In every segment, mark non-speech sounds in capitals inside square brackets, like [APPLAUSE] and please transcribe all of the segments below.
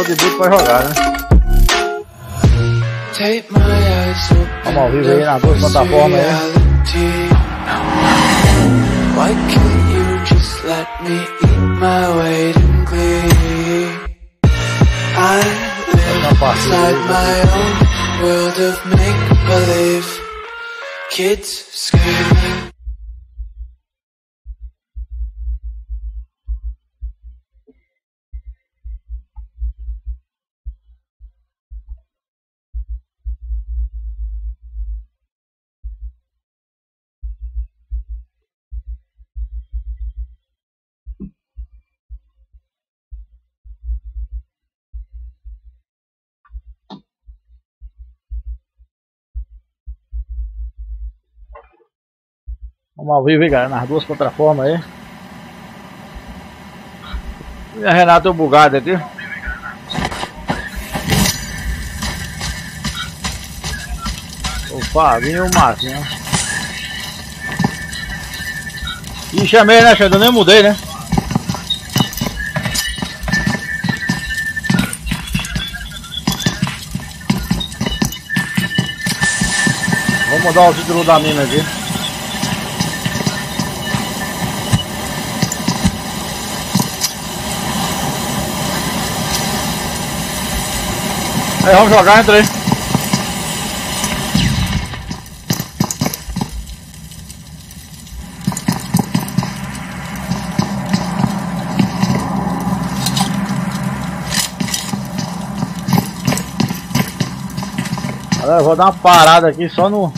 Faltando os de bruto pra jogar, né? Take my eyes open Vamos ao vivo aí nas duas plataformas aí. Why can't you just let me eat my weight in glee? I live inside my own world of make believe. Kids screaming. Vamos ao vivo aí, galera, nas duas plataformas aí. E a Renata é bugado aqui. O Fabinho e o Marcinho. E chamei, né, Xandão? Nem mudei, né? Vou mudar o título da mina aqui. Aí vamos jogar, entra aí. Galera, eu vou dar uma parada aqui só no.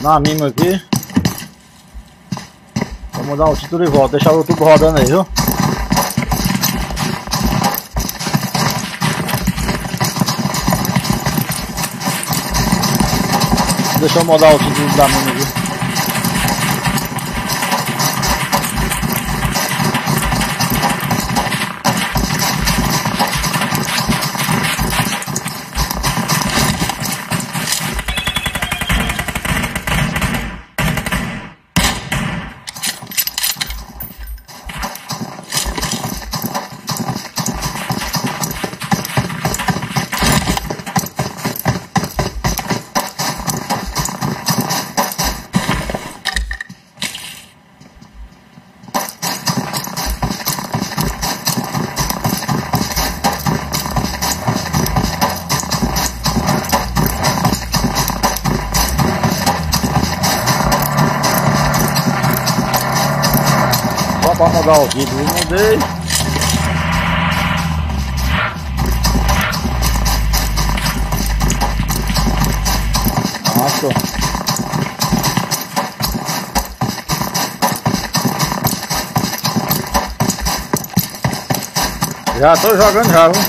Na mima aqui. Vou mudar o título e volta, deixar o YouTube rodando aí, viu? Deixa eu mudar o título da mina Já tô jogando já, viu?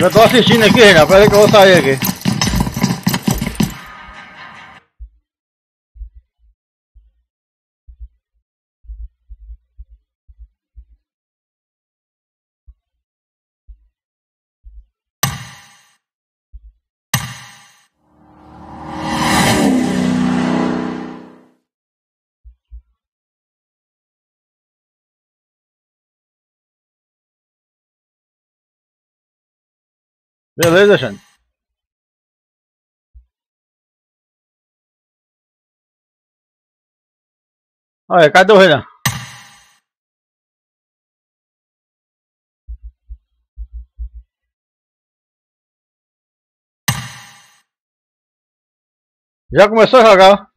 Eu tô assistindo aqui, Renan. Peraí que eu vou sair aqui. Beleza, Jane? Olha, cadê o Renan? Já começou a jogar,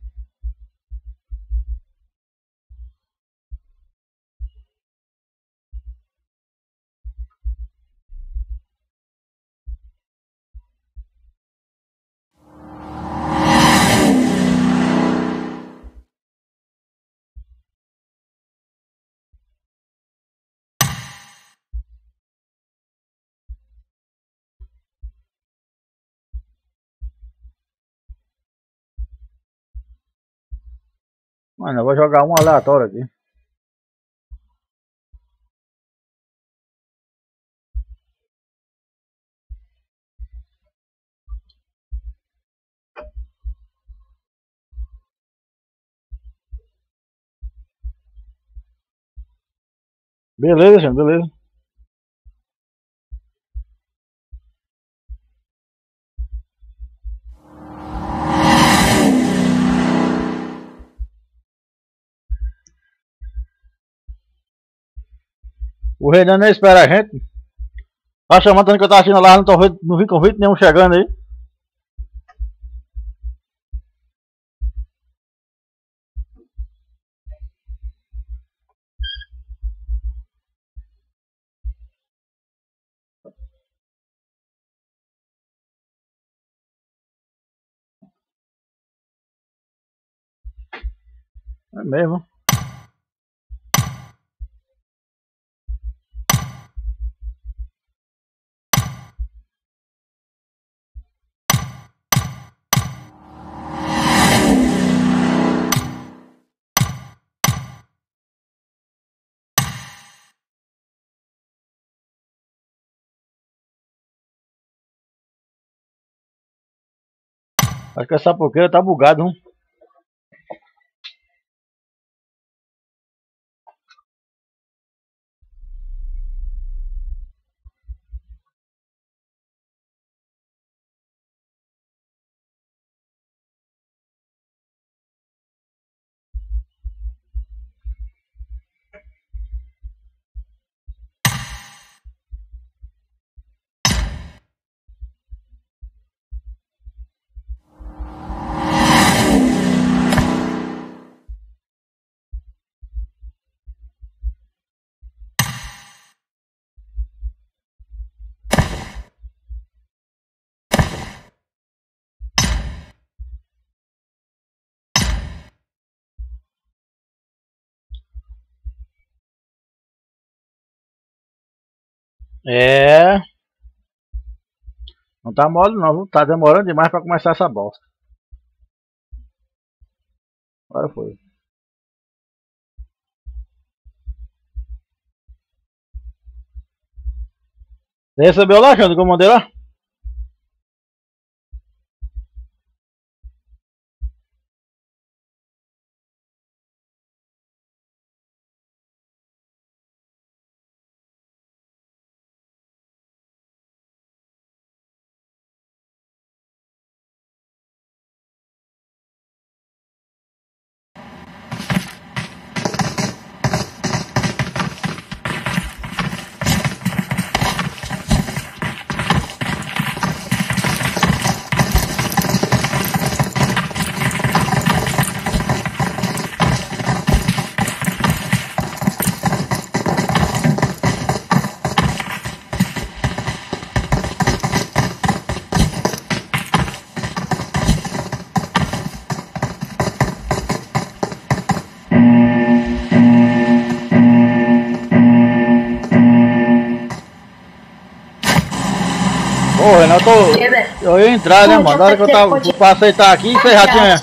Mano, eu vou jogar um aleatório aqui. Beleza, gente, beleza. O Renan nem espera a gente. Tá chamando que eu tava assistindo lá, não, tô, não vi convite nenhum chegando aí. É mesmo. Acho que essa poqueira tá bugado, não? É. Não tá mole não, tá demorando demais pra começar essa bosta. Agora foi. Você recebeu lá, Xandro, que eu mandei lá? Eu ia entrar, né, mano? Na hora que eu tava pra aceitar aqui, você já tinha.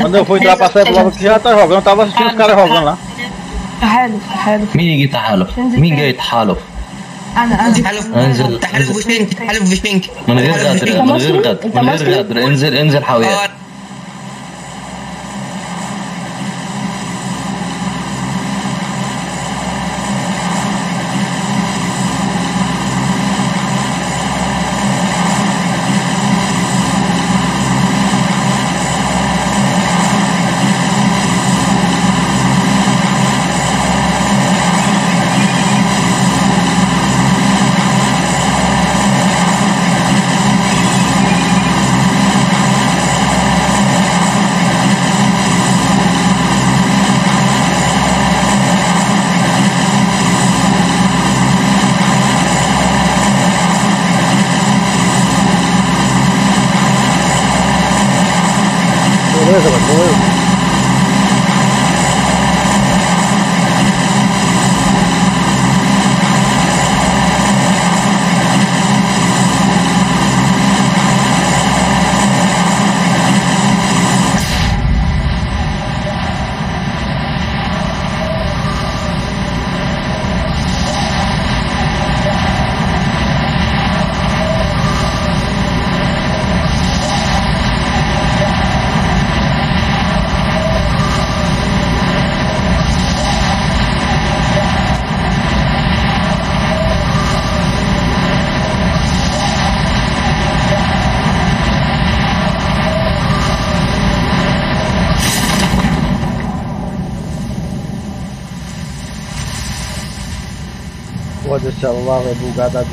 Quando eu fui entrar pra sair logo aqui, já tá jogando. Eu tava assistindo os caras jogando lá. تحالف تحالف مين يجي تحالف؟ مين جاي تحالف؟ انا انا تحالف انزل تحالف وشبينك تحالف وشبينك من غير تحالف غدر وشبينك. من غير غدر أنت من غير مصري؟ غدر انزل انزل حاويات celular vai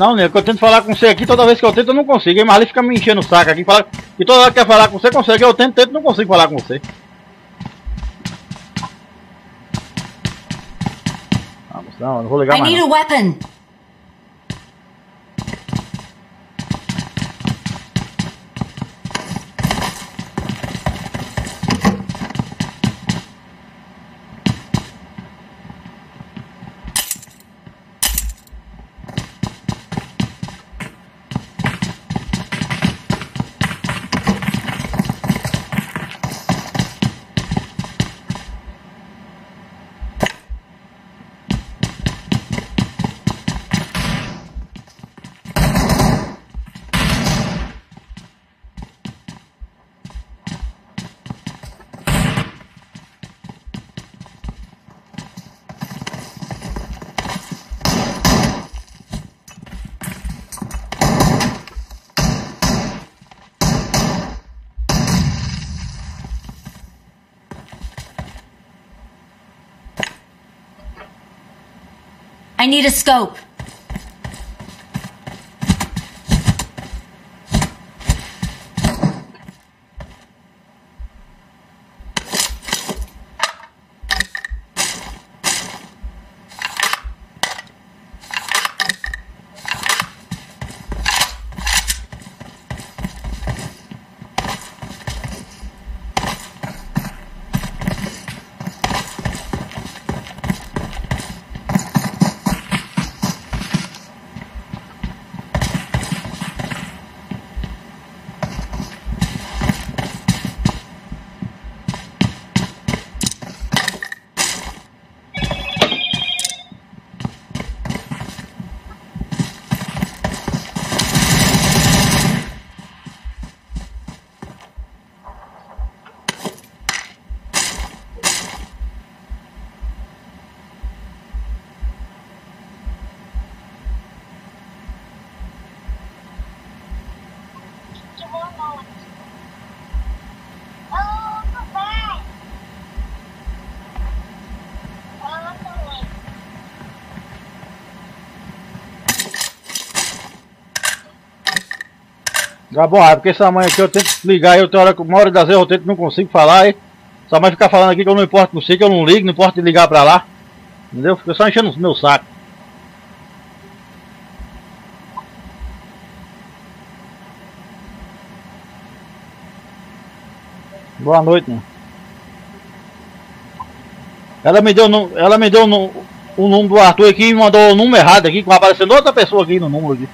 não, nego, eu tento falar com você aqui, toda vez que eu tento eu não consigo. E Marli fica me enchendo o saco aqui, fala, e toda hora que quer falar com você, consegue. Eu tento, tento, não consigo falar com você. Vamos, não, não vou ligar I mais. need a Não. weapon. Need a scope. Gabon, é porque essa mãe aqui eu tento ligar eu tenho hora uma hora das vezes eu tento não consigo falar e essa mãe fica falando aqui que eu não importo com você, que eu não ligo, não importa ligar pra lá. Entendeu? Fica só enchendo o meu saco. Boa noite, né? Ela me deu, ela me deu o número do Arthur aqui e mandou o número errado aqui, que vai aparecendo outra pessoa aqui no número aqui.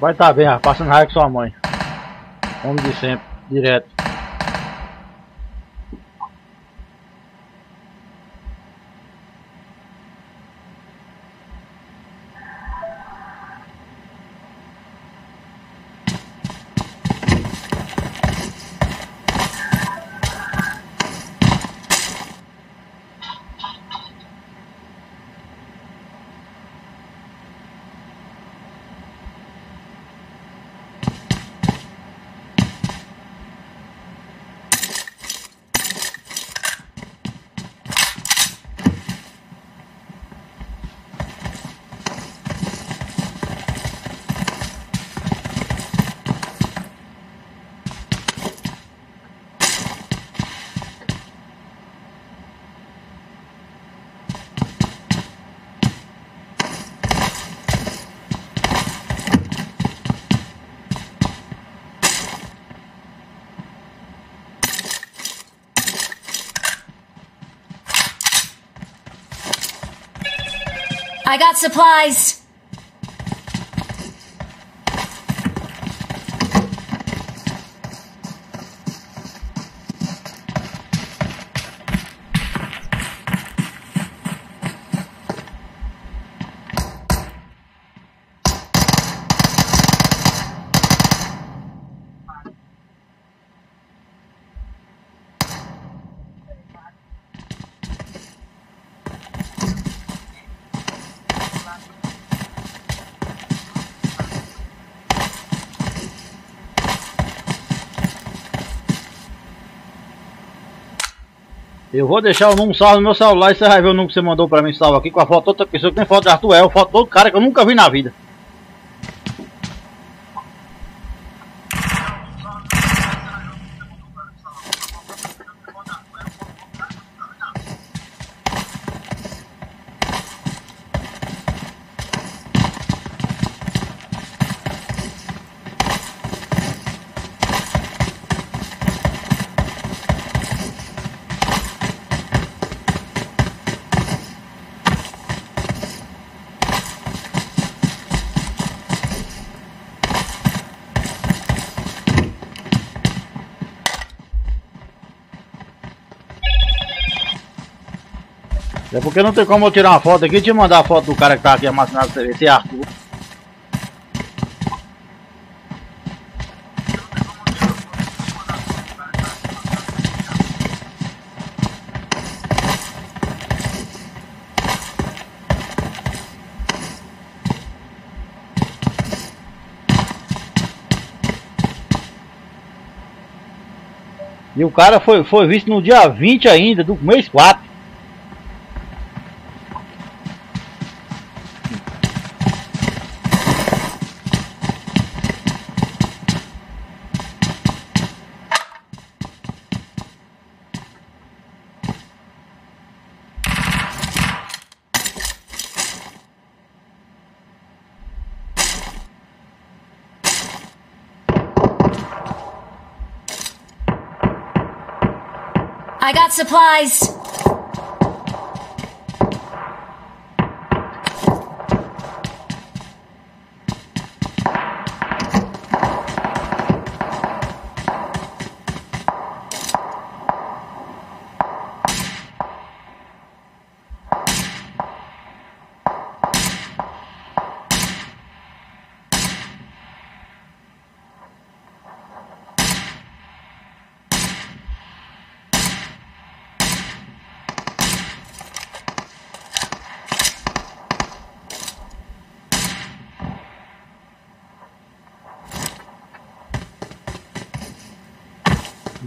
Pai tá bem, rapaz, passando raiva com sua mãe. Homem de sempre, direto. I got supplies. Eu vou deixar número salvo no meu celular e você vai ver o número que você mandou pra mim salvo aqui com a foto de outra pessoa que tem foto de Artuel, foto de outro cara que eu nunca vi na vida. É porque não tem como eu tirar uma foto aqui e te mandar a foto do cara que tá aqui amassando pra você ver, esse Arthur. E o cara foi, foi visto no dia 20 ainda, do mês 4. Supplies.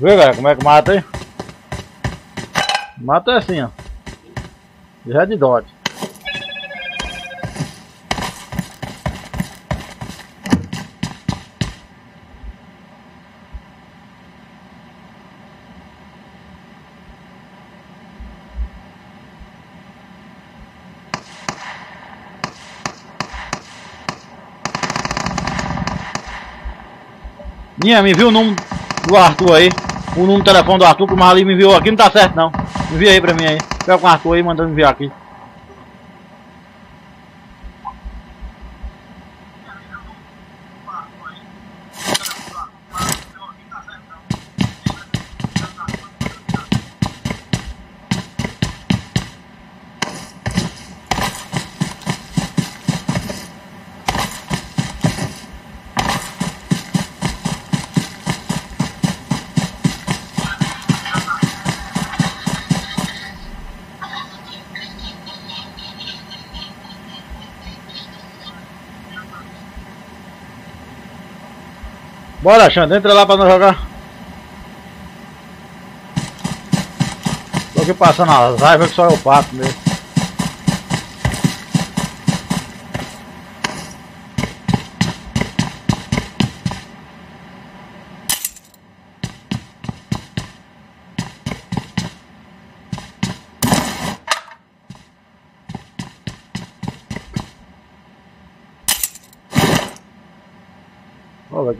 Viu galera como é que mata aí? Mata assim ó. Red dot. Minha, me viu o nome do Arthur aí? O número do telefone do Arthur, que o Marli me enviou aqui, não tá certo não. Envia aí pra mim aí. Pega com o Arthur aí, mandando enviar aqui. Bora, Xande, entra lá pra nós jogar. Tô aqui passando as raivas que só eu passo mesmo.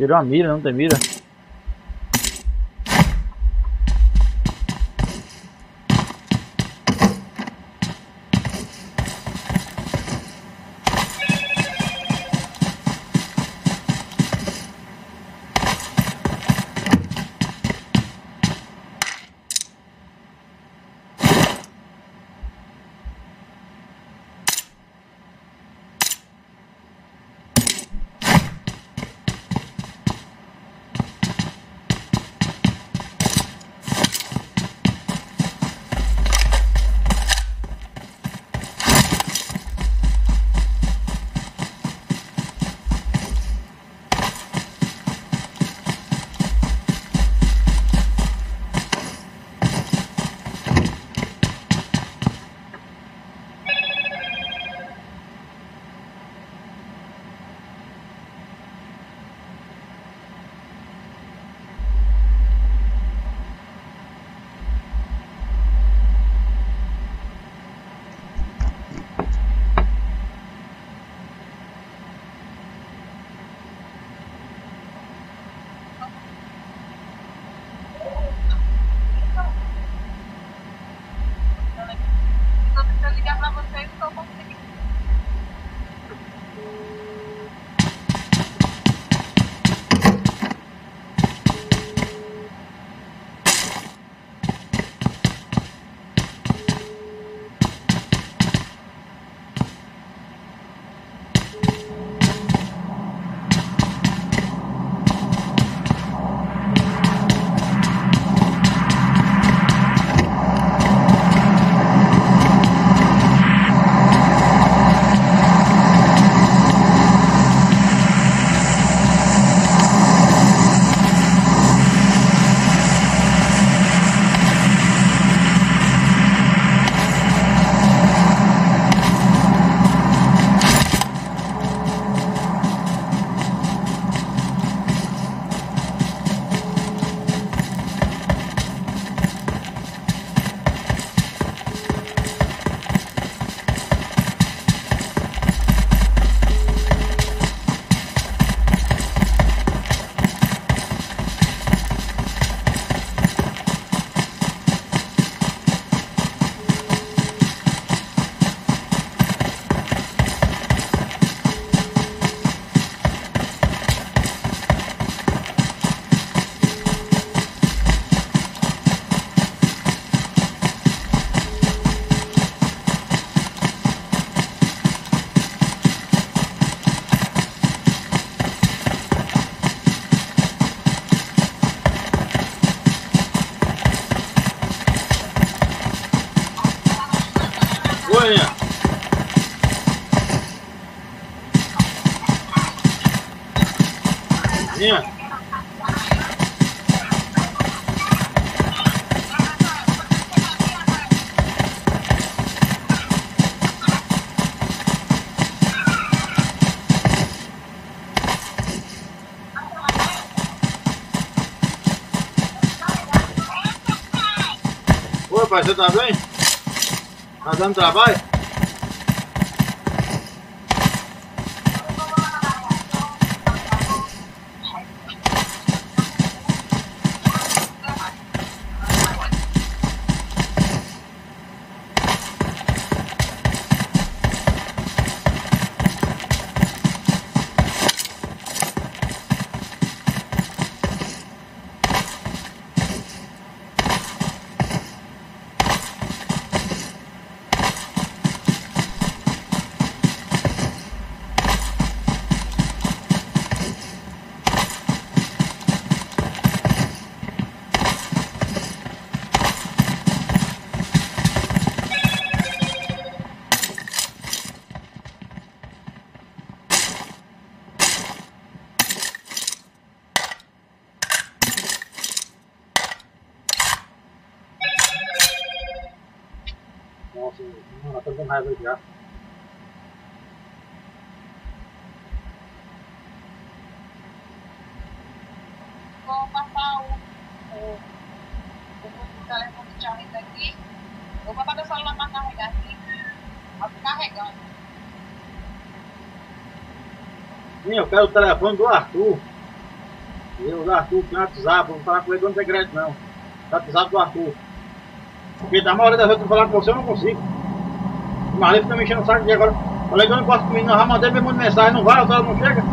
Querer uma mira, não tem mira. Pai, você tá bem? Tá dando trabalho? Nossa, mano, tô com raiva já. Vou passar o, o, o telefone de Charles aqui. Vou botar meu celular pra carregar aqui. Tá carregando. Sim, eu quero o telefone do Arthur. Eu, do Arthur, tem WhatsApp, vou falar com ele não tem crédito não. WhatsApp do Arthur. Porque da maioria das vezes que eu falar com você eu não consigo. O Marley fica me enchendo o saco de agora. Falei que eu não posso comigo, não. Já mandei mesmo mensagem, não vai, a não chega.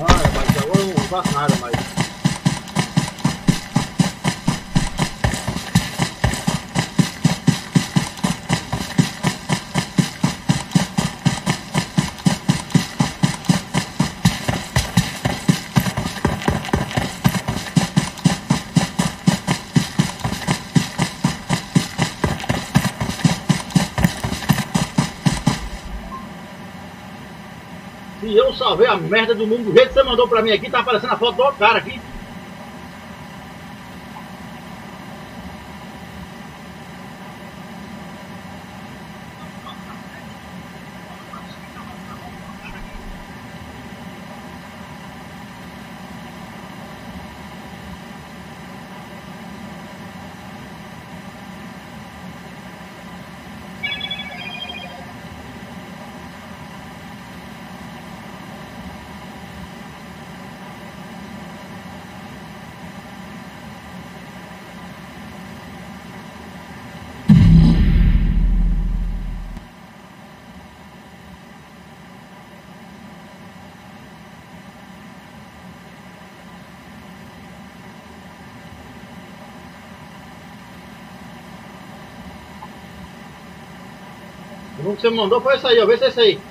Olha, mas agora salvei a merda do mundo do jeito que você mandou pra mim aqui, tá aparecendo a foto do cara aqui. O número que você me mandou foi esse aí, ó. Vê se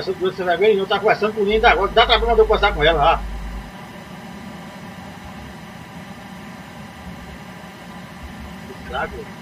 conversando com você vai ver, ele não tá conversando com ninguém agora. Dá trabalho eu conversar com ela lá. Estrago.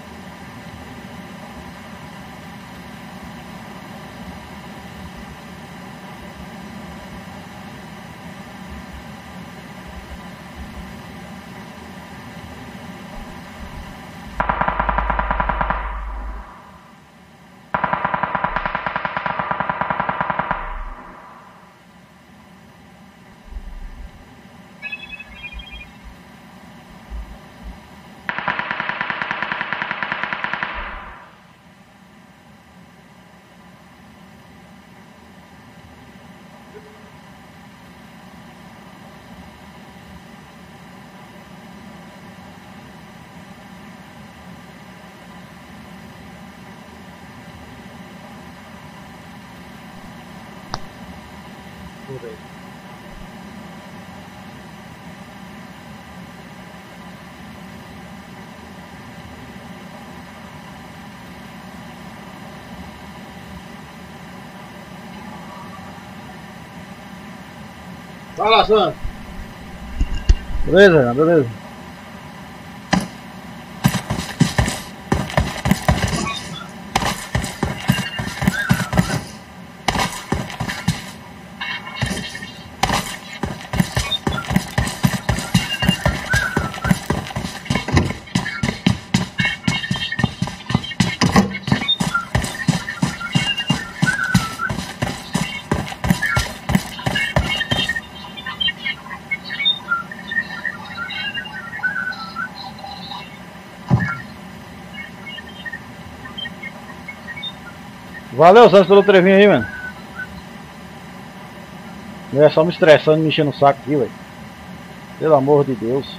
Tudo aí. Vai lá, Santos. Beleza, beleza. Valeu, Santos, pelo trevinho aí, mano. É só me estressando, me enchendo o saco aqui, velho. Pelo amor de Deus.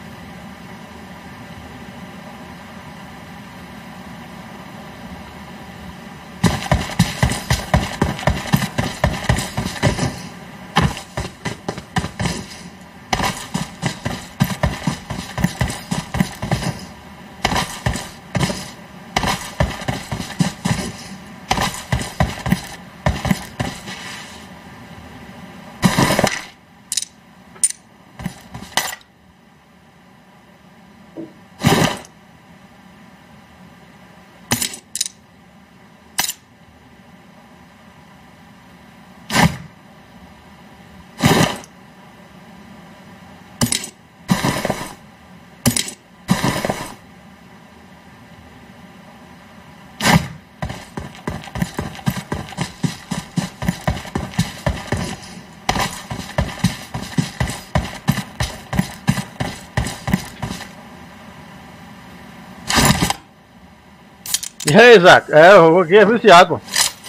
E aí, Isaac? É, eu aqui é viciado, pô.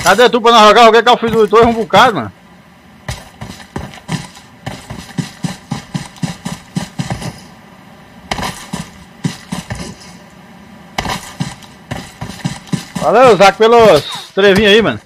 Cadê tu pra nós jogar? Joguei Call of Duty 2 um bocado, mano. Valeu, Isaac, pelos trevinhos aí, mano.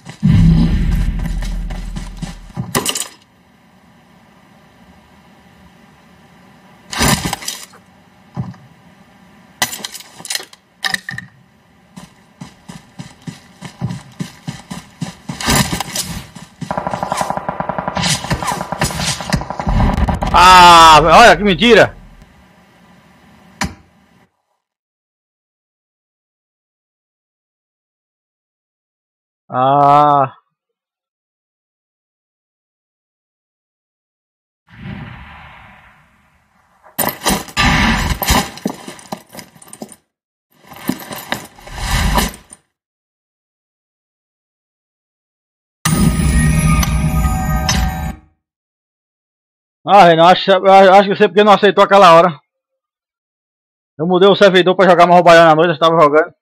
Olha que mentira! Ah, Renan, acho, acho que você porque não aceitou aquela hora. Eu mudei o servidor pra jogar mais Baiano à noite, eu estava jogando.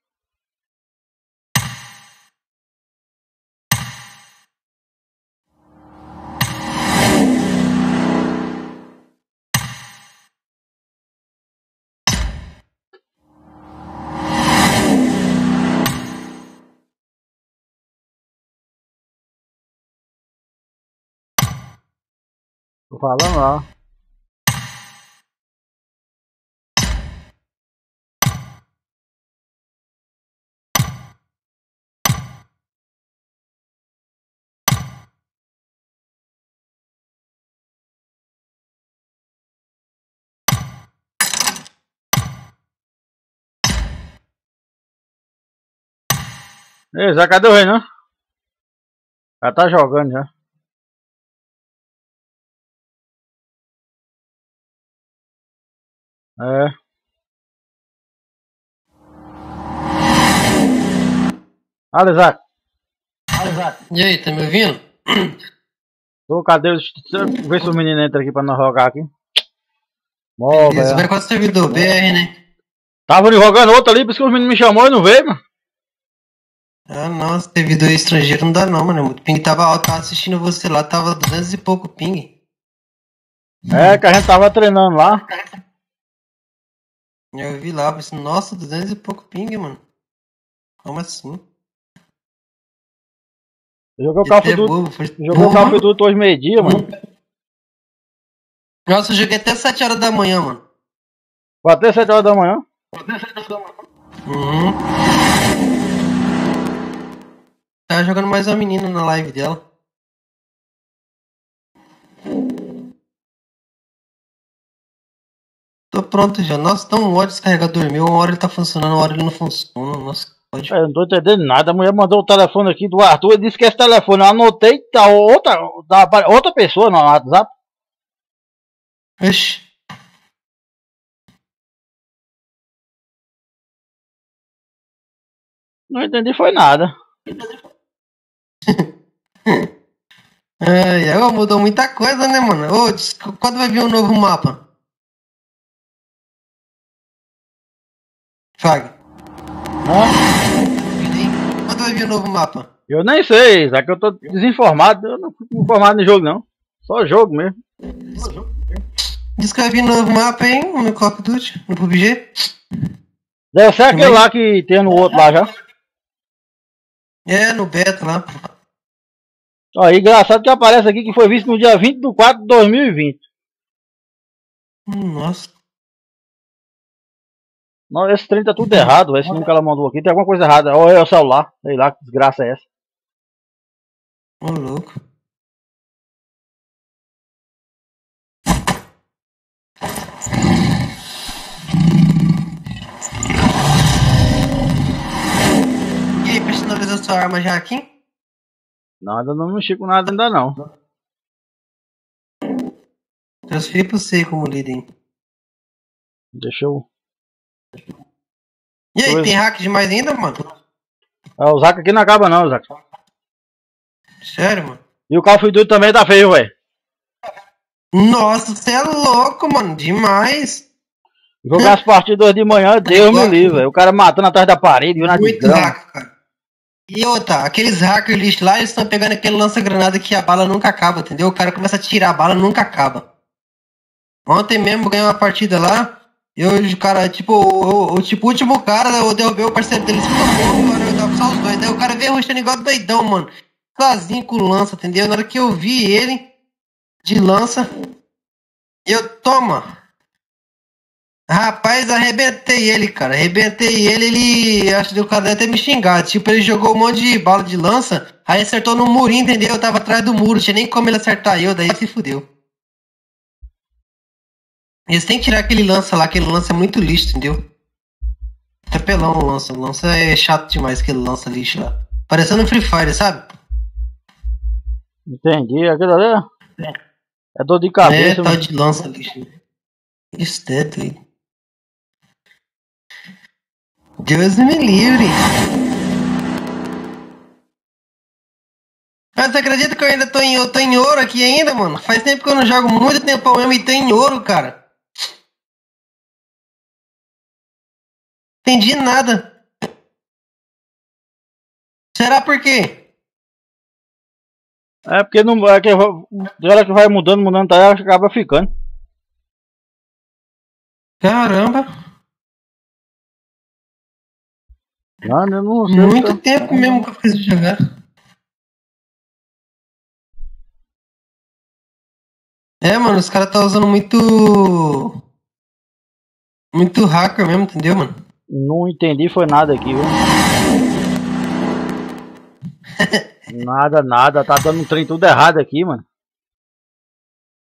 Fala lá. Ei, já cadê o Renan? né? Já tá jogando já. É. Fala, Isaac. E aí, tá me ouvindo? [CLEARS THROAT] Ô, cadê os. Vê se o menino entra aqui pra nós jogar aqui. Mó, Beleza, vai com o servidor BR, né? Tava jogando outro ali, por isso que os meninos me chamou e não veio, mano. Ah, nossa, servidor estrangeiro não dá não, mano. O ping tava alto, tava assistindo você lá, tava 200 e pouco ping. É, que a gente tava treinando lá. Eu vi lá, pensei, nossa, 200 e pouco ping, mano. Como assim? Joguei o Esse Call of é Duty. bobo, foi- Joguei o of Duty hoje meio-dia, mano. Nossa, eu joguei até 7 horas da manhã, mano. Foi até 7 horas da manhã. Uhum. Tava jogando mais uma menina na live dela. Tô pronto já. Nossa, tão um ódio esse carregador meu. Uma hora ele tá funcionando, uma hora ele não funciona. Nossa, pode. É, eu não tô entendendo nada. A mulher mandou o telefone aqui do Arthur. Ele disse que esse telefone eu anotei. Tá outra, tá, outra pessoa no WhatsApp. Oxi. Não entendi foi nada. [LAUGHS] Ai, ô, mudou muita coisa, né, mano? Ô, quando vai vir um novo mapa? Fag. Hã? Quando vai vir um novo mapa? Eu nem sei, já que eu tô desinformado. Eu não fico informado no jogo, não. Só jogo mesmo. Diz que vai vir novo mapa, hein? No Call of Duty, no PUBG. Deve ser aquele lá que tem no outro lá já. É, no beta lá. Ó, engraçado que aparece aqui que foi visto no dia 20 de 4 de 2020. Hum, Nossa. Não, esse trem tá tudo errado, esse nunca ela mandou aqui. Tem alguma coisa errada. Ou é o celular. Sei lá, que desgraça é essa. Ô, louco. E aí, personalizou sua arma já aqui? Nada, não mexi com nada ainda não. Transferi pro você como líder. Deixa eu. E aí, tem hack demais ainda, mano? Ah, o Zac aqui não acaba não, Zac. Sério, mano? E o Call of Duty também tá feio, velho. Nossa, você é louco, mano. Demais. Jogar as partidas de manhã, Deus me livre, velho. O cara matando atrás da parede, viu na Muito hack, cara. E outra, aqueles hackers lixo lá, eles estão pegando aquele lança-granada que a bala nunca acaba, entendeu? O cara começa a tirar a bala, nunca acaba. Ontem mesmo ganhei uma partida lá, eu, o cara, tipo, o, tipo, último cara, eu derrubei o parceiro dele, ficou morto, mano, eu tava só os dois. Daí o cara veio rushando igual doidão, mano. Sozinho com lança, entendeu? Na hora que eu vi ele de lança, eu, toma. Rapaz, arrebentei ele, cara. Arrebentei ele, ele. Acho que o cara deve ter me xingado. Tipo, ele jogou um monte de bala de lança, aí acertou no murinho, entendeu? Eu tava atrás do muro, tinha nem como ele acertar eu, daí se fudeu. Eles têm que tirar aquele lança lá, aquele lança é muito lixo, entendeu? É pelão o lança, o lança é chato demais aquele lança lixo lá. Parecendo um Free Fire, sabe? Entendi. Aquilo ali é- é dor de é, cabeça. tal mano. de lança lixo. Isso é doido. Deus me livre. Mas você acredita que eu ainda tô em, eu tô em ouro aqui ainda, mano? Faz tempo que eu não jogo muito tempo mesmo e tô em ouro, cara. Entendi nada. Será por quê? É porque não é que ela que vai mudando, mudando, tá, ela acaba ficando. Caramba, Mano, eu não sei. muito tempo mesmo que eu fiz jogar. É, mano, os caras tá usando muito. Muito hacker mesmo, entendeu, mano? Não entendi foi nada aqui, viu? [LAUGHS] nada, nada. Tá dando um trem tudo errado aqui, mano.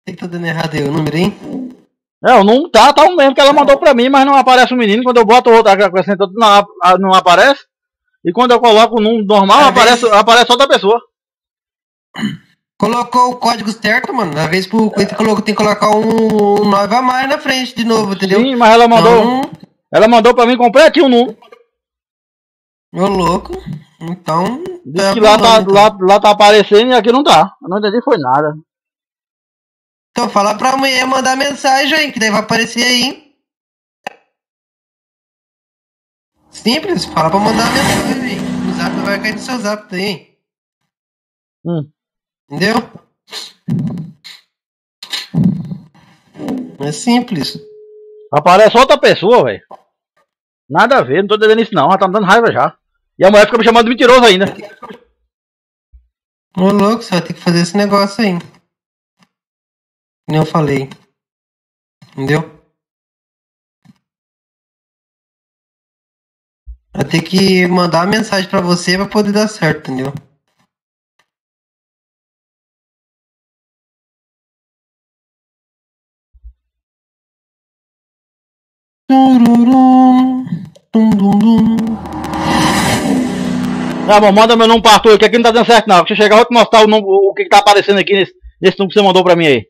O que tá dando errado aí? O número, hein? É, o número tá, tá o mesmo que ela mandou pra mim, mas não aparece o menino. Quando eu boto outro, acrescento outro, não, não aparece. E quando eu coloco num normal, Às aparece, aparece outra pessoa. Colocou o código certo, mano. Na vez por tem que colocar um 9 a mais na frente de novo, entendeu? Sim, mas ela mandou. Então, Ela mandou pra mim completinho num. ô louco. Então. Diz que lá tá, rolando, então. lá, lá tá aparecendo e aqui não tá. Eu não entendi foi nada. Então fala pra mulher mandar mensagem aí, que daí vai aparecer aí. Simples, fala pra mandar mensagem aí. O zap vai cair no seu zap daí. Hum. Entendeu? É simples. Aparece outra pessoa, velho. Nada a ver, não tô entendendo isso não. Ela tá me dando raiva já. E a mulher fica me chamando de mentiroso ainda. Ô louco, você vai ter que fazer esse negócio aí. Como eu falei. Entendeu? Vai ter que mandar uma mensagem pra você pra poder dar certo, entendeu? Tá bom, manda meu número pra Arthur, que aqui não tá dando certo não. Deixa eu chegar, vou te mostrar o, número, o que, que tá aparecendo aqui nesse, nesse número que você mandou pra mim aí.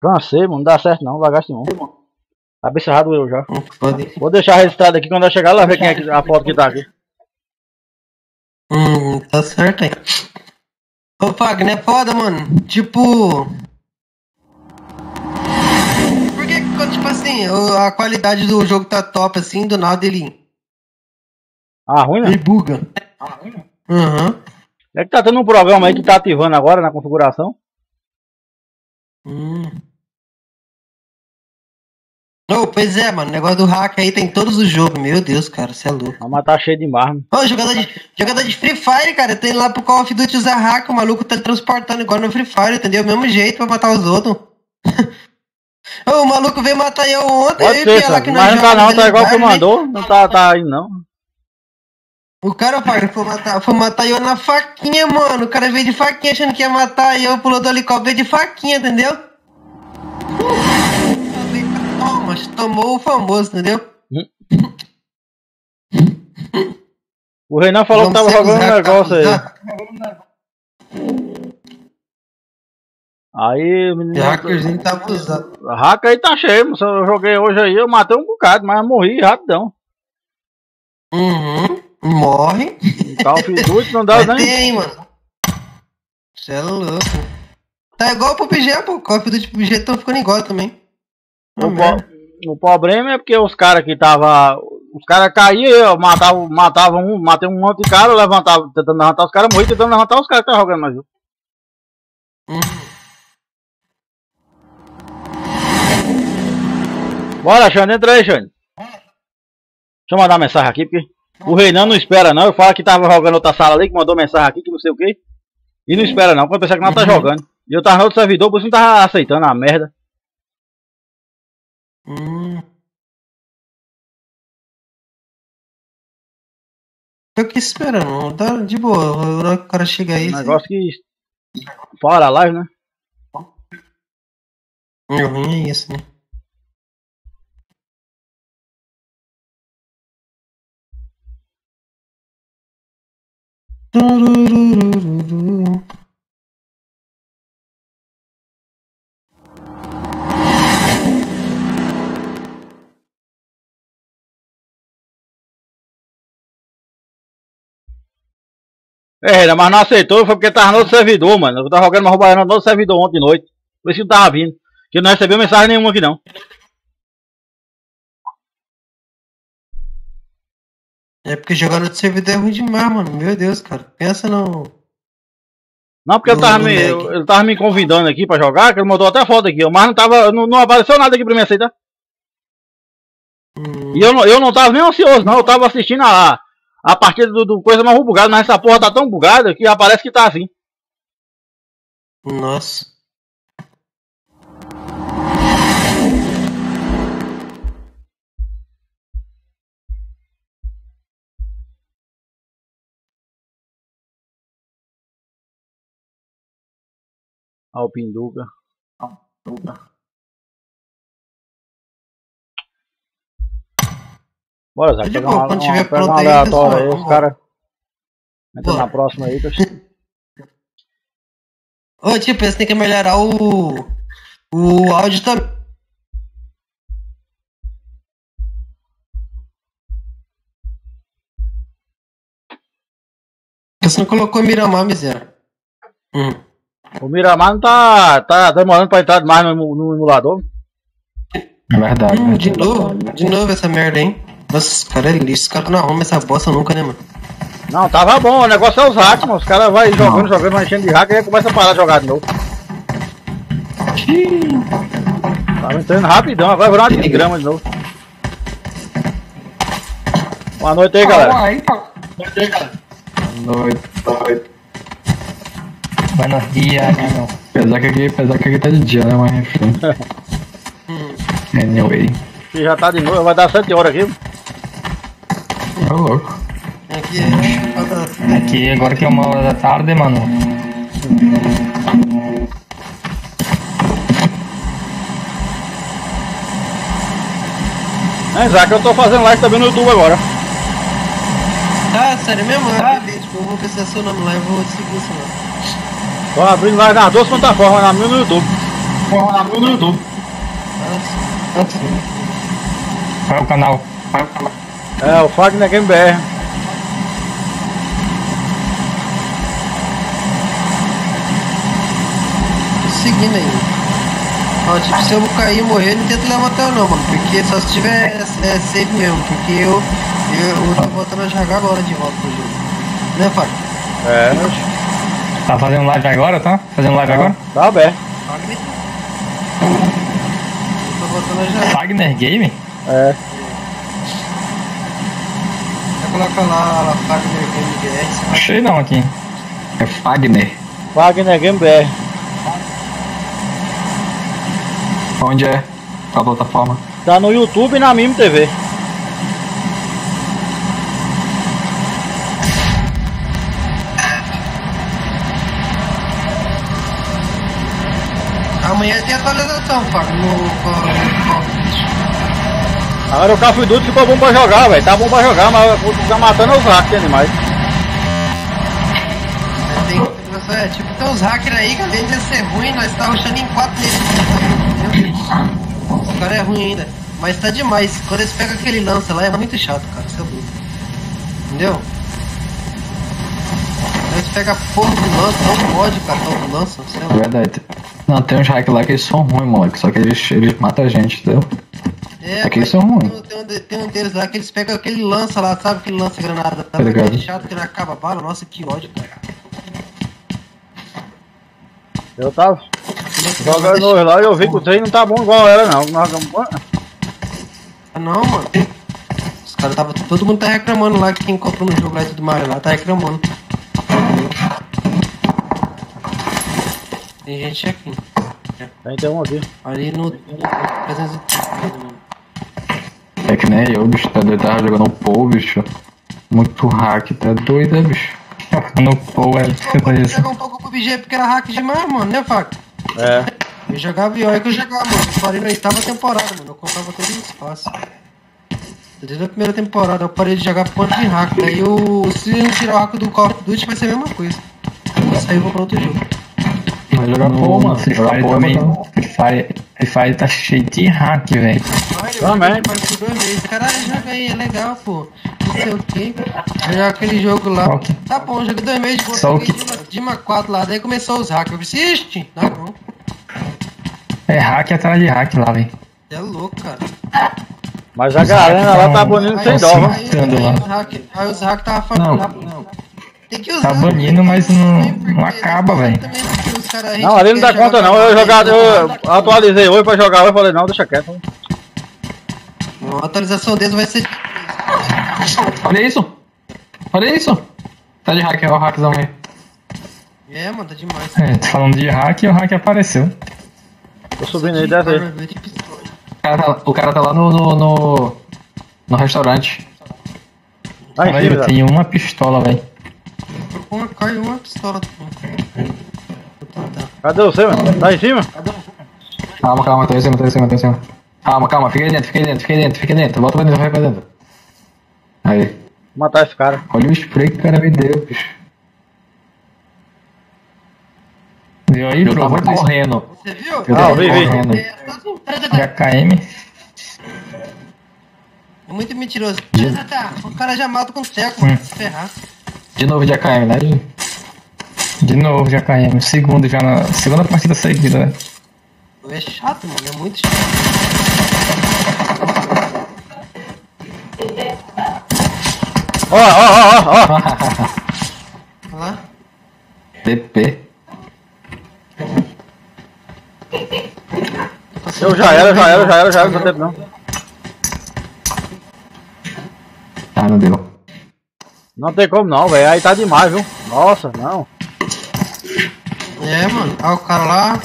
Cansei, mano, não dá certo não, bagaço não. Cabeça errado eu já. Pode. Vou deixar registrado aqui quando eu chegar lá ver quem é que, a foto que tá aqui. Hum, tá certo aí. Ô, Fagner, é foda, mano. Tipo. Por que, quando, tipo assim, a qualidade do jogo tá top assim, do nada ele, Ah, ruim né? ele buga? Aham. É que tá tendo um programa aí que tá ativando agora na configuração. Hum. Oh, pois é, mano. O negócio do hack aí tem em todos os jogos. Meu Deus, cara, você é louco. Ah, Mas tá cheio de marra. Ô, jogador de, jogador de Free Fire, cara, tem lá pro Call of Duty usar hack, o maluco tá transportando igual no Free Fire, entendeu? Mesmo jeito pra matar os outros. [LAUGHS] Ô, o maluco veio matar eu ontem, Pode eu ser, vi lá que Mas não tá não, tá igual que que mandou. Não tá, tá aí não. O cara, pai, foi matar, foi matar eu na faquinha, mano. O cara veio de faquinha achando que ia matar eu pulou do helicóptero veio de faquinha, entendeu? Toma, tomou o famoso, entendeu? O Renan falou que tava Vamos jogando um negócio aí. usar. Aí, o menino. Hackerzinho tá abusado. Hack aí tá cheio, moço. eu joguei hoje aí, eu matei um bocado, mas morri rapidão. Uhum. Morre. Call of Duty não dá Mas nem. tem, mano. Você é louco. Tá igual pro PG, pô. Duty e PG estão ficando igual também. O, merda. po- o problema é porque os caras que tava. Os caras caíam, eu matava, matava um, matei um monte de cara, levantava, tentando levantar os caras, morri tentando levantar os caras que estavam jogando mais. jogo. Bora, Xande, entra aí, Xande. Deixa eu mandar uma mensagem aqui, porque o Reinan não espera não. Eu falo que tava jogando outra sala ali, que mandou mensagem aqui, que não sei o que. E não espera não, quando pensar que não tá jogando. E eu tava no outro servidor, por isso não tava aceitando a merda. Hum. Tô aqui esperando, tá de boa. Na hora que o cara chega aí. Um negócio que. Fora a live, né? você- O ruim é isso, né? Tururururu. É, mas não aceitou, foi porque tava no outro servidor, mano. Eu tava jogando uma roubalhada no outro servidor ontem de noite. Por isso que não tava vindo. Que não recebeu mensagem nenhuma aqui não. É porque jogar no servidor é ruim demais, mano. Meu Deus, cara. Pensa no. Não, porque ele No- tava, no me, eu- ele tava me convidando aqui pra jogar, que ele mandou até foto aqui, mas não tava. Não, não apareceu nada aqui pra mim aceitar. Hum, E eu não, eu não tava nem ansioso, não. Eu tava assistindo a, a partida do, do coisa mais bugada, mas essa porra tá tão bugada que aparece que tá assim. Nossa. Alpinduga. Alpinduga. Bora, Zé. Pega uma, quando tiver pega uma aleatória aí, os caras. Entra na próxima aí. Tá... Ô, tipo, você tem que melhorar o. O áudio também. Você não colocou Miramar, miséria. Hum. O Miramar não tá, tá demorando pra entrar mais no, no emulador. É verdade. Hum, de novo? De novo essa merda, hein? Nossa, cara é lixo. Os caras não arrumam essa bosta nunca, né, mano? Não, tava bom, o negócio é os hacks, mano. Os caras vão jogando, jogando, vai enchendo de hack e aí começa a parar de jogar de novo. Tava entrando rapidão, agora virou uma desgrama de novo. Boa noite aí, galera. Noite, noite. Buenos dias, mano. Apesar que aqui, apesar que aqui tá de dia, né? Mas enfim. [LAUGHS] Anyway. Que já tá de novo, vai dar 7 horas aqui. Ô louco. Aqui é. Aqui agora que é uma hora da tarde, mano. É, Isaac, eu tô fazendo live também no YouTube agora. Ah, sério mesmo? Ah. Tipo, eu vou pensar seu nome lá e vou seguir isso lá. Tô abrindo live nas duas plataformas, na minha e no YouTube. Na no YouTube. Qual é o canal? Qual é o canal? É, o Fagner Game BR. Tô seguindo aí. Ó, tipo, se eu cair e morrer, não tenta levantar não, mano. Porque só se tiver é, é save mesmo. Porque eu, eu, eu tô voltando a jogar agora de volta pro jogo. Né, Fábio? É, Tá fazendo live agora, tá? Fazendo live agora? tá aberto. Fagner? Eu tô voltando a jogar. Wagner Game? É. Você coloca lá, Fagner Game BR, Achei não aqui. É Fagner. Fagner Game BR. Onde é? Qual plataforma? Tá no YouTube e na Mimo TV. Amanhã tem atualização, Fábio, no Agora o Call of Duty ficou bom pra jogar, velho. Tá bom pra jogar, mas o que tá matando é os hacks de animais. Tem atualização, é tipo, tem uns hackers aí que além de ser ruim, nós tá rushando em 4 deles. Os caras é ruim ainda. Mas tá demais. Quando eles pegam aquele lança lá é muito chato, cara. Isso é burro. Entendeu? Eles pegam a porra do lança, um mod, cara, do lança, sei É lá. verdade. Não, tem uns hacks lá que eles são ruins, moleque. Só que eles, eles matam a gente, entendeu? É, É que mas eles são ruins. Tem, tem um tem um deles lá que eles pegam aquele lança lá, sabe? Aquele lança granada. Tá Tá ligado. aquele chato que não acaba a bala. Nossa, que ódio, cara. Eu tava jogando hoje lá e eu vi que o trem não tá bom igual era, não. Nós- Ah, Não, mano. Os caras tava. Todo mundo tá reclamando lá que quem comprou no jogo lá e tudo mais lá tá reclamando. Tem gente aqui. Tem tem um aqui. Ali no. 330, mano. É nem eu, bicho. Tá doido, tava jogando um Pou, bicho. Muito hack, tá doido, [LAUGHS] é, bicho. No Pou é coisa isso. Jogar um pouco com o BG porque era hack demais, mano, né, Faca? É. Eu jogava e olha que eu jogava, mano. Eu parei na oitava temporada, mano. Eu comprava todo o espaço. Desde a primeira temporada eu parei de jogar por conta de hack. Daí eu. Se não tirar o hack do Call of Duty vai ser a mesma coisa. Eu vou sair e vou pra outro jogo. Vai jogar Pou, mano. Free Fire também. bom. Free Fire, Free Fire tá cheio de hack, velho. Também. Caralho, joga aí, é legal, pô. Não sei o que. Jogar aquele jogo lá. Qual que- Tá bom, joguei dois meses de boa. Só o que- Dima, Dima 4 lá, daí começou os hackers. Eu disse, ixi, não, não. É hack atrás de hack lá, velho. É louco, cara. Mas a galera lá tá banindo sem dó, viu? aí, os hack, aí os hack tava falando Não. Tem que usar. Tá banindo, tem que mas não- não acaba, velho. Não, ali não dá conta não. Eu, jogar, eu atualizei hoje pra jogar, eu falei, não, deixa quieto. A atualização deles vai ser. Olha isso! Olha isso! Tá de hack, ó, o hackzão aí. É, mano, tá demais. É, tô falando de hack e o hack apareceu. Tô subindo aí, desce aí. O cara tá, o cara tá lá no, no, no, no restaurante. Olha aí, eu Zé. tenho uma pistola, velho. Uma cai uma pistola. pô. tá. Cadê você, mano? Tá em cima? Calma, calma, tô em cima, tô em cima, tô em cima. Calma, calma, fica aí dentro, fica aí dentro, fica aí dentro, fica aí dentro. Volta pra dentro, vai pra dentro. Aí. Vou matar esse cara. Olha o spray que o cara me deu, bicho. Viu aí, Eu Pro? tava correndo. Você viu? Eu Ah, vi, vi. correndo. É, tá tá, tá, tá. AKM. É muito mentiroso. Tá, tá. O cara já mata com teco, mano. Se ferrar. De novo de AKM, né? De novo de AKM. Segundo já na segunda partida seguida, né? É chato, mano. É muito chato. Ó, ó, ó, ó, lá. [LAUGHS] TP. Eu já era, já era, já era, já era, não tem tempo não. Ah, não deu. Não tem como não, velho. Aí tá demais, viu? Nossa, não. É, mano. Olha o cara lá.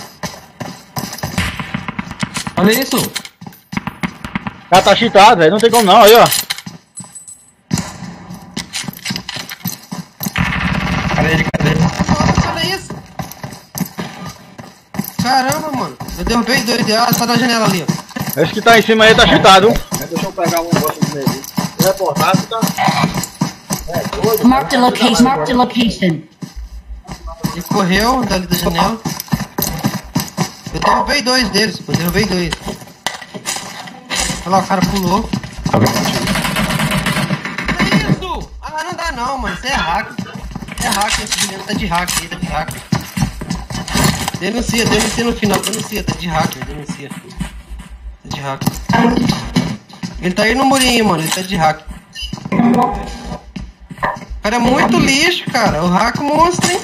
Olha isso! O cara tá cheatado, velho. Não tem como não, aí, ó. Cadê ele? Cadê ele? Olha isso. Caramba, mano. Eu derrubei dois. Ah, tá na janela ali, ó. Esse que tá em cima aí tá cheatado, viu? Deixa eu pegar um negócio dele. Reportar, tá? Marked a location. Marked a location. Ele correu dali da janela. Eu derrubei dois deles, pô. Derrubei dois. Olha lá, o cara pulou. Tá? Que isso? Ah, não dá não, mano. Isso é hack. É hack esse vídeo. Tá de hack aí, tá de hack. Denuncia, denuncia no final. Denuncia, tá de hack, denuncia. Tá de hack. Ele tá aí no murinho, mano. Ele tá de hack. Cara é muito lixo, cara. O hack monstro, hein?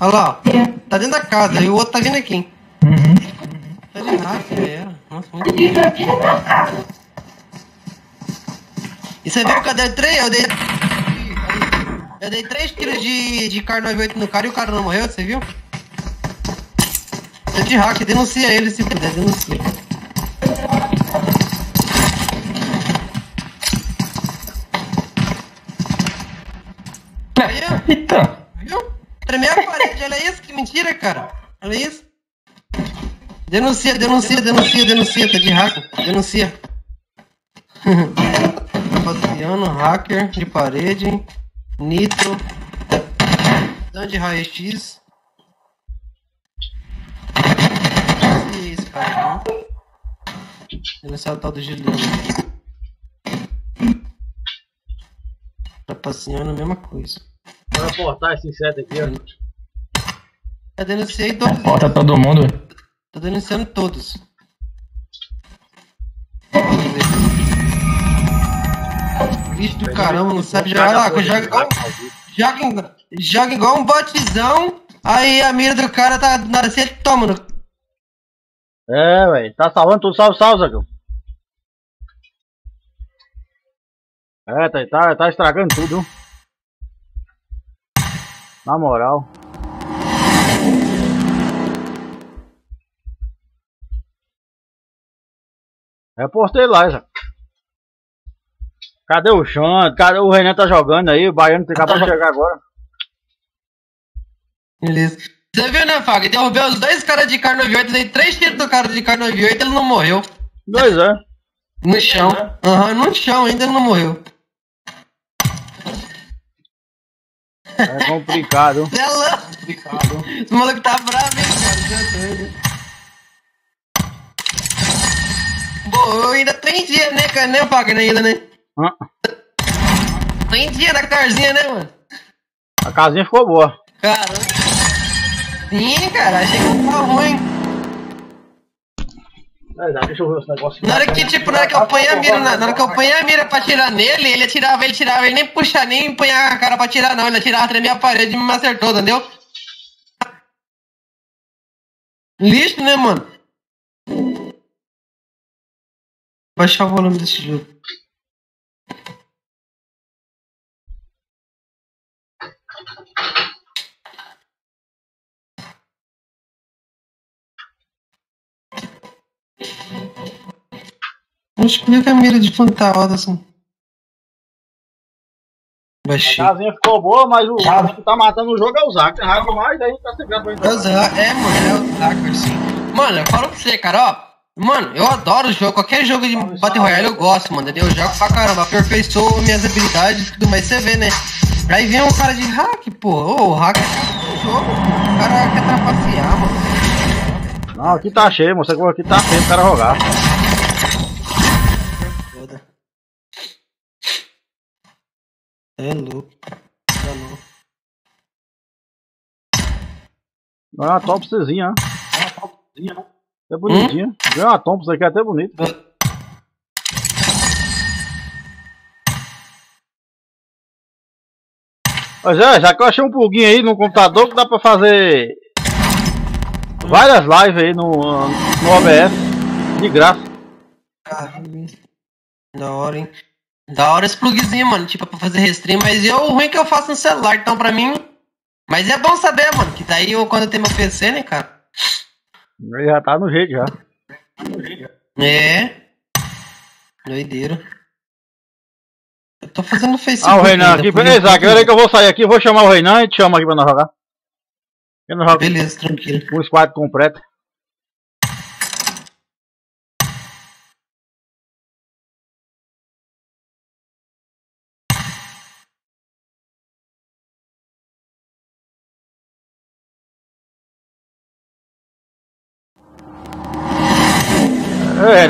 Olha lá, ó. Tá dentro da casa. E o outro tá vindo aqui. Uhum. Tá de hack, velho. Nossa, muito lixo. E você viu que eu dei três? Eu dei. Eu dei três tiros de, de carne 98 no cara e o cara não morreu, você viu? É de hack, denuncia ele se puder, denuncia. Eita! [LAUGHS] viu? Tremeu a parede, olha isso, que mentira, cara. Olha isso. Denuncia, denuncia, denuncia, denuncia, tá de hack, denuncia. [LAUGHS] Faciano, hacker de parede, nitro, dano de raio-x. É isso, cara? Denunciar o tal do Juliano. Trapaceando, mesma coisa. Vou reportar esse inseto aqui, ó. Eu denunciei todos. Bota todo mundo. Tô denunciando todos. Bicho do caramba, não sabe jogar. Lá, joga igual, joga, igual- joga igual um botezão. Aí a mira do cara tá na toma. No... É, velho. Tá salvando tudo. Salve, salve, Zagueu. É, tá, tá, tá estragando tudo. viu? Na moral. Reportei lá, já. Cadê o Xande? Cadê o Renan tá jogando aí? O Baiano tem acabado de chegar agora. Beleza. Você viu, né, Fag? Derrubei os dois caras de carne 98, dei três tiros do cara de carne 98 ele não morreu. Dois, é. No chão. Aham, no chão ainda ele não morreu. É complicado. É louco. Esse maluco tá bravo, hein, cara? Doido. Pô, eu ainda tem dia, né, cara? Né, Fagner, ainda, né? Hã? Tem dia da carzinha, né, mano? A casinha ficou boa. Caramba. Sim, cara, achei que tava ruim. Deixa eu ver esse negócio. Na hora que, que eu ponho a mira, na, hora que eu ponho a mira pra atirar nele, ele atirava, ele tirava, ele nem puxa, nem punha a cara pra atirar, não. Ele atirava, tremia a parede e me acertou, entendeu? Lixo, né, mano? Baixar o volume desse jogo. Acho que a mira de tá alta assim. A Baixei. casinha ficou boa, mas o o que tá matando o jogo é o Zac. Tem raiva mais, aí tá sempre pra É, o é, mano, é o hacker, sim. Mano, eu falo pra você, cara, ó. Mano, eu adoro o jogo. Qualquer jogo de Battle Royale eu gosto, mano. Eu jogo pra caramba, aperfeiçoo minhas habilidades e tudo mais. Você vê, né? Aí vem um cara de hack, pô. Ô, o hack é o jogo. pô. O cara quer trapacear, mano. Não, aqui tá cheio, moça. Aqui tá feio o cara jogar. É louco. Tá louco. Thompsonzinha, né? Ganhou uma Thompsonzinha, né? É bonitinha. Ganhou uma Thompson aqui, até bonito. Mas é, já que eu achei um plugin aí no computador que dá pra fazer várias lives aí no, no OBS. De graça. Caralho. Da hora, hein? Da hora esse plugzinho, mano. Tipo, pra fazer restream. Mas eu, o ruim é que eu faço no celular, então pra mim. Mas é bom saber, mano. Que daí eu, quando eu tenho meu PC, né, cara? Ele já tá no jeito já. É. Doideira. Eu tô fazendo no Facebook. Ah, o Reinan ainda, aqui. Beleza, agora que eu vou sair aqui, eu vou chamar o Reinan e te chamo aqui pra nós jogar. Eu não jogo Beleza, tranquilo. o squad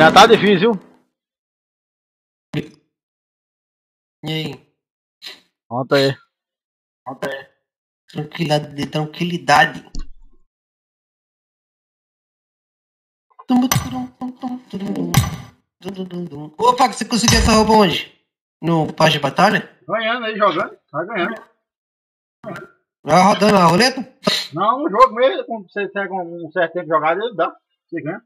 É, Renan, tá difícil. E aí? Conta aí. Tranquilidade. tranquilidade. Tum, tum, tum, tum. Opa, você conseguiu essa roupa onde? No Paz de Batalha? Ganhando aí, jogando. Tá ganhando. Ah, rodando a roleta? Não, no jogo mesmo, quando você pega um certo tempo jogado, ele dá. Você ganha.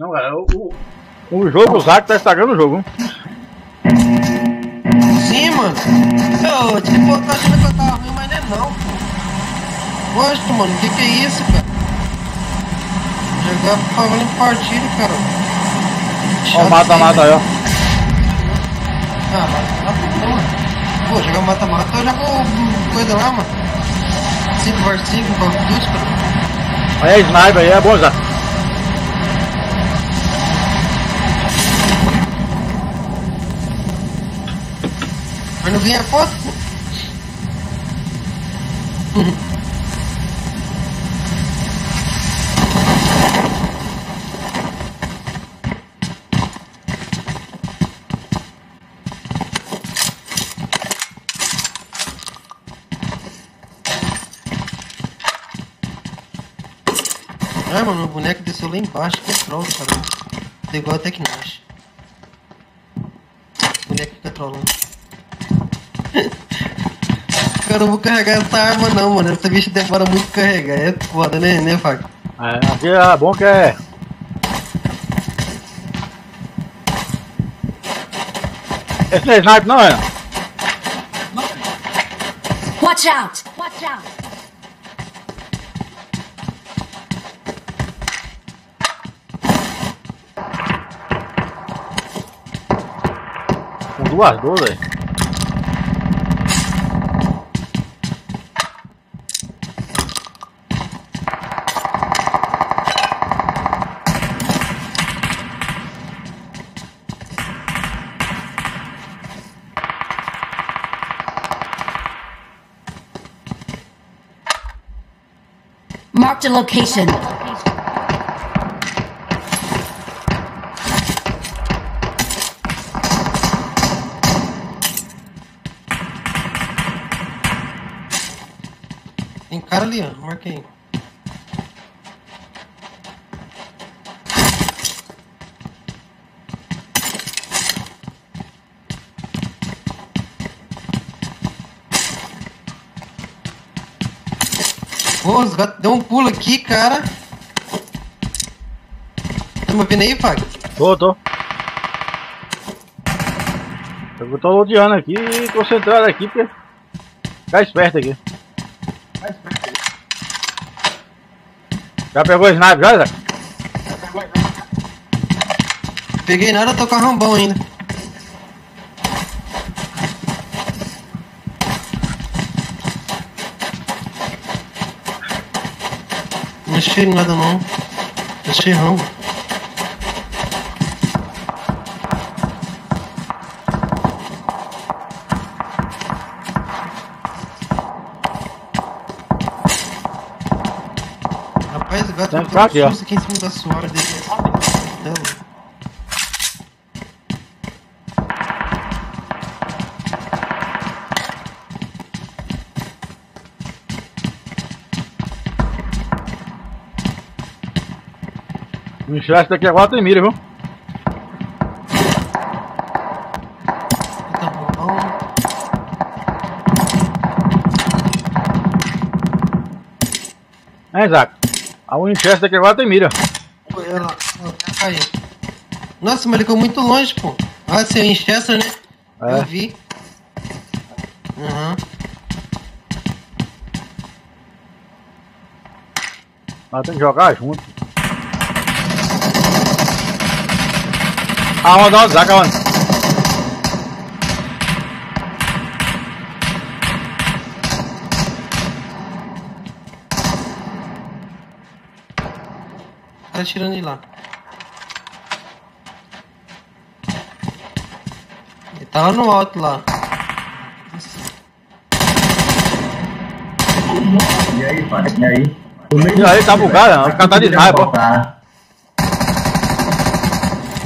Não, cara, o, o, jogo, o Zac tá estragando o jogo. hein? Sim, mano. Eu, tipo, eu tô achando que eu tava ruim, mas não é não, pô. Gosto, mano. O que que é isso, cara? Jogar falando partida, cara. Ó, Chato mata-mata aí, ó. Ah, mata-mata, mano. Pô, jogar mata-mata, eu jogo coisa lá, mano. 5 vs 5, Call of Duty, cara. Aí é sniper aí, é bom já. Mas não foto. Ah, mano, o boneco desceu lá embaixo, que é troll, cara. Até que nós. O boneco fica trollando. Cara, eu não vou carregar essa arma não, mano. Essa bicha demora muito carregar. É foda, né, né, Fábio? É, aqui é bom que é. Esse não é sniper não, é? Watch out! Watch out! Com duas doze, velho. Marked a location. Tem cara ali. Marquei. Os gatos deu um pulo aqui, cara. Tá me ouvindo aí, Fag? Tô, tô. Eu tô rodeando aqui e concentrado aqui, porque. Ficar esperto aqui. Já pegou o sniper já, Zé? Peguei nada, tô com a rambão ainda. Não achei nada não. Achei rambo. Rapaz, o gato ficar aqui, ó. aqui em cima da suora dele. O enxerga daqui agora tem mira, viu? tá. É, Isaac. A Winchester daqui agora tem mira. Lá, ó, caiu. Nossa, mas ele ficou muito longe, pô. Ah, seu Winchester, né? É. Eu vi. Aham. Nós temos que jogar junto. Aonde, onde, Isaac, aonde? Tá tirando de lá. Ele tá lá no alto lá. E aí, pai? E aí? E aí, tá bugado, o cara tá de sniper.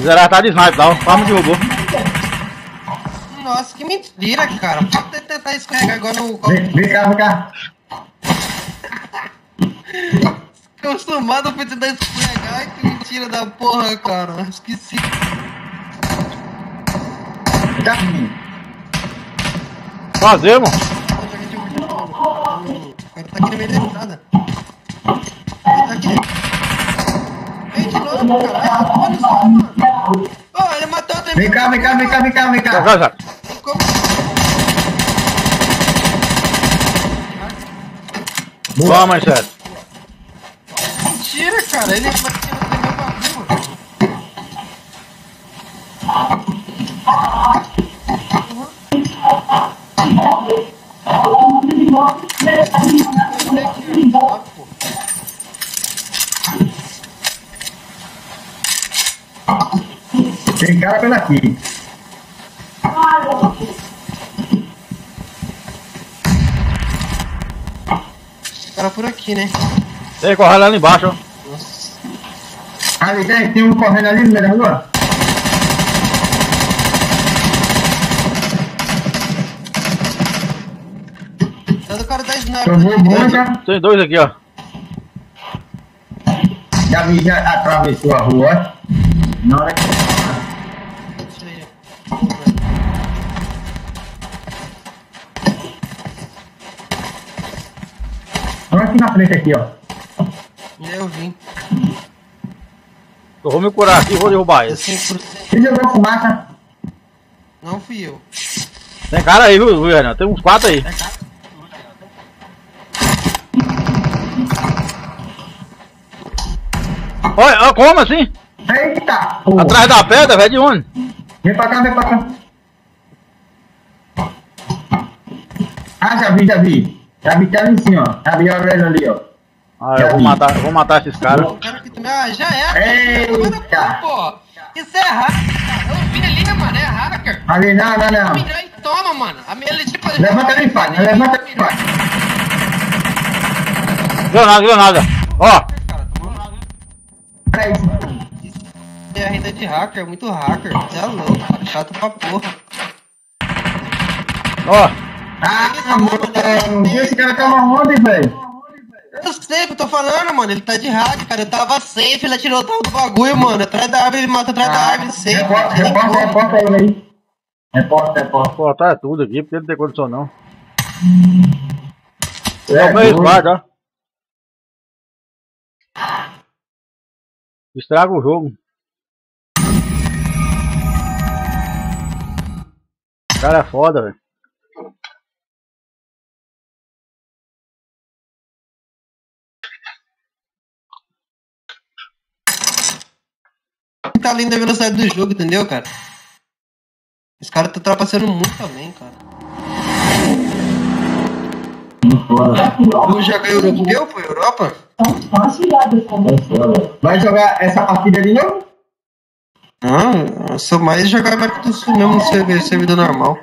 Ó. Tá. Tá de sniper, tá? Quase me derrubou. Nossa, que mentira, cara. Pode tentar escorregar agora no. Vem, vem cá, vem cá. Acostumado pra tentar escorregar. Ai, que mentira da porra, cara. Esqueci. Vem cá. Fazer, mano. O cara tá aqui no meio da estrada. Ele tá aqui. Vem de novo, cara. Olha só, mano. Ô, ele matou outra Vem cá, vem cá, vem cá, vem cá, vem cá. Jogar, Isaac. Como? Boa, manchete. Mentira, cara. Ele bateu no meu bagulho, mano. Tem cara pela aqui. Cara por aqui, né? Tem correr lá embaixo, ó. Nossa. Ali tem, tem um correndo ali no meio da rua. Tá do cara da sniper. Tomou. Tem dois aqui, ó. Já vi, já atravessou a rua. Na hora que... Olha aqui na frente aqui, ó. Eu vim. Eu vou me curar aqui e vou derrubar esse. 100%. Você jogou fumaça? Não fui eu. Tem cara aí, viu, Renan? Tem uns quatro aí. Olha, olha, como assim? Eita! porra. Atrás da pedra, velho, de onde? Vem pra cá, vem pra cá. Ah, já vi, já vi. Já vi, tá ali em cima, ó. Já vi a orelha ali, ó. Ah, eu vou matar, eu vou matar esses caras. Ah, já era. Eita. Pô, isso é hacker. Eu vi ali, né, mano? É hacker. Ali, não, não, não. Aí, toma, mano. A minha ele tipo. Levanta ali, pai. Levanta ali, pai. Granada, granada. Ó, Peraí. É a renda de hacker, muito hacker. Você é louco. Chato pra porra. ó. Ah, mano. Esse cara tava onde, velho? Eu sei o que eu tô falando, mano. Ele tá de hack, cara. Eu tava safe, ele atirou o tal do bagulho, mano. Atrás da árvore, ele mata atrás da árvore, safe. Reporta, tem reporta, reporta ele aí. Reporta, reporta. Cortar é tudo aqui, porque não tem condição não. É, É o meu squad, ó. Estraga o jogo. Cara é foda, velho. Tá além da velocidade do jogo, entendeu, cara? Os caras tá trapaceando muito também, cara. Tu já ganhou europeu, pô, Europa? Vai jogar essa partida de novo? Não, eu sou mais jogar América do Sul mesmo no servidor, normal.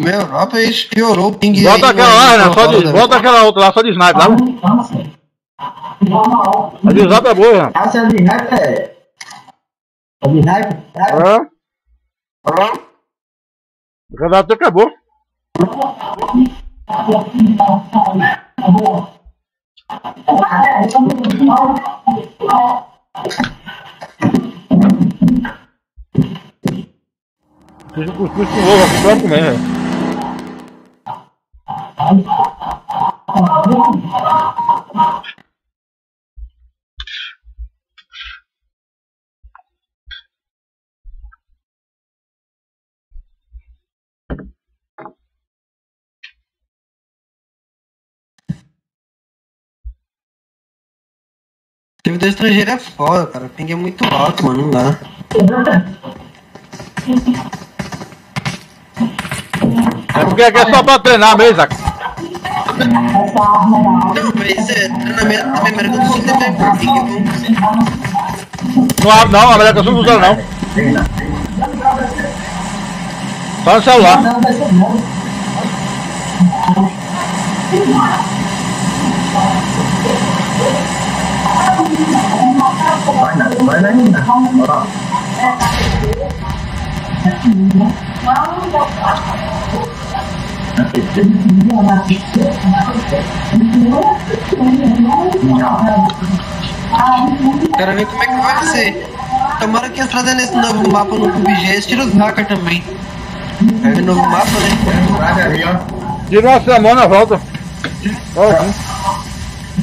Meu Europa eles piorou o ping Bota aí, aquela lá, né? Só de, bota aquela outra lá, só de sniper, tá? A de zap é boa, né? Essa de rap é. A de rap? É. O campeonato acabou. Fiz um cuscuz com ovo aqui pra comer, velho. Servidor estrangeiro é foda, cara. O ping é muito alto, mano. Não dá. É porque aqui é só pra treinar mesmo, Zac. Não, mas é, treinamento também, América do Sul também por ping. Não abre não, a América do Sul não usa não. Só no celular. Vai na. Ó. Quero ver como é que vai ser. Tomara que entrada nesse novo mapa no PUBG, tira os hackers também. O novo mapa, né? Tira uma semana, volta. Ó.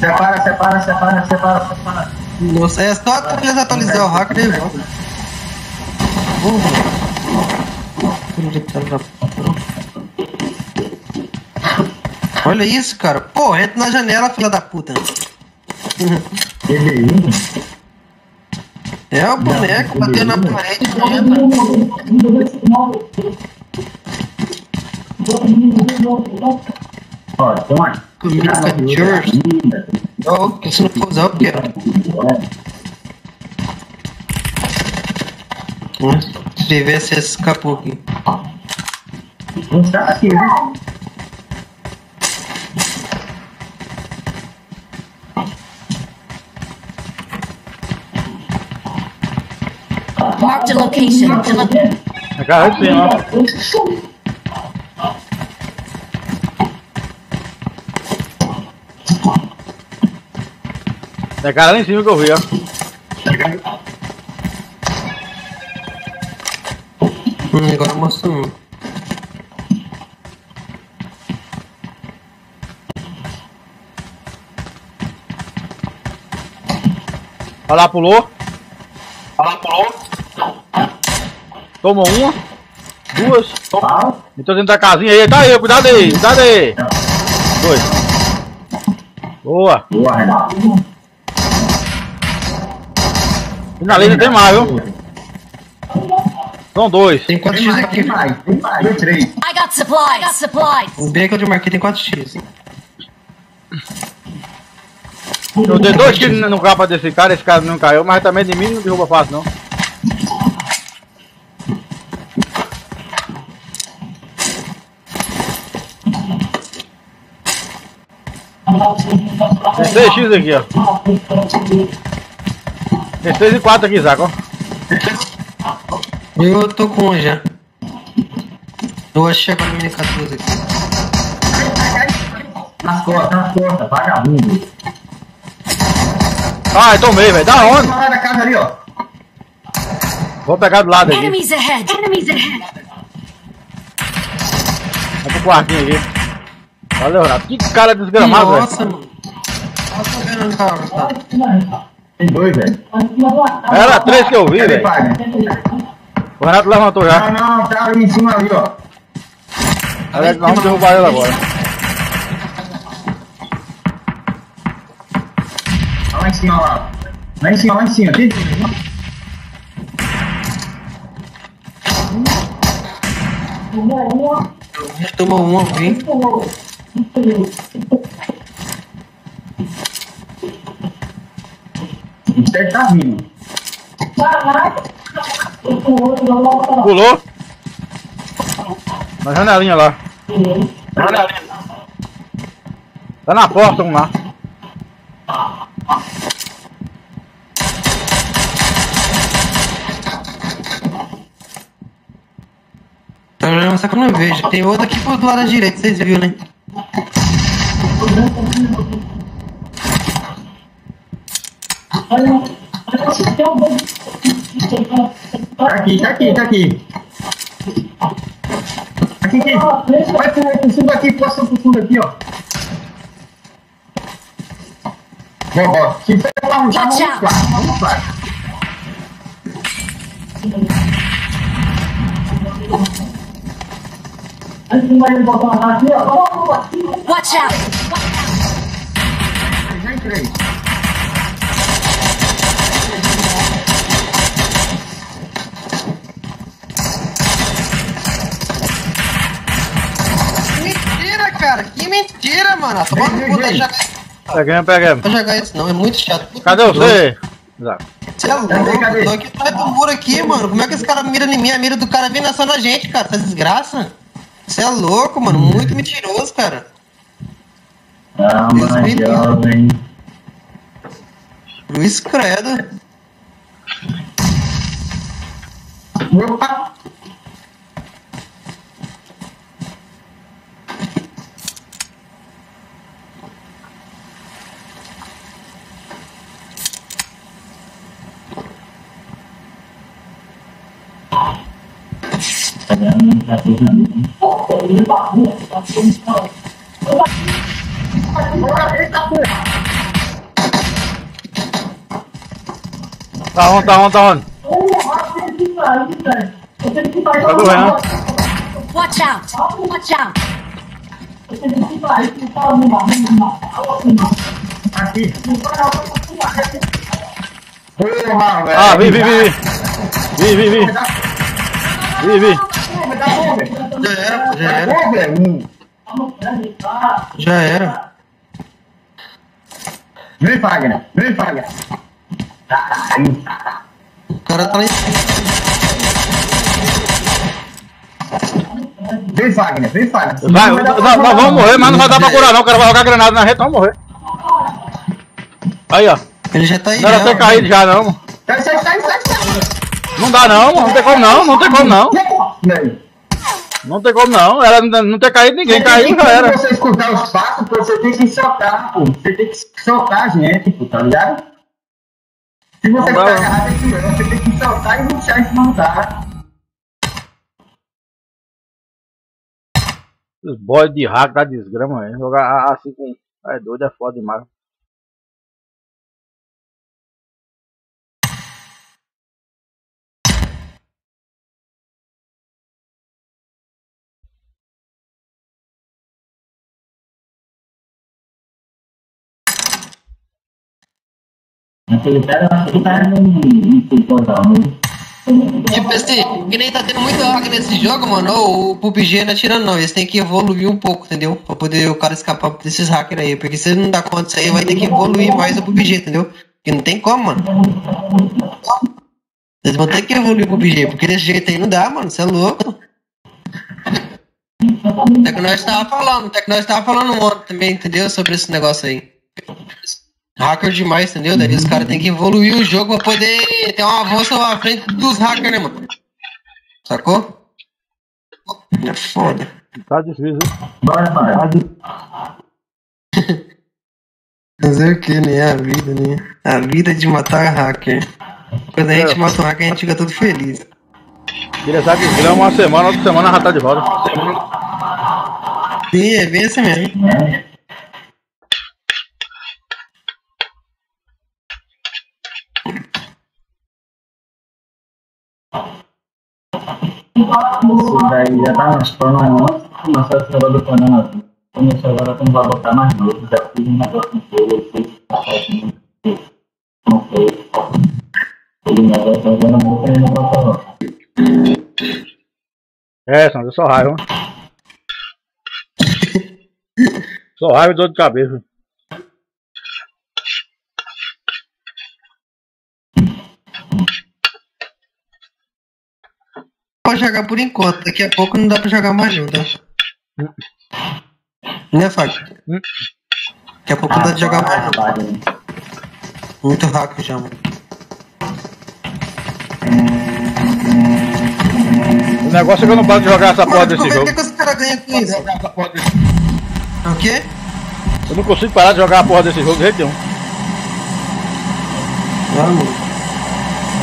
Separa, separa, separa, separa, separa. Nossa, é só atualizar, atualizar o hacker e volta. Olha isso, cara. Pô, entra na janela, filha da puta. É o boneco, bateu na parede, não entra. Ó, George. Oh, que se não for usar, eu quero. Se ver se escapou aqui. Não está aqui, viu? Marked a location. É cara de cima, ó. É cara lá em cima que eu vi, ó. Hum, agora mostra um. Olha lá, pulou. Olha lá, pulou. Tomou uma. Duas. Entrou dentro da casinha aí. Tá aí, cuidado aí, cuidado aí. Dois. Boa. Boa, Renato. Finaliza, tem mais, viu? São dois. Tem 4x Tem aqui. mais, tem mais. Tem três. I got supplies. I got supplies. O B que eu te marquei tem 4x. Eu dei dois tiros no capa desse cara, esse cara não caiu, mas também de mim não derruba fácil não. Tem 6x aqui, ó. Tem 6 e 4 aqui, Zaco, ó. Eu tô com um já. Eu achei agora o mini 14 aqui. Nas costas, nas costas, vagabundo. Ai, tomei, velho. Da onde? Da casa ali, ó. Vou pegar do lado aqui. Enemies ahead. Enemies ahead. Vai pro quartinho aqui. Valeu, Renato. Que cara desgramado, velho. Nossa, mano. Nossa, tá, tá. Tem dois, velho. Era três que eu vi, velho. O Renato levantou já. Não, não, tá ali em cima ali, ó. Alex, nós vamos derrubar ele agora. Lá em cima, lá. Lá em cima, lá em cima. Tem Tomou um, vim. Deve tá vindo. Pulou. Na janelinha lá. Tá na porta um lá. Tá olhando, só que eu não vejo. Tem outro aqui pro lado da direita, vocês viram, né? Tá aqui, tá aqui, tá aqui. Aqui, aqui. Vai pro, fundo aqui, passa pro fundo aqui, ó. Ó, ó. Se for pra arranjar, Watch vamos out. lá, vamos lá. Watch out! Já entrei. Mentira, cara. Que mentira, mano. Cu, não jogar isso. Pegamos, pegamos. Não jogar isso não, é muito chato. Cadê você? Exato. Você é louco, tô aqui atrás do muro aqui, mano. Como é que esse cara mira em mim? A mira do cara vem na na gente, cara. Essa desgraça. Você é louco, mano. Muito mentiroso, cara. Deus Calma, me livre. jovem. Luiz Credo. Opa. Tá onde, tá onde, tá onde? Tá doendo. Watch out! Watch out! Aqui. Porra, velho. Ah, vi, vi, vi, vi. Vi, vi, vi. Vi, vi. Já era, já era. Vem, Fagner. Vem, Fagner. O cara tá lá em Vem, Fagner. Vem, Fagner. Vai, nós vamos morrer, mas não vai dar pra curar não. O cara vai jogar granada na gente, vamos morrer. Aí, ó. Ele já tá aí. Não era já, ter caído já, não. Sai, sai, sai, sai, sai. Não dá não, não tem como não, não tem como não. Não tem como não. Era não ter caído ninguém, caiu já era. Você escutar os passos, você tem que soltar, pô. Você tem que soltar a gente, pô, tá ligado? Se você Não ficar agarrado aqui, você tem que soltar e deixar isso montar. Os boys de hack da desgrama. Jogar assim com. É doido, é foda demais. Aquele cara, aquele cara não se importa, não. Tipo assim, que nem tá tendo muito hack nesse jogo, mano. O PUBG não é não. Eles têm que evoluir um pouco, entendeu? Pra poder o cara escapar desses hackers aí. Porque se não dá conta disso aí, vai ter que evoluir mais o PUBG, entendeu? Porque não tem como, mano. Eles vão ter que evoluir o PUBG, porque desse jeito aí não dá, mano. Você é louco. Até que nós tava falando, até que nós tava falando ontem também, entendeu? Sobre esse negócio aí. Hacker demais, entendeu? Daí os caras têm que evoluir o jogo pra poder ter um avanço à frente dos hackers, né, mano? Sacou? É foda. Tá difícil. Bora, bora. Fazer o que, né? A vida, né? A vida de matar hacker. Quando a gente mata um hacker, a gente fica todo feliz. Queria saber que uma semana, outra semana já tá de volta. Sim, é bem assim mesmo. Isso daí já tá formas antes de começar esse negócio do Panama. Começou agora que não vai botar mais novo. Já fiz um negócio com ele, fiz assim, não sei. Ele negócio agora não botar não. É, Sandro, só raiva. só raiva e dor de cabeça. Pode jogar por enquanto, daqui a pouco não dá pra jogar mais não, tá? Né, Fábio? Daqui a pouco não dá de jogar mais não. Muito rápido já, mano. O negócio é que eu não paro de jogar essa porra desse como é jogo. que os caras ganham com isso? O quê? Eu não consigo parar de jogar a porra desse jogo de jeito nenhum. Mano.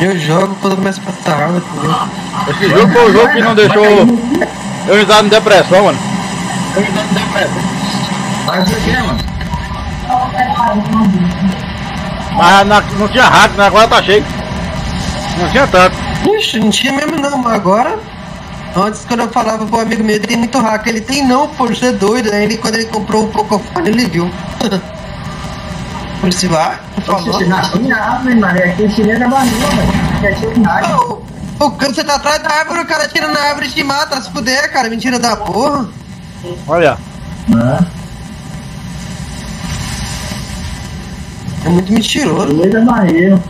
Eu jogo quando começa a passar raiva? Esse jogo foi o jogo que não deixou eu entrar em depressão, mano. Faz o que, mano? Mas na- não tinha rato, né? Agora tá cheio. Não tinha tanto. Ixi, não tinha mesmo não, mas agora. Antes quando eu falava pro amigo meu, tem muito hack. Ele tem não, pô, você é doido. Aí ele, quando ele comprou o Pocofone, ele viu. [LAUGHS] Por isso vai, falou. Você na minha árvore, Maria, aqui tirei da barriga, velho. Ô, quando você tá atrás da árvore, o cara tira na árvore e te mata, se puder, cara. Mentira da porra. Olha. É muito mentiroso. Tirei da barriga.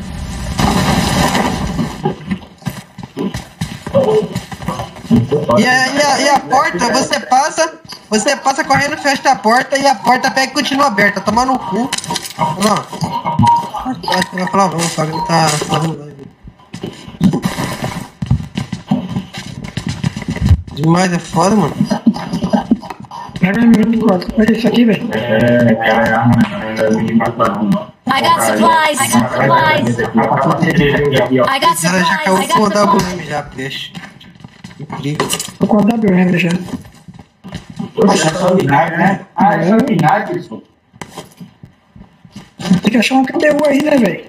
E a, e, a, e a porta, você passa, você passa correndo, fecha a porta e a porta pega e continua aberta, toma no cu. Não. Acho que vai falar, vamos, Fábio, ele tá. Demais, é foda, mano. Pega um minuto, pega isso aqui, velho. É, cara, mano. I got supplies. I got supplies. I got Esse cara já supplies. caiu o got supplies. WM já, peixe. Incrível. Tô com a WM já. Poxa, é só vinagre, né? Ah, é só vinagre, pô. Tem que achar um KDU aí, né, velho?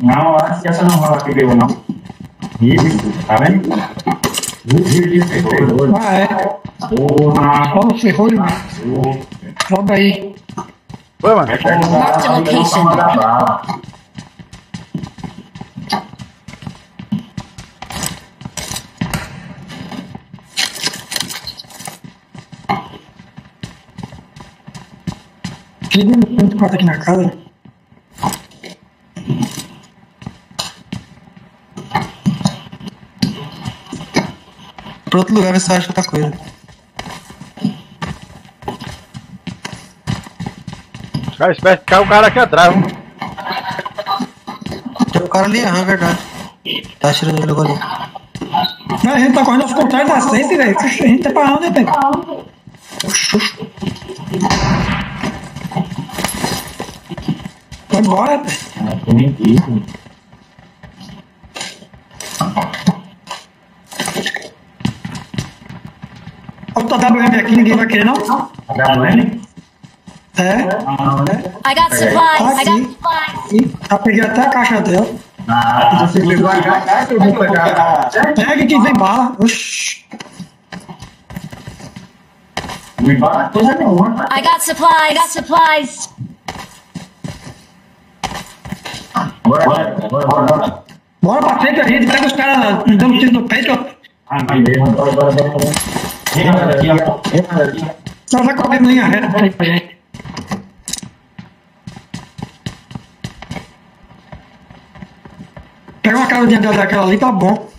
Não, acho que essa não rola que deu, não. Isso, tá vendo? Isso, Ah, é. Porra. Ó, o ferrolho, mano. Joga aí. Foi, mano. Marked a location. Que deu muito quatro aqui na casa. Pra outro lugar você acha outra coisa. Cara, esperto, cai o cara aqui atrás, viu? Tem um cara ali, ah, é verdade. Tá atirando ele agora ali. Mas a gente tá correndo aos contrários da sempre, velho. A gente tá parando, né, velho? Vai embora, velho. Outra WM aqui, ninguém vai querer, não? É. I got supplies. I got supplies. Ih, Já peguei até a caixa dela. Ah, você pegou a caixa, eu vou pegar. Pega que vem bala. Oxi. Embora coisa nenhuma. I got supplies. I got supplies. Bora, bora, bora, bora. Bora pra frente, a gente pega os caras dando tiro no peito. Ah, meu Deus, bora, bora, bora. bora. Só vai correndo linha reta pra gente. Pega uma caradinha dela daquela ali, tá bom.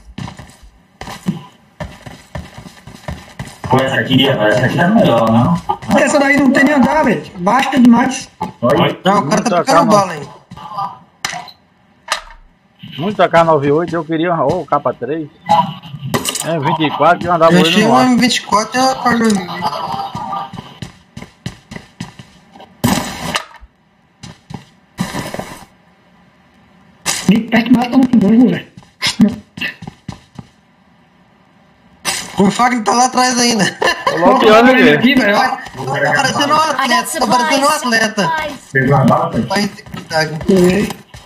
Pô, essa aqui, essa aqui é melhor, não? Essa daí não tem nem andar, velho. Basta demais. Oi? Não, o cara tá Muita picando calma. bala aí. Muita K98, eu queria uma oh, capa 3. É, 24 e eu andava Eu achei no um ar. M24 e ali. De perto mais tá muito doido, velho. O Fagner tá lá atrás ainda. Logo pior Olha ele aqui. velho. ó. Tá parecendo um I got atleta, tá parecendo um atleta. Pegou a bala.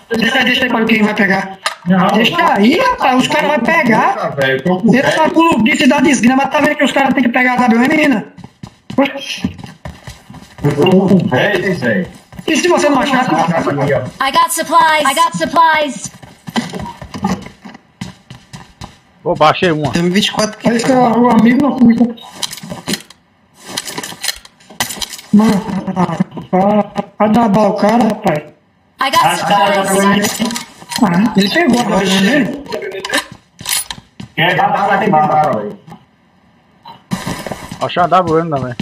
Deixa, deixa aí para quem vai pegar. Deixa aí, rapaz, os caras vão pegar. Ele tá com ludice da desgrama, tá vendo que os caras têm que pegar a WM, menina? Oxi. Eu tô com velho, velho. E se você não achar? I got supplies. I got supplies. Ô, baixei uma. Tem 24 Parece que o o amigo não cuida. Mano, pra, pra dar bala ao cara, rapaz. I got supplies. Ah, ele pegou a WM dele. Quer dar bala de bala, velho. Achei uma WM também.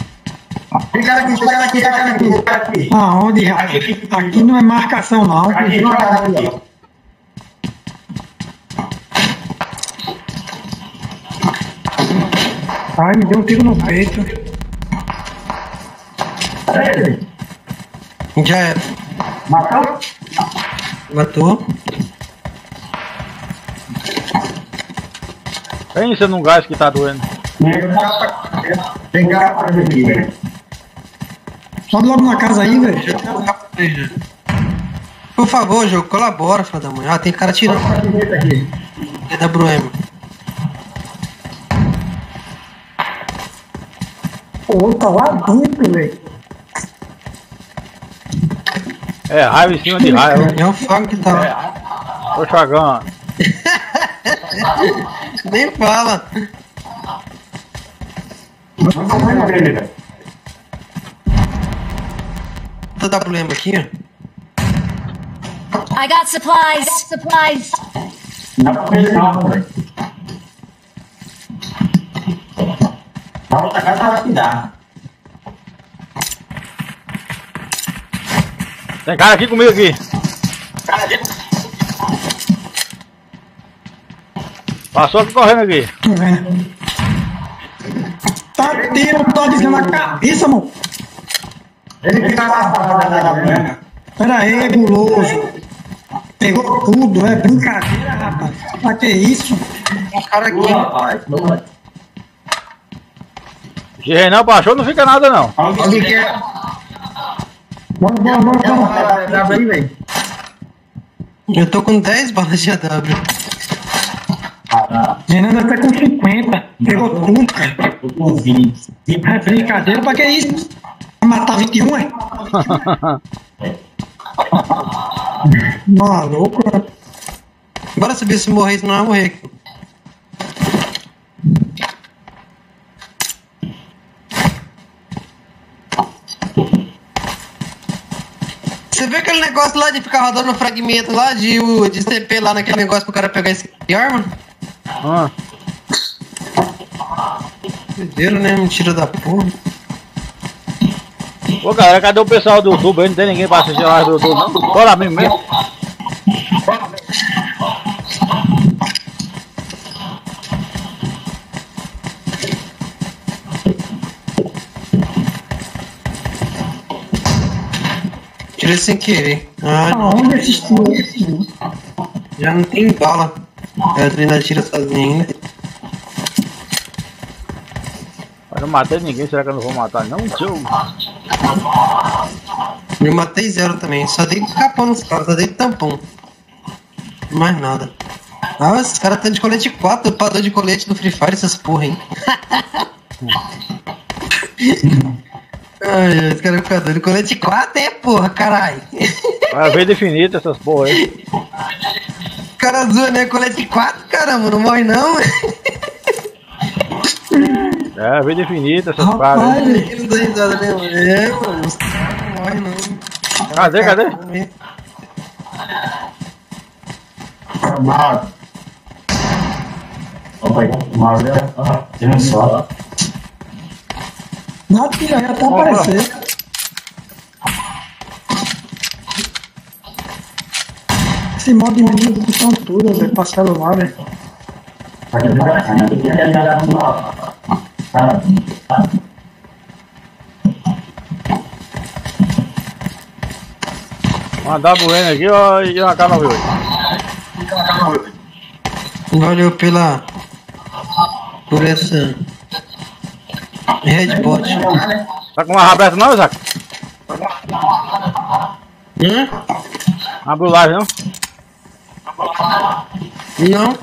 Tem cara aqui, tem cara aqui, tem cara aqui, tem cara aqui. Aonde, rapaz? Aqui não é marcação, não. Aqui, tem cara aqui, ó. Ai, me deu um tiro no peito. Ei, Já era. Matou? Matou. Pensa num gás que tá doendo. Tem cara pra aqui, velho. Sobe logo na casa aí, velho. Por favor, jogo, colabora, filho da mãe. Ah, tem cara tirando. É da Bruem. Pô, tá lá dentro, velho. É, raiva em cima de raiva. É o Fábio que tá lá. Ô, Chagão. [LAUGHS] Nem fala. Vamos ver, velho. Tá da problema aqui, ó. I got supplies. Supplies. Não dá pra não, velho. A outra casa vai te dar. Tem cara aqui comigo aqui. Passou aqui correndo aqui. Tá tiro, tá dizendo na cabeça, mano. Ele fica na parada da grana. Pera aí, guloso. Pegou tudo, é brincadeira, rapaz. Pra que isso? Os caras aqui. Rapaz, Se Renan baixou, não fica nada não. Alguém quer. Bora, bora, bora, bora. Dá bem, velho. Eu tô com 10 balas de AW. Renan estar com 50. Pegou tudo, cara. Tô com 20. É brincadeira, pra que isso? Vai matar 21, é? [LAUGHS] Maluco, né? Bora saber se morrer, senão vai morrer viu aquele negócio lá de ficar rodando um fragmento lá de, de CP lá naquele negócio pro cara pegar esse arma? Ah, Doideira, né? Mentira da porra. Ô galera, cadê o pessoal do YouTube? aí? Não tem ninguém pra assistir live do YouTube, não? Bora mesmo mesmo. Tirei sem querer. Ah, Aonde esses tiros? já não tem bala. É, Eu ainda tira sozinho ainda. Eu não matei ninguém, será que eu não vou matar? Não, tio. Eu matei zero também, só dei capão nos caras, só dei tampão. Mais nada. Ah, esses caras estão de colete 4, padrão de colete do Free Fire, essas porra, hein? [LAUGHS] Ai, esse cara fica doido. Colete 4 é porra, caralho. Vai ver definida essas porra aí. O cara zoa, né? Colete 4, caramba, não morre não. É, ver definida essas paradas Rapaz, aí. Ele não dá risada, né, mano? É, mano, os caras não morrem não. Cadê, cadê? Mal. Opa, mal, né? Ah, Tem um só. Na tira, já tá aparecendo. Esse modo de menino custam tudo, velho, pra celular, velho. Que que. Tá. Uma WN aqui ó, e uma K98. Valeu pela. por essa. Redbot. Tá com uma aberta não, Isaac? Hum? Abre o live não? Não.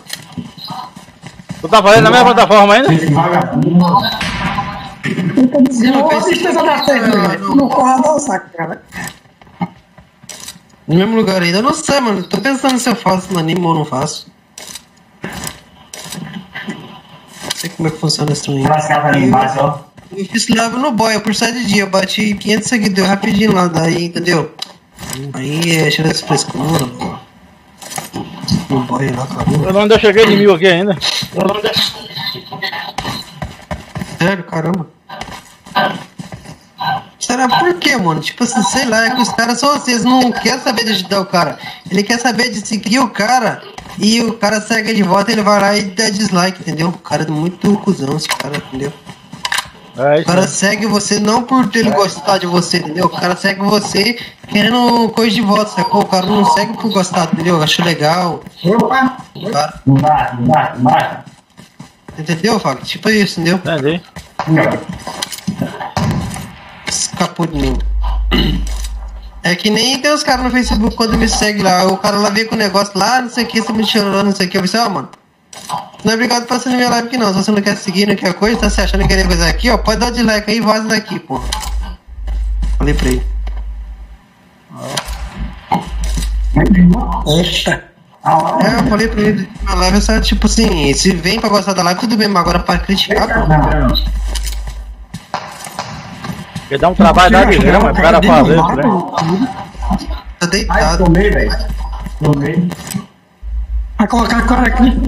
Tu tá fazendo na mesma plataforma ainda? Da terra, não corra não, saca, cara. No mesmo lugar ainda. Eu não sei, mano. Tô pensando se eu faço no anime ou não faço. Não sei como é que funciona esse trem. Fiz live no boy, por 7 dias. Eu bati 500 seguidores rapidinho lá, daí, entendeu? Aí é cheio dessa frescura, mano. No boy lá, acabou. Eu não ainda cheguei de mil aqui ainda. Sério, caramba. Será por quê, mano? Tipo assim, sei lá, é que os caras só vocês não querem saber de ajudar o cara. Ele quer saber de seguir o cara e o cara segue de volta, ele vai lá e dá dislike, entendeu? O cara é muito cuzão, esse cara, entendeu? É O cara segue você não por ele gostar de você, entendeu? O cara segue você querendo coisa de volta, sacou? O cara não segue por gostar, entendeu? Acho legal. Opa! Cara, embaixo. entendeu, Fábio? Tipo isso, entendeu? Entendi. Escapou de mim. É que nem tem os caras no Facebook quando me segue lá. O cara lá vem com o negócio lá, não sei o que, você me chorando, não sei o que. Eu pensei, ó, mano. Não é obrigado pra você na minha live aqui não. Se você não quer seguir, não quer coisa, tá se achando que quer coisa aqui, ó, pode dar dislike aí e vaza daqui, pô. Falei pra ele. Eita. É, eu falei pra ele na live, só tipo assim, se vem pra gostar da live, tudo bem, mas agora pra criticar, pô. Porque dá um trabalho da grama, o cara fazer isso, né? Tá deitado. Tomei, velho. Tomei. Vai colocar a cara aqui.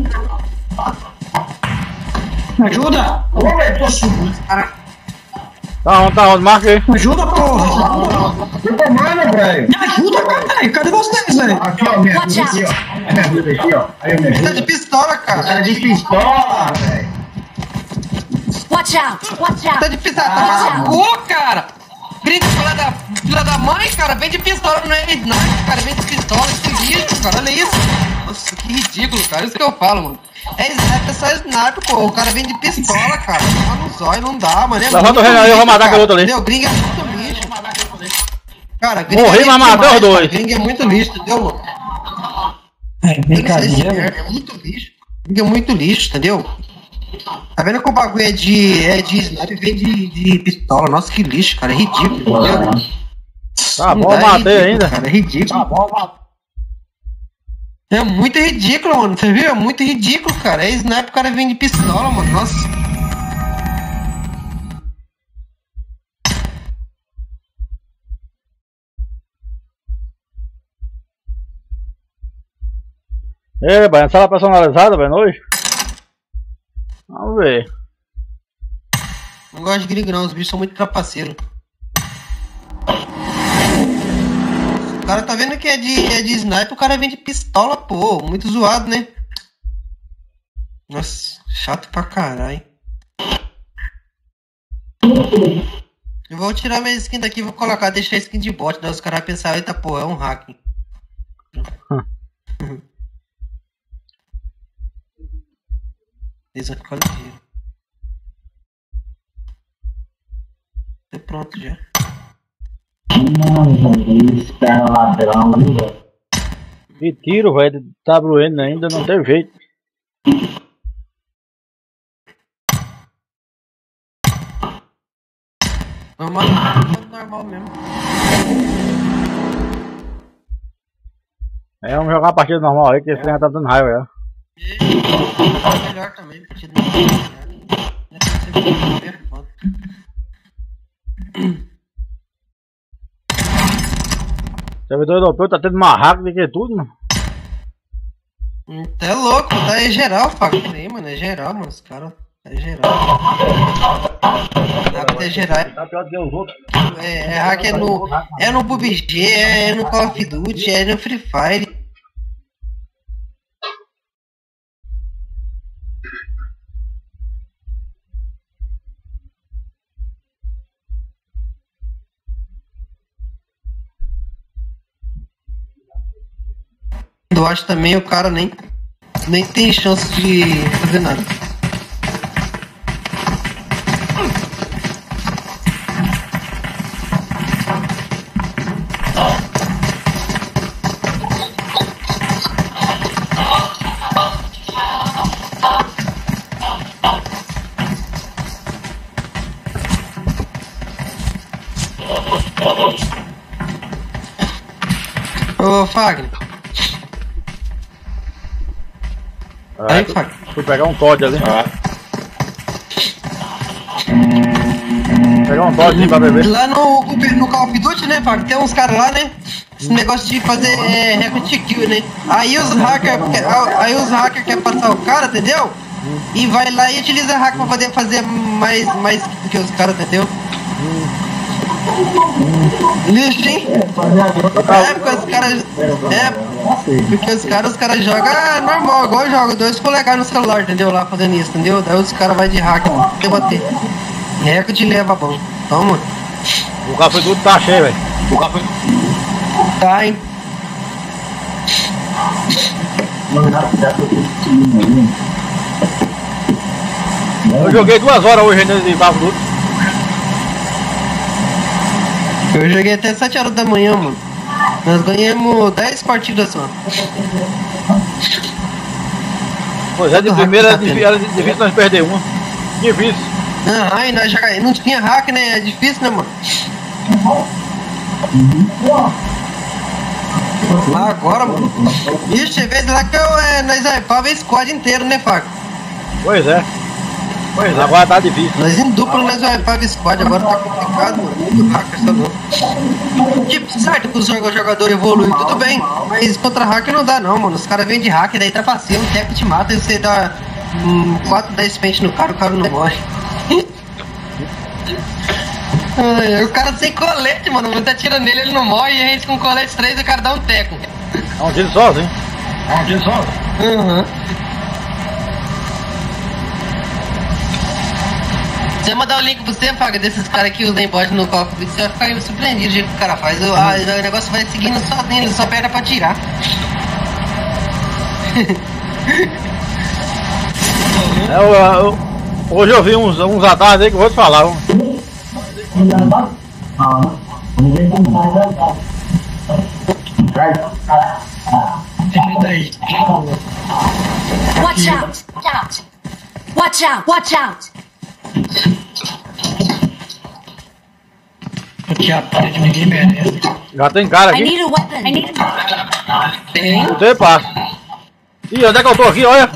Me ajuda! Ô, velho, tô subindo. Tá onde, tá onde? Marca aí. Me ajuda, porra! Tô tomando, velho. Me ajuda, caralho! Cadê vocês, velho? Aqui, ó, minha ajuda aqui, ó. Minha ajuda aqui, ó. Aí, Tá ajuda. de pistola, cara. Cara de pistola, velho. Watch out! Watch out! Tá de pistola, tá de cu, cara! Grita filha da, filha da mãe, cara, vem de pistola, não é nada, cara, vem de pistola, que ridículo, cara, olha isso. Nossa, que ridículo, cara, isso que eu falo, mano. É sniper, é só sniper, pô, o cara vem de pistola, cara, toma no zóio, não dá, mano. É Levanta o Renan aí, eu vou matar aquele outro ali. Entendeu? Gringo é muito lixo. Cara, gringo Morri, é mas matou os dois. Gringo é muito lixo, entendeu, mano? É, brincadeira. esperto, É muito lixo. Gringo é muito lixo, entendeu? Tá vendo que o bagulho é de. é de sniper vem de, de pistola. Nossa, que lixo, cara. É ridículo, entendeu? Tá Não bom, é matei ridículo, ainda. Cara, é ridículo. Tá bom, matei. É muito ridículo, mano. Você viu? É muito ridículo, cara. É sniper, o cara vem de pistola, mano. Nossa. Ei, Baiano, sala personalizada, velho, hoje? Vamos ver. Não gosto de gringo, não. Os bichos são muito trapaceiros. O cara tá vendo que é de, é de sniper, o cara vem de pistola, pô. Muito zoado, né? Nossa, chato pra caralho. Eu vou tirar minha skin daqui e vou colocar, deixar a skin de bot, daí os caras vão pensar, eita porra, é um hacking. [LAUGHS] Eles vão ficar ligeiros. Tô pronto já. Espera ladrão? De tiro, velho, de WN ainda não teve jeito. Normal, normal mesmo. É, vamos jogar uma partida normal aí, que esse trem tá dando raiva, já. É melhor também, porque não é foda. O servidor europeu tá tendo mais hack do que tudo, mano. Tá louco, tá é geral, Faco. aí, mano, é geral, mano, os caras. É geral. Hack é geral. Tá pior do que os outros. É, é hack é no, é no PUBG, é no Call of Duty, é no Free Fire. Eu acho também o cara nem, nem tem chance de fazer nada. Pegar um Todd ali. Pegar um Todd ali pra beber. Lá no, no Call of Duty, né, Fagner? Tem uns caras lá, né? Esse negócio de fazer é, recruit kill, né? Aí os hackers aí os hacker querem passar o cara, entendeu? E vai lá e utiliza hack pra poder fazer mais, mais do que os caras, entendeu? Lixo, hein? É, porque os caras. É, porque os caras, os caras jogam normal, igual eu jogo, dois polegares no celular, entendeu? Lá fazendo isso, entendeu? Daí os caras vai de hack, tem bater. Recorde leva bom. Toma. O café tudo tá cheio, velho. Tá, hein? Eu joguei duas horas hoje ainda de Duto. Eu joguei até 7 horas da manhã, mano. Nós ganhamos 10 partidas só. Pois é, de primeira era difí- era difícil nós perder uma. Difícil. Ah, e nós joga... não tinha hack, né? É difícil, né, mano? Lá agora, mano. Ixi, vê lá que eu, é, nós arpava o squad inteiro, né, Faco? Pois é. Pois é. Agora tá difícil. Nós em dupla nós arpava o squad, agora tá complicado, mano. Muito hacker, só não. Tipo, certo que o jogo- o jogador evolui, tudo bem. Mas contra hacker não dá, não, mano. Os caras vêm de hacker, daí trapaceia, um teco te mata e você dá hum, 4, 10 pente no cara, o cara não morre. [LAUGHS] Ai, o cara sem colete, mano. Você atira nele, ele não morre. E a gente com colete 3, o cara dá um teco. É um tiro só, hein? É um tiro só. Uhum. Se eu mandar o link pra você, Faga, desses caras que usam bot no Duty, você vai ficar surpreendido do jeito que o cara faz. O, a- o negócio vai seguindo sozinho, ele só perde pra tirar. É, eu- eu- hoje eu vi uns, uns atalhos aí que eu vou te falar. Watch out! Watch out! Watch out! Aqui a parede ninguém merece. Já tem cara I aqui. need a weapon. I need a Você passa. Ih, onde é que eu tô aqui? Olha.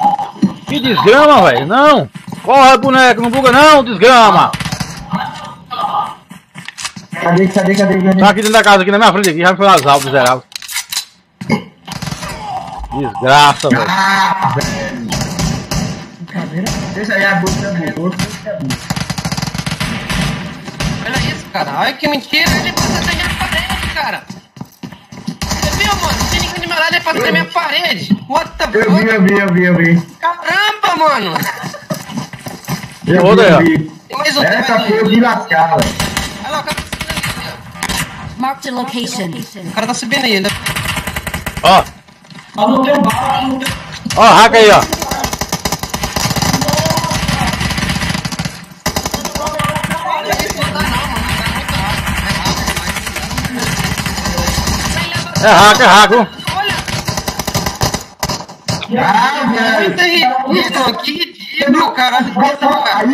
Que desgrama, velho. Não. Corre, boneco. Não buga não, desgrama. Cadê, cadê, cadê, cadê? Tá aqui dentro da casa, aqui na minha frente, aqui. Já me foi nas altas, miserável. Desgraça, velho. Deixa aí a boca do outro. Olha isso, cara. Ai, que mentira. Ele passa até minha parede, cara. Você viu, mano? Tem ninguém do meu lado, ele passa até minha parede. What the Eu vi, fuck? eu vi, eu vi, eu vi. Caramba, mano. Eu vi, eu vi. Tem mais um. Essa foi eu vi lascar, velho. Olha lá, o cara tá subindo ali, Marked a location. ó. O cara tá subindo aí, né? Ó. Ó, hack aí, ó. É hack, é hack. Ah. Muito ridículo, que ridículo, caralho. Caiu.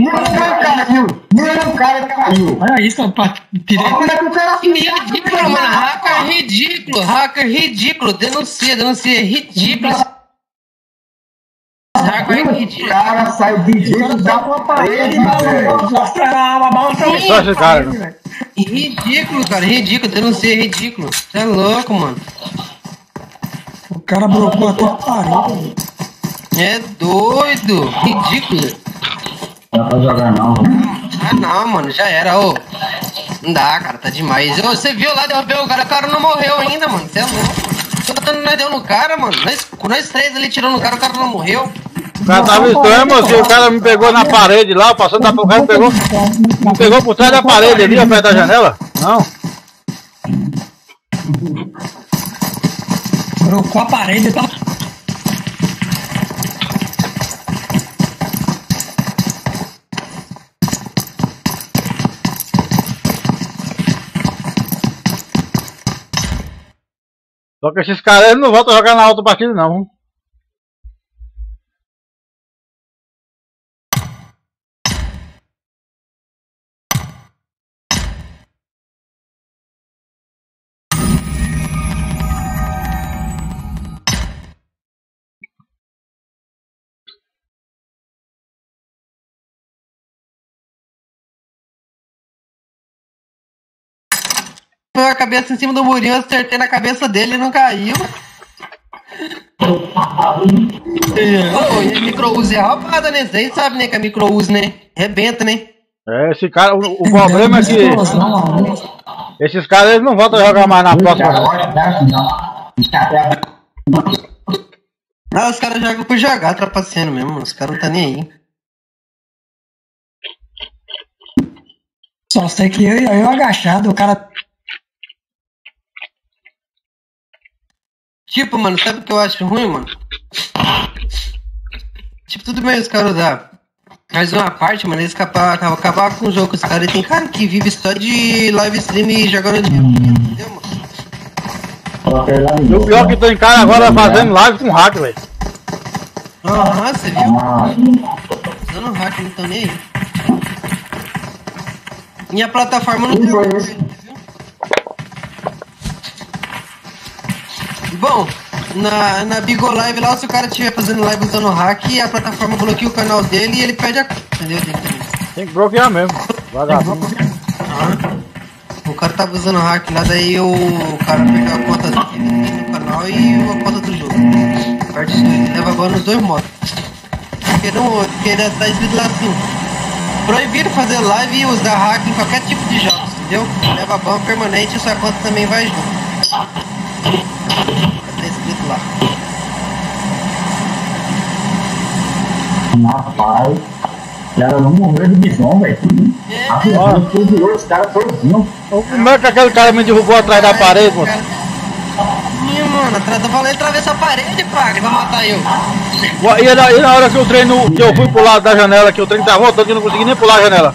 Não caiu. Não, cara caiu. Olha isso. Tirei. Como é que o cara Que ridículo, mano. Hacker ridículo, hacker ridículo. Denuncia, denuncia. Ridículo. Hacker O ridículo. cara saiu de jeito da parede, velho. Mostra a Só esse cara. né? Ridículo, cara. Ridículo. Denuncia, ridículo. Você é louco, mano. O cara brocou até a parede. É doido. Ridículo. Não dá pra jogar, não. Ah, não, mano. Já era, ô. Não dá, cara. Tá demais. Ô, Você viu lá, derrubei o cara. O cara não morreu ainda, mano. Você é louco. Tô dando nós deu no cara, mano. Nós, nós três ali tirando o cara, o cara não morreu. O cara tava estranho, moço. O cara me pegou na parede lá, passando da me pegou. Me pegou por trás da parede ali, perto da janela. Não. Brocou a parede. Tá... Só que esses caras não voltam a jogar na outra partida, não. A cabeça em cima do murinho, eu acertei na cabeça dele e não caiu. Ô, e a micro-use é roubada, né? Vocês sabem, né? Que a micro-use, né? Rebenta, né? É, esse cara, o, o problema é que esses caras eles não voltam a jogar mais na próxima. Ah, os caras jogam por jogar, trapaceando mesmo. Os caras não tá nem aí. Só sei que eu, eu agachado, o cara. Tipo, mano, sabe o que eu acho ruim, mano? Tipo, tudo bem os caras usar. Mas uma parte, mano, eles acabar, acabar, acabar com o jogo com os caras. E tem cara que vive só de live stream e jogando dinheiro. Entendeu, mano? E o pior é que tô em casa agora fazendo live com hack, velho. Aham, você viu? Usando hack, não tô nem aí. Minha plataforma não tem. Bom, na, na Bigo Live lá, se o cara estiver fazendo live usando hack, a plataforma bloqueia o canal dele e ele perde a conta, entendeu? Tem que bloquear mesmo. Vagabundo. O cara tava usando hack lá, daí o cara perdeu a conta dele no canal e a conta do jogo. Perde dois, ele leva ban nos dois modos. Porque, não, porque ele tá escrito lá assim: proibido fazer live e usar hack em qualquer tipo de jogos, entendeu? Leva ban permanente e sua conta também vai junto. Tá escrito lá. Rapaz, cara não morreu de bison, velho. Ah, tudo os caras todinho. Como é que aquele cara me derrubou atrás da parede, mano? Ih, mano, atrás eu falei atravessar a parede, ele vai matar eu. E na, e na hora que eu treino, que eu fui pro lado da janela, que o trem tá voltando, que eu não consegui nem pular a janela.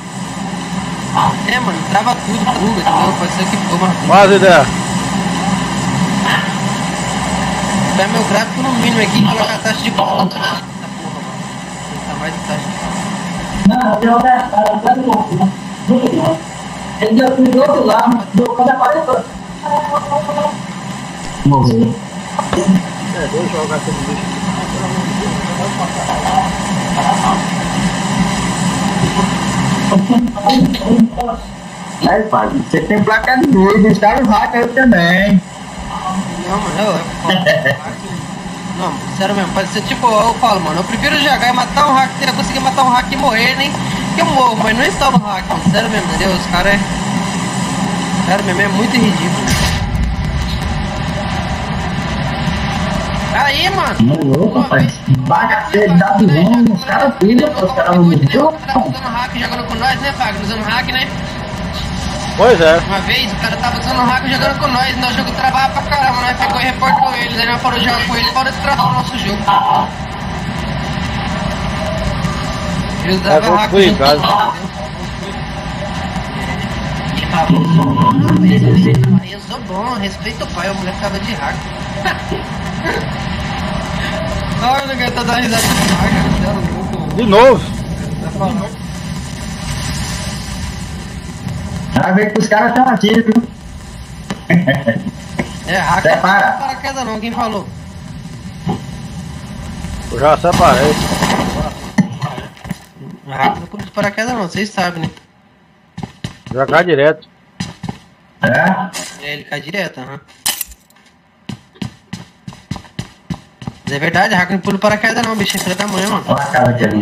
É, mano, trava tudo, tudo, entendeu? Pode ser que for, mano. Faz ideia. Vai meu gráfico no mínimo aqui e colocar a taxa de conta. Essa porra, mano. Tá mais de taxa de Ele deu do outro lado, do quando apareceu. Morreu. É, deixa eu jogar esse bicho. É, pai, você tem placa de doido, está no hacker também. Não, mano, eu, Não, sério mesmo, pode ser tipo, eu falo, mano, eu prefiro jogar e matar um hack, eu conseguir matar um hack e morrer, nem que eu morro, mas não instalo o hack, mano, sério mesmo, entendeu? Os caras é. Sério mesmo, é muito ridículo. Aí, mano. Não, louco, rapaz. Bagaceiro da visão, os caras pilham, os caras não me deu. Tá usando hack jogando com nós, né, Fagner? Usando hack, né? Pois é. Uma vez o cara tava usando hack jogando com nós, o jogo travava pra caramba, nós pegou e reportou eles, aí nós parou de jogar com ele, parou de travar o nosso jogo. Eles É davam hack junto complicado. Eu sou bom, respeita o pai, o moleque tava de hack. Olha, o negócio tá dando risada de é louco. De novo. Tá falando. Vai ver que os caras estão ativos, viu? É hack, não Separa. é paraquedas não, quem falou? Eu já separei. Hack não curte paraquedas não, vocês sabem, né? Já cai direto. É? É, ele cai direto, aham. Mas é verdade, hack não pula paraquedas não, bicho, é da mãe, mano. Olha a cara de ali.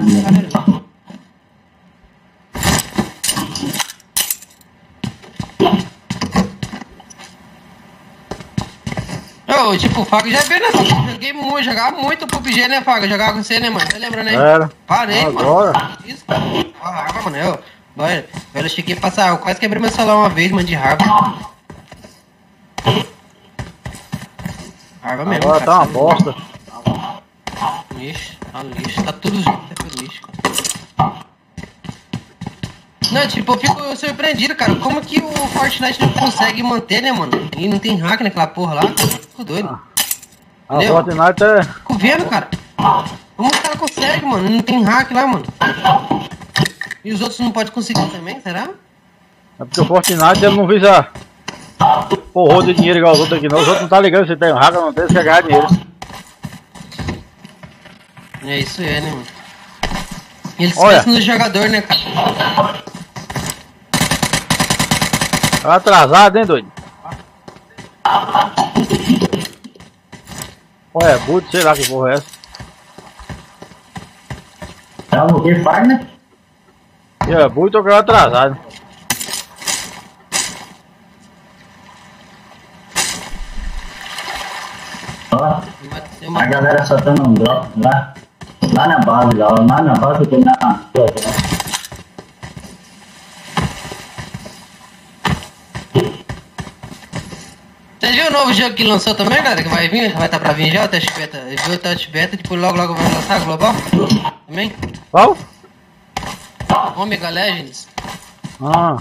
Ô, tipo, o Fago já veio nessa. Joguei muito, jogava muito PUBG, né, Fago? Jogava com você, né, mano? Você lembra, né? Era. Parei, Agora. mano. Isso. Ah, arma, mano. Eu, velho, eu cheguei a passar. Eu quase quebrei meu celular uma vez, mano, de raiva. Raiva mesmo. Agora cara, tá uma você- bosta. Lixo, tá lixo, tá tudo junto, tudo lixo, cara. Não, tipo, eu fico surpreendido, cara. Como que o Fortnite não consegue manter, né, mano? E não tem hack naquela porra lá. Fico doido. A Entendeu? Fortnite é. Fico vendo, cara. Como os caras conseguem, mano? Não tem hack lá, mano. E os outros não podem conseguir também, será? É porque o Fortnite ele não visa porra de dinheiro igual os outros aqui não. Os outros não tá ligando se tem hack ou não tem, se quer ganhar dinheiro. É isso é, né, mano? Eles Olha. esquecem do jogador, né, cara? Tá atrasado, hein, doido? Ué, boot, sei lá que porra é essa. Tá o que faz, né? E é boot eu quero atrasado. Ó, a galera só tá num drop lá. Lá na base, lá, lá na base tem na rua, né? Vocês viram o novo jogo que lançou também, galera? Que vai vir, vai estar pra vir já, o teste beta. Viu o teste beta, tipo, logo logo vai lançar global? Também? Qual? Omega Legends. Ah,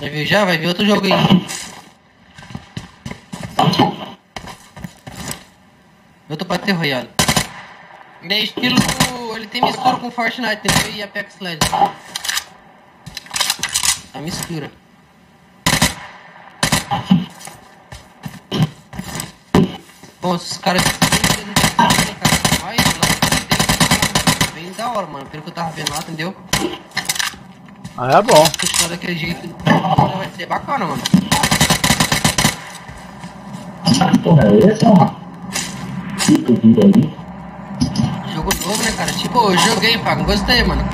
Já viu já? Vai vir outro jogo aí. Outro Battle Royale. Ele é estilo. Ele tem mistura com Fortnite entendeu? e Apex Legends. A mistura. Bom, os caras. Vai, lá, Bem da hora, mano. Pelo que eu tava vendo lá, entendeu? ah é bom. Fechando daquele jeito. Vai ser bacana, mano. Porra, é ó. Fica aqui aí. Jogo novo, né, cara? Tipo, eu joguei, pago, gostei, mano.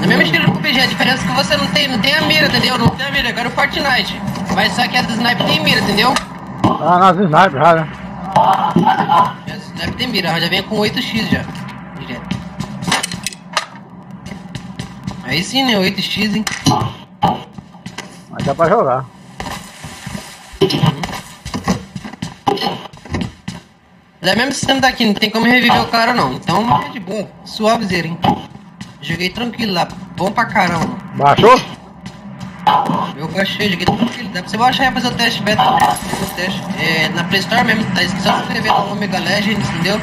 Na mesma estilo do PG, a diferença é que você não tem, não tem a mira, entendeu? Não tem a mira, agora o Fortnite. Mas só que a do Snipe tem mira, entendeu? Ah, nas sniper já, né? A do Snipe tem mira, já vem com 8x já. Direto. Aí sim, né? 8x, hein? Mas dá pra jogar. É mesmo sistema daqui, não tem como reviver o cara não. Então é de boa, suavezeira, hein? Joguei tranquilo lá, bom pra caramba. Baixou? Eu baixei, joguei tranquilo. Dá pra você baixar e fazer o teste beta. o teste. É, na Play Store mesmo, tá só se inscrever no Omega Legends, entendeu?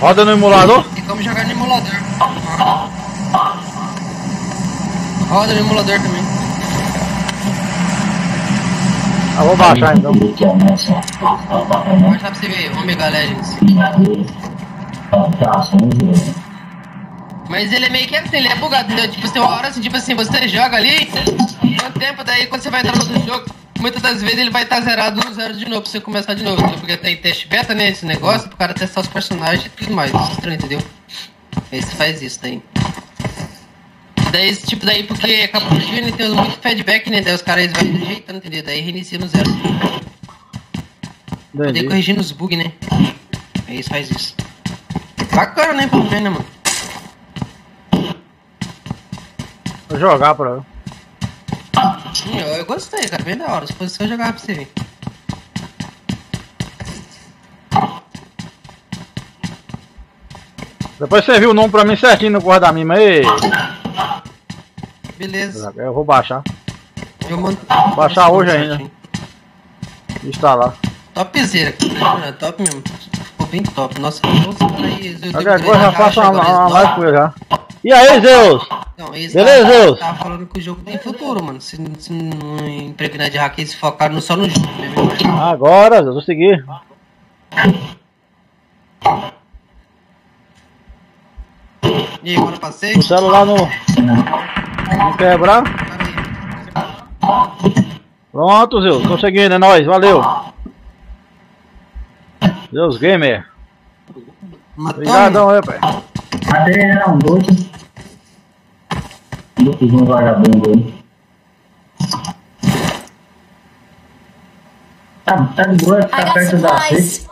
Roda no emulador? Tem como jogar no emulador. Roda no emulador também. Ah, vou baixar então. Que é. Vou baixar pra você ver, Omega Legends. Mas ele é meio que assim, ele é bugado, entendeu? Tipo, tem uma hora assim, tipo assim, você joga ali, quanto tempo, daí quando você vai entrar no outro jogo, muitas das vezes ele vai estar zerado no zero de novo pra você começar de novo, entendeu? Porque tem teste beta, né, esse negócio, pro cara testar os personagens e tudo mais, isso é estranho, entendeu? Aí você faz isso daí. Daí, tipo, daí porque acabou fugindo e tem muito feedback, né? Daí os caras vão rejeitando, entendeu? Daí reinicia no zero. Daí corrigindo os bugs, né? Aí isso faz isso. Bacana, né? Pelo menos, né, mano? Vou jogar pra eu. Eu, gostei, cara, bem da hora. Se fosse eu jogar pra você ver. Depois você viu o nome pra mim certinho no guarda-mima aí. Beleza. Eu vou baixar. Eu mando. Baixar hoje ainda. Instalar. Topzera, cara. É top mesmo. Ficou bem top. Nossa, nossa, aí. Eu coisa já faço uma, uma live com ele já. E aí, Zeus? Não, eles Beleza, Zeus? Tava falando que o jogo tem futuro, mano. Se, se não impregnar de hack, eles focaram só no jogo mesmo. Agora, Zeus, vou seguir. E aí, bora passeio? O celular não, não quebrar. Pronto, Zeus, conseguindo, é nóis, valeu. Zeus Gamer. Obrigadão aí, pai. Até era um doce. Docezinho vagabundo aí. Tá, tá de boa, tá perto da frente.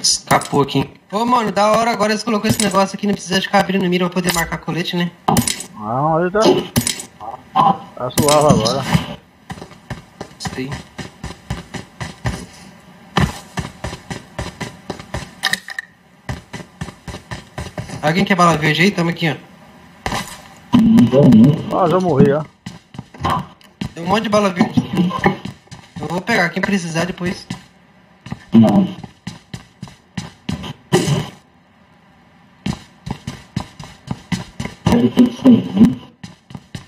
Escapou aqui. Ô, mano, da hora agora eles colocou esse negócio aqui, não precisa ficar abrindo mira pra poder marcar colete, né? Não, ele tá. Tá suave agora. Gostei. Alguém quer bala verde aí? Tamo aqui, ó. Ah, já morri, ó. Tem um monte de bala verde. Eu vou pegar, quem precisar depois. Não.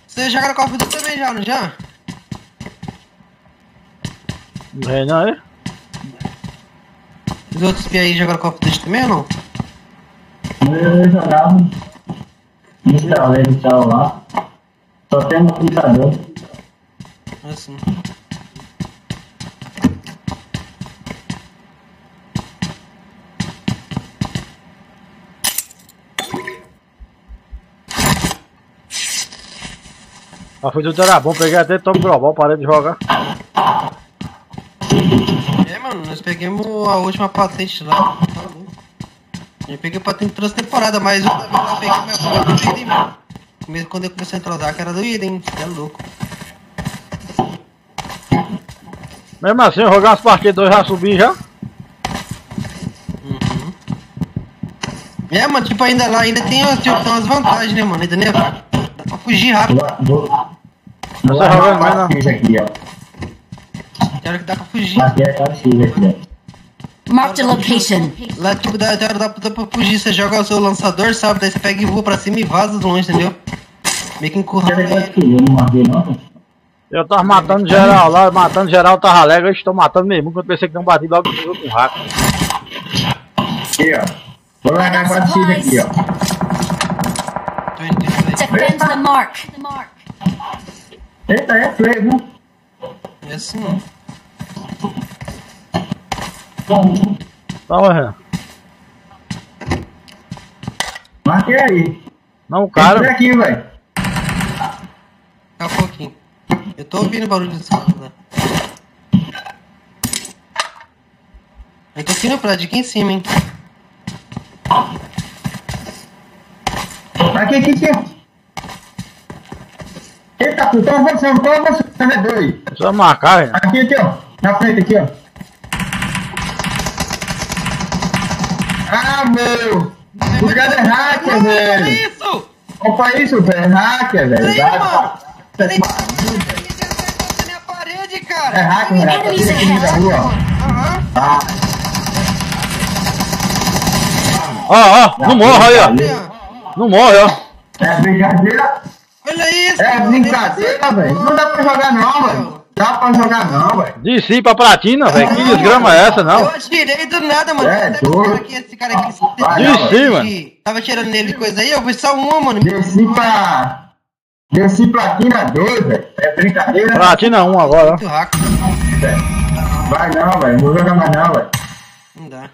Você joga no Call of Duty também já, não já? Não não aí? Os outros aí jogaram Call of Duty também ou não? Eu jogava. Instalei o celular. Só tem no computador. Assim. A foi tudo era bom, peguei até top global, parei de jogar. É, mano, nós pegamos a última patente lá. Tá louco. Eu peguei a patente todas as temporadas, mas eu também lá peguei minha prova do Idem, mano. Mesmo quando eu comecei a entrosar, que era do Idem, é louco. Mesmo assim, eu jogar umas partidas, eu já subi já. É, mano, tipo, ainda lá, ainda tem, as- tipo, tem umas vantagens, né, mano? Ainda nem dá pra fugir rápido. Vou, vou, Não vou tá jogando mais, X aqui, ó. Quero que dá pra fugir. Aqui é 4 X aqui, ó. Marked a location. Lá, tipo, dá, dá, dá, dá pra fugir. Você joga o seu lançador, sabe? Daí você pega e voa pra cima e vaza de longe, entendeu? Meio que encurrala ele. X? Eu não marquei, não. Eu tava matando geral lá, matando geral, tava alegre, eu estou matando mesmo, quando eu pensei que não bati logo no com hack. Aqui, ó. Vou largar 4 X aqui, ó. Defend the mark. Eita, é play, viu? É assim, mano. Tá, ué. Marquei aí. Não, cara. aqui, velho. Daqui a pouquinho. Eu tô ouvindo o barulho desse carro lá. Eu tô aqui no prédio, aqui em cima, hein? Aqui, aqui, aqui. Eita, pô, tô avançando, tô avançando, é dois. Só marcar, velho. Aqui, aqui, ó. Na frente, aqui, ó. Ah, meu! O cara é hacker, Olha velho! isso! Opa, isso, velho? É hacker, velho. Aí, Vai, mano. Ele acertou na minha parede, É cara! hacker, velho. Tá Enemies aqui na rua, ó. Aham. Ah, Ó, ó, não morre aí, ó. Não morre, ó. é brincadeira. Olha isso! É brincadeira, velho. Não dá pra jogar, não, velho. Dá pra jogar, não, velho. De si pra platina, velho. Que desgrama é essa, Eu não? atirei do nada, mano. É, Esse doido. cara aqui, esse cara aqui. De cima. que Tava tirando nele coisa aí, eu vi só uma, mano. Desci pra. Desci platina 2, velho. É brincadeira. Platina 1 agora, ó. Muito rápido. Vai não, velho. Não vou jogar mais não, velho. Não dá.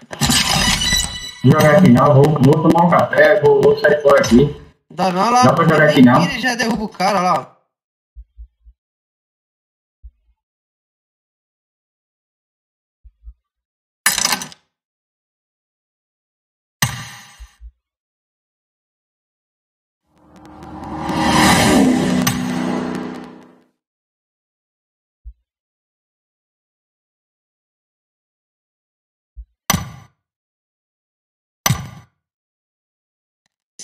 Vou jogar aqui não. Vou, vou tomar um café. Vou, vou sair fora aqui. Dá não, lá. Dá pra jogar aqui, não? Ele já derruba o cara lá, ó.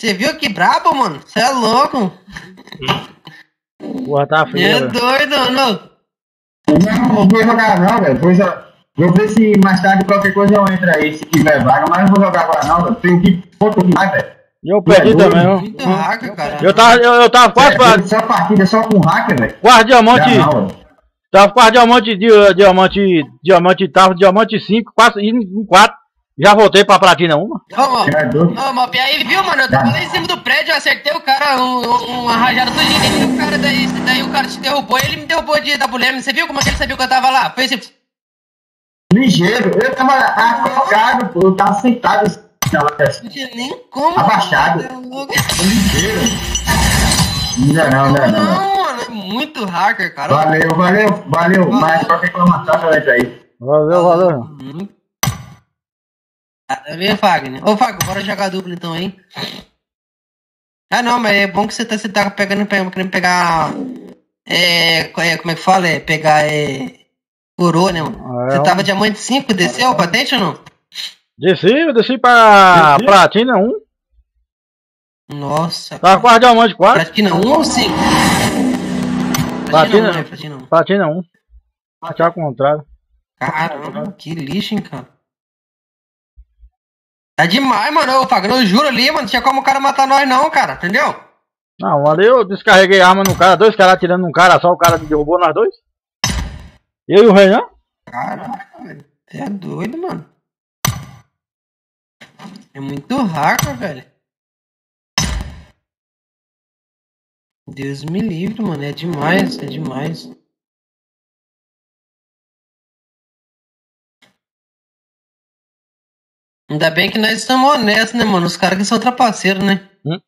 Você viu que brabo, mano? Você é louco? Porra, tá É feio, velho. doido, não. Não, não vou jogar não, velho. Eu- Vou ver se mais tarde qualquer coisa eu entro aí, se tiver vaga, mas não vou jogar agora não, velho. Tem que ponto demais, velho. E eu perdi também, ó. Muito hacker, cara. Eu tava, eu, eu tava quase pra. É, só partida só com hacker, velho. Quase diamante. Não, não, velho. Tava quase diamante, di- diamante, diamante, tava diamante 5, quase em 4. Já voltei pra platina 1. Ô. Ô, Mop, aí viu, mano? Eu tava lá em cima do prédio, eu acertei o cara, um, um, uma rajada e o cara daí, daí o cara te derrubou, ele me derrubou de da mulher, você viu como é que ele sabia que eu tava lá? Foi assim, Ligeiro. Eu tava acocado, pô. Eu tava sentado assim, na não tinha nem como. Abaixado. Tá ligeiro. Não, não, não, não. Não, mano, é muito hacker, cara. Valeu, valeu, valeu. Mas eu entro aí. Valeu, valeu. Hum. Ah, Vem, Fagner. Ô, Fagner, bora jogar duplo então, hein? Ah, não, mas é bom que você tá, você tá pegando, pe- querendo pegar. É, é, como é que fala? É, pegar. É, coroa, né, mano? Ah, é, Você tava diamante 5, desceu a patente ou não? Desci, eu desci pra platina 1. Nossa. Tava quase diamante 4. Platina 1 ou 5? Platina, um, né? Platina 1. platina 1. Aqui ao contrário. Caramba, que lixo, hein, cara. É demais, mano. Eu juro ali, mano. Não tinha como o cara matar nós, não, cara. Entendeu? Não, ali eu descarreguei a arma no cara, dois caras atirando num cara só, o cara me derrubou nós dois. Eu e o Renan? Caraca, velho. Você é doido, mano. É muito hacker, velho. Deus me livre, mano. É demais, é demais. Ainda bem que nós estamos honestos, né, mano? Os caras que são trapaceiros, né? Hum?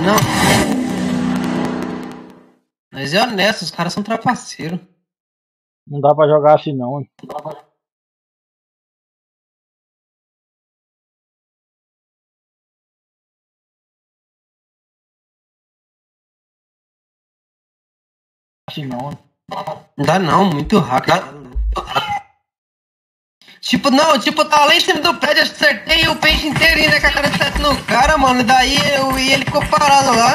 Não. Nós é honesto, os caras são trapaceiros. Não dá pra jogar assim não. hein? Assim não. hein? Não dá não, muito rápido. Tipo, não, tipo, tá lá em cima do prédio, acertei o peixe inteirinho, né, com a cara de sete no cara, mano, e daí eu, e ele ficou parado lá.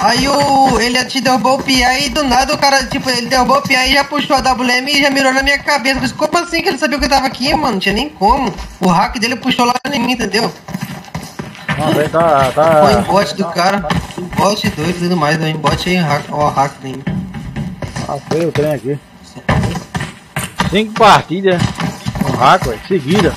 Aí o, ele te derrubou o PA e do nada o cara, tipo, ele derrubou o PA e já puxou a WM e já mirou na minha cabeça. Mas como assim que ele sabia que eu tava aqui, mano? Não tinha nem como. O hack dele puxou lá em mim, entendeu? Não, aí tá. tá... Foi embote do cara. Embote doido e tudo mais, né? Embote aí, hack, ó, hack dele. Ah, foi o trem aqui. Cinco partidas com hack, ué, seguida.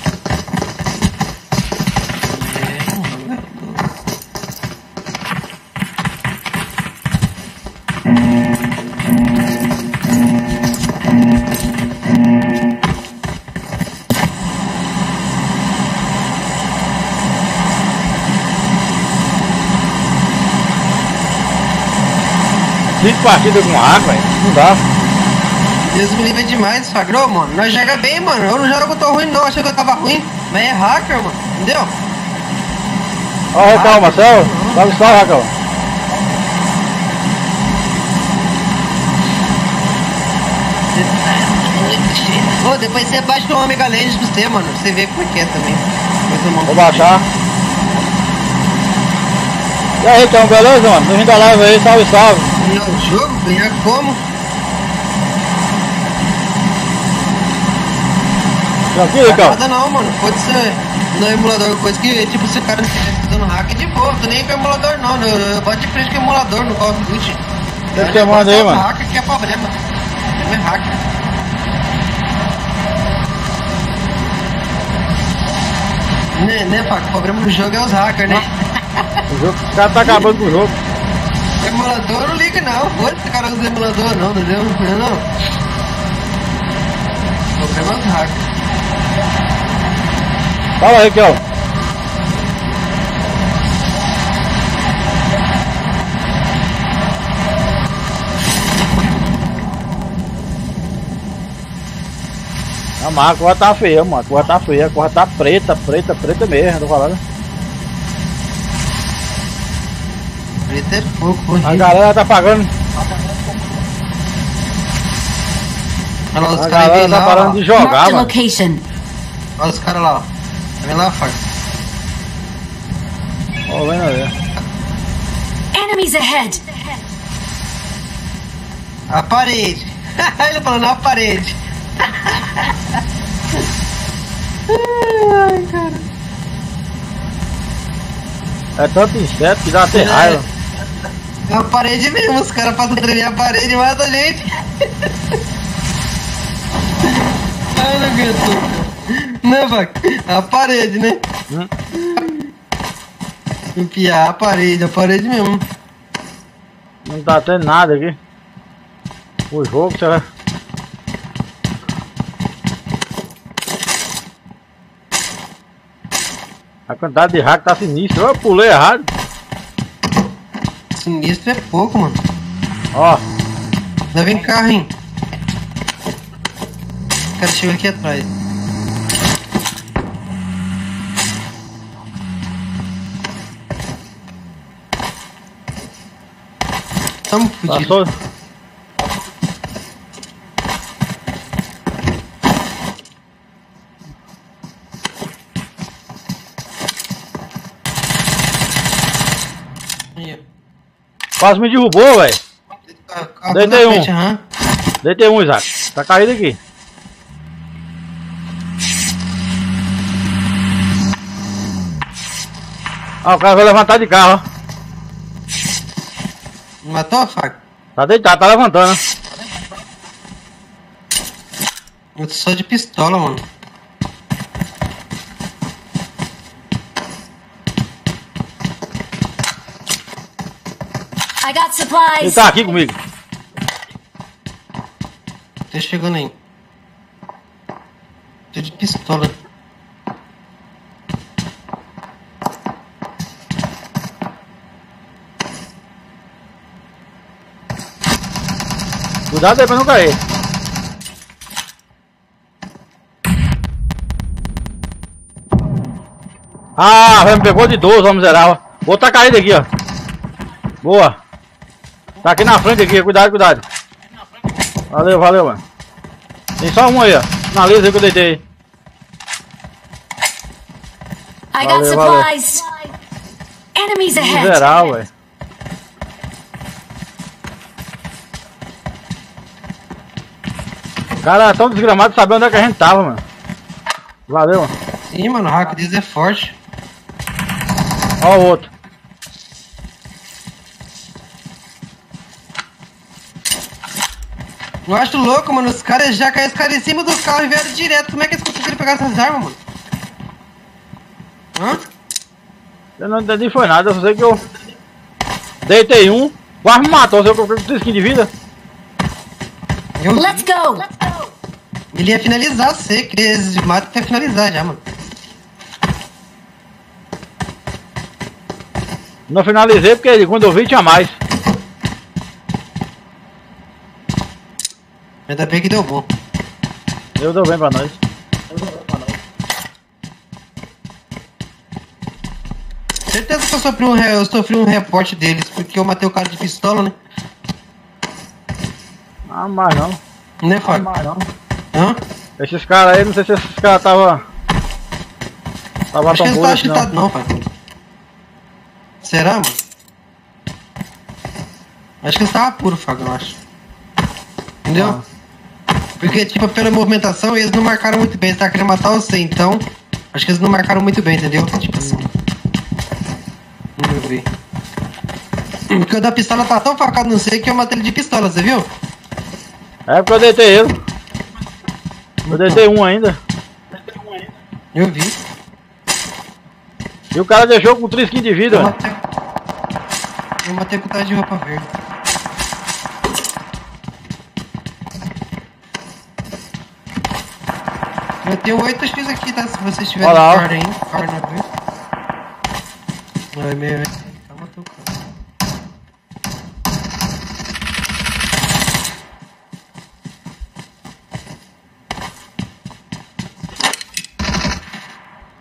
Cinco com velho. Não dá. Deus me livre demais, Fagrou, mano. Nós joga bem, mano. Eu não jogo tão ruim, não. Achei que eu tava ruim. Mas é hacker, mano. Entendeu? Ó, o Racal, Marcelo. Salve, salve, Racal. Ô, depois você baixa o Omega Legends pra você, mano. Pra você ver é que também. Vou baixar. E aí, então, beleza, mano? Bem-vindo da live aí, salve, salve. Ganhar o jogo? Ganhar como? Tranquilo, Racal? Nada não, mano. Pode ser no emulador, coisa que, tipo, se o cara não estiver usando hack, de boa. Tô nem com emulador, não. Eu, eu boto de frente com emulador no Call of Duty. O que você manda aí, mano? Hacker que é problema. É hacker. Né, né, Paco? O problema do jogo é os hackers, né? O, jogo, o cara tá acabando com o jogo. Emulador não liga não, foda se o cara usa emulador não, entendeu? Não, não. O problema é os hackers. Fala aí, Raquel. A mas a cor tá feia, mano. A cor tá feia, a cor tá preta, preta, preta mesmo, tô falando. Preto é pouco, A galera tá pagando. Olha lá, os caras tá parando de jogar, mano. location. Olha os caras lá, ó. Vem lá, Faco. Ó, vem aí. Enemies ahead. A parede. [LAUGHS] Ele falou na parede. Ai, cara. É tanto inseto que dá até raiva. É a parede mesmo, os caras passam tremer a parede e matam a gente. [LAUGHS] Ai, não aguento. Né, Vaca? A parede, né? Hum. Enfiar a parede, a parede mesmo. Não tá tendo nada aqui. O jogo, será? A quantidade de hack tá sinistra. Eu pulei errado. Sinistro é pouco, mano. Ó, Ainda vem carro, hein? O cara chegou aqui atrás. Tamo fudido. Quase me derrubou, velho. Deitei um. frente. Deitei um, Isaac. Tá caído aqui. Ah, o cara vai levantar de carro, ó. Matou a faca? Tá deitado, tá levantando. Eu tô só de pistola, mano. I got Ele supplies. tá aqui comigo. Tá chegando aí. Tô de pistola. Cuidado aí pra não cair. Ah, me pegou de 12, vamos zerar. ó. Outra caída aqui, ó. Boa. Tá aqui na frente aqui, cuidado, cuidado. Valeu, valeu, mano. Tem só um aí, ó. Na lisa aí que eu deitei. I got Valeu, valeu. supplies. Enemies Vamos ahead. zerar, ué. Cara, tão desgramado de saber onde é que a gente tava, mano. Valeu, mano. Sim, mano, o hack deles é forte. Ó o outro. Eu acho louco, mano. Os caras já caíram os caras em cima do carro e vieram direto. Como é que eles conseguiram pegar essas armas, mano? Hã? Eu não entendi foi nada, eu só sei que eu deitei um, quase me matou, você colocou com skin de vida. Eu... Let's go. Ele ia finalizar você, queria eles matam até finalizar já, mano. Não finalizei porque quando eu vi tinha mais. Ainda bem que deu bom. Eu dou bem pra nós. Certeza que eu sofri um, re- eu sofri um reporte deles, porque eu matei o cara de pistola, né? Ah, mais não. Né, Fábio? mais não. Hã? Esses caras aí, não sei se esses caras tava. Tava Acho que tão eles bons estão assim, não. agitados não, pai. Será, mano? Acho que eles estavam puros, Fábio, eu acho. Entendeu? Porque, tipo, pela movimentação, eles não marcaram muito bem. Eles estavam querendo matar você, então. Acho que eles não marcaram muito bem, entendeu? Tipo assim. Vamos ver. Porque o da pistola tá tão focado no sei que eu matei ele de pistola, você viu? É porque eu deitei ele. Eu deitei um ainda. Eu vi. E o cara deixou com 3 skins de vida, Eu matei. Eu matei com o cara de roupa verde. Eu tenho 8x aqui, tá? Se vocês tiverem corda aí, corda na vez. Ai, meu. Tá matou o cara.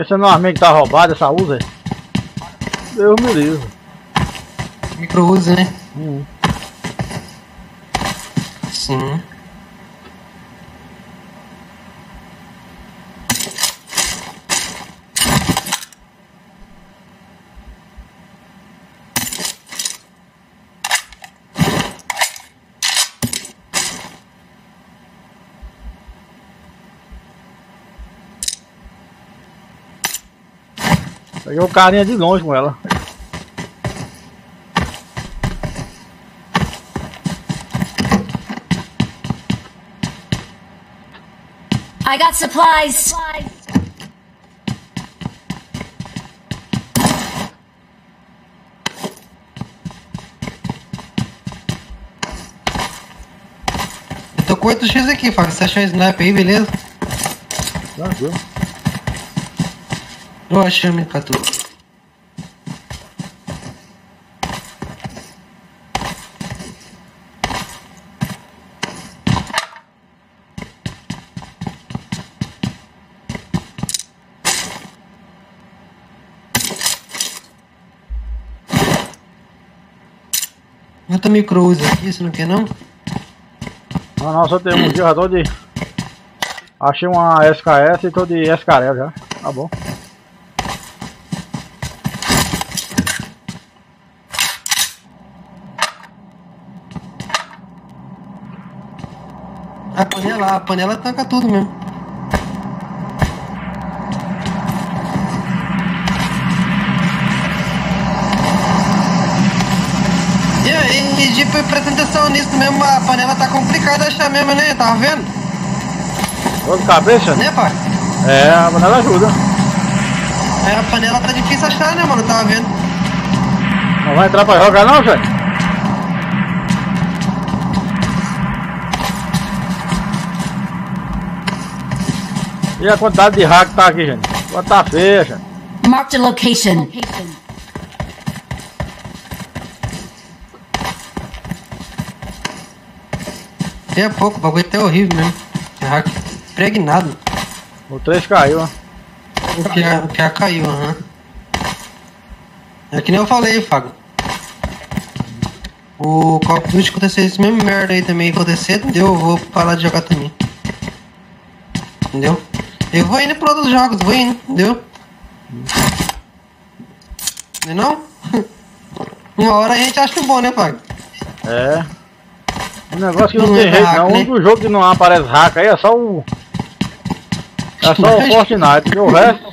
Pensando no armamento que tá roubado, essa usa. Deus me livre. Micro-uso, né? Hum. Sim. Peguei o carinha de longe com ela. I got supplies. Eu tô com 8x aqui, Fábio. Você achou um sniper aí, beleza? Tranquilo. Eu achei a MK2. Bota micro-uso aqui, você não quer não? Não, não, só tem um dia, já tô de. Achei uma SKS e tô de SKRL já. Tá bom. A panela, a panela tanca tudo mesmo. E aí? E tipo, presta atenção nisso mesmo, a panela tá complicada de achar mesmo, né? Tava vendo? Dor de cabeça? Né, pai? É, a panela ajuda. É, a panela tá difícil achar, né, mano? Tava vendo. Não vai entrar pra jogar não, velho? E a quantidade de hack que tá aqui, gente? Quanto tá feia, gente? Marked a location. Tem a pouco, o bagulho tá horrível mesmo. É hack impregnado. O 3 caiu, ó. O PA, o PA caiu, aham. É que nem eu falei, Fago. O Call of Duty acontecer esse mesmo merda aí também acontecer, entendeu? Eu vou parar de jogar também. Entendeu? Eu vou indo pra outros jogos, vou indo, entendeu? Não é não? [LAUGHS] Uma hora a gente acha bom, né, Fago? É. Um negócio que não, Não tem é jeito, hack, não. Né? único jogo que não aparece hack aí é só o. É só o Fortnite, porque o resto.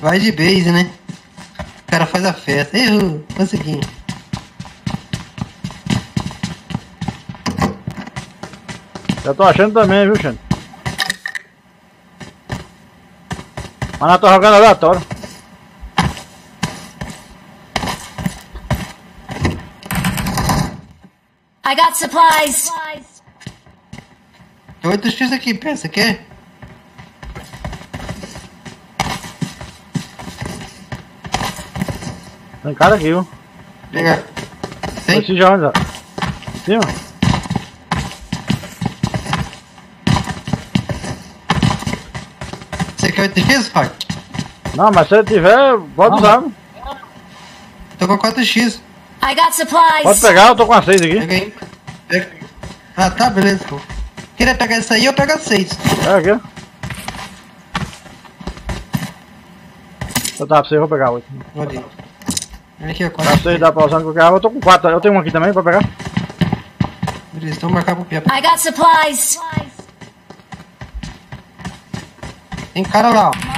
Vai de base, né? O cara faz a festa. Errou, consegui. Eu tô achando também, viu, Xande? Mas nós tô jogando aleatório. I got supplies. Tem 8x aqui, pensa, quer? Tem cara aqui, viu? Pega. Tem? Já onde? ó? Em cima? Você quer 8x, pai? Não, mas se tiver, pode usar. Tô com 4x. I got supplies. Pode pegar, eu tô com a 6 aqui. Pega aí. Pega. Ah, tá, beleza. pô. Queria pegar isso aí, eu pego a 6. É aqui. Eu tava pra você, eu vou pegar 8. Olha aí. Aqui, ó. A 4 6 dá pra usar em qualquer arma. Eu tô com 4, eu tenho um aqui também pra pegar. Beleza, então marcar pro pé. I got supplies. Tem cara lá, ó.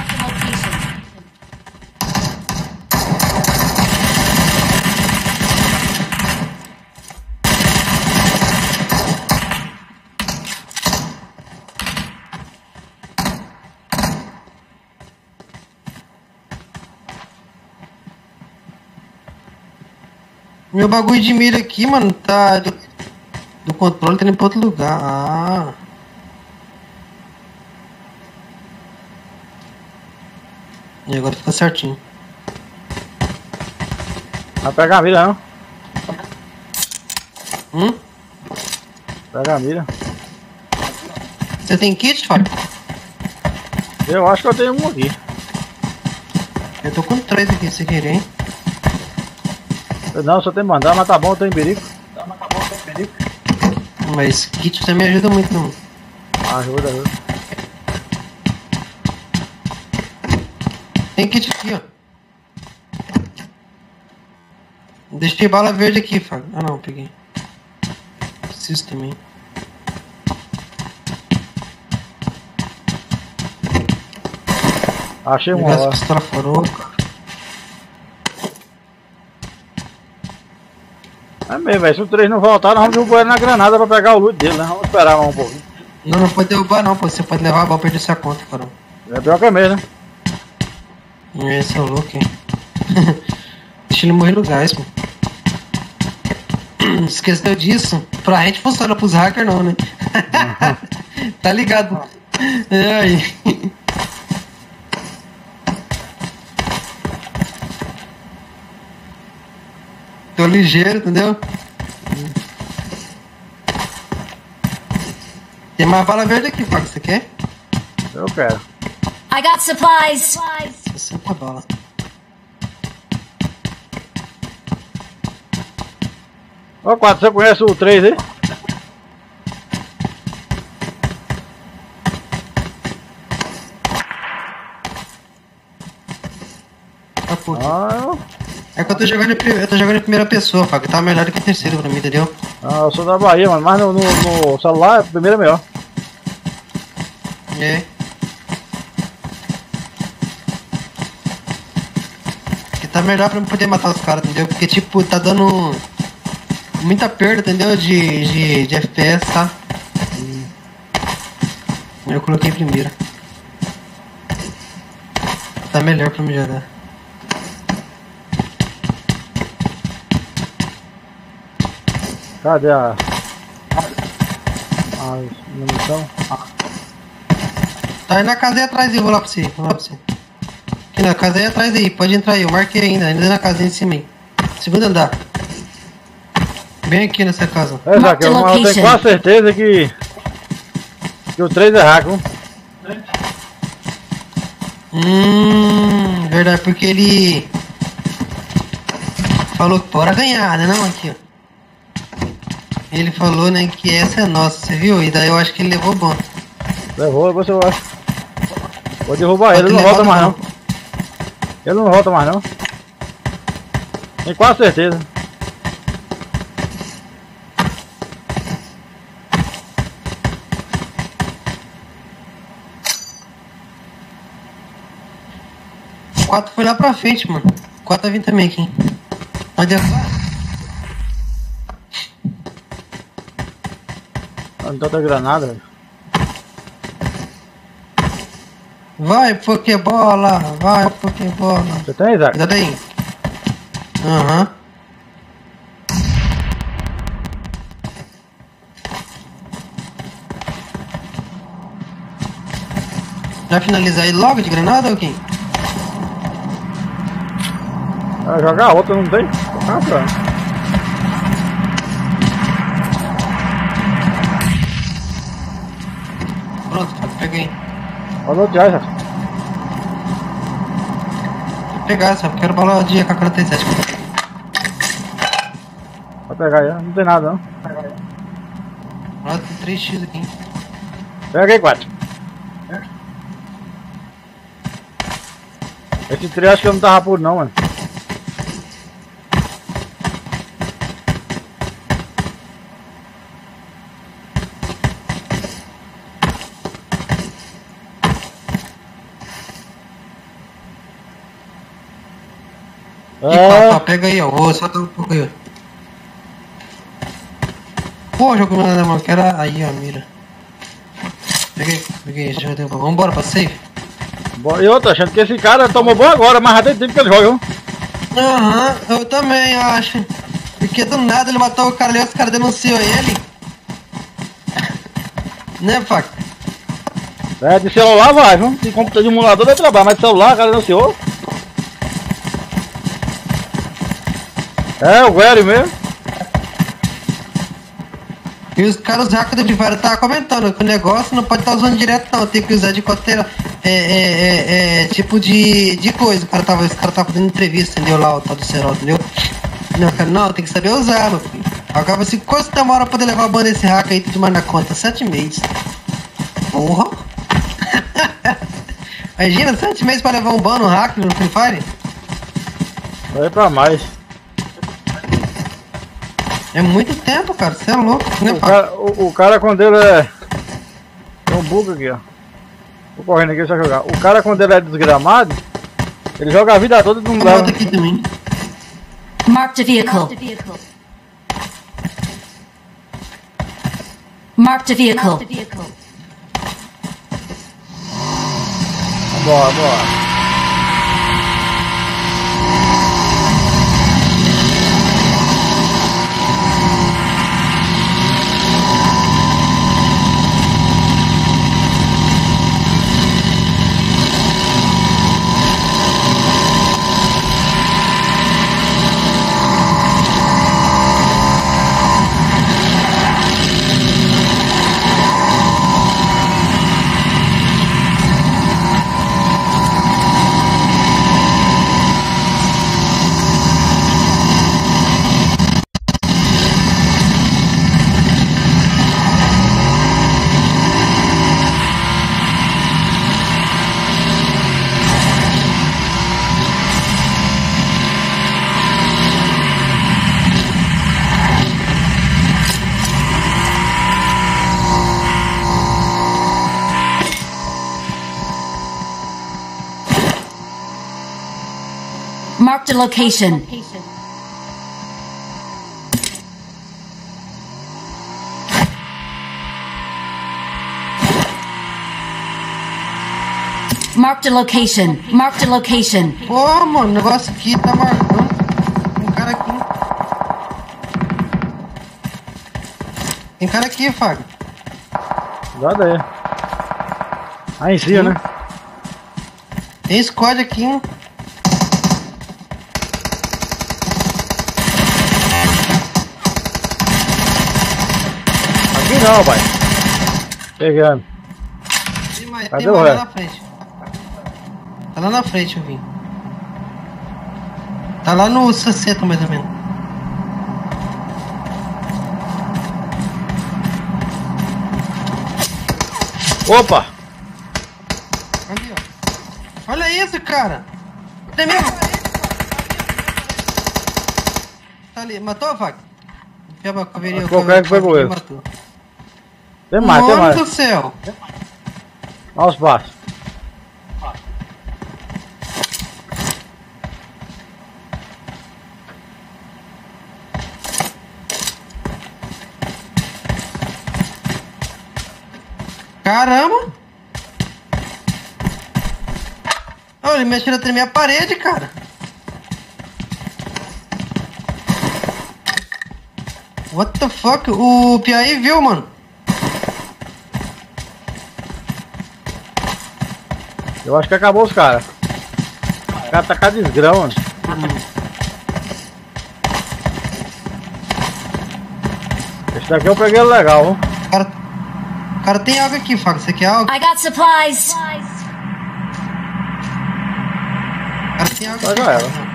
Meu bagulho de mira aqui, mano, tá. Do, do controle tá indo pra outro lugar. Ah. E agora fica certinho. Vai pegar a mira, não? Hum? Pega a mira. Você tem kit, Fábio? Eu acho que eu tenho um aqui. Eu tô com três aqui, se querer, hein? Não, só tem que mandar, mas tá bom, eu tenho berico. Mas kit também ajuda muito, não. Ajuda, ajuda. Tem kit aqui, ó. Deixei bala verde aqui, Fábio. Ah, não, peguei. Preciso também. Achei um essa ó. pistola foroca. É mesmo, velho. Se o 3 não voltar, nós vamos derrubar ele na granada pra pegar o loot dele, né? Vamos esperar mais um pouquinho. Não, não pode derrubar não, pô. Você pode levar a bala pra perder sua conta, cara. É pior que é mesmo, né? Esse é o louco, hein? [LAUGHS] Deixa ele morrer no gás, pô. [CLEARS THROAT] Esqueceu disso? Pra gente funciona pros hackers não, né? [LAUGHS] tá ligado? É aí. [LAUGHS] Tô ligeiro, entendeu? Tem mais bala verde aqui, Fábio. Você quer? Eu quero. I got supplies. 60 bala. Ô, 4, você conhece o 3 aí? Tá. Ah, eu, É que eu tô jogando eu tô jogando em primeira pessoa, Fábio. Tá melhor do que terceiro pra mim, entendeu? ah, eu sou da Bahia, mano. Mas no, no, no celular, a primeira é melhor. É. tá melhor pra eu poder matar os caras, entendeu? Porque, tipo, tá dando muita perda, entendeu? De, de, de FPS, tá? E Eu coloquei primeiro. Tá melhor pra me jogar. Cadê a. A munição? Tá aí na casa aí atrás aí, vou lá pra você, vou lá pra você. Aqui na casa aí atrás aí, pode entrar aí, eu marquei ainda, ainda na casa aí em cima aí. Segundo andar. Bem aqui nessa casa. É, Zaque, eu, eu tenho quase certeza que. Que o 3 é hack, viu? Hum, verdade, porque ele falou que bora ganhar, né não aqui, ó. Ele falou, né, que essa é nossa, você viu? E daí eu acho que ele levou bom. Levou, depois eu acho. Vou derrubar ele, ele não volta mais não. Ele não volta mais não. Tenho quase certeza. O 4 foi lá pra frente, mano. O 4 tá vindo também aqui. Onde é? Não tá da granada, velho. Vai, Pokébola! Vai, Pokébola! Você tem, Isaac? Cuidado aí. Aham. Vai finalizar ele logo de granada ou quem? Ah, jogar outra não tem? Ah, pra. Pronto, peguei. Olha o já, pegar essa, quero bala de AK-47. Vai pegar aí, não tem nada não. Lá tem 3x aqui. Pega aí, 4. Esse 3 acho que eu não tava puro não, mano. Ih, pá, pá, pega aí, ó. Vou só dar um pouco aí, ó. Pô, jogo nada, mano. Quero aí, ó, mira. Peguei, peguei, já deu. Vambora pra safe? E outra, achando que esse cara tomou bom agora, mas já tem tempo que ele joga, viu? Aham, eu também acho. Porque do nada ele matou o cara ali, os caras denunciam ele. [LAUGHS] Né, faca? É, de celular vai, viu? De computador de emulador vai trabalhar, mas de celular, cara, anunciou. É, o velho mesmo. E os caras hackers de Vara tava comentando que o negócio não pode estar usando direto não, tem que usar de coteira. É, é, é, é, tipo de, de coisa. O cara tava, esse cara tava fazendo entrevista, entendeu? Lá, o tal do Serol, entendeu? Não, cara, não, tem que saber usar, meu filho. Acaba assim, quanto demora pra poder levar a banda desse hack aí tudo mais na conta? Sete meses. Porra! [LAUGHS] Imagina, sete meses pra levar um ban no hack no Free Fire? Vai pra mais. É muito tempo, cara, você é louco, né, O cara, o, o cara quando ele é. Tem um bug aqui, ó. Tô correndo aqui, deixa eu jogar. O cara quando ele é desgramado, ele joga a vida toda e não leva. aqui também. Marked a vehicle. Marked a vehicle. Bora, bora. Marked a location. Marked a location. Marked a location. Pô, mano, o negócio aqui tá marcando. Tem cara aqui. Tem cara aqui, Fábio. Cuidado aí. Aí em cima, né? Tem squad aqui, hein? Não, pai. Pegando. Tem mais, Cadê tem mais lá na frente. Tá lá na frente, eu vim. Tá lá no 60 mais ou menos. Opa! Ali, ó. Olha isso, cara. É mesmo? Tá ali. Matou, a caveirinha. Matou, quem é que pegou ele? Matou. Tem mais, tem Mano mais. do céu. Olha os passos. Caramba! Olha, ele me atira até minha parede, cara. What the fuck? O Piaí viu, mano. Eu acho que acabou os caras. O cara tá com a desgrão, mano. Esse daqui eu peguei legal, viu? Cara, cara tem algo aqui, Fábio. Você quer algo? I got supplies. Cara, tem algo aqui. já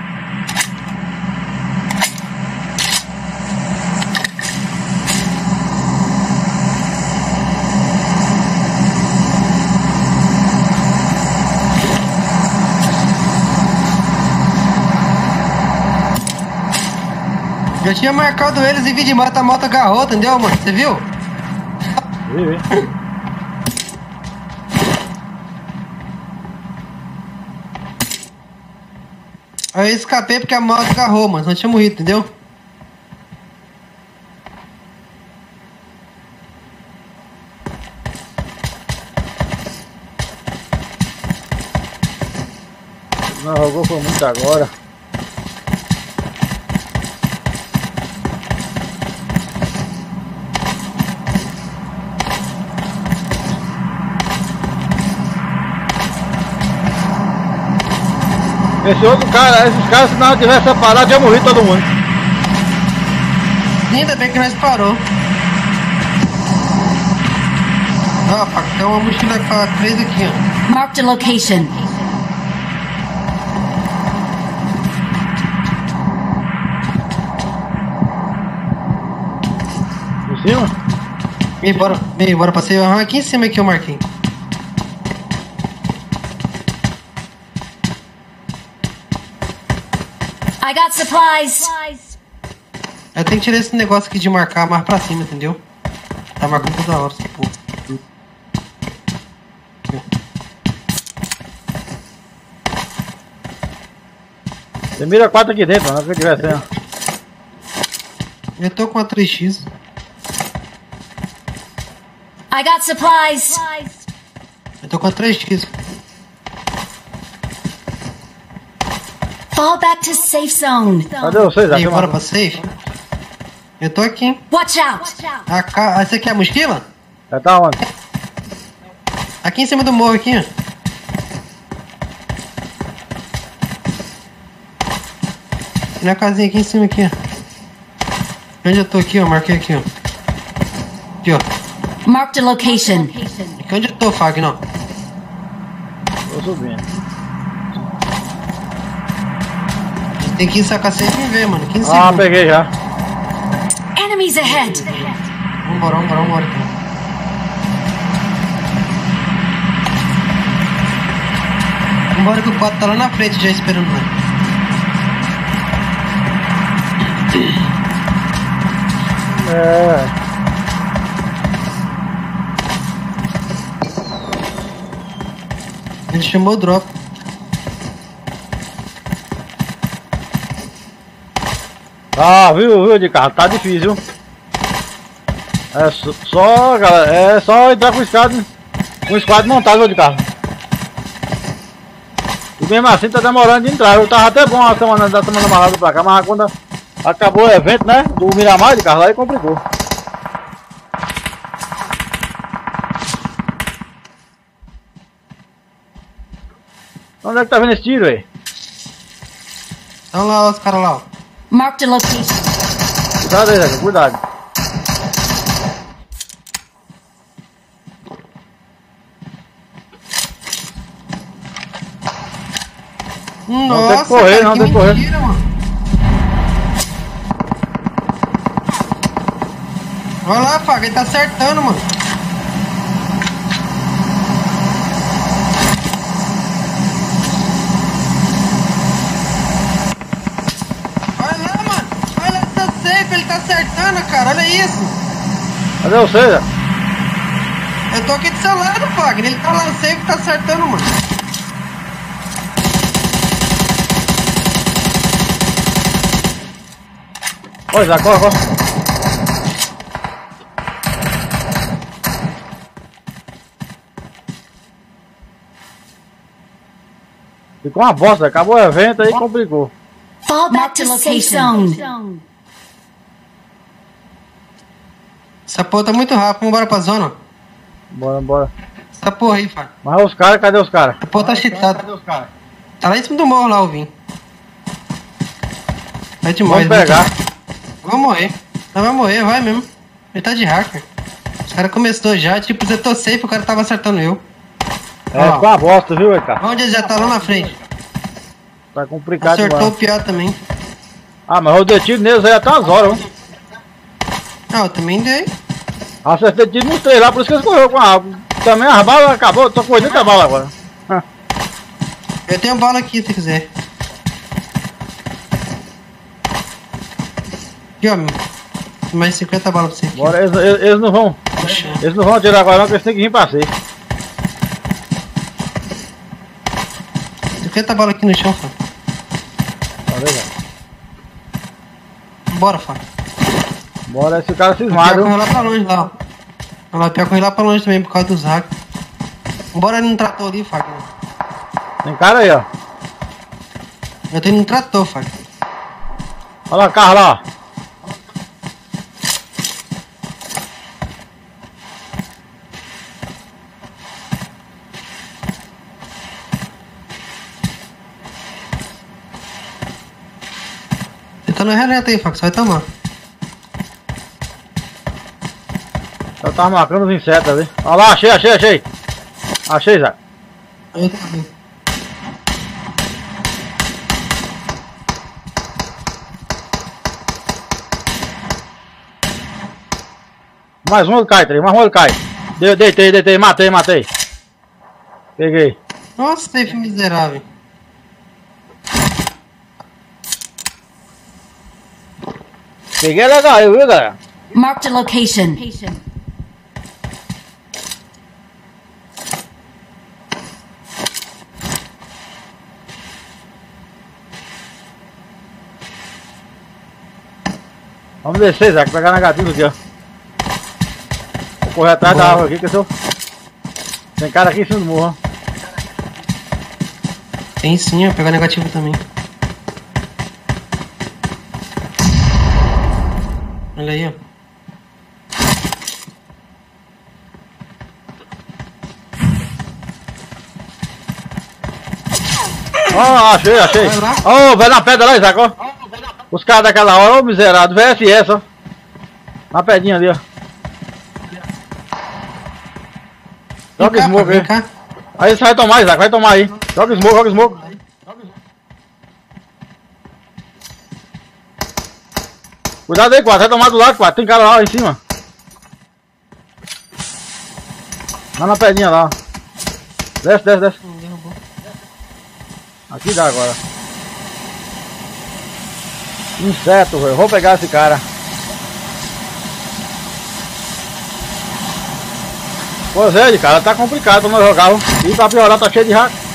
Já tinha marcado eles e vi de mata a moto agarrou, entendeu, mano? Você viu? Vi, vi. Aí eu escapei porque a moto agarrou, mano. Eu tinha morrido, entendeu? Não, jogou foi muito agora. Esse outro cara, esses caras, se não tivesse separado, tinha morrido todo mundo. Ainda bem que nós parou. Ó, Paco, tem uma mochila com a três aqui, ó. Marked a location. Em cima? Vem embora, vem embora, passei. Aqui em cima aqui eu marquei. I got supplies. Eu tenho que tirar esse negócio aqui de marcar mais pra cima, entendeu? Tá marcando toda hora, essa porra. Você mira 4 aqui dentro, não é que tivesse. né? Eu tô com a 3x. I got supplies. Eu tô com a 3x. Fall back to safe zone. Cadê vocês? Vem mano. pra safe. Eu tô aqui. Watch out. A ca... Essa aqui é a mochila? Já tá onde? Aqui em cima do morro, aqui, ó. Na casinha aqui em cima, aqui, ó. Onde eu tô aqui, ó. Marquei aqui, ó. Aqui, ó. Marked a location. Aqui onde eu tô, Fagner. Tô subindo. Tem que sacar e ver, mano. 15 Ah, segundos. peguei já. Enemies ahead. Vambora, vambora, vambora. Então. Vambora que o 4 tá lá na frente já esperando nós. É. Ele chamou o drop. Tá, viu, viu, de carro, tá difícil. É só, galera, é só entrar com o esquadro, com o esquadro montado viu, de carro. E mesmo assim tá demorando de entrar. Eu tava até bom a semana da semana passada pra cá, mas quando acabou o evento, né? Do Miramar de carro lá e complicou. Onde é que tá vendo esse tiro aí? Então lá os caras lá. Marked a location. Cuidado aí, Zeca, cuidado. Nossa, tem que correr, cara, não tem que correr. mentira, mano. Olha lá, Faga, ele tá acertando, mano. Olha lá, mano. Olha essa safe, ele tá acertando, cara. Olha isso. Cadê você, Zeca? Eu tô aqui do seu lado, Fagner. Ele tá lá safe, tá acertando, mano. Oi, Zeca, corre, corre. Ficou uma bosta, acabou o evento aí complicou. Fall back to safe zone. Essa porra tá muito rápido. Vamos embora pra zona. Bora, bora. Essa porra aí, Fagner. Mas os caras, cadê os caras? A porra tá cheatada. Cadê os caras? Tá lá em cima do morro lá, o Vim. Vai demais. Vamos pegar. Vai morrer. Não vai morrer, vai mesmo. Ele tá de hacker. Os caras começou já, tipo, eu tô safe, o cara tava acertando eu. É, Ó. ficou uma bosta, viu, cara? Onde ele já tá lá na frente? Tá complicado Acertou o demais. pior também. Ah, mas eu dei tiro neles aí até umas horas, viu? Ah, eu também dei. Acertei tiro nos três lá, por isso que eles correram com a água. Também as balas acabou, eu tô com 80 balas agora. Eu tenho bala aqui se quiser. Aqui, ó. Mais 50 balas pra você aqui. Bora, eles, eles- eles não vão. Poxa. Eles não vão atirar agora não, porque eles têm que vir pra safe. 50 balas aqui no chão, Fá. Valeu, velho. Bora, Fá. Bora, esse cara cismado. correr lá pra longe lá, lá, pior correr lá pra longe também por causa dos hacks. Bora ele no trator ali, Fá. Tem cara aí, ó. Eu tô indo no trator, Fá. Olha lá o carro lá, ó. Você tá no reto aí, você vai tomar. Eu tava marcando os insetos ali. Olha lá, achei, achei, achei. Achei, Zé. Mais um ele cai, três. Mais um ele cai. Dei- Deitei, deitei, matei, matei. Peguei. Nossa, safe miserável. Peguei legal, viu, galera? Marked a location. Vamos descer, Zé, pegar negativo aqui, ó. Vou correr atrás da Bora. árvore aqui, que eu. Tem cara aqui em cima do morro, ó. Tem sim, ó, pegar negativo também. Olha aí, ó. Ó, achei, achei. Lá. Ó, vai na pedra lá, Isaac, ó. Os caras daquela hora, ô miserável, VSS, ó. Na pedinha ali, ó. Joga smoke aí. cá. Aí você vai tomar, Isaac, vai tomar aí. Joga smoke, joga smoke. Cuidado aí, quatro. Vai tomar do lado, quatro. Tem cara lá em cima. Lá na pedinha lá. ó. Desce, desce, desce. Aqui dá agora. Inseto, velho. Vou pegar esse cara. Pois é, cara, tá complicado nós jogar. E pra piorar, tá cheio de hack.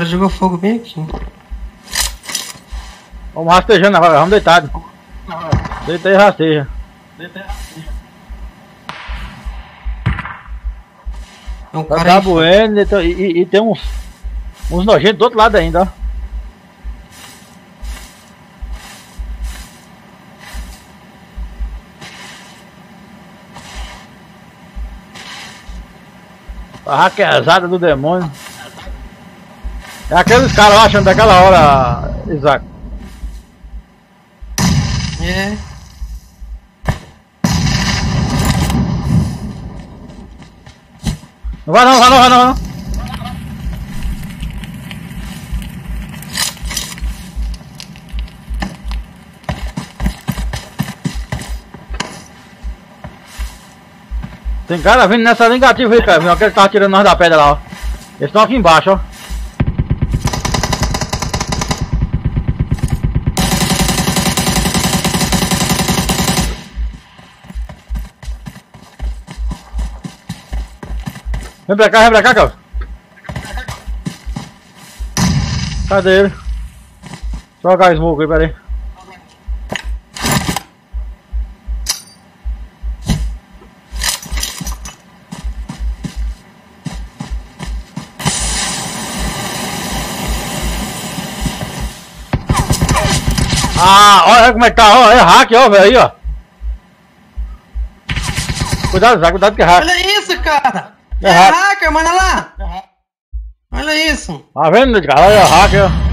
Cara jogou fogo bem aqui. Vamos rastejando agora, vamos deitado. Deita aí e rasteja. É um Tá cara tabuendo e, e, e tem uns, uns nojentos do outro lado ainda, ó. A raquezada do demônio. É aqueles caras lá achando daquela hora, Isaac. É. Não vai não, vai não, vai não, vai não. Tem cara vindo nessa negativa aí, cara. Viu aquele que tava tirando nós da pedra lá, ó. Eles estão aqui embaixo, ó. Vem pra cá, vem pra cá, cara. Cadê ele? Joga a smoke aí, peraí. Ah, olha como é que tá, ó, é hack, ó, velho, aí, ó. Cuidado, Zé, cuidado que é hack. Olha isso, cara! É É, hack. hacker, manda lá! Olha isso! Tá vendo, cara? Olha, hack, ó.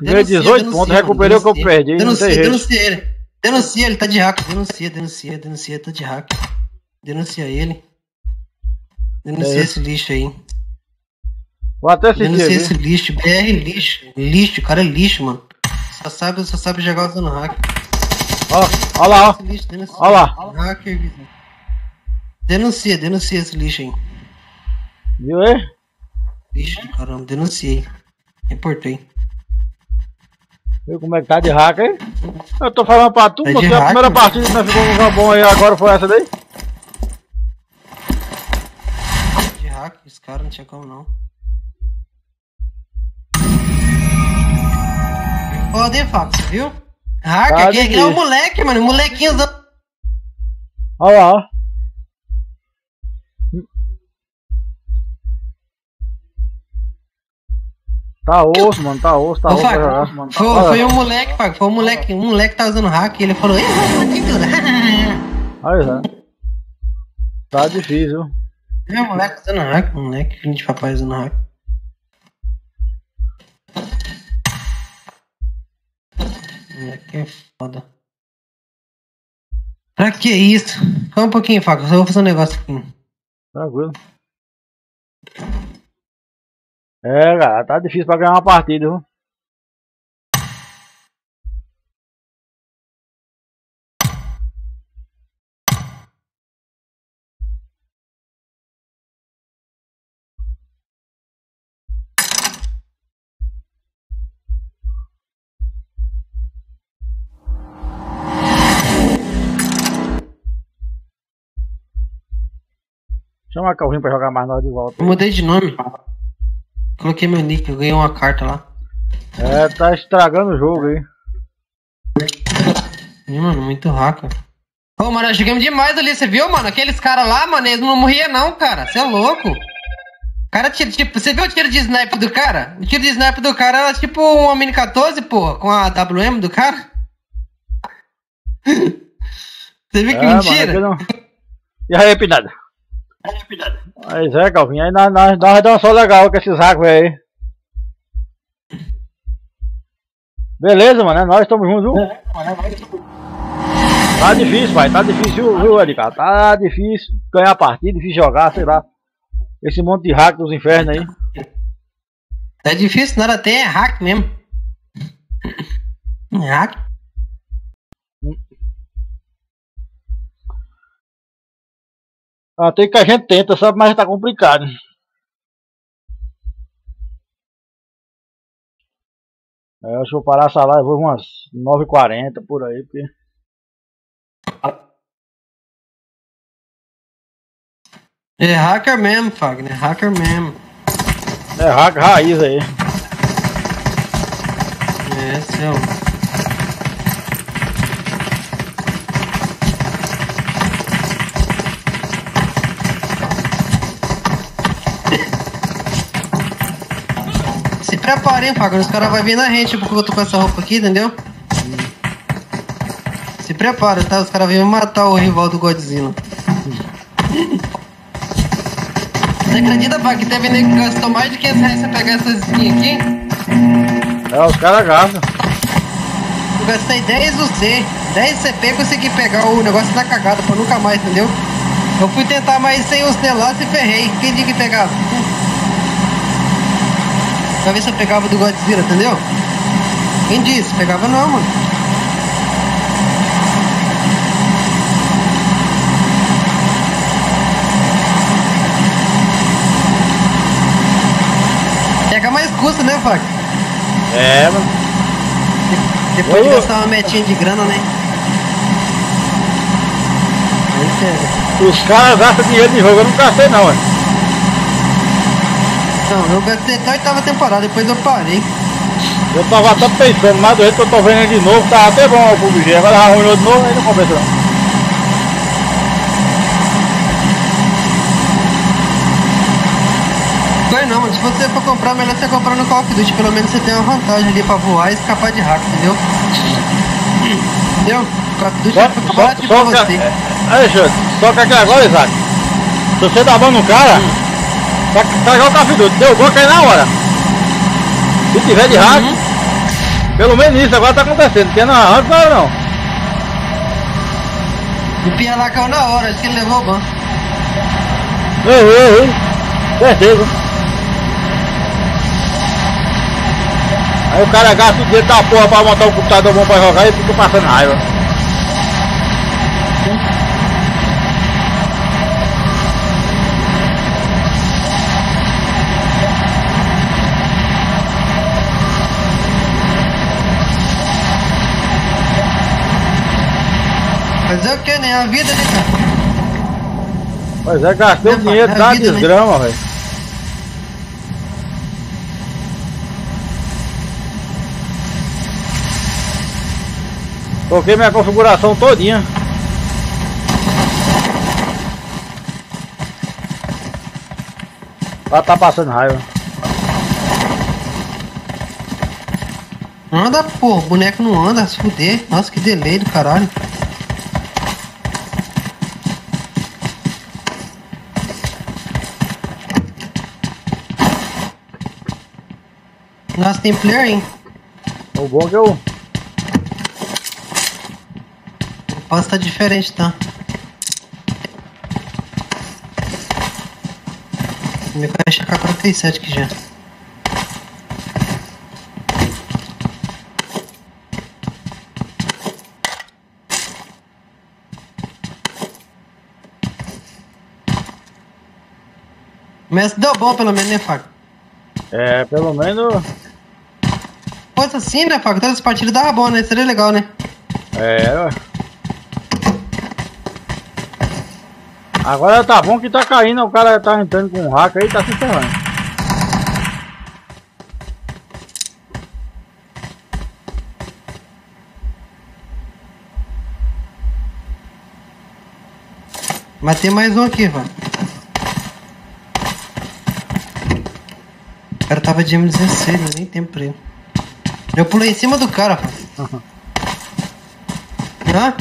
Deu Denuncia, 18 denuncia, pontos, recuperei o que eu perdi, Denuncia, denuncia ele. Denuncia, ele tá de hack. Denuncia, denuncia, denuncia, tá de hack. Denuncia ele. Denuncia É. esse lixo aí. Vou até assistir Denuncia esse lixo. BR lixo. Lixo, o cara é lixo, mano. Só sabe, só sabe jogar usando hack. Ó, ó lá, ó. Ó lá. Hacker. Denuncia, denuncia esse lixo aí. Viu aí? Lixo do caramba, denunciei. Reportei. Viu como é que tá de hack aí? Eu tô falando pra tu, Tá porque a primeira partida que nós ficamos com bom aí agora foi essa daí. De hack, esse cara não tinha como não. Foda, Fax, viu? Hacker, Tá é o moleque, mano. O molequinho usando. Olha lá, ó. Tá osso, mano, tá osso, tá Ô, osso. Fax, tá osso, mano. foi, Olha foi lá. um moleque, Fax. Foi um moleque. Um moleque tá usando hack e ele falou: Ih, vou botar tudo. [LAUGHS] Olha lá. Tá difícil. É um moleque usando hack. Um moleque, filho de papai usando hack. Moleque é foda. Pra que isso? Calma um pouquinho, Faca. Só vou fazer um negócio aqui. Tranquilo. É, cara, tá difícil pra ganhar uma partida, viu? Chama a Calvinho pra jogar mais nós de volta. Mudei de nome. Coloquei meu nick, eu ganhei uma carta lá. É, tá estragando o jogo aí. Ih, mano, muito hacker. Ô, mano, jogamos demais ali, você viu, mano? Aqueles caras lá, mano, eles não morriam não, cara. Você é louco. O cara tira, tipo, você viu o tiro de sniper do cara? O tiro de sniper do cara era tipo uma mini 14, porra, com a WM do cara. [LAUGHS] Você viu que É, mano, mentira? aqui não- E aí, Pinada? Aí, Zé, Calvinho, aí nós, nós, nós uma só legal com esses hackers aí. Beleza, mano, é nós estamos juntos, viu? Tá difícil, pai, tá difícil, viu, Ed, cara? Tá difícil ganhar a partida, difícil jogar, sei lá. Esse monte de hack dos infernos aí. É difícil, nada tem, é hack mesmo. É hack. Até que a gente tenta, sabe, mas tá complicado. É, eu acho que vou parar essa live, vou umas 9h40 por aí, porque. É hacker mesmo, Fagner, hacker mesmo. É hack raiz aí. É, seu. Se preparem, Fagner. Os caras vão vir na gente porque eu tô com essa roupa aqui, entendeu? Se prepara, tá? Os caras vêm matar o rival do Godzilla. Você acredita, Fag, que teve nego que gastou mais de 500 reais pra pegar essas skins aqui? É, os caras gastam. Eu gastei 10 UC, 10 CP e consegui pegar o negócio da cagada pra nunca mais, entendeu? Eu fui tentar mais sem os delatos e ferrei. Quem disse que pegava? Pra ver se eu pegava do Godzilla, entendeu? Quem disse? Pegava não, mano. Pega mais custa, né, Fac? É, mano. Depois de Ô. gastar uma metinha de grana, né? Aí pega. Os caras gastam dinheiro de jogo, eu não gastei não, mano. Não, eu gastei até a oitava temporada, depois eu parei. Eu tava até pensando, mas do jeito que eu tô vendo ele de novo, tá até bom o PUBG. Agora arruinou de novo, aí não compensa não. Vai não, mano. Se você for comprar, melhor você comprar no Call of Duty. Pelo menos você tem uma vantagem ali pra voar e escapar de hack, entendeu? Entendeu? Call of Duty Só, é bate só, pra só você. que, é, Alexandre, só que aqui agora, Isaac, se você dá bom no cara, tá, tá igual o Duty, deu gol, cai na hora. Se tiver de hack, pelo menos isso agora tá acontecendo, porque não, antes não era não. O Pia lá caiu na hora, acho que ele levou o ban. Errei, errei, certeza. Aí o cara gasta o dinheiro da porra pra montar um computador bom pra jogar e fica passando raiva. Fazer o que, né? A vida, né, cara? Pois é, gastei o Não, dinheiro é da vida, né? desgrama, velho. Coloquei minha configuração todinha. Ela tá passando raiva. Anda, pô, o boneco não anda, se fuder. Nossa, que delay do caralho. Nossa, tem player, hein? O bom é que eu. O passo tá diferente, tá? Me vai checar 47 aqui já. Mas deu bom pelo menos, né, Faco? É, pelo menos. Fosse assim, né, Faco? Todas as partidas dava bom, né? Seria legal, né? É, ué. Agora tá bom que tá caindo, o cara tá entrando com um hack aí tá se ferrando. Mas tem mais um aqui, Faco. O cara tava de M16, não nem tempo pra ele. Eu pulei em cima do cara, Faco. Hã?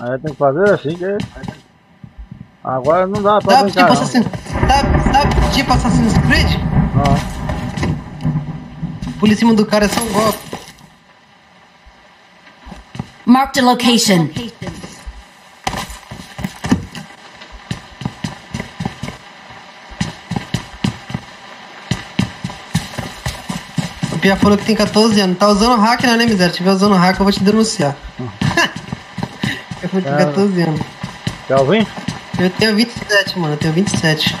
Aí tem que fazer assim que. Agora não dá pra Sabe brincar. tipo, não. Assassin... sabe, sabe tipo Assassin's Creed? Pula em cima do cara é só um golpe. Marked a location. Pia falou que tem 14 anos. Tá usando hack, né, né, miséria? Se tiver usando hack, eu vou te denunciar. [LAUGHS] eu falei que tem Cara. 14 anos. Quer ouvir? Eu tenho 27, mano. Eu tenho 27.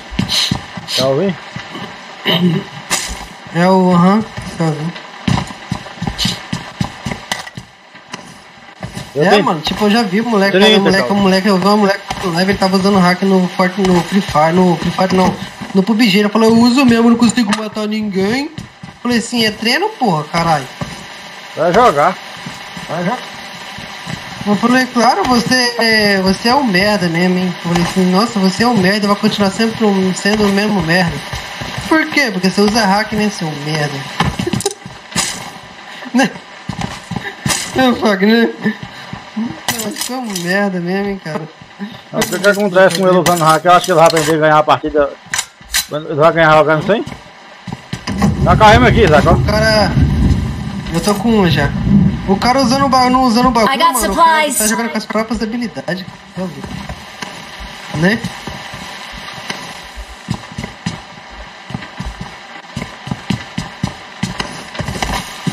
Quer ouvir? É o aham. Tá vendo? Eu é, tenho- mano, tipo, eu já vi o moleque, 30, cara, o moleque, o moleque, eu vi uma moleque live, ele tava usando hack no Fortnite, no Free Fire, no Free Fire não, no PUBG. Ele falou, eu uso mesmo, não consigo matar ninguém. Falei assim, é treino, porra, caralho. Vai jogar. Vai jogar. Eu falei, claro, você é, você é um merda mesmo, hein? Eu falei assim, nossa, você é um merda, vai continuar sempre um- sendo o mesmo merda. Por quê? Porque você usa hack, né, seu merda? [LAUGHS] né? Eu fuck, né? Você é um merda mesmo, hein, cara? O que, que acontece com ele usando hack? Eu acho que ele vai aprender a ganhar a partida. Ele vai ganhar jogando sem? Tá caindo aqui, Zaco. O cara. Eu tô com um já. O cara usando o bagulho, não usando o bagulho, I got mano. O cara supplies. tá jogando com as próprias habilidades. Né?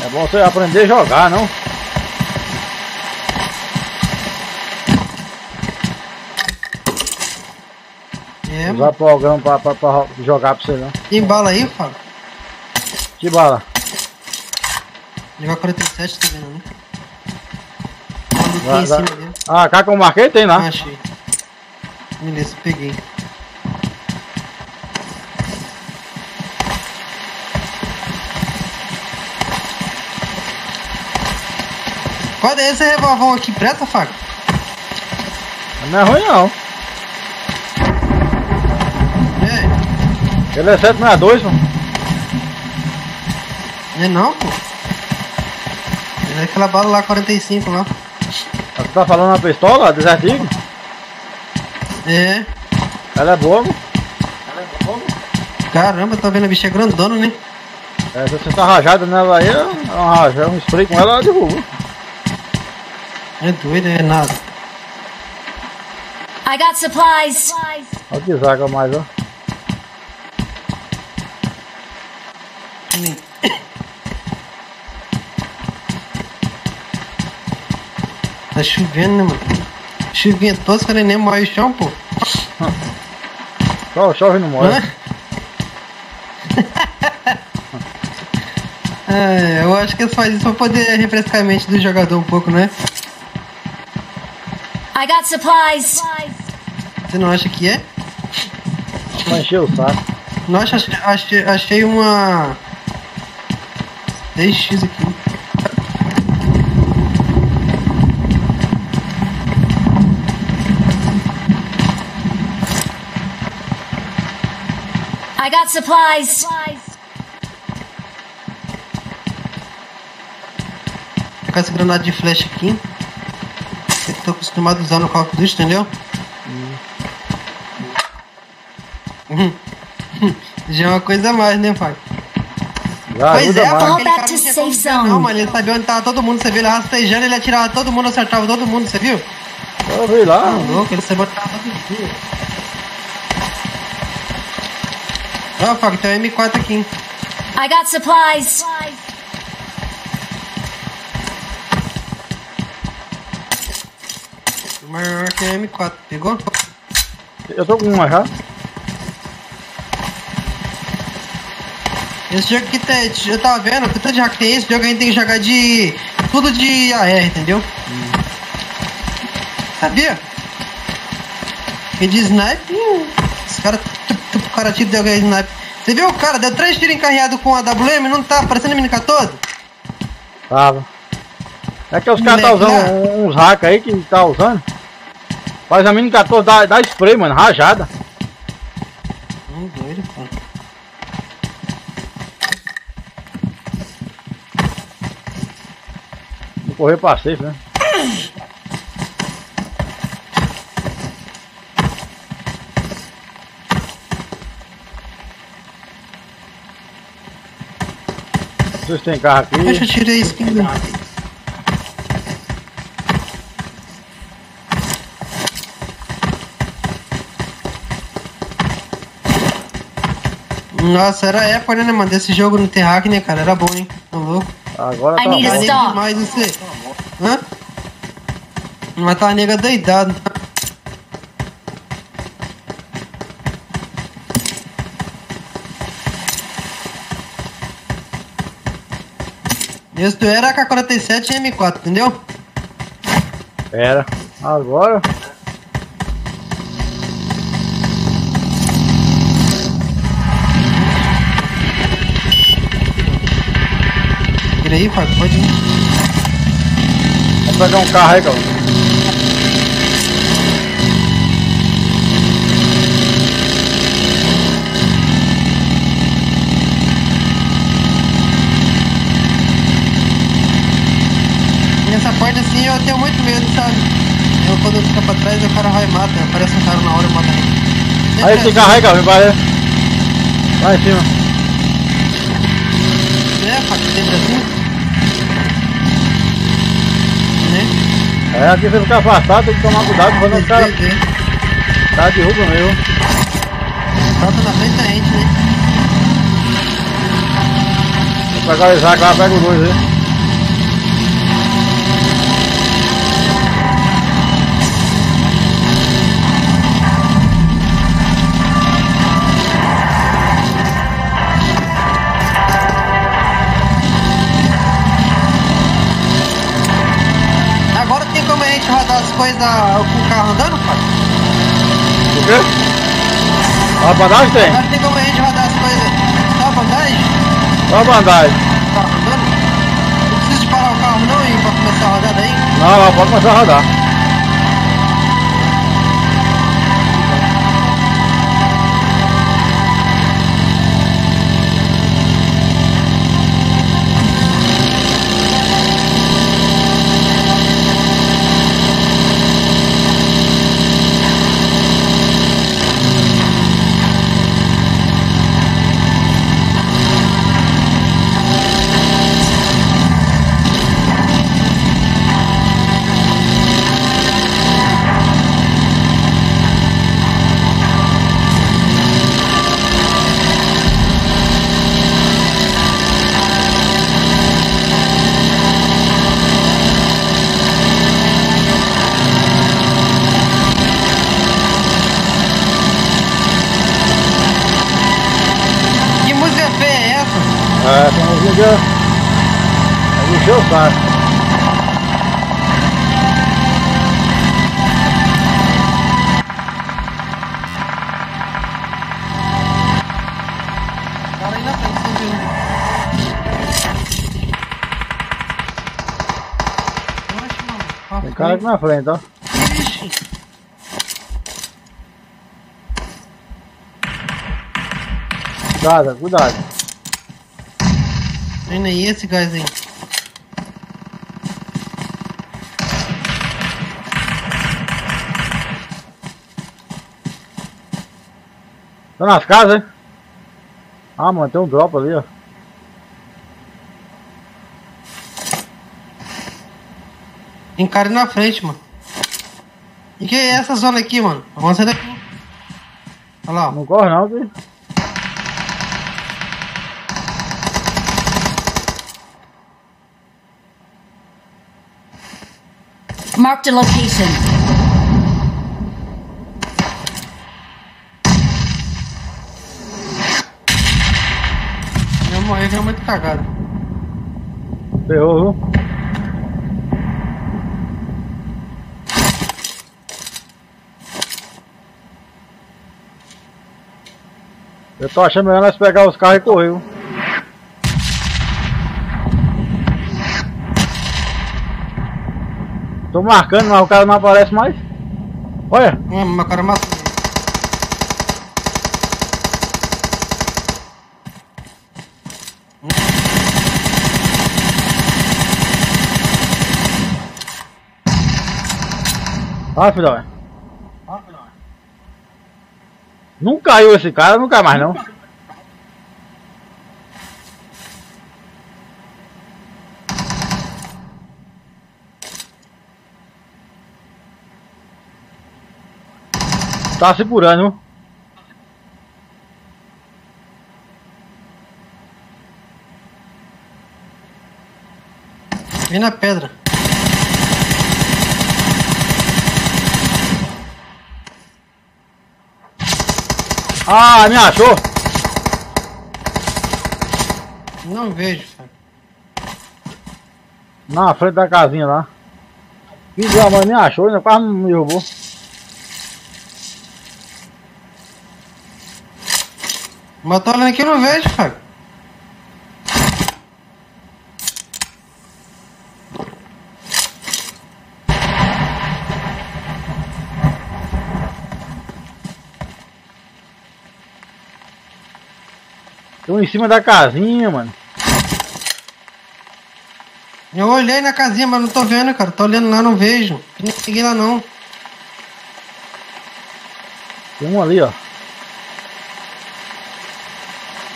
É bom você aprender a jogar, não? É, mano. Usar programa pra, pra, pra jogar pra você, não. Tem bala aí, Fábio? Que bala? Jogar 47, tá vendo, né? Vai, em vai. Ah, cá que eu marquei tem lá. Achei. Beleza, peguei. Qual é esse revolvão aqui, preta, faca? Não é ruim não. É, Ele é 762, mano. Não é não, pô. É aquela bala lá, 45 lá. Você tá falando uma pistola, a Desert Eagle? É. Ela é boa, mano. Caramba, tá vendo a bicha é grandona, né? É, se você tá rajada nela aí, é uma raja, um spray com ela, ela derruba. É doido, é nada. I got supplies. Olha que zaga mais, ó. Tá chovendo, né, mano? Chuvinha tosca, né? Nem molha o chão, pô. Só chove no molha. [LAUGHS] É, eu acho que eles fazem isso pra poder refrescar a mente do jogador um pouco, né? I got supplies. Você não acha que é? Pra encher o saco. Nossa, achei, achei, achei uma. 10x aqui. I got supplies. Com essa granada de flash aqui. Eu tô acostumado a usar no Call of Duty, entendeu? Hum. [LAUGHS] Já é uma coisa a mais, né, pai? Já Pois é, pô, aquele cara to não tinha. Não, mano, ele sabia onde tava todo mundo, você viu ele rastejando, ele atirava todo mundo, acertava todo mundo, você viu? Eu vi lá. Tá louco, ele sabia onde tava todo mundo. Ó, Fábio, tem um M4 aqui? I got supplies. O maior que é M4, pegou? Eu tô com uma já. Esse jogo aqui tem, eu tava vendo, que tanto de hack tem esse jogo a gente tem que jogar de. tudo de AR, entendeu? Sabia? E de snipe, hum, os caras. O cara tira de alguém de snipe. Você viu o cara? Deu três tiros encarreados com a WM, não tá parecendo M14? Tava. É que os caras tá usando né? uns hack aí que tá usando. Faz a mini 14 dá, dá spray, mano, rajada. Hum, doido, pô. Vou correr pra safe, né? [COUGHS] Vocês têm carro aqui? Deixa eu tirar isso aqui. né? Nossa, era época, né, mano? Desse jogo não ter hack, né, cara? Era bom, hein? Tá louco? Agora I tá bom. Demais você. Hã? Mas tá a nega doidado. Esse tu era a 47 M4, entendeu? Era. Agora. Tira aí, Fábio, pode ir. Vamos pegar um carro aí, galera. Parte assim eu tenho muito medo, sabe? Eu quando eu fico pra trás, o cara vai e mata. Aparece um cara na hora e mata ele. Aí esse carro aí, cara, vem para aí. Vai em cima. É, Fábio, tem Brasil? Né? É, aqui você fica afastado, tem que tomar cuidado quando caras cara derrubam mesmo. Salta na frente da gente, né? Vou pegar o Isaac lá, pega o dois aí. Coisas com o carro andando, Fábio? O quê? A bandagem tem? Agora tem como a gente rodar as coisas. Só a bandagem? Só a bandagem. O carro andando? Não precisa de parar o carro não e pra começar a rodar daí? Não, não, pode começar a rodar. Cara aqui na frente, ó. Cuidado, cuidado. Vendo aí esse gás aí. Tá nas casas, hein? Ah, mano, tem um drop ali, ó. Tem cara na frente, mano. E que é essa zona aqui, mano? Vamos sair daqui. Olha lá. Não corre não, que... Marked a location. Eu morrer, que é muito cagado. Ferrou, viu? Eu tô achando melhor nós pegar os carros e correr, viu? Tô marcando, mas o cara não aparece mais. Olha, Hum, meu cara matou. Vai, filhão. Não caiu esse cara, não cai mais não. Tá segurando? Vem na pedra. Ah, me achou? Não vejo, cara. Na frente da casinha lá. Que a mãe me achou, ainda quase me derrubou. Mas tô olhando aqui e não vejo, cara. Em cima da casinha, mano. Eu olhei na casinha, mas não tô vendo, cara. Tô olhando lá, não vejo. Não cheguei lá não. Tem um ali, ó.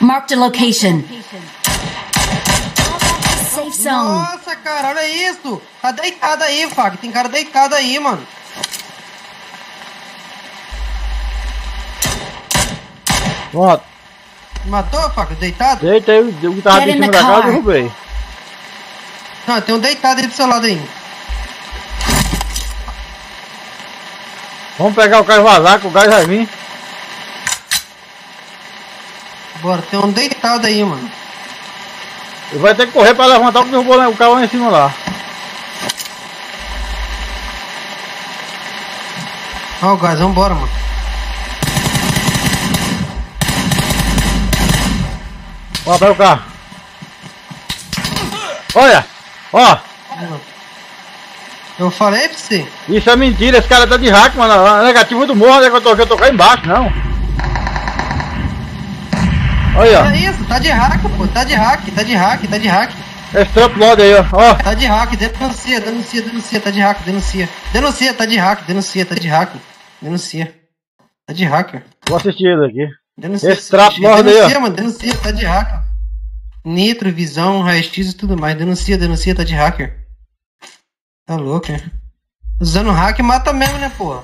Marked a location. Safe zone. Nossa, cara, olha isso. Tá deitado aí, Fag. Tem cara deitado aí, mano. Pronto. Matou, Fag? Deitado? Deitei, o que tava Get em cima da casa, eu. Não, tem um deitado aí do seu lado aí. Vamos pegar o carro e vazar, que o gás vai vir. Bora, tem um deitado aí, mano. Ele vai ter que correr pra levantar porque derrubou lá- o carro lá em cima lá. Ó o gás, vambora, mano. Ó, pega o carro. Olha! Ó! Eu falei pra você. Isso é mentira, esse cara tá de hack, mano. A negativa do morro, né? Que eu tô, eu tô cá embaixo, não. Olha, Olha isso, tá de hack, pô. Tá de hack, tá de hack, tá de hack. esse trap load aí, ó. ó. Tá de hack, denuncia, denuncia, denuncia, tá de hack, denuncia. Denuncia, tá de hack, denuncia, tá de hack. Denuncia. Tá de hacker. Vou assistir ele aqui. Denuncia. Esse trapo morre aí, Denuncia, ó. mano, denuncia, tá de hacker. Nitro, visão, raio-x e tudo mais. Denuncia, denuncia, tá de hacker. Tá louco, né? Usando hack mata mesmo, né, porra?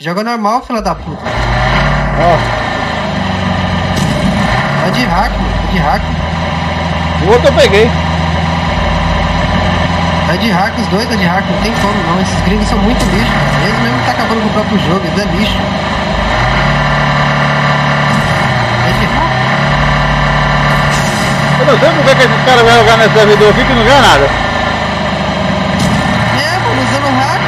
Joga normal, filha da puta. Ó, Tá de hack, mano, tá de hack. o outro eu peguei. Tá de hack, os dois tá de hack, não tem como não. Esses gringos são muito lixo. cara. Eles mesmo tá acabando com o próprio jogo, eles é lixo. Não sei por que esses caras vão jogar nesse servidor aqui que não ganha nada. É, mano, usando hack.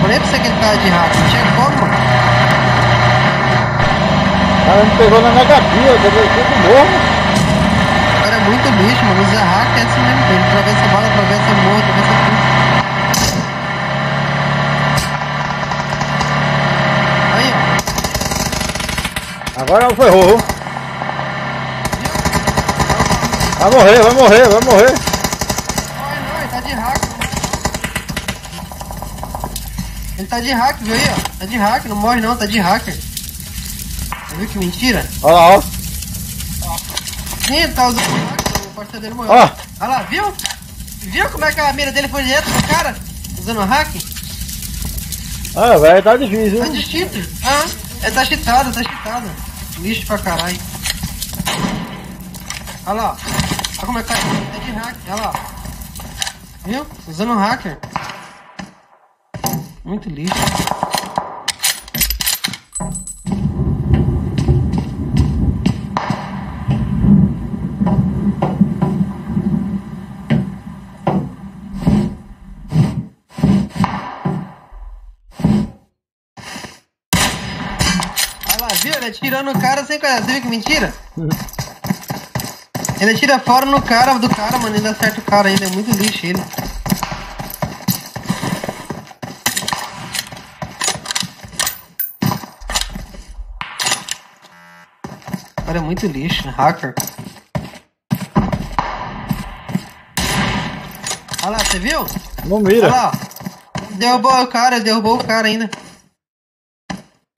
Pra você que ele tava de hack, não tinha como, mano. O cara me pegou na negativa, eu desci do morro. O cara é muito bicho, mano. Usa hack é assim mesmo. Ele atravessa a bala, atravessa o morro, atravessa tudo. Aí, ó. Agora ferrou. Vai morrer, vai morrer, vai morrer. Ai, não, ele tá de hack. Ele tá de hack, viu aí, ó? Tá de hack, não morre não, tá de hacker. Viu que mentira? Olha lá, ó. Ele tá usando hack, o parceiro dele morreu. Ó. Olha lá, viu? Viu como é que a mira dele foi direto no cara? Usando hack? Ah, velho, tá difícil. Tá viu? de. Ah, é tá cheatado, tá cheatado. Lixo pra caralho. Olha lá. Olha como é que tá. É de hack, olha lá. Viu? Usando hacker. Muito lixo. Atirando o cara sem cara. Você viu que mentira? Ele atira fora no cara do cara, mano. Ele acerta o cara ainda. É muito lixo ele. O cara é muito lixo. Hacker. Olha lá, você viu? Não mira. Olha lá. Derrubou o cara, ele derrubou o cara ainda.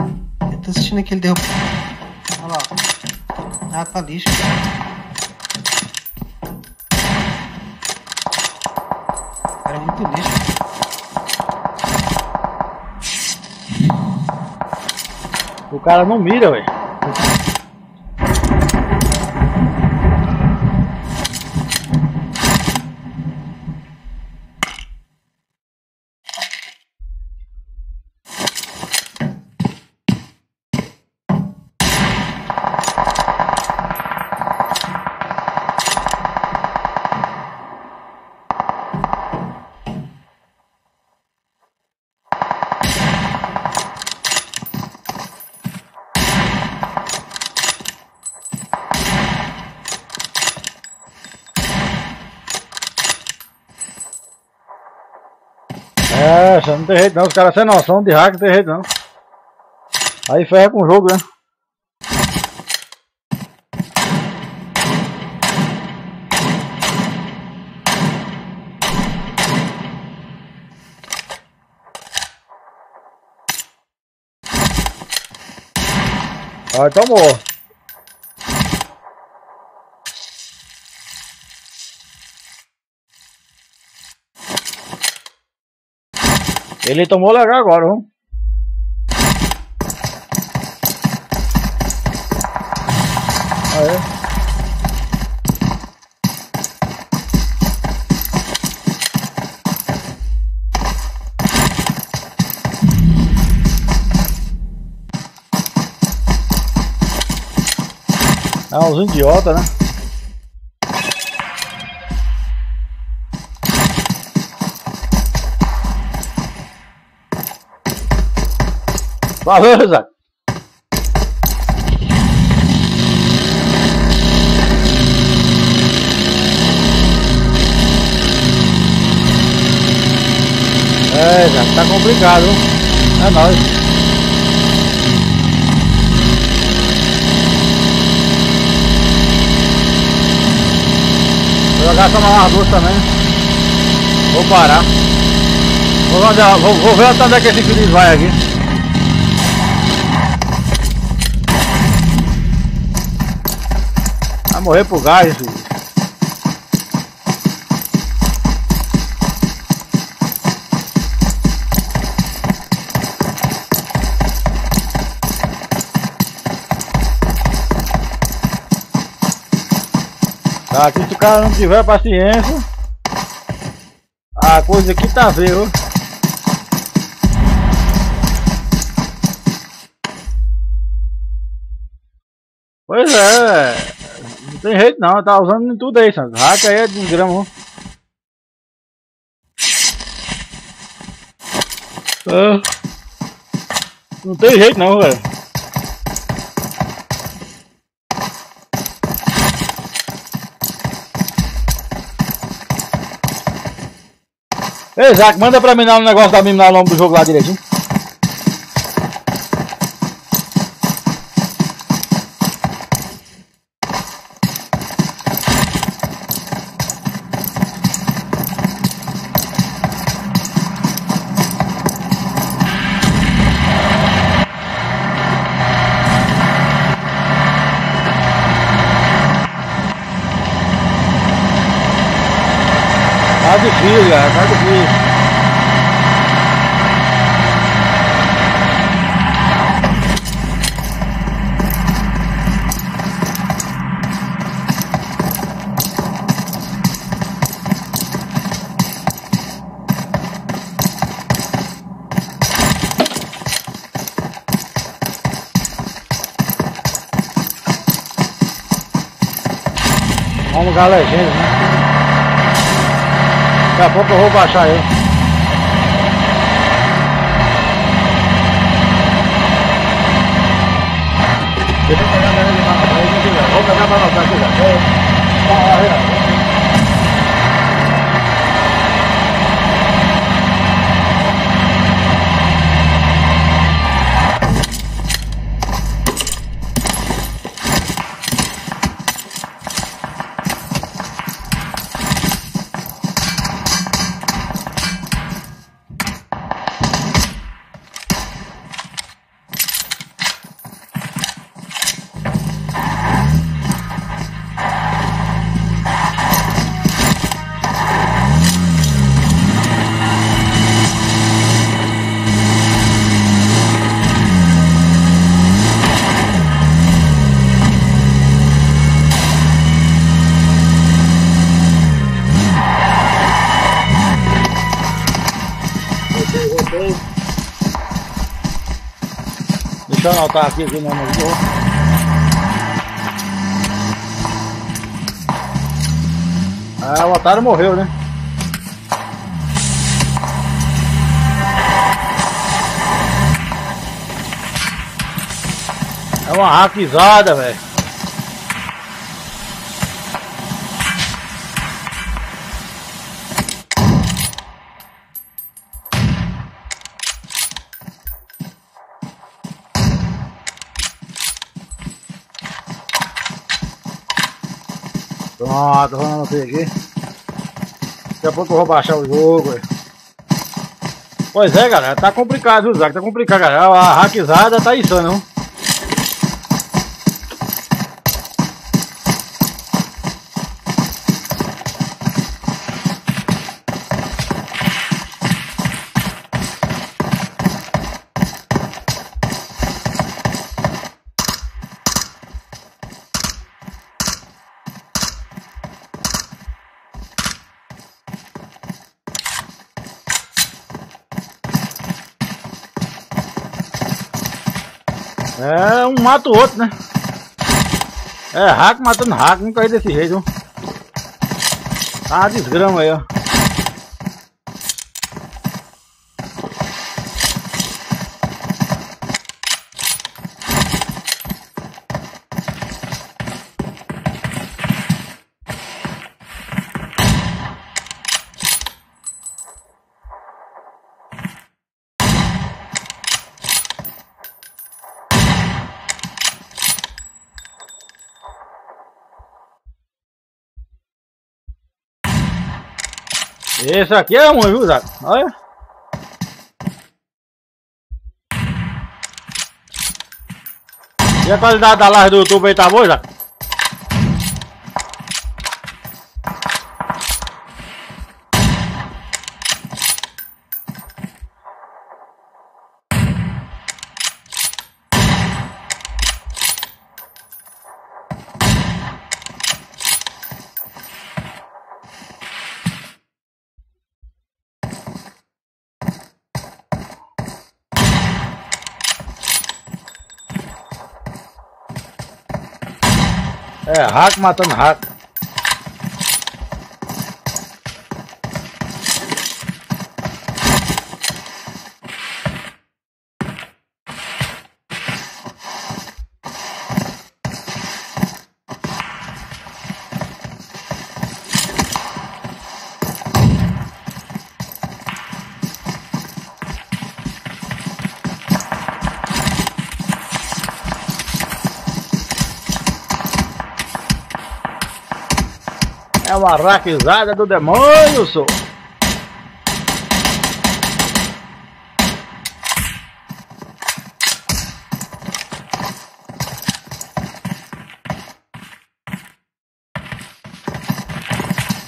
Eu tô assistindo aqui, ele derrubou. Tá lixo. É muito lixo. O cara não mira, velho. Só não tem jeito não, os caras sem noção de hack não tem jeito não. Aí ferra com o jogo, né? Aí tomou. Ele tomou legal agora, vamos. Aê. É uns idiota, né? Zé. É, já tá complicado. É nóis. Vou jogar essa mais duas também. Vou parar. Vou, vou, vou ver até onde é que esse filho vai aqui. Vai morrer pro gás, filho. Tá, aqui se o cara não tiver paciência, a coisa aqui tá viu? Pois é, tem jeito não, tá usando em tudo aí, sabe? Hack aí é de grama. Ah, não tem jeito não, velho. Ei, Zac, manda pra mim lá no negócio da mim lá o nome do jogo lá direitinho. Vamos ligar a legenda, né? Daqui a pouco eu vou baixar ele. Anotar aqui aqui meu Ah, o otário morreu, né? É uma hackzada, velho. Ver aqui. Daqui a pouco eu vou baixar o jogo. Pois é, galera, tá complicado, viu, Zac? Tá complicado, galera. A hackzada tá insana, não? É, um mata o outro, né? É, hack matando hack, nunca é desse jeito, viu? Tá Esse aqui é um, viu, Zac? Olha. E a qualidade da live do YouTube aí tá boa, Zac? É, hack matando hack. Uma raquizada do demônio, sou.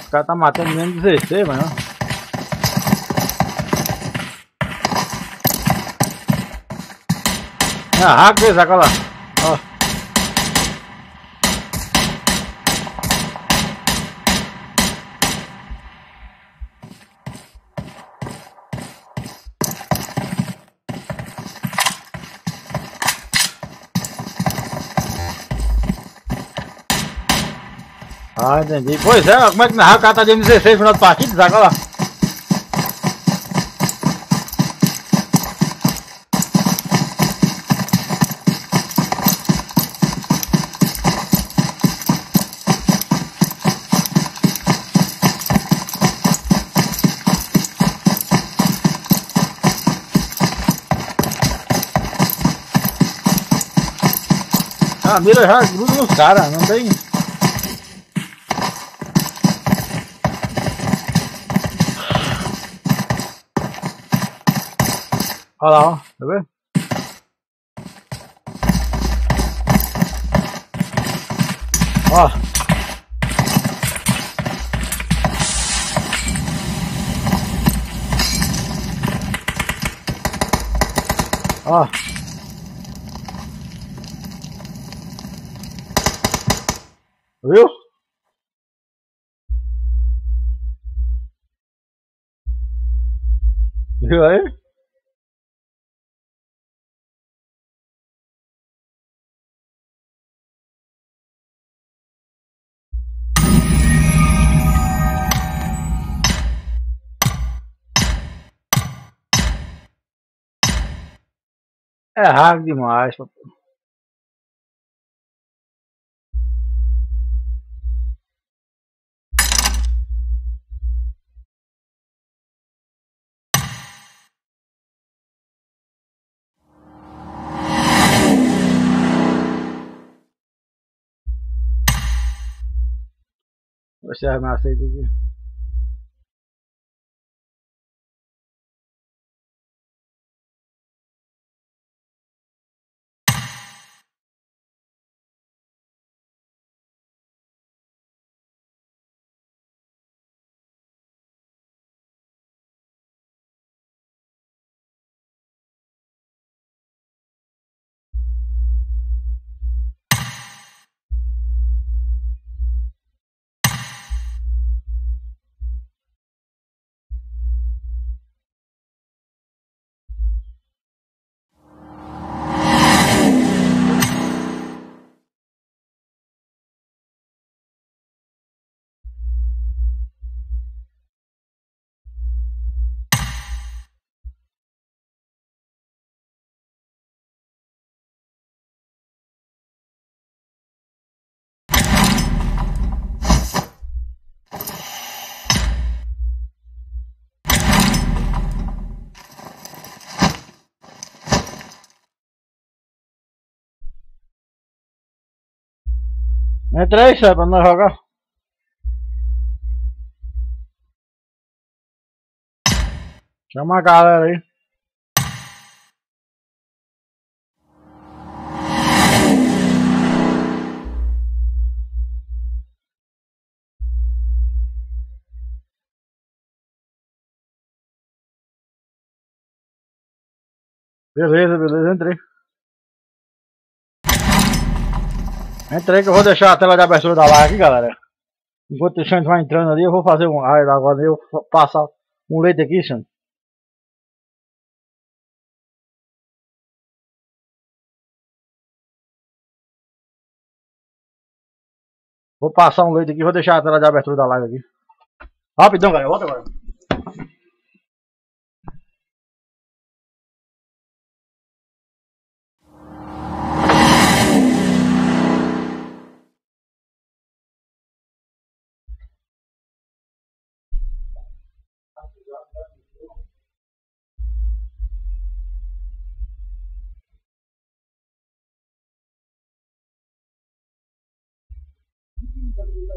O cara tá matando menos 16, mano. Ah, esse, olha lá. Entendi. Pois é, como é que narrar? O cara tá dando 16 no final do partido, olha lá. A mira já gruda nos caras, não tem. Olha lá, ó. Tá vendo? Ó. Ó. Viu? Viu aí? É raro demais. Vou tirar minha aceita aqui. Entra aí, Sérgio, pra nós jogar. Chama a galera aí. Beleza, beleza, entrei. Entrei que eu vou deixar a tela de abertura da live aqui, galera. Enquanto o Xande vai entrando ali, eu vou fazer um. Ah, agora eu vou passar um leite aqui, Xande. Vou passar um leite aqui, vou deixar a tela de abertura da live aqui. Rapidão, galera, volta agora.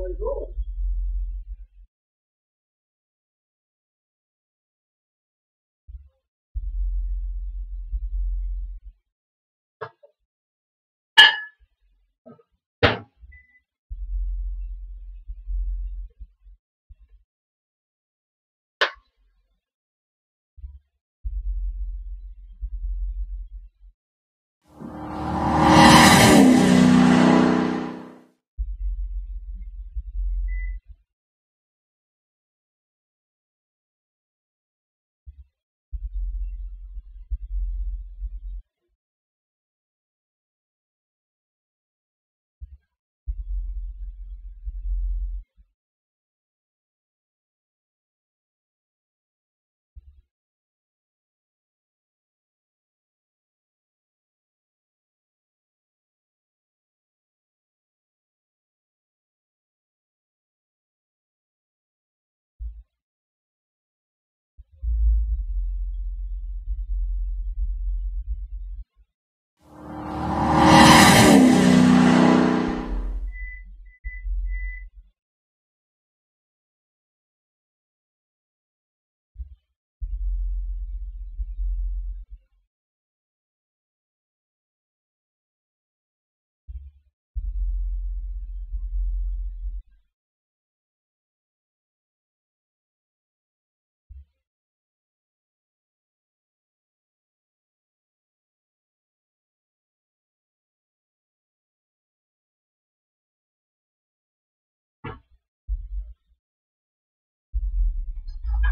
years old.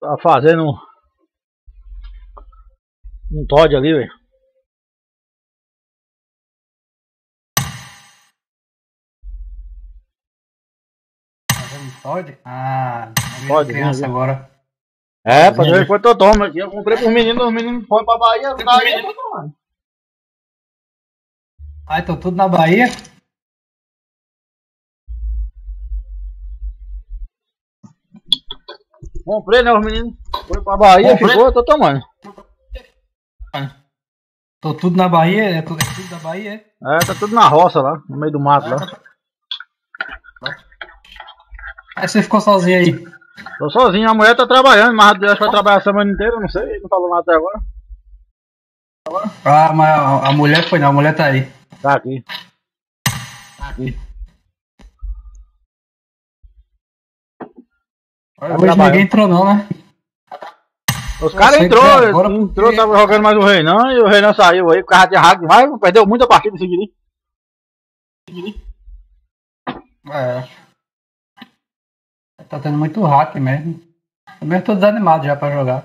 Tá fazendo um. Um Todd ali, velho. Fazendo Todd? Ah, Todd, criança né? agora. É, pra ver quanto eu tomo aqui. Eu comprei pros meninos, os meninos foram pra Bahia, os caras eu tô tomando. Ah, então tudo na Bahia? Comprei, né, os meninos. Foi pra Bahia, Comprei. ficou, eu tô tomando. Tô tudo na Bahia? É tudo, é tudo da Bahia? é? É, tá tudo na roça lá, no meio do mato lá. Aí você ficou sozinho aí. Tô sozinho, a mulher tá trabalhando, mas acho que vai trabalhar a semana inteira, não sei, não falou nada até agora. Ah, mas a, a mulher foi não, a mulher tá aí. Tá aqui. Olha, Hoje ninguém entrou não, né? Os caras entrou, é agora entrou, tava jogando mais o Reinan e o Reinan saiu aí, o cara tinha hack demais, perdeu muita partida seguida. É. Tá tendo muito hack mesmo. Eu mesmo tô desanimado já pra jogar.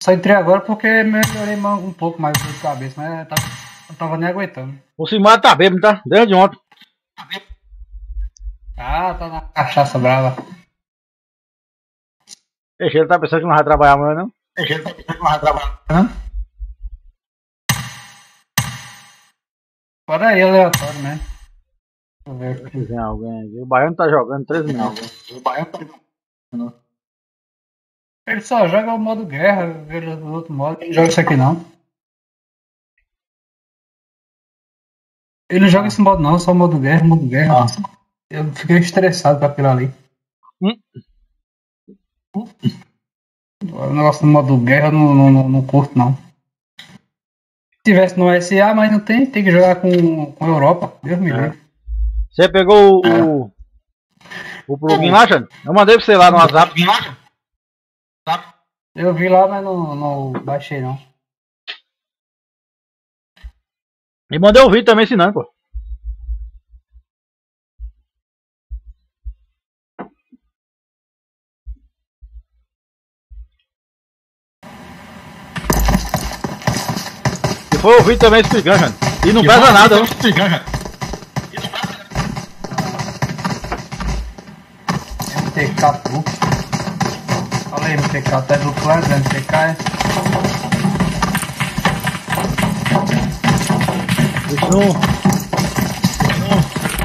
Só entrei agora porque melhorei um pouco mais o de cabeça, mas eu tava, eu tava nem aguentando. O Simar tá bêbado, tá? Desde ontem. Ah, tá na cachaça brava. Ixi, ele tá pensando que não vai trabalhar amanhã, não? Ixi, ele tá pensando que não vai trabalhar. Hã? Bora aí, aleatório, né? Deixa eu ver aqui. Se tem alguém aqui. O Baiano tá jogando 13 minutos. O Baiano tá Ele só joga o modo guerra, ele o outro modo. Ele não joga isso aqui não. Ele não joga esse modo não, só o modo guerra, modo guerra. Eu fiquei estressado com aquilo ali. O negócio do modo guerra eu não, não, não, curto não. Se tivesse no SA, mas não tem, tem que jogar com, com a Europa. Deus me livre. Você pegou o. O, o plugin lá, Xande? Eu mandei pra você lá no WhatsApp. Eu vi lá, mas não, não baixei não. E mandei o vídeo também ensinando, pô. Foi o vídeo também explicando, Xande. E não pesa nada, não. MTK Plus. Fala aí, MTK, tá do Class, MTK é. Não.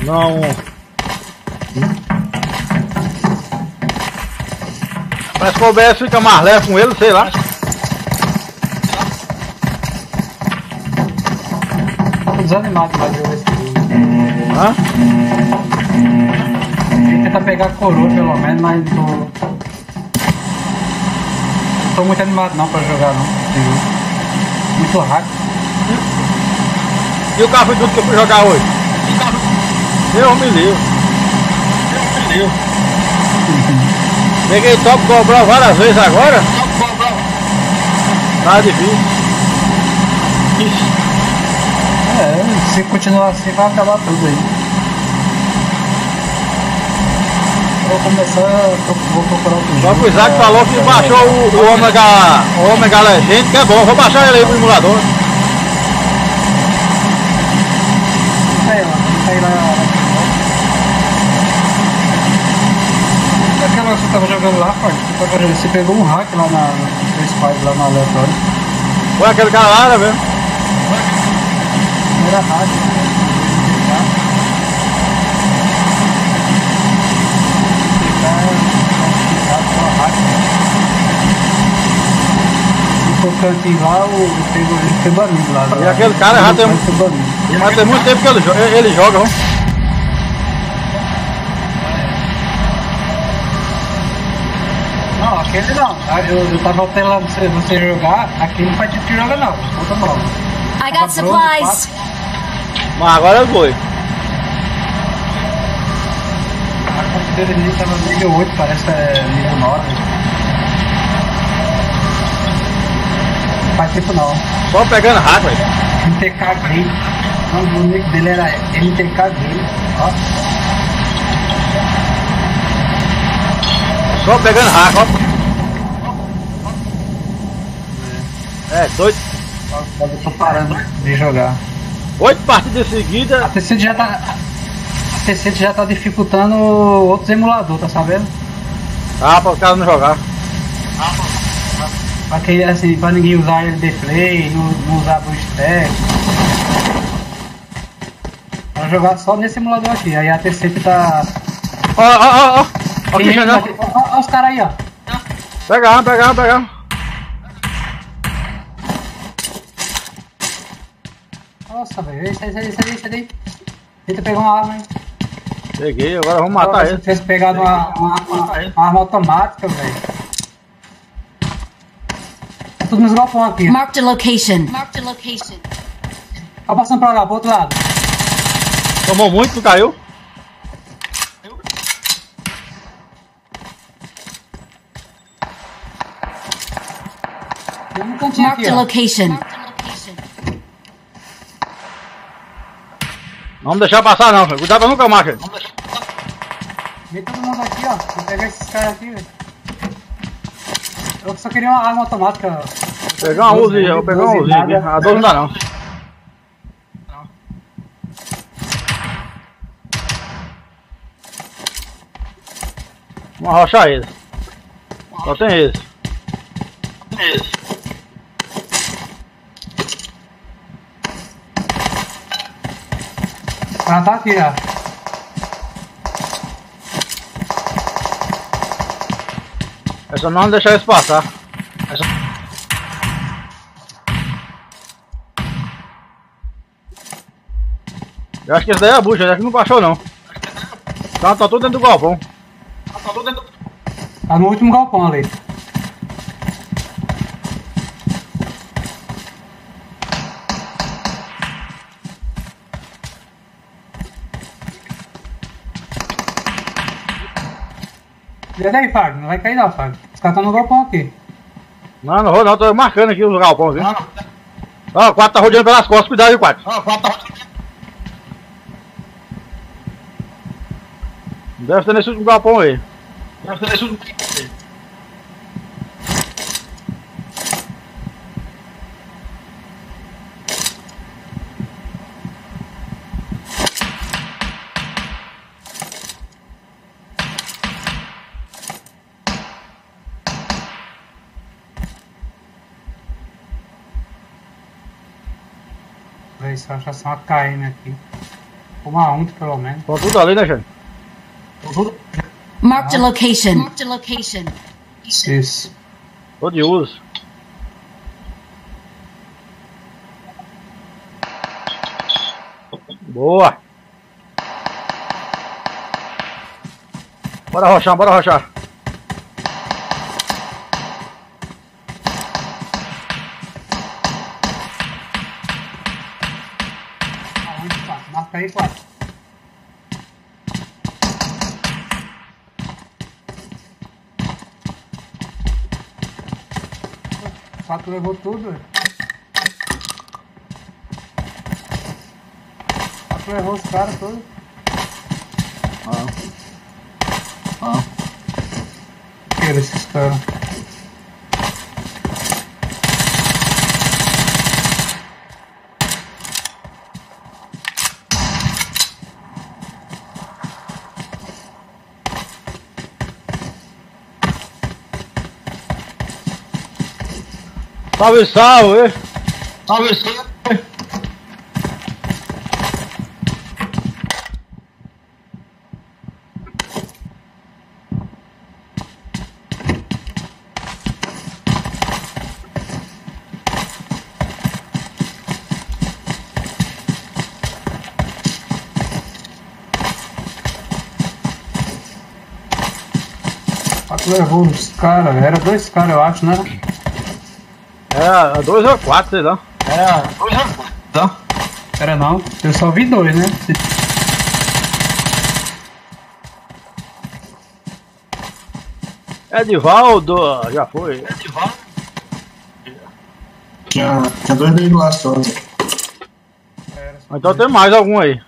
Não. Parece que o OBS fica mais leve com ele, sei lá. Desanimado pra jogar esse jogo. Hã? Tem tentar pegar a coroa pelo menos, mas não tô. Não tô muito animado não pra jogar não. Muito rápido. E o carro tudo que eu fui jogar hoje? Eu me livro. Eu me livro. Peguei top cobrar várias vezes agora. Tá difícil. Ixi. É, se continuar assim vai acabar tudo aí. Vou começar, vou procurar outro jogo. o Isaac falou que baixou o, o Omega, o Omega Legend, que é bom. Vou baixar ele aí pro emulador. Sei lá, sei lá. Aquela que você tava jogando lá, pai, você, pegou um hack lá na, no PS5 lá no aleatório. Foi aquele cara lá, né, mesmo? Não era hack. né? E foi o cantinho lá, o, ele, pegou, ele foi banido lá. E aquele cara já tem, Ele foi banido. mas tem muito tempo que ele, jo- ele joga, vamos. Não, aquele não. Ah, Eu, eu tava até lá você, jogar, aquele não faz tipo que joga não. Conta não. I got supplies. Mas agora foi. A computeira dele tava no nível 8, parece que é nível 9. Não faz tempo não. Só pegando rato aí. MTK Gay. O nome dele era MTK Gay. Ó. Só pegando rato, ó. É, é doido. Eu tô parando de jogar. Oito partidas seguidas. A TC já tá. A TC já tá dificultando outros emuladores, tá sabendo? Ah, para o cara não jogar. Pra, que, assim, pra ninguém usar LD Play, não, não usar Bootstrap. Pra jogar só nesse emulador aqui. Aí a TC que tá. Ó, ó, ó, ó. Ó, ó os caras aí, ó. Pegar, pegar, pegar. Nossa, velho. Isso aí, isso aí, isso aí, isso aí. Tenta pegar uma arma aí. Peguei, agora vamos matar Se ele. tivesse pegado uma, uma, uma- uma arma automática, velho. Tá tudo nos galpão aqui. Marked a location. Marked a location. Tá passando pra lá, pro outro lado. Tomou muito, não caiu? Tem um cantinho aqui, Marked a ó. location. Não vamos deixar passar não, filho. Cuidado pra nunca mais, filho. Vem todo mundo aqui, ó. Vou pegar esses caras aqui, velho. Eu só queria uma arma automática. Pegar uma Uzi, eu vou pegar uma Uzi aqui. A 12 não dá não. Vamos arrochar ele. Só tem esse. Ah, tá aqui, ó. Essa não vamos deixar esse passar. Essa... Eu acho que esse daí é a bucha, acho que não baixou não. Tá, tá tudo dentro do galpão. Tá no último galpão ali. E daí, Fábio? Não vai cair não, Fábio. Os caras estão no galpão aqui. Não, não vou não, tô marcando aqui o galpão, viu? Ó, o 4 tá rodeando pelas costas, cuidado aí, 4. Ó, o 4 tá rodeando. Deve ser nesse último galpão aí. Deve ser nesse último galpão aí. Achasse uma KM aqui. Uma UNT pelo menos. Estão tudo ali, né, gente? Marked a location. Marked a location. Isso. Tô de uso. Boa! Bora rochar, bora rochar. Quatro levou tudo. velho. Quatro levou os caras todos. Ah. Que era esses caras? Salve, salve! Salve, salve! Levou os caras. Era dois caras, eu acho, né? É, dois ou quatro, sei lá. É, dois ou quatro. Tá? Era não, eu só vi dois, né? Edivaldo, já foi. Tinha, tinha dois deles lá só. Então tem mais algum aí.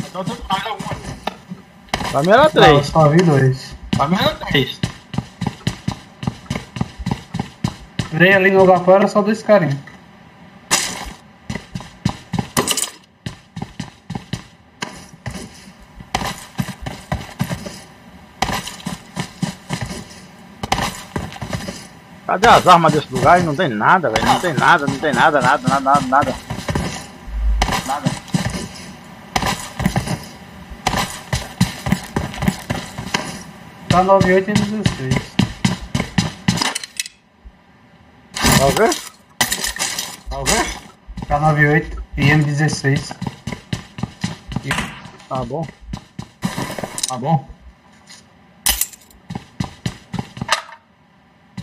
Então tem mais algum aí. Pra mim era Não, eu três. só vi dois. Pra mim era três. Virei ali no lugar fora só dois carinhos. Cadê as armas desse lugar? E não tem nada, velho. Não tem nada, não tem nada, nada, nada, nada, nada. Nada. Tá 98 e 16. Tá ver? Tá ver? Tá 98 e M16. Tá bom. Tá bom.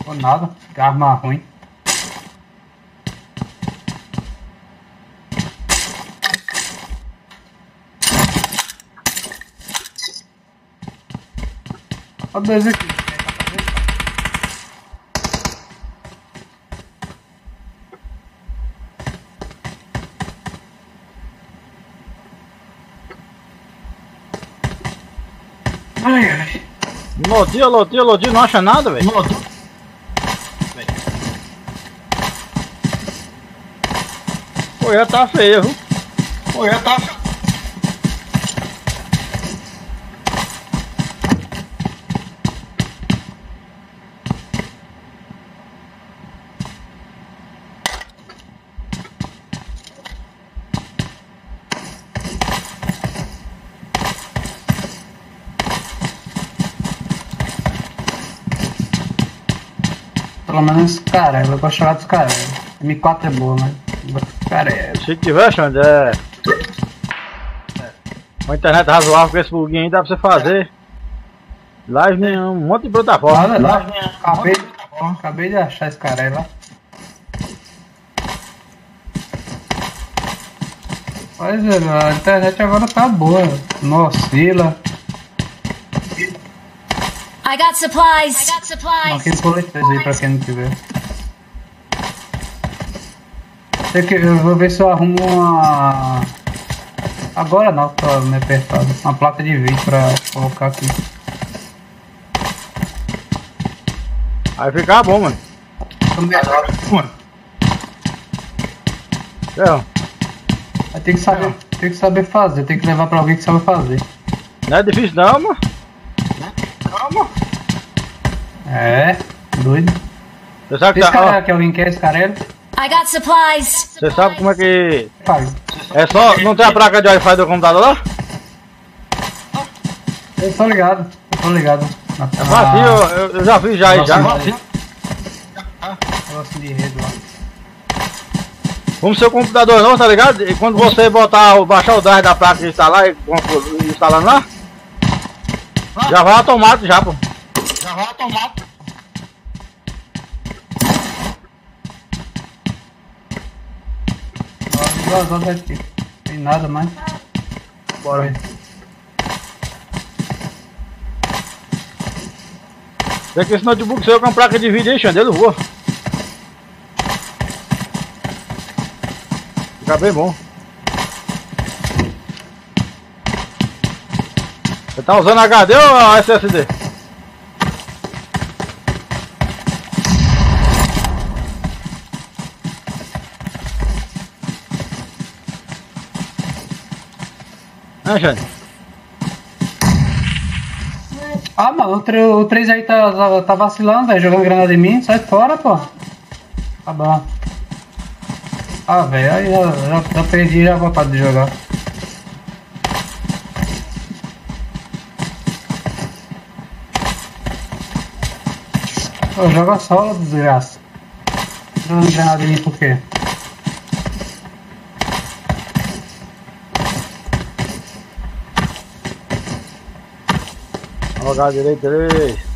Ou nada, que arma ruim. Olha dois aqui. Ai, ai. Lodia, lodia, lodia, não acha nada, velho. Pô, já tá feio, viu? Pô, já tá feio. Pelo menos caralho, eu gosto de jogar dos caras. M4 é boa, mas. Caralho. Se tiver, Xande, é. Uma internet razoável com esse buguinho aí dá pra você fazer. Live em um monte de plataforma. Nada, Live em- Acabei, acabei de achar esse cara aí lá. Pois é, a internet agora tá boa. Não oscila. I got supplies. I got supplies. Aqui coletores aí pra quem não tiver. Sei que eu vou ver se eu arrumo uma. Agora não, tô meio apertado. Uma placa de vídeo pra colocar aqui. Aí fica bom, mano. Mano. É, Aí tem que saber, tem que saber fazer, tem que levar pra alguém que sabe fazer. não é difícil não, mano. Calma. É, doido. Você sabe que Esse tá, cara que alguém quer, esse cara é. I got supplies. Você sabe como é que. Faz. É só. Não tem a placa de Wi-Fi do computador lá? Eu tô ligado, eu tô ligado. Na, É fácil, eu, eu- já fiz já aí já. Negócio de rede lá. Como seu computador não, tá ligado? E quando você botar, baixar o drive da placa e instalar e e instalando lá, já vai automático já, pô. Já vai automático. Duas horas aqui. Tem nada mais. Bora aí. Vê que esse notebook seu com placa de vídeo aí, Xande, eu vou. Fica bem bom. Tá usando HD ou SSD? Né, Xande? Ah, mano, o 3, o 3 aí tá, tá, tá vacilando, velho, jogando granada em mim. Sai fora, pô. Tá bom. Ah, velho, aí já, já, já perdi já a vontade de jogar. Pô, joga solo, desgraça. Jogando granada em mim por quê? Jogar direito, direito.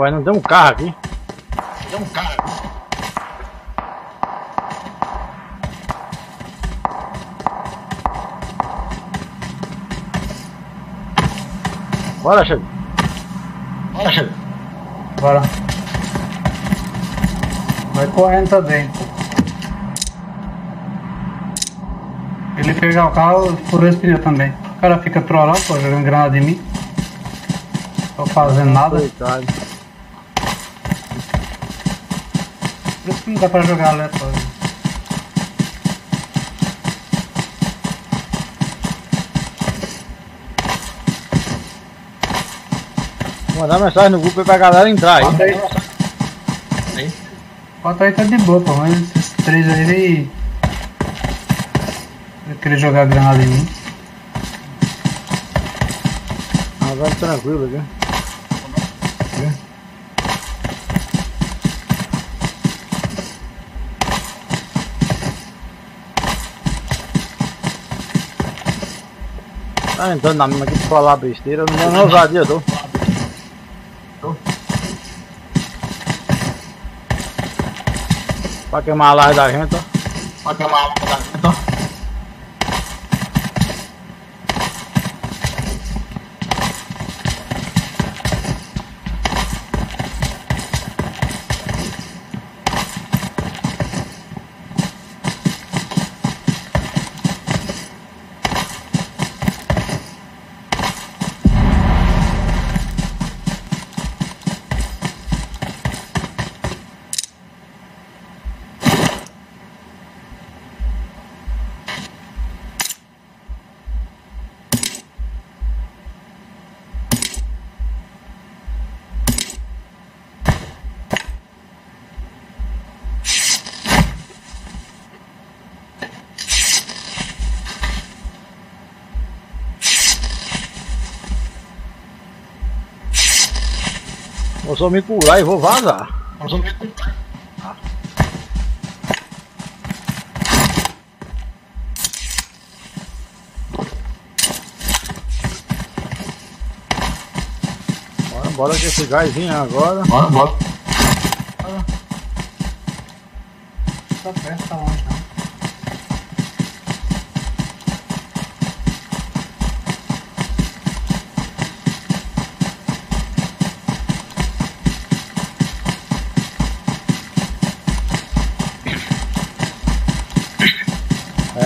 Ué, não tem um carro aqui. Tem um carro aqui. Bora, chega. Bora, chega. Bora. Vai correndo também. Ele pegar o carro, furou esse pneu também. O cara fica trolando, pô, jogando granada em mim. Tô fazendo nada. Coitado. Por isso que não dá pra jogar aleatório. Vou mandar mensagem no grupo aí pra galera entrar aí. Bota aí. Bota aí tá de boa, pô, mas esses três aí vai- vai querer jogar granada em mim. Agora tranquilo aqui. Tá entrando na minha aqui pra falar besteira, não é ousadia, tô. Pra queimar a live da gente, ó. Pra queimar a live da gente, ó. Vou me curar e vou vazar. Vou só me curar. Bora, bora que esse gásinho agora. Bora, bora. Tá perto, tá longe,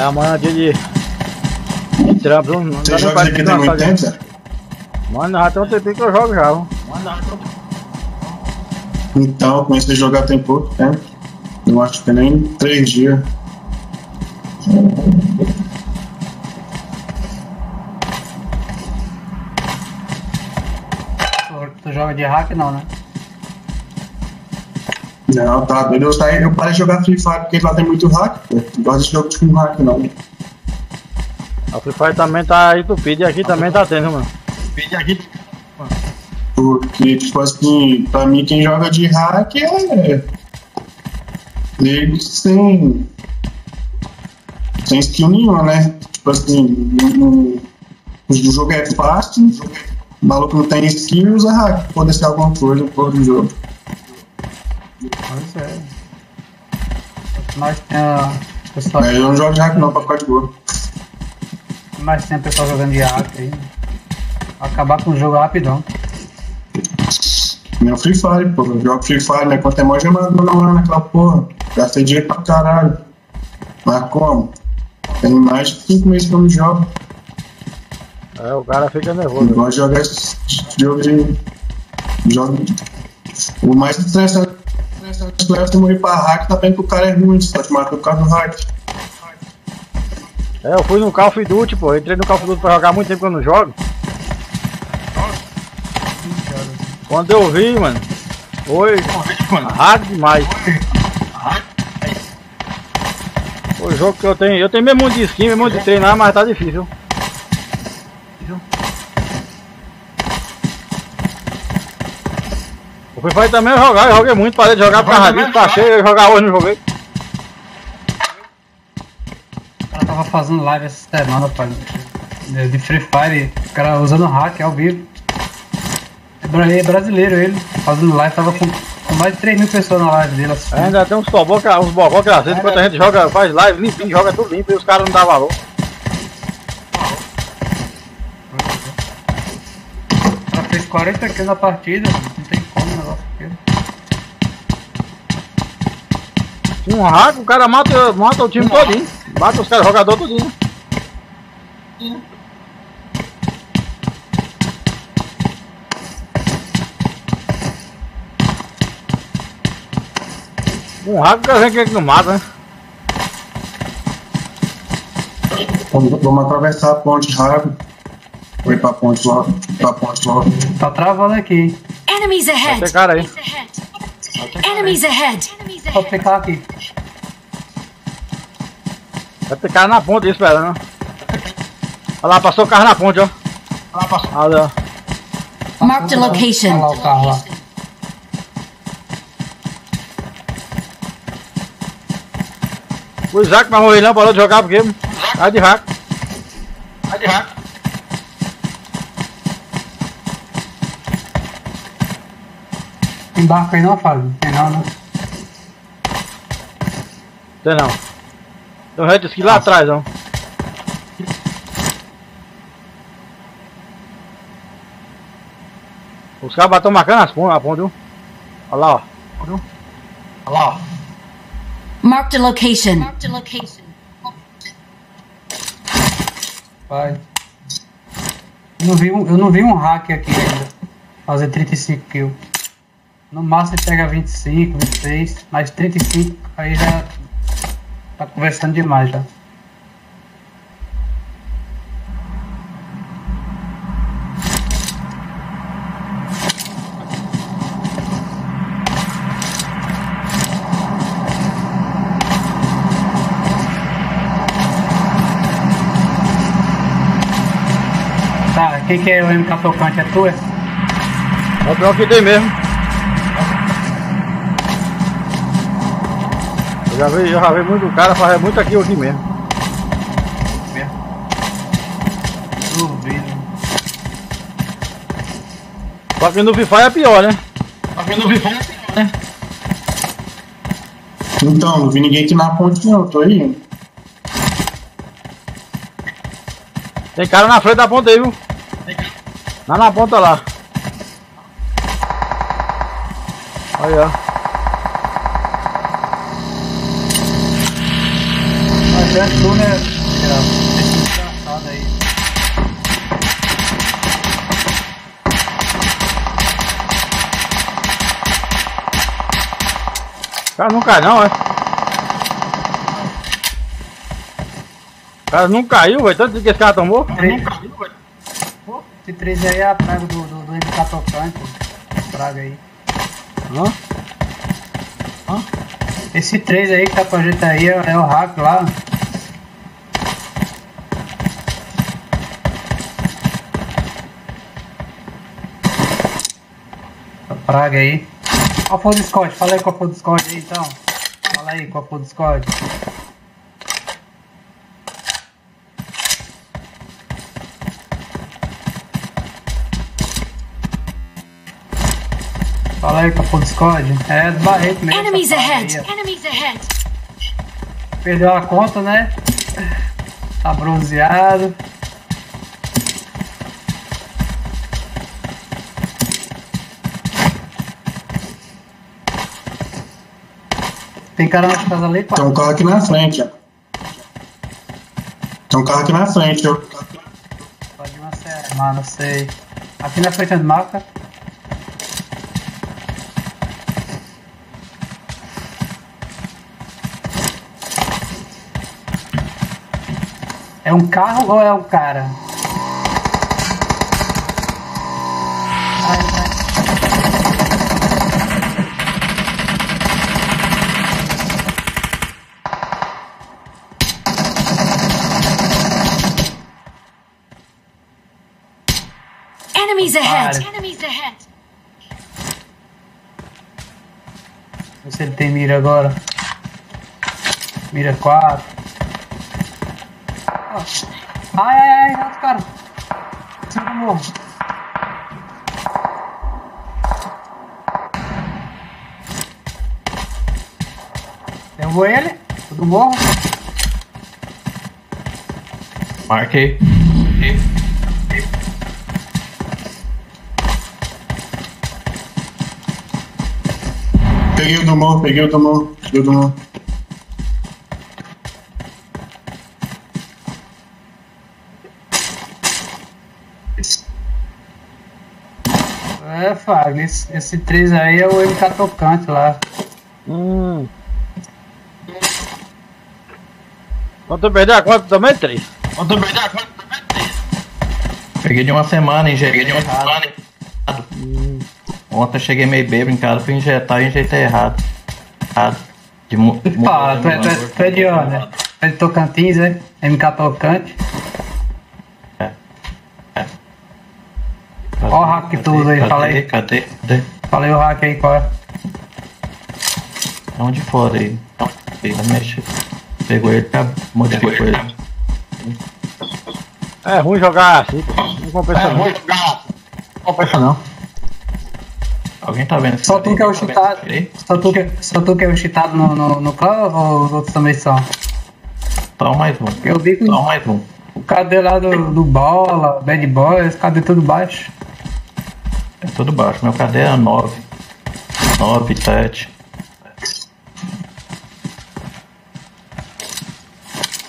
não. É amanhã dia de, de trampo, não dá Você joga pra aqui tem muito tempo? Zé? Mano, já tem um tempinho que eu jogo já. viu? Então, eu comecei a jogar tem pouco tempo. Eu acho que nem três dias. Tu, tu joga de hack não, né? Não, tá doido. Eu, saí- eu parei de jogar Free Fire porque lá tem muito hack. pô. Não gosto de jogo com hack, não. A Free Fire também tá entupido e aqui também tá tendo, mano. Entupido aqui. Porque, tipo assim, pra mim quem joga de hack é. Nego sem. Sem skill nenhuma, né? Tipo assim, no, o jogo é fácil, o maluco não tem skill e usa hack. Pode ser alguma coisa por do jogo. Pois é. Mas tem a pessoal. Mas eu não jogo de hack não pra ficar de boa. Mas tem a pessoa jogando de hack aí. Acabar com o jogo rapidão. Meu Free Fire, pô. Eu jogo Free Fire, né? Quanto é mais chamado meu namorado naquela porra. Gastei dinheiro pra caralho. Mas como? Tem mais de 5 meses que eu não jogo. É, o cara fica Eu nervoso. gosto de jogar esse jogo de. Jogo. O mais estressante leva tu morrer pra hack tá vendo que o cara é ruim, só te mata por causa do hack. É, eu fui no Call of Duty, pô. Entrei no Call of Duty pra jogar muito tempo que eu não jogo. Quando eu vi, mano, foi raro demais. O jogo que eu tenho, eu tenho mesmo de skin, mesmo de treinar, mas tá difícil. Free Fire também eu jogar, eu joguei muito, parei de jogar por causa disso, tá cheio, eu jogar hoje não joguei. O cara tava fazendo live essa semana, pai. De, de Free Fire, o cara usando hack ao vivo. É é brasileiro ele, fazendo live, tava com, com mais de 3 mil pessoas na live dele assistindo. Ainda tem uns bobó uns bobó que às vezes enquanto a gente joga, faz live limpinho, joga tudo limpo e os caras não dão valor. O cara fez 40 kills na partida, não tem o negócio aqui. Um hack, o cara mata, mata o time todinho. Mata os caras, jogador todinho. Um hack, o cara vem que não mata, né? Vamos, vamos atravessar a ponte rápido. Vou ir pra ponte logo. Pra ponte logo. Tá travando aqui. Enemies ahead. Tem cara aí. Enemies ahead. Vou ficar aqui. Vai ter cara na ponte esperando. ó. Olha lá, passou o carro na ponte, ó. Olha lá, passou. Olha lá. Marked a location. Olha lá o carro lá. O Isaac vai morrer não, parou de jogar porque. Vai de hack. Vai de hack. Tem barco aí não, Fábio? Tem não, né? Tem não. Tem um jet ski lá atrás, ó. Os caras estão marcando as pontas, a ponta, viu? Olha lá, ó. Olha lá, ó. Marked a location. Marked a location. Vai. Eu não vi um, eu não vi um hack aqui ainda. Fazer 35 kills. No máximo ele pega 25, 26, mas 35 aí já tá conversando demais já. Tá, quem que é o MK tocante? É tu? É? É o pior que tem mesmo. Eu já vi, eu já vi muito cara fazer muito aqui aqui mesmo. Duvido. Só que no FIFA é pior, né? Só que no FIFA é pior, né? Então, não vi ninguém aqui na ponte não, tô aí. Tem cara na frente da ponta aí, viu? Lá na ponta lá. Aí, cara não cai não, é? O cara não caiu, velho. Tanto que esse cara tomou. Não caiu, Esse 3 aí é a praga do, do, do MK tocante. Praga aí. Hã? Hã? Esse 3 aí que tá com a gente aí é, é o hack lá. Praga aí. Qual foi o Discord? Fala aí qual foi o Discord aí então. Fala aí qual foi o Discord. Fala aí qual foi o Discord. É do Barreto mesmo. Enemies ahead. Enemies ahead. Perdeu a conta, né? Tá bronzeado. Tem cara na casa ali. Tem um carro aqui na frente, ó. Tem um carro aqui na frente, ó. Pode uma série, mano, sei. Aqui na frente do marca. É um carro ou é um cara? Enemies ahead. Enemies ahead. Vê se ele tem mira agora. Mira 4. Ai, ai, ai, outro cara. Cima do morro. Derrubou ele? Do morro? Marquei. peguei o do peguei o do peguei o do. É, Fábio, esse, esse 3 aí é o MK tocante lá. Hum. Quanto eu perdi a conta também, 3? Quanto eu perdi a conta também, 3? Peguei de uma semana, hein, gente? Peguei de uma semana. Hum. Ontem eu cheguei meio bêbado em casa, fui injetar e injetei errado. Errado. De mu- Fala, tu é, tu, é, tu é de onde? né? É de Tocantins, é? MK tocante? Qual o hack que tu usa aí? Cadê? Fala aí. Cadê? Cadê? Fala aí o hack aí, qual é? É onde for aí. Ele mexe. Pegou ele, tá? Modificou ele. É ruim jogar assim, não compensa não. Não compensa não. Alguém tá vendo? Só tu que é o cheatado. Só tu que, só tu que é o cheatado no, no, no clã ou os outros também são? Só mais um. Eu vi que Só mais um. o cadê lá do, do Bola, Bad Boys, cadê tudo baixo? É tudo baixo. Meu cadê é 9. 9, 7.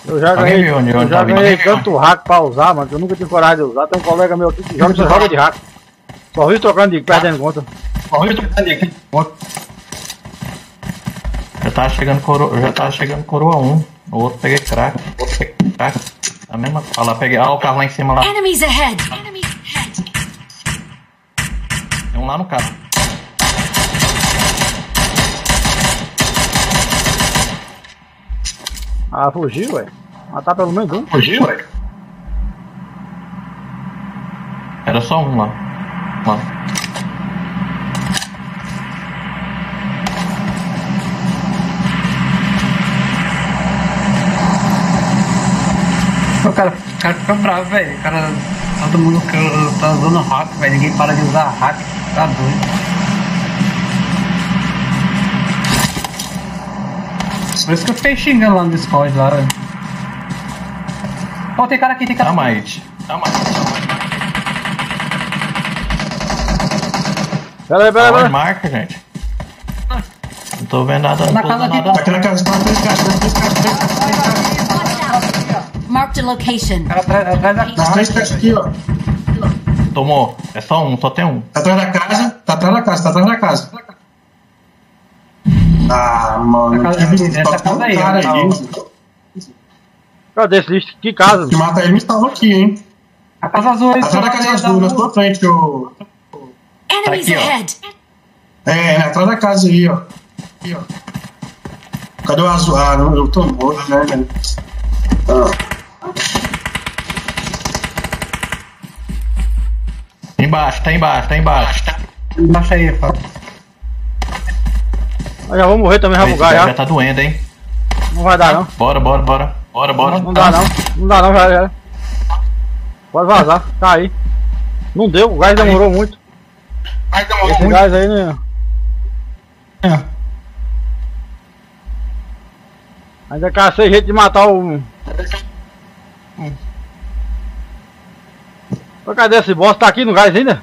Eu já Alguém ganhei, viu eu já tava? ganhei tanto hack pra usar, mano, que eu nunca tive coragem de usar. Tem um colega meu aqui que joga, só joga de hack. Só viu trocando de perdendo conta. Conta. Já tava chegando coroa, já tava chegando coroa 1. O outro peguei crack. O outro peguei crack. A mesma. Olha lá, peguei. Olha o carro lá em cima lá. Enemies ahead! Enemies ahead! Tem um lá no carro. Ah, fugiu, ué. Matar pelo menos um. Fugiu, ué? Era só um lá. Lá. O cara, o cara fica bravo, velho. O cara. Todo mundo que tá usando hack, velho. Ninguém para de usar hack. Tá doido. Por isso que eu fiquei xingando lá no Discord lá, velho. Ó, tem cara aqui, tem cara Tá aqui. mais. Tá mais. Pera aí, pera aí, pera aí. marca, gente? Não tô vendo nada. Na casa aqui, nada. Aqui na casa, tá três caixas, três caixas, três caixas. Marked a location. Cara atrás, atrás da As três caixas aqui, ó. Tomou. É só um, só tem um. Tá atrás da casa, tá atrás da casa, tá atrás da casa. Ah, mano, Essa casa- que- tem um casa aí, cara ó. aí. Cadê esse lixo? Que casa? Se mata ele, me salva aqui, hein? A casa azul aí. Atrás da casa azul, na sua frente, ô. Enemies ó. ahead! É, atrás da casa aí, ó. Aqui, ó. Cadê o azul? Ah, não, eu tô morto, né, velho? Ah. Embaixo, tá embaixo, tá embaixo. Embaixo aí, Fábio. Eu já vou morrer também, bugar já já. tá doendo, hein? Não vai dar não. Bora, bora, bora. Bora, bora. Não dá não. Não dá não, já era. Pode vazar, tá aí. Não deu, o gás demorou muito. Esse gás aí, né? Ainda cacei jeito de matar o. Ô, cadê esse boss? Tá aqui no gás ainda?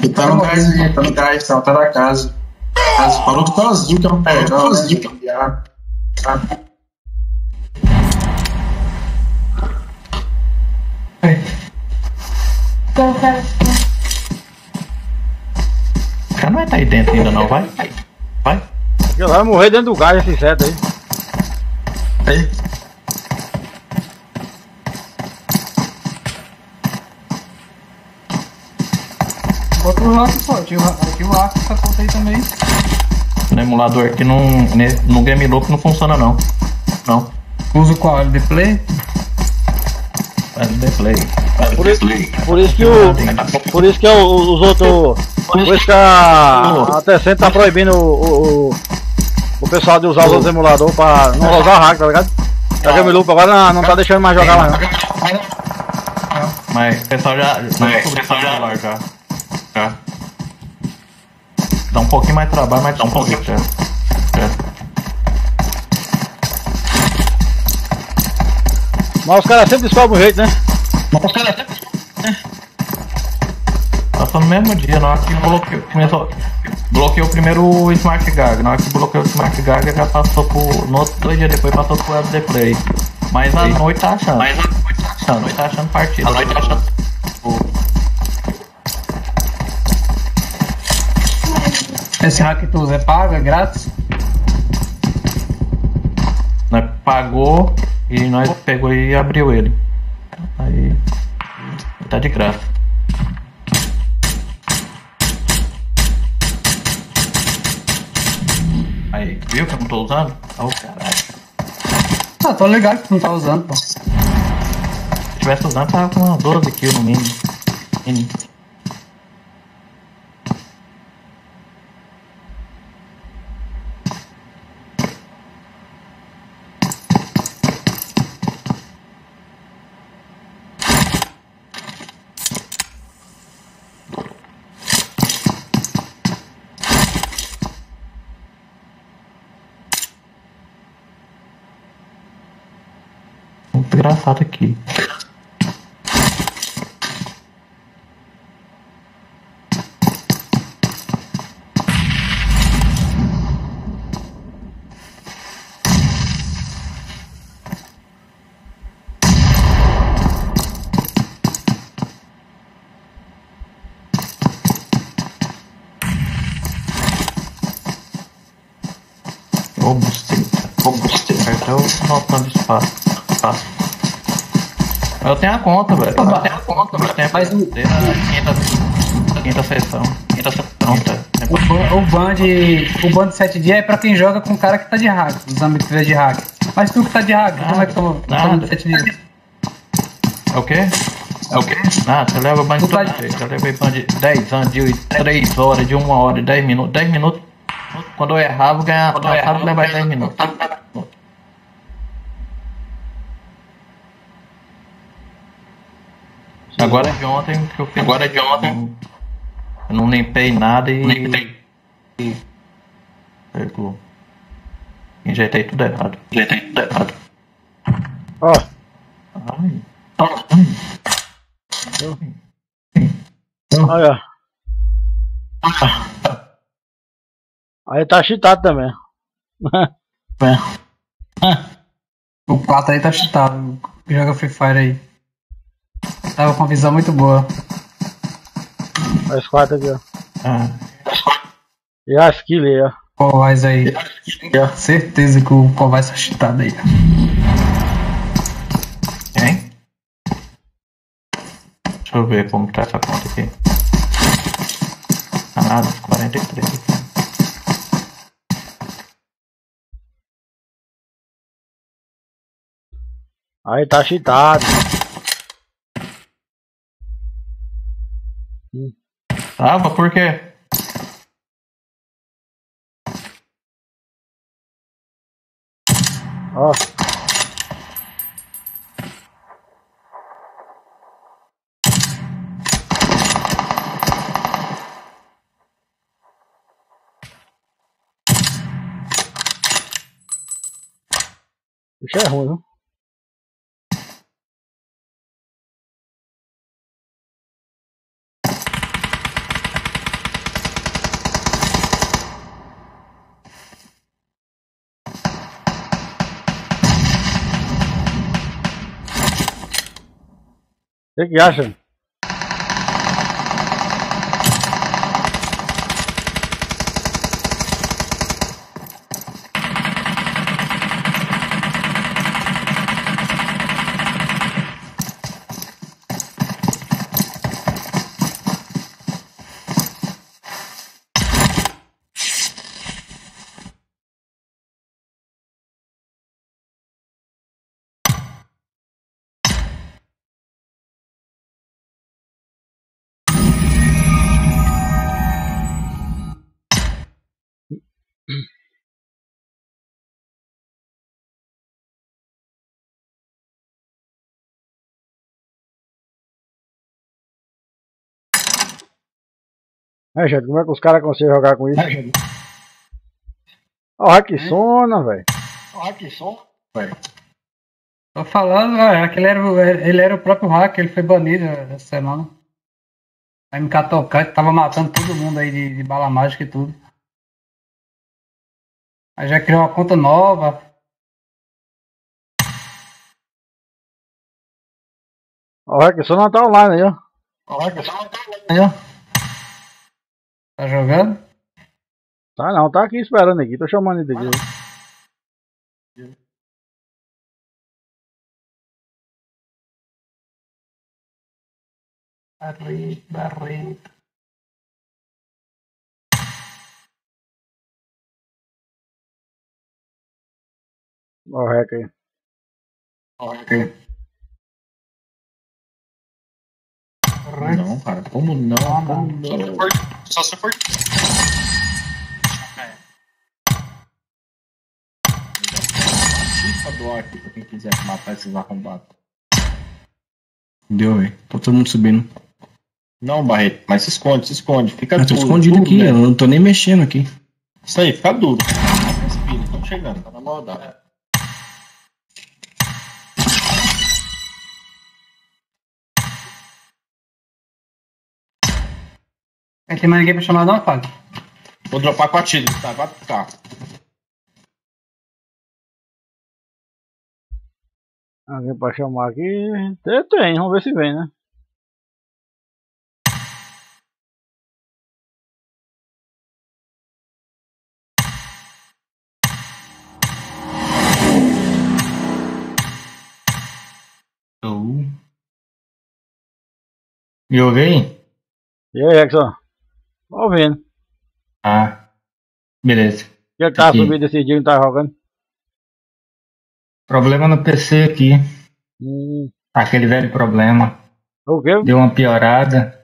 Ele tá no gás aí, tá no gás, tá atrás da casa. Casa- Parou que sozinho que é um perdão, sozinho que é um viado. Ah. O cara não vai tá aí dentro ainda não, vai? Vai. Ele vai morrer dentro do gás esse inseto aí. Aí. Bota o hack, pô. Tinha o hack- Aqui o hack essa conta aí também. No emulador aqui não, no Game Loop não funciona não. Não. Usa qual? LD Play? LD Play. Por isso, por isso que o. Por isso que o- os outros. Por isso que a. A Tencent tá proibindo o. o, o- o pessoal de usar os outros emuladores pra não usar hack, tá ligado? A Game Loop agora não, não tá deixando mais jogar mais não. Mas o pessoal já. Não descobriu esse celular já. Já. Dá um pouquinho mais de trabalho, mas dá um pouquinho já. Já. Mas os caras sempre descobrem um jeito, né? Passou no mesmo dia, na hora que bloqueou, começou, bloqueou o primeiro Smart Gag. Na hora que bloqueou o Smart Gag já passou por. No outro, dois dias depois passou pro Web Play. Mas à noite tá achando. Mas à noite tá achando. A noite tá achando partida. A noite tá achando. Esse hack que tu usa é pago, é grátis? Nós pagou e nós pegou e abriu ele. Aí. Tá de graça. Aí, viu que eu não tô usando? Oh, caralho. Ah, tô ligado que tu não tá usando, pô. Se tivesse usando, tava com umas 12 kills no mínimo. Mínimo. Engraçado aqui. Robusteira. Robusteira. Até o notando espaço. Espaço. Eu tenho a conta, velho. Eu tenho a conta, velho. Tenho Mas o- quinta, quinta sessão. Quinta sessão, tá? O ban, o ban de. O ban de 7 dias é pra quem joga com o cara que tá de hack, os amigos que de hack. Mas tu que tá de hack, como é que toma nada. toma 7 dias? É o quê? É o quê? Ah, você leva ban de tudo jeito. Eu levei ban de 10 anos, de 3 horas, de 1 hora, de 10 minutos. 10 minutos. Quando eu errar, vou ganhar. Quando eu errar, vou levar 10 minutos. Agora é de ontem que eu fiz. Agora é de ontem. Eu não limpei nada e. e- Pegou. Injetei tudo errado. Injetei tudo errado. Ó. Ai. Olha. Aí tá cheatado também. O 4 aí tá cheatado, joga Free Fire aí. Tava com uma visão muito boa. As quatro aqui, ó. Ah. E as kills aí, ó. Covais aí. Certeza que o Covais tá cheatado aí. Hein? Deixa eu ver como tá essa conta aqui. Ah, nada, 43. Aí tá cheatado. Tava, por quê? Ó. Isso é ruim? O que, que É, gente, como é que os caras conseguem jogar com isso? Ó, o Hacksona, velho. Ó, o Hackson, velho. Tô falando, velho, aquele era, o- ele era o próprio hacker, ele foi banido essa semana. A MK Tocante tava matando todo mundo aí de, de bala mágica e tudo. Aí já criou uma conta nova. Ó, o só não tá online aí, ó. Aí, ó. Tá jogando? Tá não, tá aqui esperando aqui. Tô chamando ele aqui. Barreto, Barreto. Ó, o rec aí. Não, cara, como não? Como não? Só se for. Chifa do ar aqui pra quem quiser matar esses arrombados. Deu, velho. Tá todo mundo subindo. Não, Barreto, mas se esconde, se esconde. Fica Eu tô duro, escondido duro aqui, mesmo. eu não tô nem mexendo aqui. Isso aí, fica duro. Respira, estão chegando, tá na maldade. Aí tem mais ninguém pra chamar não, Fábio? Vou dropar com a tira, tá? Vai ficar. Alguém pra chamar aqui. Tem, tem, vamos ver se vem, né? Show. Me ouve aí? E aí, Rexon? Tô ouvindo. Ah, beleza. Ele tá Aqui. subindo esse dia e não tá jogando? Problema no PC aqui. Hum. Aquele velho problema. O quê? Deu uma piorada.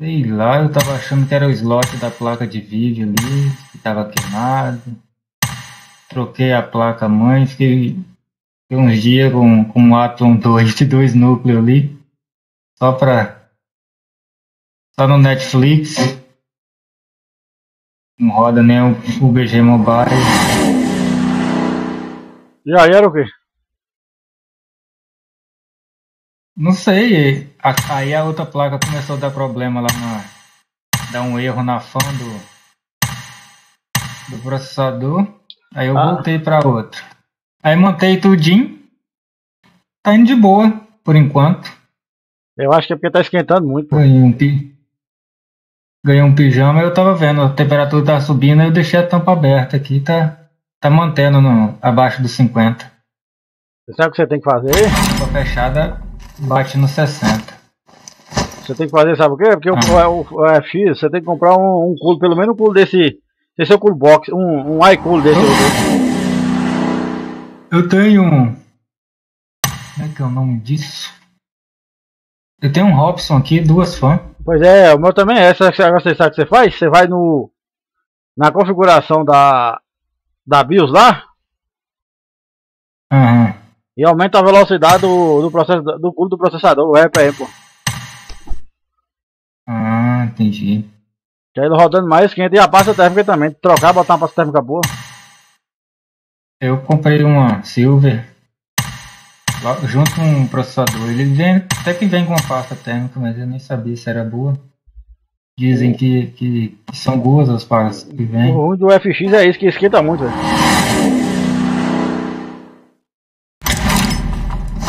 Sei lá, eu tava achando que era o slot da placa de vídeo ali, que tava queimado. Troquei a placa mãe, fiquei, fiquei uns dias com, com um Atom 2 de dois [LAUGHS] núcleos ali. Só pra. Só no Netflix. Não roda nem o, o BG Mobile. E aí era o quê? Não sei. Aí a outra placa começou a dar problema lá na. Dar um erro na fã do. Do processador. Aí eu Ah. voltei pra outra. Aí montei tudinho. Tá indo de boa, por enquanto. Eu acho que é porque tá esquentando muito. pô. Um, pi... Ganhei um pijama e eu tava vendo, a temperatura tá subindo, eu deixei a tampa aberta aqui, tá, tá mantendo no, abaixo dos 50. Você sabe o que você tem que fazer? Tampa fechada bate no 60. Você tem que fazer, sabe o quê? Porque o, Ah. o, o FX, você tem que comprar um, um cool, pelo menos um cool desse. Esse é o cool box, um, um iCool desse. Eu tenho um. Como é que é o nome disso? Eu tenho um Robson aqui, duas fãs. Pois é, o meu também é. Sabe, sabe, você sabe o que você faz? Você vai no. Na configuração da. Da BIOS lá Aham. e aumenta a velocidade do, do, processo, do do processador, o RPM, pô. Ah, entendi. Que aí ele rodando mais esquenta e a pasta térmica também. Trocar, botar uma pasta térmica boa. Eu comprei uma Silver. Junto com um processador. Ele vem, até que vem com uma pasta térmica, mas eu nem sabia se era boa. Dizem que, que, que são boas as pastas que vêm. O ruim do FX é isso, que esquenta muito, velho.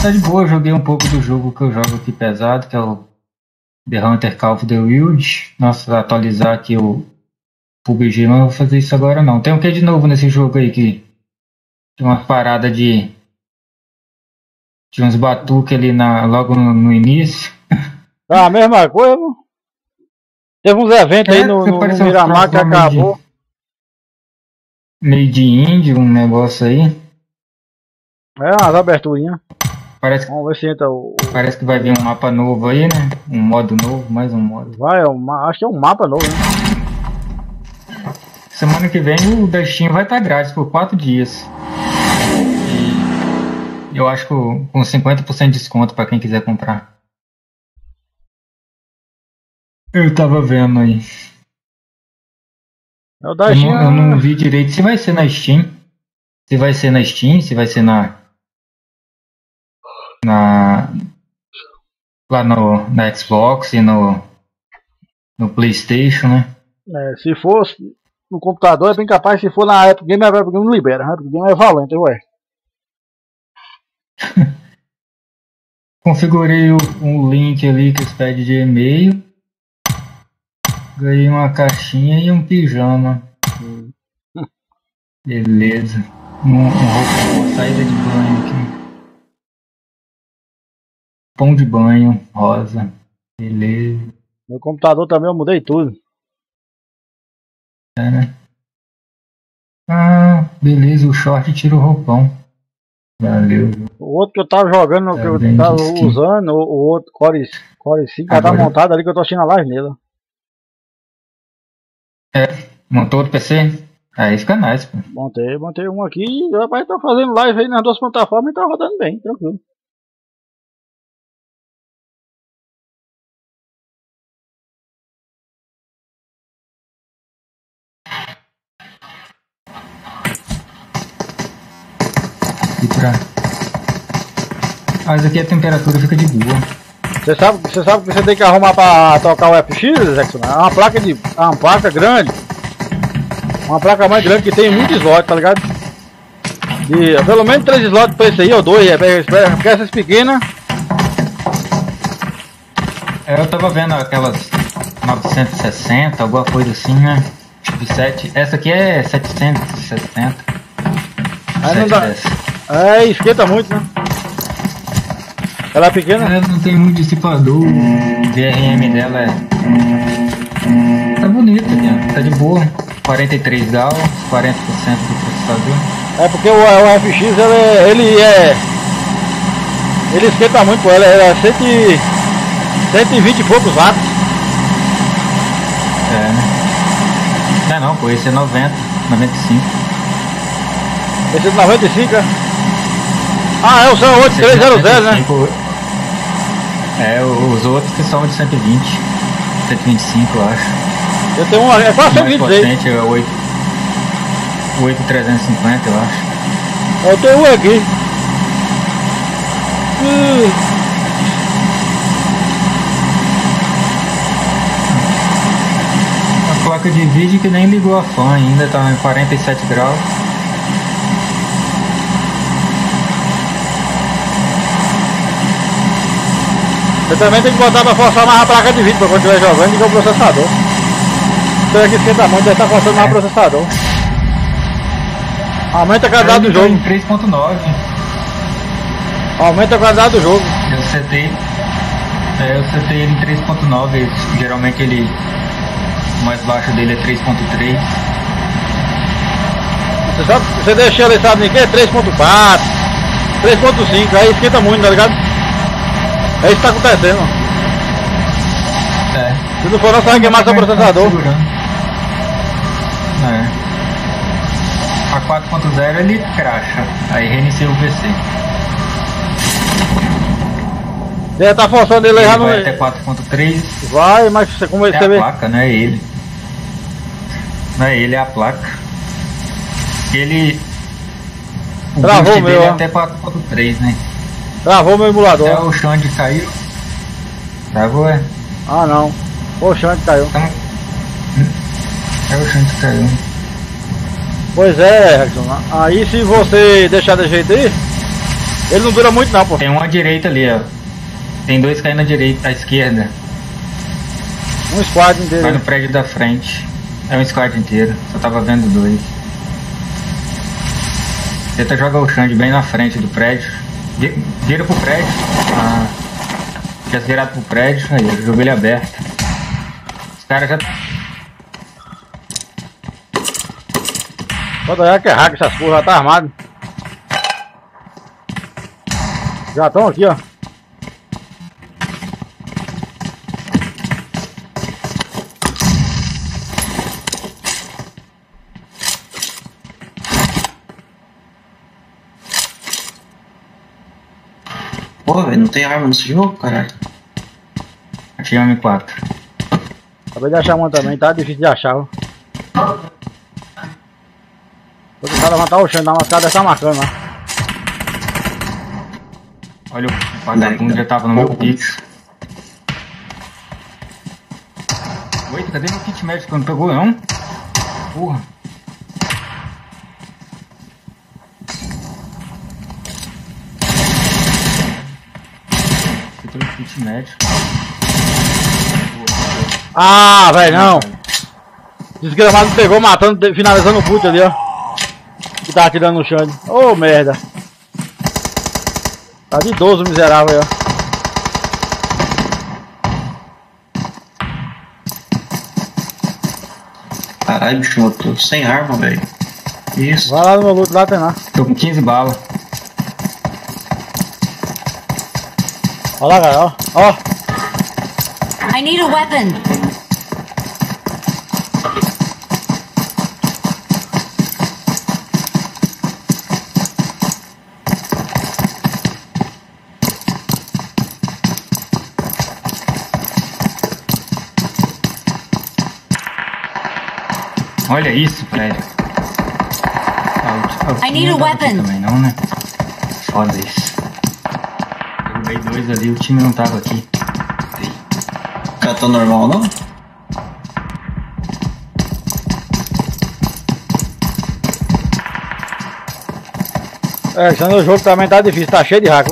Tá de boa, eu joguei um pouco do jogo que eu jogo aqui pesado, que é o The Hunter Call of the Wild. Nossa, atualizar aqui o PUBG, mas não vou fazer isso agora não. Tem o que de novo nesse jogo aí que tem uma parada de de uns batuques ali na, logo no, no início. [LAUGHS] Ah, a mesma coisa. Teve uns eventos aí É, no, que no, pareceu no Miramar que meio de- acabou. Meio de índio, um negócio aí. É, umas aberturinhas. Parece, Vamos ver se entra o. parece que vai vir um mapa novo aí, né? Um modo novo, mais um modo. Vai, é um acho que é um mapa novo, né? Semana que vem o Steam vai estar grátis por 4 dias. Eu acho que com 50% de desconto para quem quiser comprar. Eu tava vendo aí. É o da Eu não, eu não vi direito se vai ser na Steam. Se vai ser na Steam, se vai ser na. Na. Lá no, na Xbox e no. No PlayStation, né? É, se for no computador, é bem capaz. Se for na Epic Game, a Epic Game não libera. A Epic Game é valente, ué. [LAUGHS] Configurei o, um link ali que eles pedem de e-mail. Ganhei uma caixinha e um pijama. [LAUGHS] Beleza. Um, um roupa, uma saída de banho aqui. Pão de banho, rosa. Beleza. Meu computador também eu mudei tudo. É, né? Ah, beleza, o short tira o roupão. Valeu. O outro que eu tava jogando, que eu tava skin. usando, o, o outro Core, Core 5, já tá Agora- montado ali que eu tô assistindo a live nele. É, montou outro PC? Aí fica nice, pô. Montei, montei um aqui e o rapaz tá fazendo live aí nas duas plataformas e tá rodando bem, tranquilo. E pra... Mas aqui a temperatura fica de boa. Você sabe, você sabe que você tem que arrumar pra tocar o FX, Jackson? É uma placa de. É uma placa grande. Uma placa mais grande que tem muitos slots, tá ligado? De, pelo menos três slots pra esse aí, ou dois, é, é, é, porque essas pequenas. É, eu tava vendo aquelas 960, alguma coisa assim, né? Tipo 7. Essa aqui é 760. Aí não dá. 710. É, esquenta muito, né? Ela é pequena? É, não tem muito dissipador. O DRM dela é. Tá bonita, né? Tá de boa. 43 GAU, 40% do processador. É porque o, o FX ele é, ele é. Ele esquenta muito, pô. Ele é 100, e- 120 e poucos watts. É, né? Não, não, pô, esse é 90, 95. Esse é de 95, é? Ah, é o seu 8300, né? 95, É, os outros que são de 120, 125, eu acho. Eu tenho um, é quase O mais 126. potente é o 8, o 8350, eu acho. Eu tenho um aqui. Hum. A placa de vídeo que nem ligou a fã ainda, tá em 47 graus. Você também tem que botar pra forçar mais a placa de vídeo pra quando estiver jogando e que é o processador. Isso aqui esquenta muito, deve estar forçando mais o processador. Aumenta a qualidade do jogo. em 3.9. Aumenta a qualidade do jogo. Eu setei. É, eu setei ele em 3.9. Geralmente ele. O mais baixo dele é 3.3. Você, sabe, você deixa ele, sabe, ninguém? 3.4, 3.5, aí esquenta muito, tá ligado? É isso que tá acontecendo. É. Se não for você vai queimar seu processador. É. A 4.0 ele cracha. Aí reinicia o PC. Você tá forçando ele Ele errar no. vai até 4.3. Vai, mas você como É a vê. placa, não é ele. Não é ele, é a placa. Ele. O Travou meu, dele é até 4.3, né? Travou meu emulador. Até o Xande caiu. Travou, é? Ah não. Poxa, antes caiu. Até o Xande caiu. Pois é, Jackson. Aí se você deixar desse jeito aí, ele não dura muito não, pô. Tem um à direita ali, ó. Tem dois caindo à direita, à esquerda. Um squad inteiro. Vai no prédio da frente. É um squad inteiro. Só tava vendo dois. Tenta jogar o Xande bem na frente do prédio. Vi- Vira pro prédio. Ah, já virado pro prédio. Aí, joguei ele aberto. Os caras já. Pode olhar que é hack essas porra, já tá armado. Já estão aqui, ó. Porra, velho, não tem arma nesse jogo, caralho. Achei um M4. Acabei de achar uma também, tá difícil de achar, ó. Vou tentar levantar o chão, dar uma cara, tá marcando lá. Olha o vagabundo já tava no meu pix. Oi, cadê meu kit médico? Não pegou não? Porra. Você tem um kit médico. Ah, velho, não. Desgramado pegou matando, finalizando o boot ali, ó. Que tava atirando no chão. Ô, merda. Tá de 12 miserável aí, ó. Caralho, bicho, eu tô sem arma, velho. Isso. Vai lá no meu loot, lá tem lá. Tô com 15 balas. Olha lá, cara, ó. Ó. I need a weapon. Olha isso, Fred. Ah, o- I need a não tava aqui weapon. Também não, né? Foda isso. Dois ali, o time não tava aqui. Cara, tá normal não? É, sendo o jogo também tá difícil, tá cheio de hack?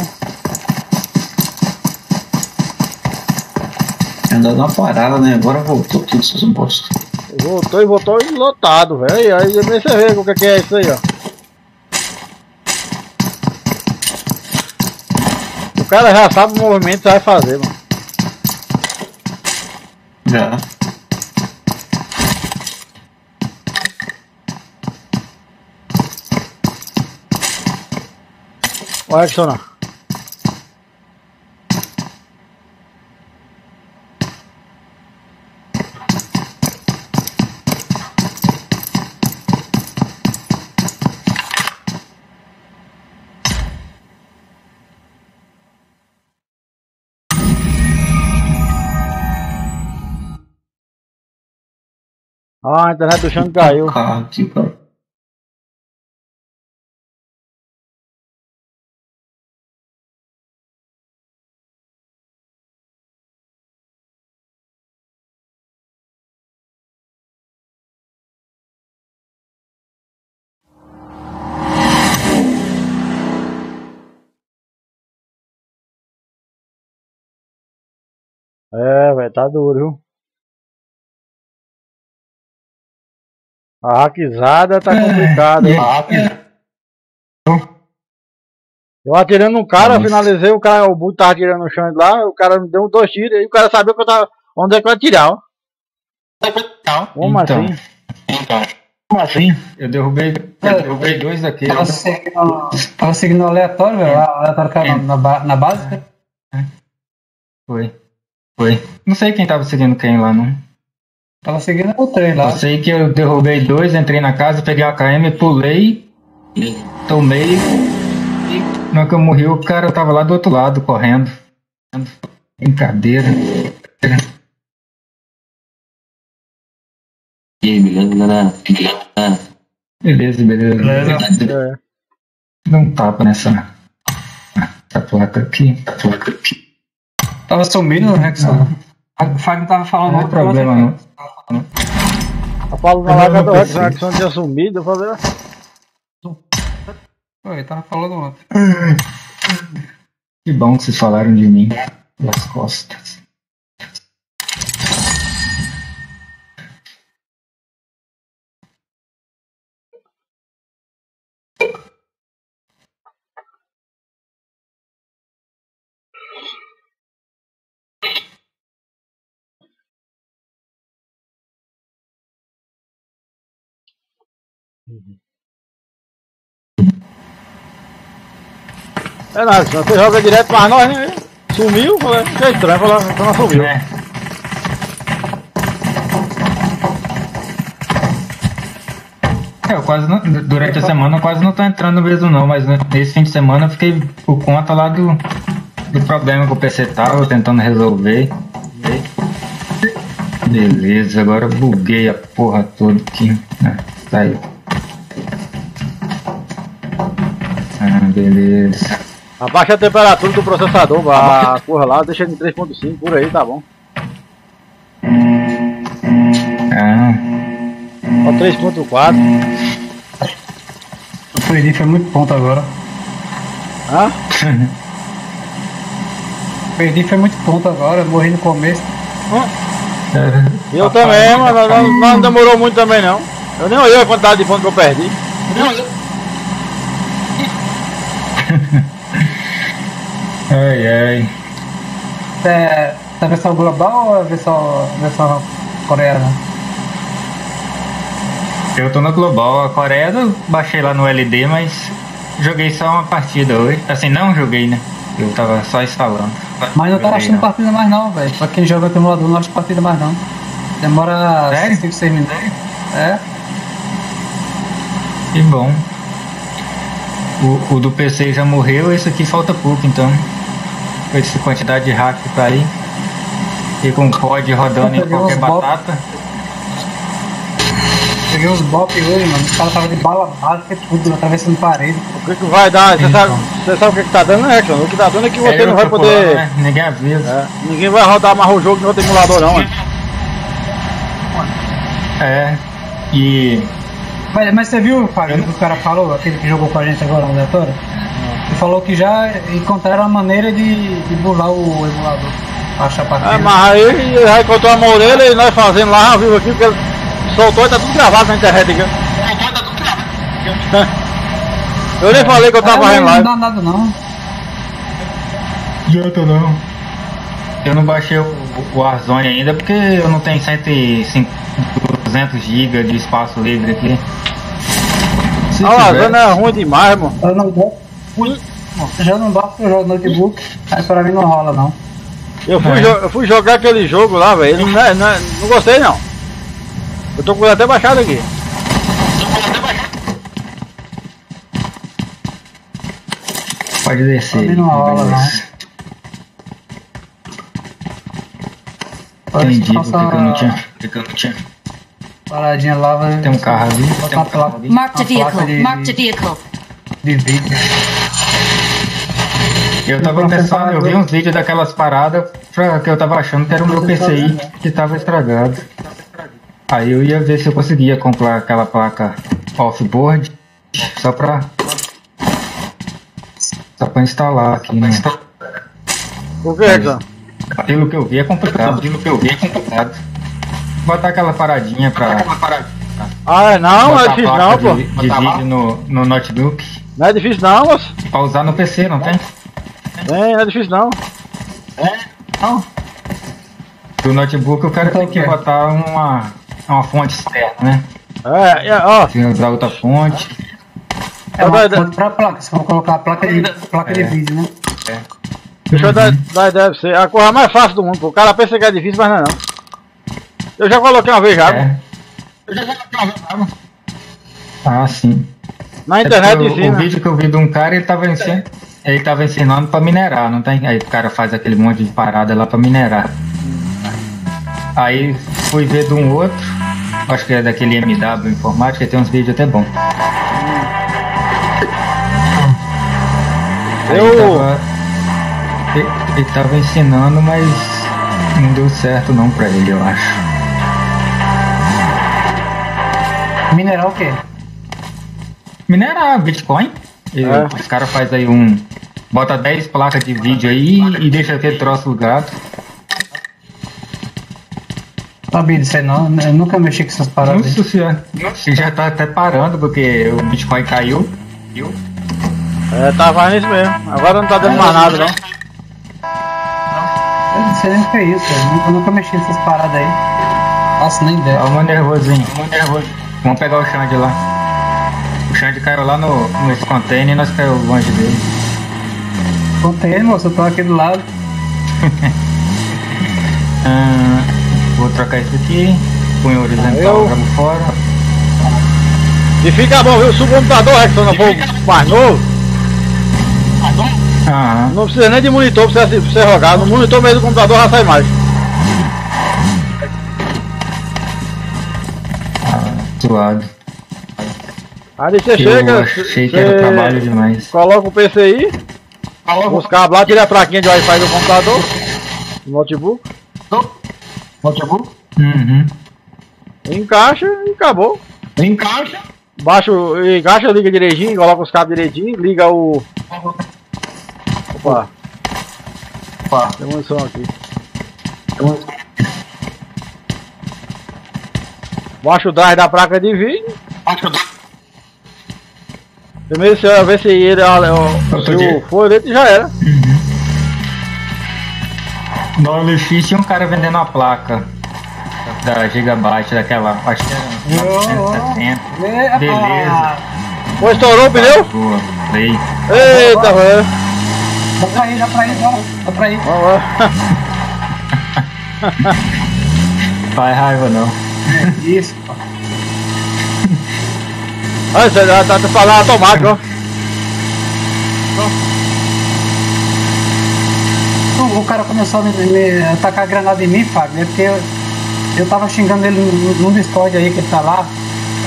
Ainda dá uma parada, né? Agora voltou tudo seus impostos. Voltou e voltou e lotado, velho. Aí você vê o que é isso aí, ó. Cara já sabe o movimento que vai fazer, mano. Já. Olha que Ah, a internet do chão caiu. Carro aqui, cara. É, velho, tá duro, A hackzada tá complicada, hein? [LAUGHS] Eu atirando um cara, Nossa. finalizei, o cara, o boot tava atirando no chão de lá, o cara me deu dois tiros, e o cara sabia que eu tava. Onde é que eu ia atirar, ó. Como Então. assim? Como assim? Eu derrubei, eu derrubei dois daqueles. Tava seguindo, tava seguindo aleatório, velho. Aleatório caiu na, na, na base. né? Foi. Foi. Não sei quem tava seguindo quem lá, não. Tava seguindo o trem lá. Eu sei que eu derrubei dois, entrei na casa, peguei a KM, pulei, tomei. Na hora que eu morri, o cara tava lá do outro lado, correndo. Brincadeira. E aí, beleza, galera? Beleza, beleza. É. Dá um tapa nessa, nessa placa aqui. Placa aqui. Tava sumindo, né? Que o Fábio tava falando. Não é problema, não. Eu falo na larga do pensei. Rex, que tinha sumido, eu falei. Pô, ele tava falando outro. Que bom que vocês falaram de mim. Das costas. É nada, você joga direto pra nós, né? Sumiu, falei, que é estranho, falei, então não sumiu. É. Eu quase não, durante a semana eu quase não tô entrando mesmo não, mas nesse fim de semana eu fiquei por conta lá do, do problema que o PC tava tentando resolver. Beleza, agora buguei a porra toda aqui. Ah, saiu. Ah, beleza. Abaixa a temperatura do processador, vá, corra lá, deixa ele em 3.5, por aí, tá bom. Ah, Ó, 3.4. O Fredinho foi muito ponto agora. Hã? [LAUGHS] perdi foi muito ponto agora, morri no começo. Eu também, mas não, não- não demorou muito também não. Eu nem olhei a quantidade de pontos que eu perdi. Ai, ai. É, é versão global ou é versão, versão coreana? Eu tô na Global, a Coreia eu baixei lá no LD, mas joguei só uma partida hoje. Assim, não joguei, né? Eu tava só instalando. Mas não tá achando partida mais não, velho. Pra quem joga no emulador não acha partida mais não. Demora Sério? 5, 6 minutos. É. Que bom. O, o do PC já morreu, esse aqui falta pouco, então. Com essa quantidade de hack pra aí. E com COD rodando em qualquer batata. Peguei uns bop hoje, mano. Os caras tava de bala básica e tudo, atravessando parede. O que, que vai dar? Você sabe, você sabe o que, que tá dando, né, Jackson? O que tá dando é que você É, não vai poder. né? Ninguém avisa. É, ninguém vai rodar mais o jogo no outro emulador não, mano. É. E. Mas, mas você viu, Fábio, o que o cara falou, aquele que jogou com a gente agora no aleatório? Ele falou que já encontraram a maneira de, de burlar o emulador. Achar partida. É, mas aí ele já encontrou a mão dele e nós fazendo lá ao vivo aqui, porque ele soltou e tá tudo gravado na internet aqui. [LAUGHS] Eu nem falei que eu tava Ah, fazendo não, live. não dá nada não. Adianta não. Eu não baixei o, o Warzone ainda porque eu não tenho 150, 200 GB de espaço livre aqui. Se A tiver- Lazana é ruim demais, irmão. Eu não gosto. Já não dá pra jogar no notebook, aí pra mim não rola não. Eu fui, É. jo- eu fui jogar aquele jogo lá, velho. Não, é- não, é- não gostei não. Eu tô com ele até baixado aqui. Pode descer. Pra mim não rola. Parece Entendi que porque eu não tinha. porque eu não tinha. paradinha lá, vai. Tem um carro ali. Tem um carro ali. A placa vehicle. a vehicle. de vídeo. Eu tava pensando, eu vi uns vídeos daquelas paradas pra- que eu tava achando que era o meu PCI que tava estragado. Aí eu ia ver se eu conseguia comprar aquela placa off-board só pra. Só pra instalar aqui, né? Que, Jackson? Pelo que eu vi é complicado. Pelo que eu vi é complicado. Botar aquela paradinha pra. Ah, é, não, não é difícil não, pô. De, de vídeo no, no notebook. Não é difícil não, moço. Pra usar no PC, não tem? Tem, não é difícil não. Não. Do notebook o cara tem que botar uma, uma fonte externa, né? É, é, ó. Tem que usar outra fonte. É uma fonte pra placa, se for colocar a placa de, placa de É. vídeo, né? Deixa eu dar, dar ideia pra você. A coisa mais fácil do mundo, pô. O cara pensa que é difícil, mas não é não. Eu já coloquei uma vez já. É. Ah, sim. Na É internet o, ensina. o vídeo que eu vi de um cara, ele tava ensinando, ele tava ensinando pra minerar, não tem? Aí o cara faz aquele monte de parada lá pra minerar. Aí fui ver de um outro, acho que é daquele MW Informática, tem uns vídeos até bons. Aí Eu- tava, ele, ele tava ensinando, mas não deu certo não pra ele, eu acho. Mineral o quê? Minerar Bitcoin. É. Os caras fazem aí um. Bota 10 placas de vídeo aí e deixa aquele troço ligado. Sabia disso aí não, eu nunca mexi com essas paradas. Nossa senhora. E já tá até parando porque o Bitcoin caiu. Viu? É, tá fazendo isso mesmo. Agora não tá dando mais nada, não. Eu não sei nem o que é isso. Eu nunca- mexi nessas paradas aí. Nossa, nem ideia. Calma nervosinho. Vamos pegar o Xande lá. Xande caiu lá no, nos containers e nós caiu longe dele. Contei, moço, eu tô aqui do lado. [LAUGHS] Ah, vou trocar isso aqui. Punho horizontal, Eu- jogo fora. E fica bom, viu? Suba o computador, não for mais novo. Aham. Não precisa nem de monitor pra você, pra você jogar. No monitor mesmo do computador já sai mais. Suado. Aí você Eu chega, achei que era trabalho demais. coloca o PCI, os cabos lá, tira a plaquinha de Wi-Fi do computador, do notebook, Notebook? Uhum. encaixa e acabou. Encaixa. Baixa, o- encaixa, liga direitinho, coloca os cabos direitinho, liga o. Opa! Opa. Tem munição aqui. Baixa o drive da placa de vídeo. Primeiro se eu ver se ele ah, o, se o folheto já era. No LX tinha um cara vendendo a placa da Gigabyte, daquela. Acho que era 970. Beleza. Pô, estourou o pneu? Boa, play. Eita, velho. Dá pra ir, dá pra ir. Dá pra ir. Faz [LAUGHS] raiva não. É isso, pô. Olha, você já tá, falando automático, ó. O, o cara começou a me, me atacar granada em mim, Fábio, é porque eu, eu tava xingando ele no, no Discord aí que ele tá lá.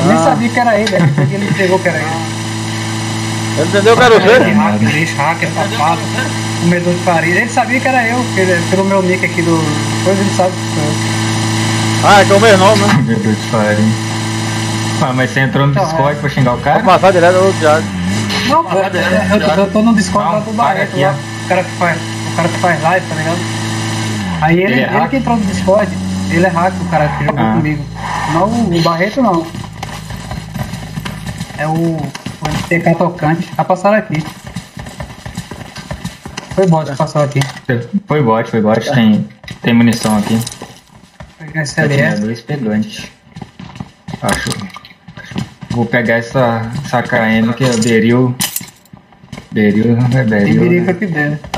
Eu nem Ah. sabia que era ele, aí depois que ele entregou que era ele. Ele entendeu que era você? É, hacker, lixo, hacker, safado, comedor de farinha. Ele sabia que era eu, porque ele- pelo meu nick aqui do. Depois ele sabe que sou eu. Ah, é que é o meu nome, né? Deus de farinha. Ah, mas você entrou no Então, Discord pra xingar o cara? Vou passar direto ao Thiago. Não, eu, eu, eu, eu tô no Discord lá do Barreto, aqui, lá, o cara que faz, o cara que faz live, tá ligado? Aí ele, Ele é ele, que entrou no Discord, ele é hacker, o cara que jogou Ah. comigo. Não o, o Barreto não. É o, o MTK tocante. Tá passando aqui. Foi bot que passou aqui. Foi bot, foi bot. Tem, tem munição aqui. Pegar esse? LS. Dois pegantes. Acho. Vou pegar essa, essa KM que é Beril. Beril, não é Beril. birica né? aqui dentro.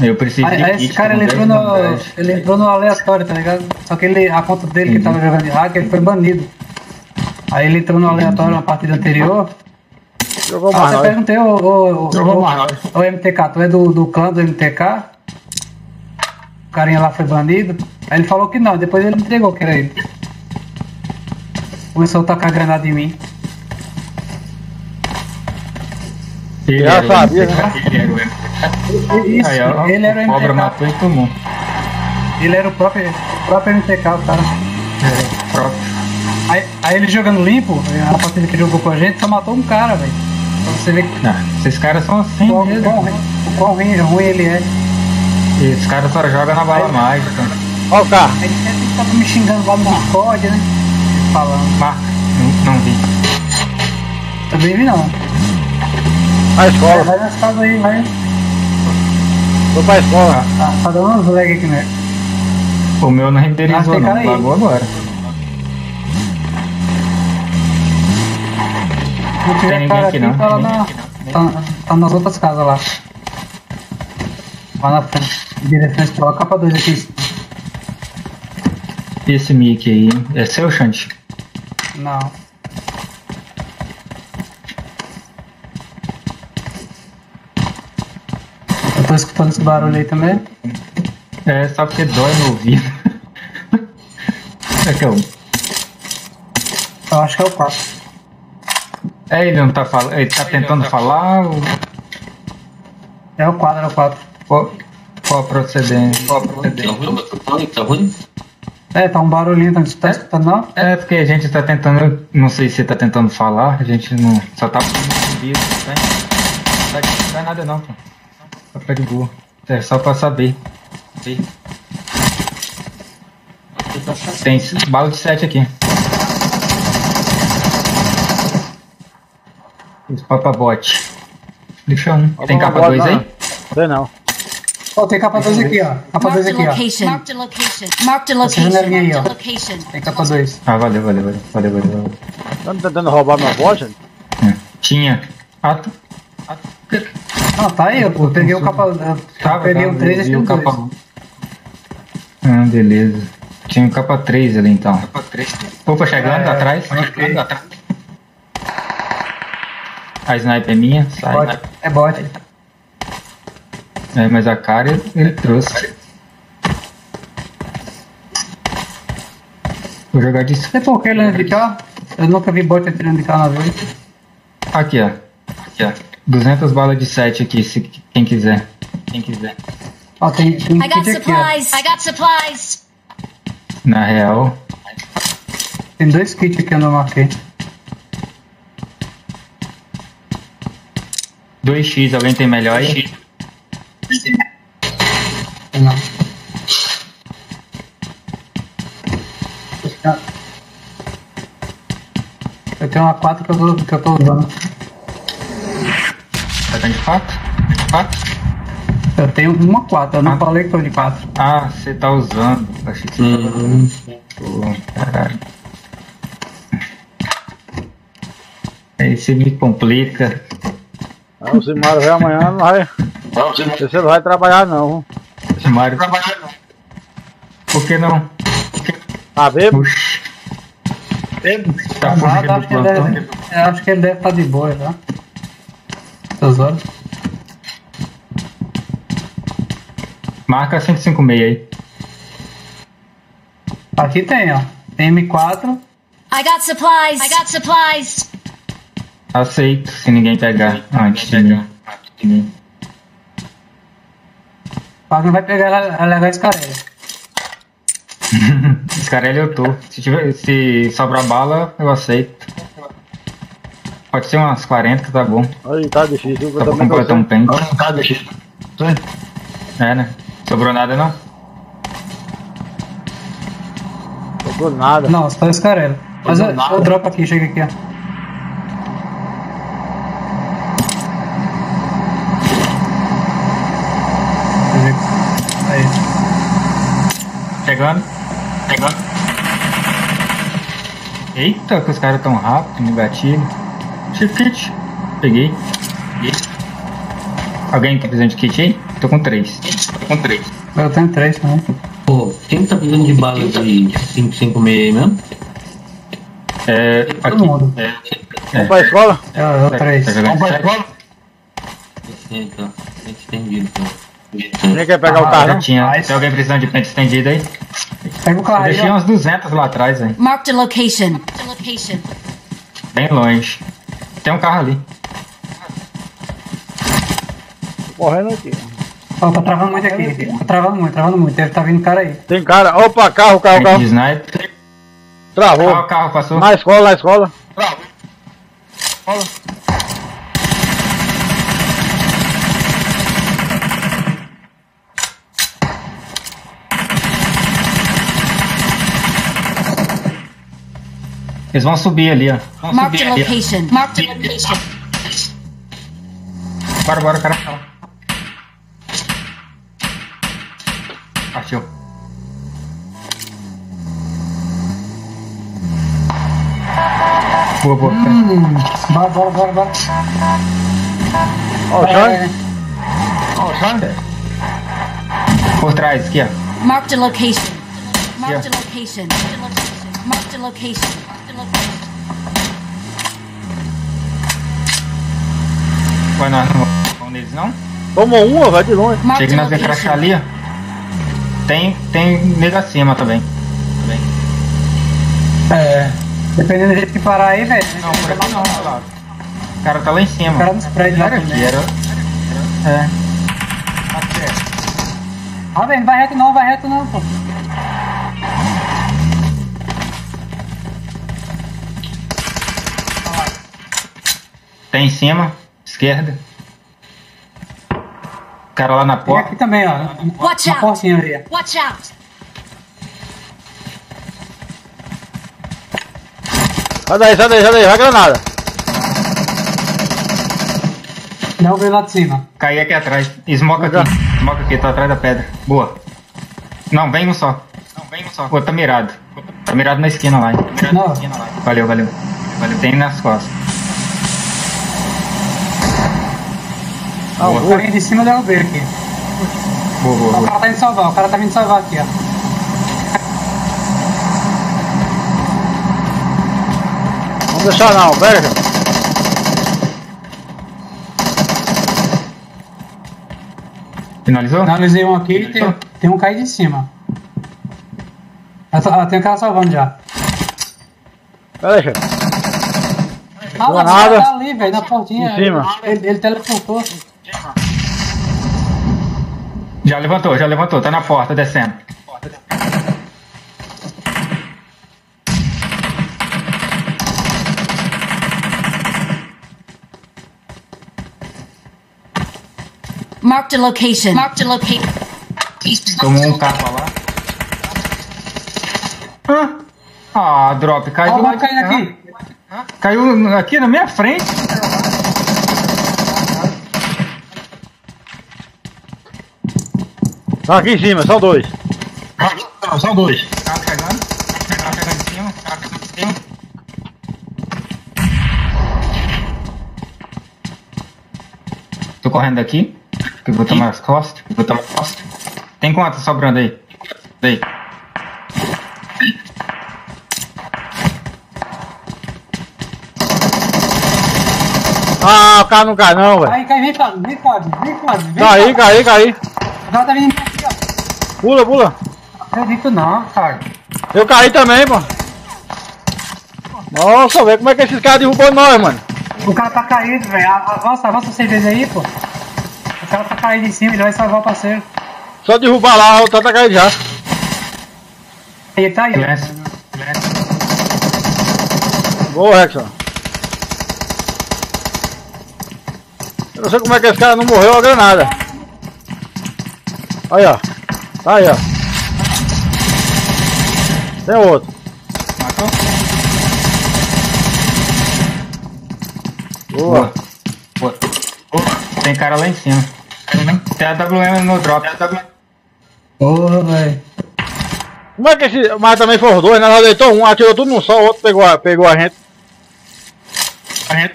Eu preciso Aí, de aí kit esse cara ele 10 entrou, no, ele entrou no aleatório, tá ligado? Só que ele, a conta dele que tava jogando de hacker, ele foi banido. Aí ele entrou no aleatório na partida anterior. Jogou Ah, mais perguntei o, o, o, Jogou o, mais o MTK, tu é do, do clã do MTK? O carinha lá foi banido. Aí ele falou que não, depois ele entregou que era ele. Começou a tacar granada em mim. Ele Já era o sabia, MTK, né? Ele era o MTK. Isso, Aí, ó, ele era o o Cobra MTK. matou e tomou. Ele era o próprio, o próprio MTK, o cara. É, próprio. Aí, aí ele jogando limpo, a partida que jogou com a gente, só matou um cara, velho. Pra você ver que Ah, esses caras são assim qual, mesmo. qual, o quão ruim, ruim ele é. Esses caras só jogam na bala mágica. Ó o carro. Ele sempre tava me xingando lá no Discord, né? Falando. Marca, não, não vi. Também vi não. Pra escola. Vai nessa casa aí, vai. Vou pra escola. Tá, tá dando uns lag aqui, né? O meu não renderizou, Ah, não. aí. Lagou agora. Não Tem ninguém aqui, aqui, não. tá, na, tá, tá nas outras casas lá. Lá na frente. Direção escola. Capa 2 aqui. Esse mic aí, é seu, Xande? Não. Eu tô escutando esse barulho aí também. É, só porque dói no ouvido. É que eu... Eu acho que é o 4. É, ele não tá falando. Ele tá tentando falar ou. É o 4, é o 4. Qual, qual a procedência? Qual a procedência? Tá ruim? É, tá um barulhinho, tá, tá escutando não? É porque a gente tá tentando. Não sei se tá tentando falar, a gente não. Só tá ouvindo, tá? Não tá- não dá nada não, pô. Só fica de boa. É só pra saber. Sim. Tem bala de 7 aqui. Esse papabote. Deixa um. Tem capa 2 aí? Tem não. Ó, tem capa 2 aqui, ó. Capa 2 Marked a aqui, ó. Marked a location. Marked a Essa location. aí, ó. Tem capa 2. Ah, valeu, valeu, valeu. Valeu, valeu, valeu. Tá tentando roubar minha voz, gente? Tinha. Ah, tu- Não, tá aí, eu eu peguei o capa. Eu Tava, peguei um 3 eu e o 2. capa Ah, beleza. Tinha um capa 3 ali então. Capa 3. Opa, chegando É, atrás. Chegando atrás. A sniper é minha, sai. Bot. É bot. É, mas a cara ele, trouxe. Vou jogar de Você por que ele de cá? Eu nunca vi bot atirando de cá na vez. Aqui, ó. Aqui, ó. 200 balas de 7 aqui, se quem quiser. Quem quiser. Ó, tem, tem um I got kit aqui, ó. supplies. I got supplies. Na real, Tem dois kits aqui eu marquei. 2x, alguém tem melhor aí? Não. Eu tenho uma 4 que eu tô, que eu tô usando. Você tem de 4? De 4? Eu tenho uma 4, eu não falei que tô de 4. Ah, você tá usando. Achei que você tava. Pô, caralho. Aí você me complica. Ah, o Simário vai amanhã, não vai. Você não vai trabalhar não. Simário. Por que não? Tá bebo? Tá Nada, acho, fugindo que do ele plantão. deve, eu acho que ele deve estar de boa já. Essas horas. Marca 556 aí. Aqui tem, ó. Tem M4. I got supplies. I got supplies. Aceito se ninguém pegar antes de mim. Não vai pegar ela, ela levar aí. [LAUGHS] Scarelli eu tô. Se, tiver, se sobrar bala, eu aceito. Pode ser umas 40 que tá bom. Aí tá difícil, eu Só pra completar um pente. Tá difícil. É, né? Sobrou nada não? Sobrou nada. Não, só cara. Mas eu, eu dropo aqui, chega aqui, ó. Aí. Chegando. Chegando. Eita, que os caras tão rápido no gatilho. Chip kit. Peguei. Peguei. Alguém tá precisando de kit aí? Tô com três. Tô com três. Eu tenho três também. Pô, quem tá precisando de bala de 556 aí mesmo? É. Todo mundo. É. Vamos pra escola? Eu, eu três. Tá jogando Vamos pra escola? Sim, tá. Tem estendido, então. Ninguém quer pegar o Ah, carro, já não? tinha. Tem alguém precisando de pente estendido aí? Pega o carro Eu deixei ó. uns 200 lá atrás, velho. Marked a location. Bem longe. Tem um carro ali. Correndo aqui. Ó, tá travando muito aqui. Tá travando muito, travando muito. Deve tá vindo cara aí. Tem cara. Opa, carro, carro, carro. Travou. Ah, o carro passou. Na escola, na escola. Eles vão subir ali, ó. Vão Marked subir ali. ó. location. Marked a location. Bora, bora, cara. tá. Partiu. Boa, boa. Hum, bora, bora, bora, bora. Ó, o É, Xande. Ó, o Xande. Por trás, aqui, ó. Marked a location. Marked a location. Marked a location. Location. Vai nós não vamos neles, não? Tomou uma, vai de longe. Marked Chega nós crachar ali, ó. Tem, tem nego acima também. também. É. Dependendo do jeito que parar aí, velho. Não, por aqui não, lá. O cara tá lá em cima. O cara nos prédios lá também. era. É. Ah, velho, não vai reto não, vai reto não, pô. Tem em cima, esquerda. O cara lá na Tem porta. aqui também, ó. Watch Na out. portinha ali. Watch out. Sai daí, sai daí, sai daí. Vai granada. Não veio lá de cima. Caí aqui atrás. Smoke aqui. Smoke aqui, tá atrás da pedra. Boa. Não, vem um só. Não, vem um só. Pô, tá mirado. Tá mirado na esquina lá. hein. Tá mirado Não. na esquina lá. Valeu, valeu. Valeu. Tem nas costas. Ó, o carinha de cima derrubei aqui. Boa, boa, Ó, o boa. cara tá indo salvar, o cara tá vindo salvar aqui, ó. Vamos deixar não, pega. Finalizou? Finalizei um aqui e tem, tem um caído de cima. Ah, ah, tem um cara salvando já. Pera aí, chefe. Ah, o cara tá ali, velho, na portinha. Em cima. Ele, ele teleportou. Já levantou, já levantou. Tá na porta, descendo. Marked a location. Marked a location. Tomou um capa lá. Ah, ah drop, caiu. Ó, vai cair aqui. Caiu aqui na minha frente. Tá aqui em cima, são dois. Não, são dois. Tá pegando. Tá pegando em cima. Tá pegando em cima. Tô correndo daqui. Que eu vou tomar as costas. Vou tomar as costas. Tem quanto sobrando aí? Aí. Ah, o cara não cai não, velho. Aí, cai, vem, Fábio, vem, Fábio, vem, Fábio. Fábio. caí, caí. O cara tá vindo ó. Pula, pula. Não acredito não, cara. Eu caí também, pô. Nossa, velho, como é que esses caras derrubou nós, mano? O cara tá caído, velho. Avança, avança vocês vezes aí, pô. O cara tá caído em cima, ele vai salvar o parceiro. Só derrubar lá, o outro tá caído já. Ele tá aí. Boa, Rexon. Eu não sei como é que esse cara não morreu a granada. Aí, ó. Aí, ó. Tem outro. Matou? Boa. Boa. Boa. Tem cara lá em cima. Tem a WM no drop. Porra, velho. Como é que esse. Mas também foram os dois, né? Nós deitou um, atirou tudo num só, o outro pegou a, pegou a gente. A gente.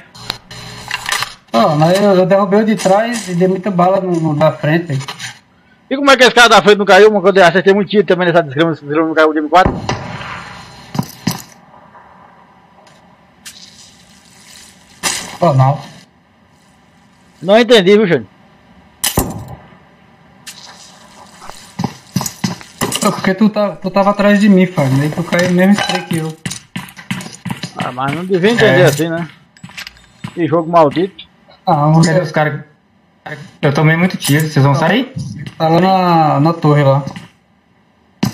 Ó, mas eu, eu derrubei o de trás e dei muita bala no, no da frente. E como é que esse cara da frente não caiu? Coisa eu acertei muito tiro também nessa desgrama, esse desgrama não caiu o M4. Pô, não. Não entendi, viu, Júnior? Pô, Porque tu, tá, tu tava atrás de mim, Fábio. Aí tu caiu no mesmo spray que eu. Ah, mas não devia entender É. assim, né? Que jogo maldito. Ah, os caras? Eu tomei muito tiro, vocês vão sair? Tá lá na, na torre lá.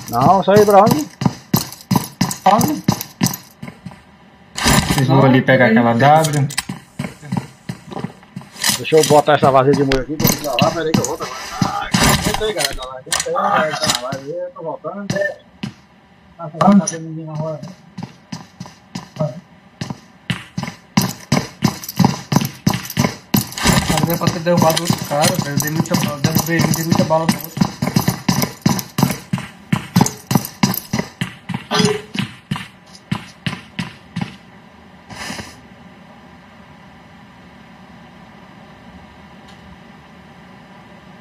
Não, saí pra onde? Onde? Vocês vão ali pegar aquela W. Deixa eu botar essa vazia de molho aqui pra eu lá, peraí que eu volto agora. Ah, tentei, galera, tá lá, tentei, galera, tá na live, eu tô voltando. Não tá tendo ninguém na hora, né? É pra ter derrubado outro cara, velho. Eu dei muita bala, derrubei ele, dei muita bala no outro.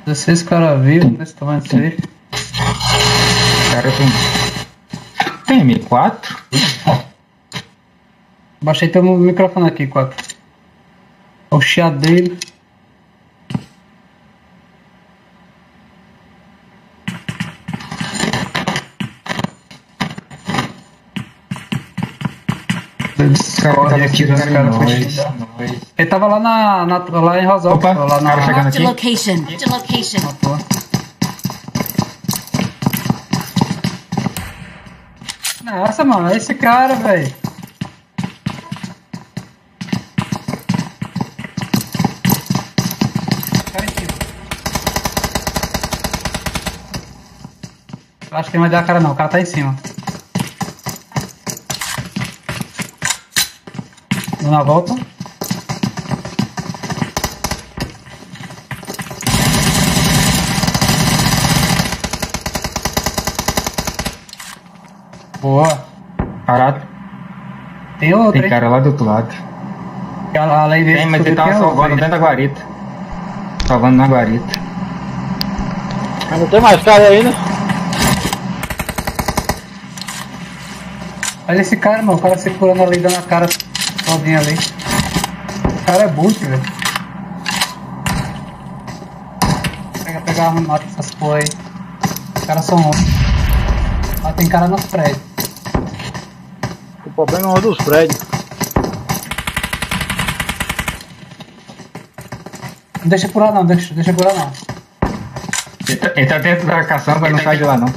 Dezesseis caras vivos nesse tamanho de safe. Cara, tem. Tem M4? Baixei teu microfone aqui, 4. O chiado dele. Discord aqui os caras xingar. Ele tava lá na, na lá em Rosal, lá na Marked a location. Marked a location. Nossa, mano, esse cara, velho. Cara Acho que ele não vai dar a cara não, o cara tá em cima. Dando a volta. Boa. Parado. Tem outro, Tem hein? cara lá do outro lado. Além dele, Tem, mas ele tava salvando aí. dentro da guarita. Salvando na guarita. Mas não tem mais cara aí, né? Olha esse cara, mano. O cara segurando ali, dando a cara sozinho ali. O cara é boot, velho. Pega, pega a arma, mata essas porra aí. Os caras são outros. Lá tem cara nos prédios. O problema é um dos prédios. Não deixa por lá não, deixa, deixa por lá não. Tá, tá dentro da caçamba, mas não sai de lá não.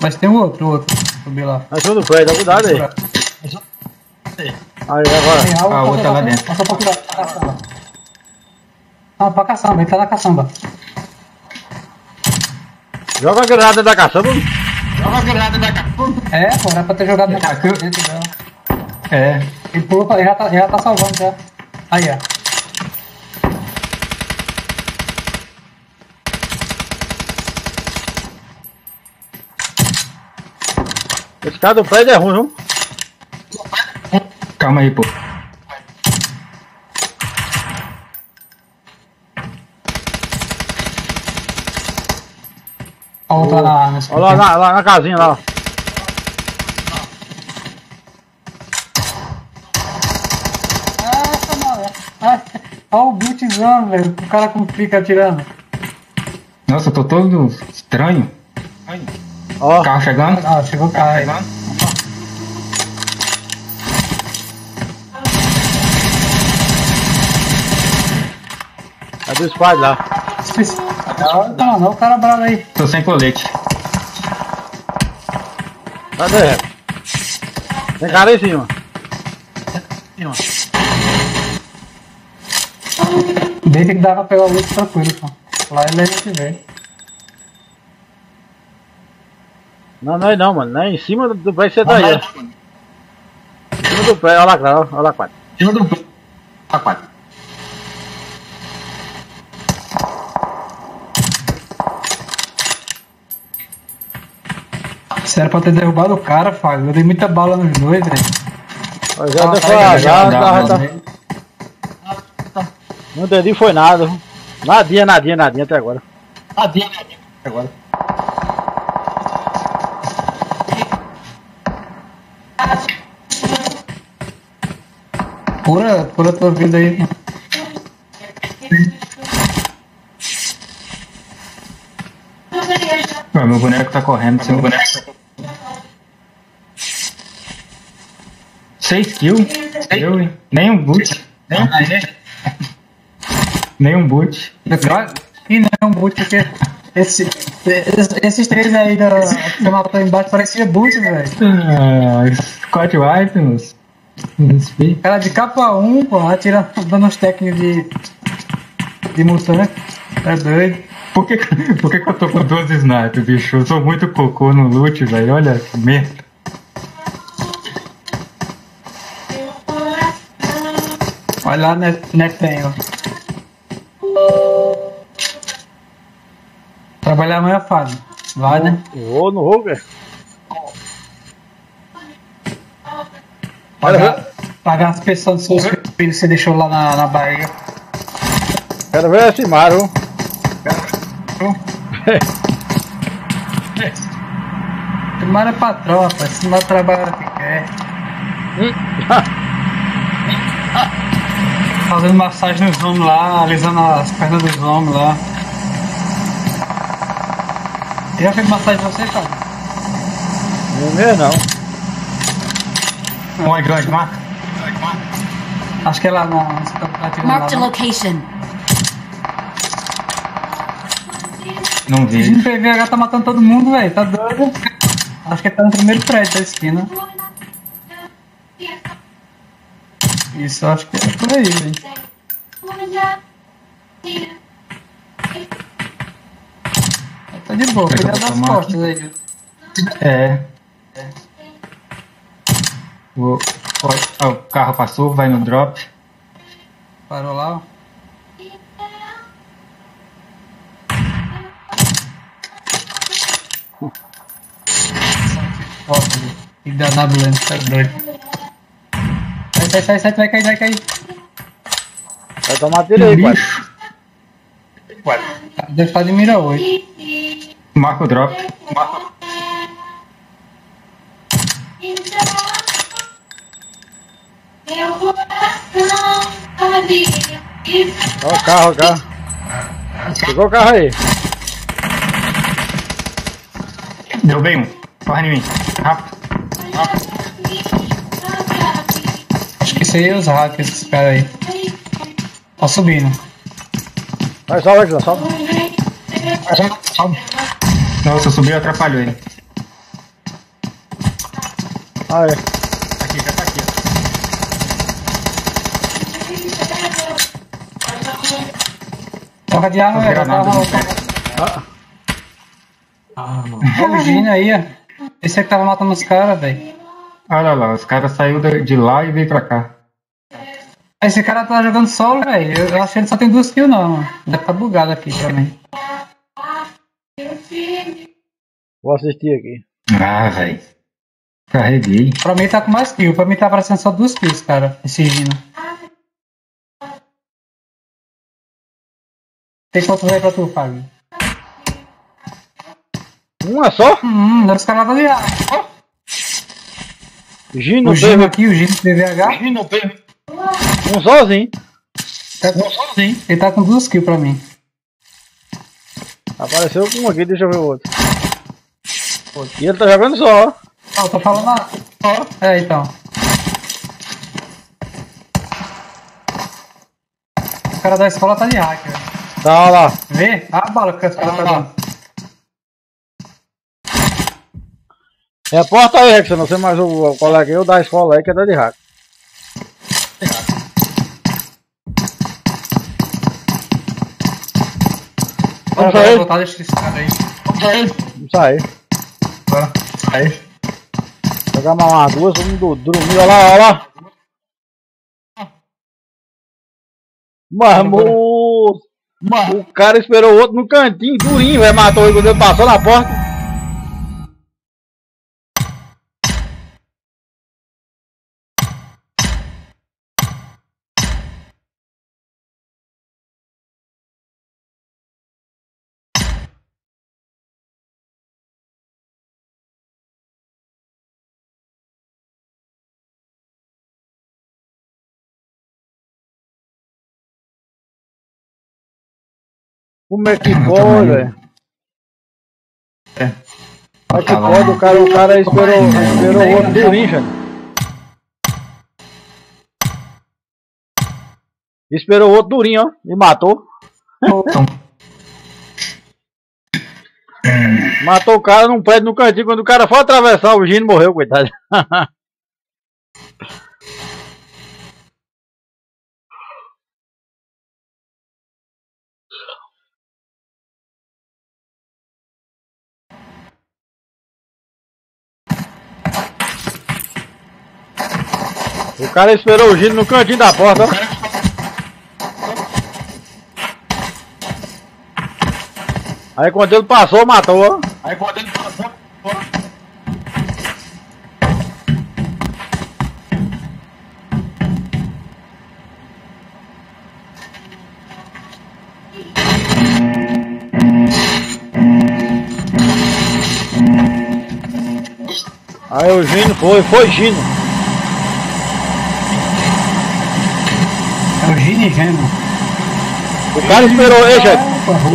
Mas tem um outro, outro. Subir lá. Mas todo prédio, dá cuidado aí. Aí, agora. A outra lá dentro. Passou pra cuidar, caçamba. Não, pra caçamba, ele tá na caçamba. Joga a granada da caçamba. Joga a granada da caçamba. É, pô, era pra ter jogado na caçamba dentro dela. É. Ele pulou pra. Ele já tá, já tá salvando já. Aí, ó. Cara do prédio é ruim, viu? Calma aí, pô. A outra na. nesse Olha lá, lá, lá na casinha lá. [LAUGHS] Olha o blitzão, velho. O cara como fica atirando. Nossa, eu tô todo estranho. Ó. Carro chegando. Ah, chegou o cara aí. Cadê o squad lá? Não, não, não, o cara bravo aí. Tô sem colete. Cadê? Tem cara aí em cima. Desde que dá pra pegar o outro tranquilo, pô. Lá ele a gente vê. Não, não é não, mano. Não é em cima do, que você tá aí, ó. Em cima do prédio, olha lá, olha lá, quatro. Em cima do prédio. Olha lá, quatro. Você era pra ter derrubado o cara, Fábio. Eu dei muita bala nos dois, velho. Já Ah, deu tá pra aí, já, já já, já, tá. Não entendi foi nada. Nadinha, nadinha, nadinha até agora. Nadinha, nadinha até agora. Pura, pura tua vida aí. Ó, meu boneco tá correndo, seu boneco tá correndo. Seis kills? Eu, hein? Nem um boot. Nem, nem um boot. E não é um boot, porque esse, esses, esses três aí da, que você matou embaixo parecia boot, velho. Ah, Scott White, Cara de capa 1, pô, atira dando uns técnicos de. de mutante. É doido. Por que, por que, que eu tô com duas snipers, bicho? Eu sou muito cocô no loot, velho. Olha que merda. Olha lá, né, né que tem, ó. Trabalhar amanhã é fácil. Vai, né? Vou no vou, Pagar, pagar as pessoas dos seus filhos que você deixou lá na, na Bahia. Quero ver esse mar, viu? Esse mar é patrão, rapaz. Esse mar trabalha o que quer. Fazendo massagem nos homens lá, alisando as pernas dos homens lá. Eu já fiz massagem em você, cara? Não é não. Onde, onde, marca? Acho que é lá na. você tá- tá tirando Marked a lá, não? location. Não O vi. [LAUGHS] PVH tá matando todo mundo, velho. Tá doido. Acho que ele tá no primeiro prédio da esquina. Isso, acho que é por aí, velho. Tá de boa, cuidado das costas aí. É. O, o, o carro passou, vai no drop. Parou lá, ó. Velho. E da ambulância, tá doido. Sai, sai, sai, sai, vai cair, vai cair. Vai tomar tiro aí, quatro. Deve estar de mira hoje. Marca o drop. Marca. Olha o carro, o carro. Pegou o carro aí. Derrubei um. Corre em mim. Rápido. Acho que esse aí é os hackers, esses caras aí. Tá subindo. Vai, sobe aqui, sobe. Sobe. Nossa, subiu e atrapalhou ele. Ah, é. Aqui, já tá aqui. Troca de arma, velho. pé. Ah, mano. Olha o Gino aí, ó. Esse é que tava matando os caras, velho. Olha lá, os caras saíram de- lá e veio pra cá. Esse cara tá jogando solo, velho. Eu, eu acho que ele só tem duas kills, não, mano. Deve tá bugado aqui pra mim. Vou assistir aqui. Ah, velho. Carreguei. Pra mim tá com mais kills. Pra mim tá aparecendo só duas kills, cara. Esse Gino. Tem quantos aí pra tu, Fábio? Um é só? Hum, os caras lá ali. ó. Gino O Gino teve aqui, o Gino PVH. Gino teve um sozinho. Tá com sozinho. Ele tá com duas kills pra mim. Apareceu com um aqui, deixa eu ver o outro. E ele tá jogando só, ó. Ó, tô falando lá. Ó. É, então. O cara da escola tá de hack, velho. Tá lá. Vê? Ah, a bala que os caras tá dando. Reporta aí, Rex, não sei mais o, o colega eu da escola aí que é da de hack. Vamos sair? deixa esse cara aí. Vamos sair. Bora. Aí. Mais umas duas, vamos do- dormir, olha lá, olha lá. Mano, o... cara esperou o outro no cantinho, durinho, velho, matou ele quando ele passou na porta. Como é que pode, velho? Como é que pode? O cara, o cara esperou, esperou o outro durinho, gente. Esperou o outro durinho, ó, e matou. [LAUGHS] Matou o cara num prédio no cantinho. Quando o cara foi atravessar, o Gino morreu, coitado. [LAUGHS] O cara esperou o Gino no cantinho da porta. Aí quando ele passou, matou. Aí quando ele passou. Aí o Gino foi, foi Gino. É o cara esperou, ei, gente.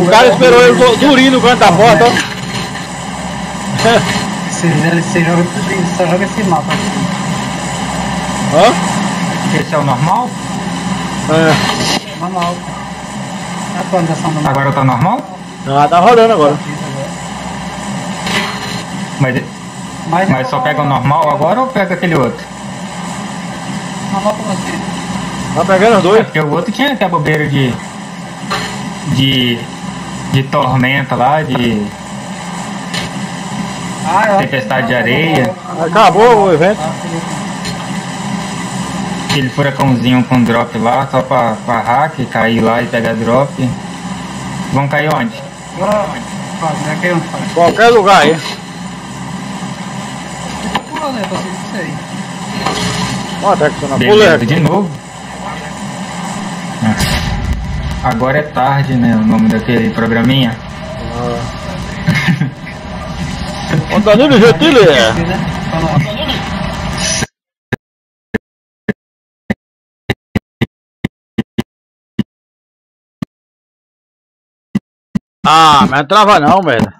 O cara esperou ele du- durinho no canto da porta, ó. Você, [LAUGHS] você joga tudo só joga esse mapa. Hã? Esse é o normal? É. Normal. Atualização do mapa. Agora tá normal? Ah, tá rodando agora. Mas, Mas, mas só pega o normal agora ou pega aquele outro? Normal pra você. Tá pegando os dois? É, porque o outro tinha até bobeira de. de. de tormenta lá, de Ah, eu tempestade de areia, Acabou o evento. aquele furacãozinho com drop lá, só pra, pra hack, cair lá e pegar drop. Vão cair onde? É eu não faço. Qualquer lugar aí. Pulando aí, eu consigo isso aí. Ó, tá que na Beleza, pula. de novo. Ah. Agora é tarde, né? O nome daquele programinha. Ô Danilo Gentili. Ah, mas trava não, velho.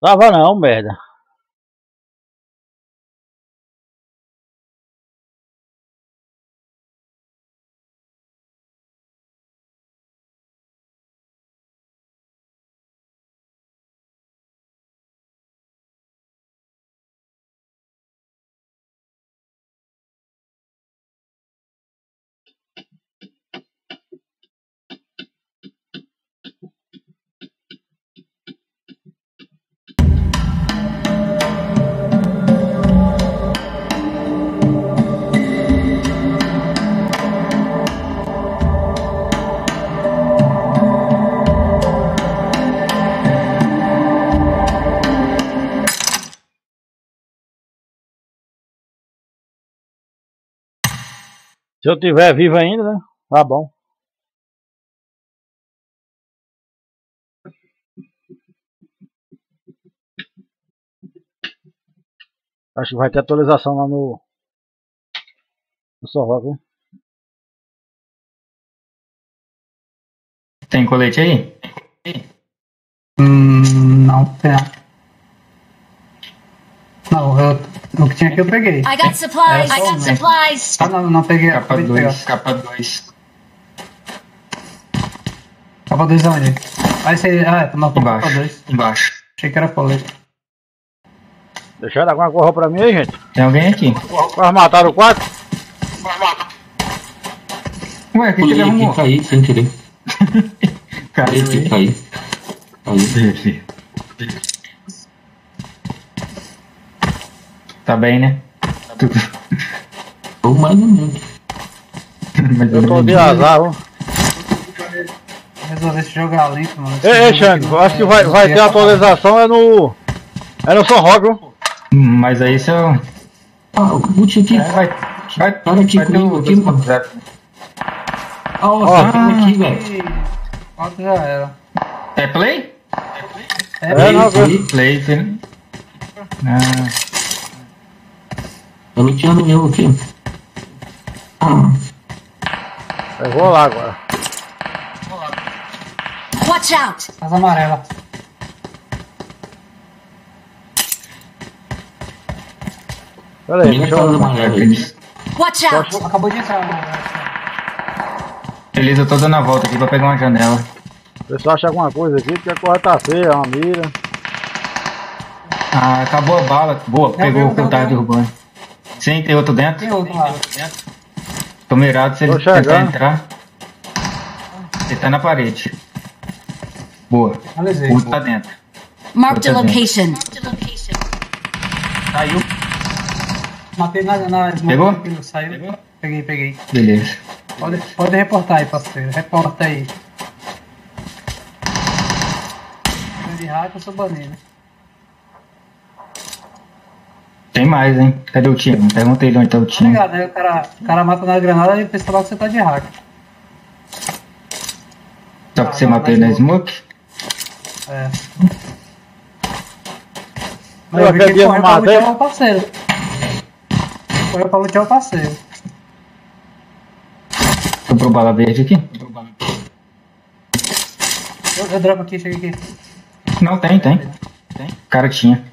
Trava não, merda. Se eu tiver vivo ainda, né? Tá bom. Acho que vai ter atualização lá no. No Sorroca, hein? Tem colete aí? Hum, não, tem não. Não, eu, o que tinha aqui eu peguei. I got supplies. É, I got um. supplies. Ah, não, não peguei. Capa acabei de pegar. 2, capa 2. Capa 2 aonde? Ah, esse aí. Ah, é, tomou capa Embaixo. 2. Embaixo. Achei que era colete. Deixaram alguma coisa pra mim aí, gente? Tem alguém aqui. Quase mataram o quatro? Ué, o que, que ele arrumou? aqui, caí sem querer. [LAUGHS] Caiu Caí, aí. caí. Caí. Tá bem, né? Tudo. Ou mais ou menos. Eu tô de azar, ó. Resolver esse jogo é limpo, mano. Esse Ei, ei, não acho que é- vai, vai ter atualização é no. É no São Roque, viu? Mas aí se eu. Ah, o boot aqui. É, vai. Vai, Para aqui vai comigo o aqui, mano. 2.0. Ah, ó, tem aqui, velho. Quanto já era? É play? É, É, não, Play? Play. play. Ah, Eu não tinha no meu aqui. Ah, Eu vou lá agora. Watch out. As amarelas. Pera aí, deixa eu. amarela aí. Watch out. Acabou de entrar. beleza, eu tô dando a volta aqui pra pegar uma janela. O pessoal acha alguma coisa aqui, porque a coisa tá feia, uma mira. Ah, acabou a bala. Boa, pegou o tava derrubando. Sim, tem outro dentro. Tem outro lá. Tô mirado se ele tentar entrar. Ele tá na parede. Boa. Analisei. O outro tá dentro. Marked a Outra vez. location. Saiu. Matei na. na Pegou? na- Saiu. Peguei, peguei. Beleza. Pode, pode reportar aí, parceiro. Reporta aí. De hack, eu sou banido. Tem mais, hein? Cadê o time? Perguntei de onde tá o Tá time. ligado, né? O cara, o cara mata na granada e pensa logo que você tá de hack. Só que você matou ele na smoke? É. Eu Mas eu vi que ele correu pra lutear o parceiro. Correu pra lutear o parceiro. Sobrou bala verde aqui? Eu, eu dropo aqui, chega aqui. Não, tem, tem. Tem. O cara tinha.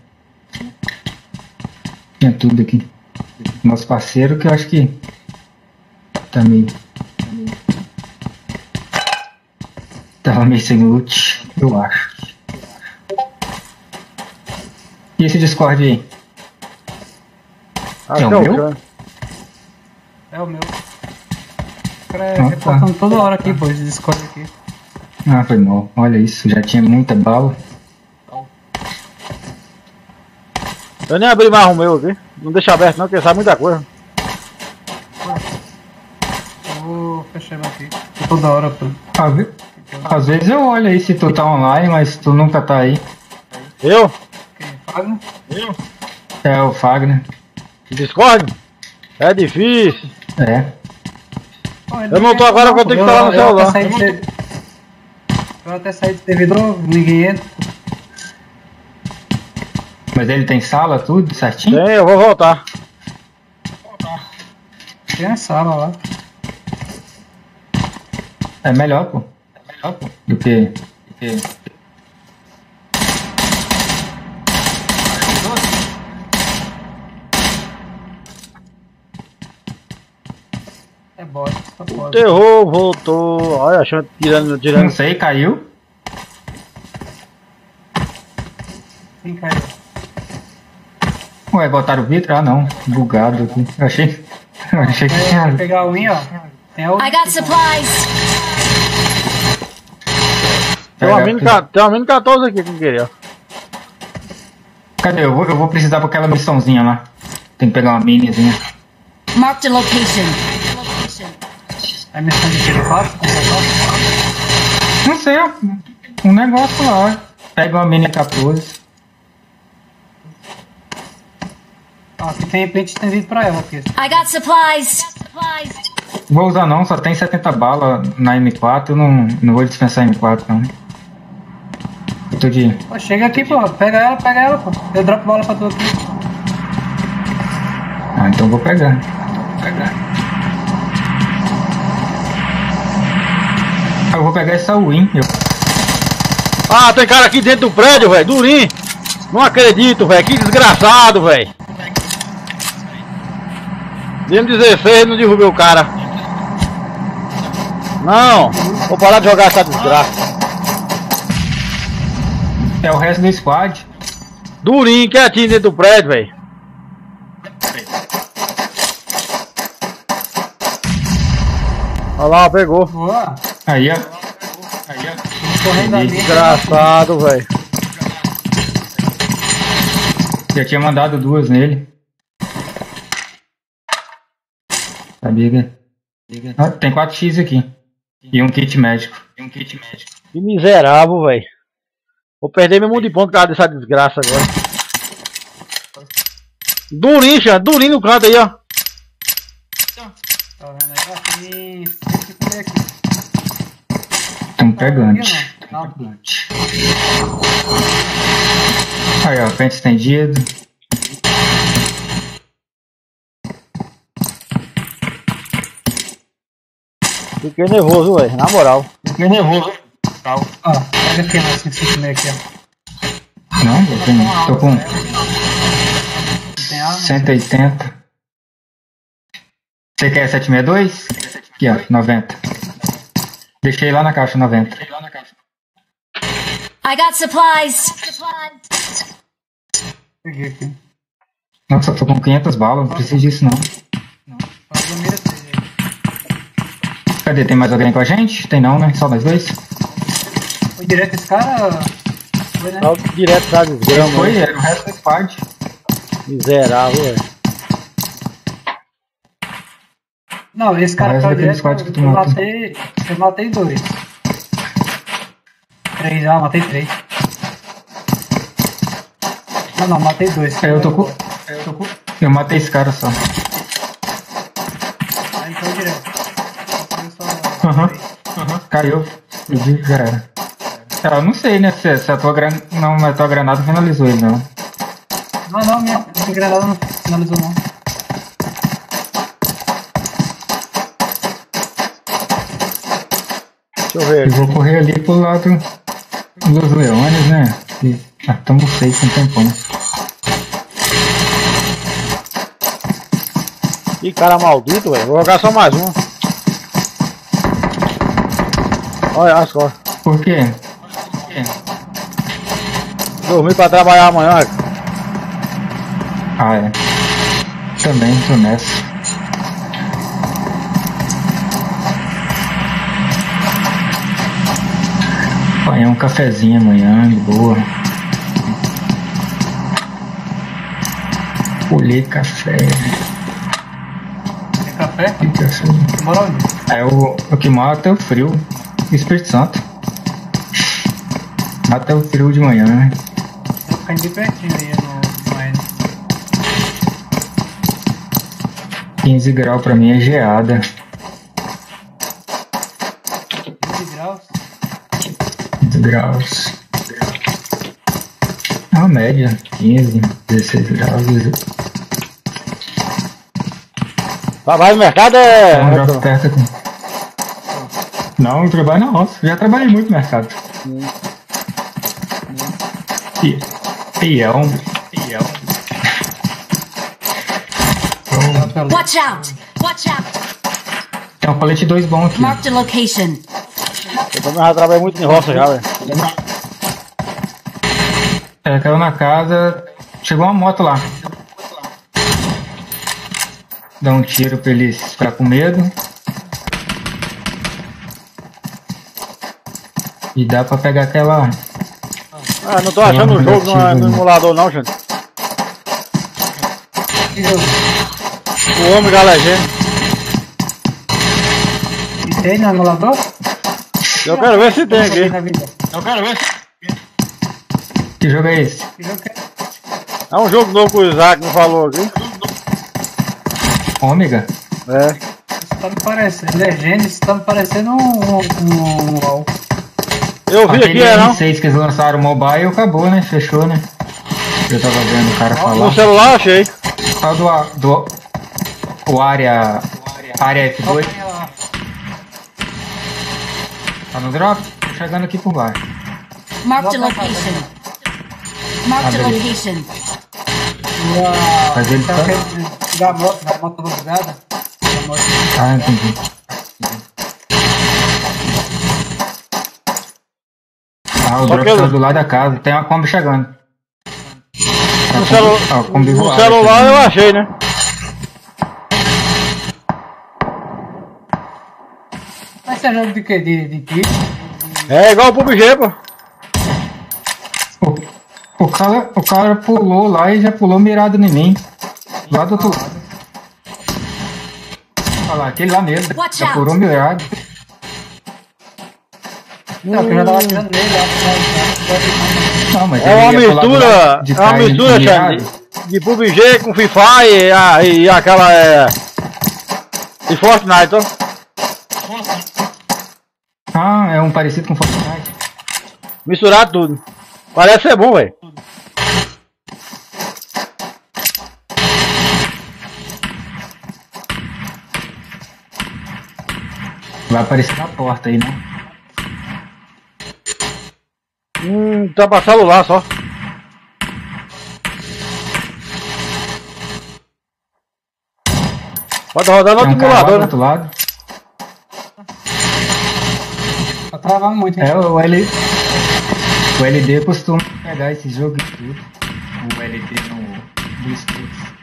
Tinha tudo aqui. Nosso parceiro que eu acho que tá meio. Tava meio sem loot, eu acho. E esse Discord aí? Acho É o meu? Xande. É o meu. O cara é Ah, tá. toda hora aqui, pô, esse Discord aqui. Ah, foi mal. Olha isso, já tinha muita bala. Eu nem abri mais o meu aqui. Não deixa aberto não, porque sai muita coisa. Eu vou fechar meu aqui. Toda hora, pô. Às ve- Às vezes eu olho aí se tu tá online, mas tu nunca tá aí. Eu? Fagner? Eu? É o Fagner. Discord? É difícil. É. Eu não tô agora que eu tenho que estar lá no celular. Eu até saí do servidor, ninguém entra. Mas ele tem sala, tudo certinho? Tem, eu vou voltar. Tem a sala lá. É melhor, pô. É melhor, pô. Do que. Do que... É bot, só O pode. terror voltou. Olha, achando tirando, Não tirando. sei, caiu. Quem caiu? Ué, botaram o vidro? Ah, não. Bugado aqui. Eu achei. Eu achei que É, tinha. vou pegar a unha, ó. Tem a unha I got supplies. Tem uma mini, tem uma mini 14 aqui, quem queria. Cadê? Eu vou, eu vou precisar pra aquela missãozinha lá. Tem que pegar uma minizinha. Marked a location. É missão de tiro fácil? Não sei, ó. Um negócio lá. Pega uma mini 14. Ó, aqui tem repente estendido pra ela aqui. I got supplies. Vou usar não, só tem 70 balas na M4, eu não, não vou dispensar a M4 não. Eu tô de. Pô, chega aqui, pô. Pega ela, pega ela, pô. Eu dropo bola pra tu aqui. Ah, então eu vou pegar. Vou pegar. Ah, Eu vou pegar essa win. Eu... Ah, tem cara aqui dentro do prédio, velho. Durinho. Não acredito, velho. Que desgraçado, velho. Dentro 16 não derrubei o cara. Não. Vou parar de jogar essa desgraça. É o resto do squad. Durinho, quietinho dentro do prédio, velho. Olha lá, pegou. Boa. Aí, ó. Aí, ó. Desgraçado, velho. Já tinha mandado duas nele. Sabia que. Ah, tem 4x aqui. E um kit médico. E um kit médico. Que miserável, velho. Vou perder meu mundo de ponto por causa dessa desgraça agora. Durinho, Xan. Durinho no canto aí, ó. Tá vendo aí? Ó, tem... aqui. Tem um pegante. Não, não. Aí, ó, pente estendido. Fiquei nervoso, velho. Na moral. Fiquei nervoso. Ó, pega aqui na 556 aqui, ó. Não, eu tenho, tô com Tem arma? 180. Você quer 762? Aqui, ó, 90. Deixei lá na caixa 90. I got supplies. Peguei aqui. Nossa, tô com 500 balas, não preciso disso não. Faz Cadê? Tem mais alguém com a gente? Tem não, né? Só nós dois? Foi direto esse cara? Foi, né? Direto da desgrama. Foi, era o resto do squad. Miserável, velho. Não, esse cara tá direto. squad que tu eu, matei, eu matei dois. Três, ah, matei três. Não, não, matei dois. É, eu tô com. Eu tô com. Eu matei esse cara só. Aí foi direto. Aham. Aham. Caiu. Explodiu, já era. Eu não sei, né? Se, se a tua granada. Não, a tua granada finalizou ele, não. Não, não, minha, minha granada não finalizou não. Deixa eu ver Eu vou correr ali pro lado dos leões, né? E, ah, tamo safe um tempão. Que cara maldito, velho. Vou jogar só mais um. Olha as costas. Por quê? Dormi pra trabalhar amanhã. Ah, é. Também tô nessa. Apanhar um cafezinho amanhã, de boa. Colher café. Tem café? Que café? Bora onde? É o, o que mata é o frio. Espírito Santo. Mata o frio de manhã, né? Tô ficando de pertinho aí no, N. 15 graus pra mim é geada. 15 graus. 15 graus. É uma média. 15, 16 graus. Trabalho no mercado é. É um grau perto aqui. Não, eu trabalho na roça. Já trabalhei muito no mercado. Peão. Peão. Watch out! Watch out! Tem um colete 2 bom aqui. Marked a location. Eu também já trabalhei muito em roça já, velho. É, caiu na casa. Chegou uma moto lá. Dá um tiro pra eles ficar com medo. E dá pra pegar aquela. Ah, não tô achando o jogo no, no emulador não, gente. O homem galegendo. E tem no emulador? Eu quero ver se tem aqui. Eu quero ver. Que jogo é esse? Que jogo que é? É um jogo novo que o Isaac me falou aqui. Ômega? É. Tá me parecendo. Legends tá me parecendo um. um, um LOL. Eu vi aqui, é não? 6 que eles lançaram mobile acabou, né? Fechou, né? Eu tava vendo o cara falar. No celular achei. Ah, do, do. O área. Área F2. Tá no drop? Tô chegando aqui por baixo. Marked a location. Ah, beleza. location. Mas ele tá. Da moto, da moto. Da moto. Ah, entendi. Ah, o Só drop eu- tá do lado da casa. Tem uma Kombi chegando. No, celu... Ah, Kombi no voada celular também. eu achei, né? Mas você é jogo de quê? De, de tiro? É igual o PUBG, pô. O cara, o cara pulou lá e já pulou mirado em mim. Lá do outro lado. Olha lá, aquele lá mesmo. Já pulou mirado. Não, que eu já tava nele. ó. Não, mas É uma mistura, lado de é uma mistura. Xande, de PUBG com Free Fire e, a- e aquela é. E Fortnite, ó. Ah, é um parecido com Fortnite. Misturar tudo. Parece ser bom, velho. Vai aparecer na porta aí, né? Hum, tá pra celular só. Pode rodar no Tem um né? outro lado. Tá travando muito, hein? É, o L... O LD costuma pegar esse jogo e tudo. O LD no... do Spirits.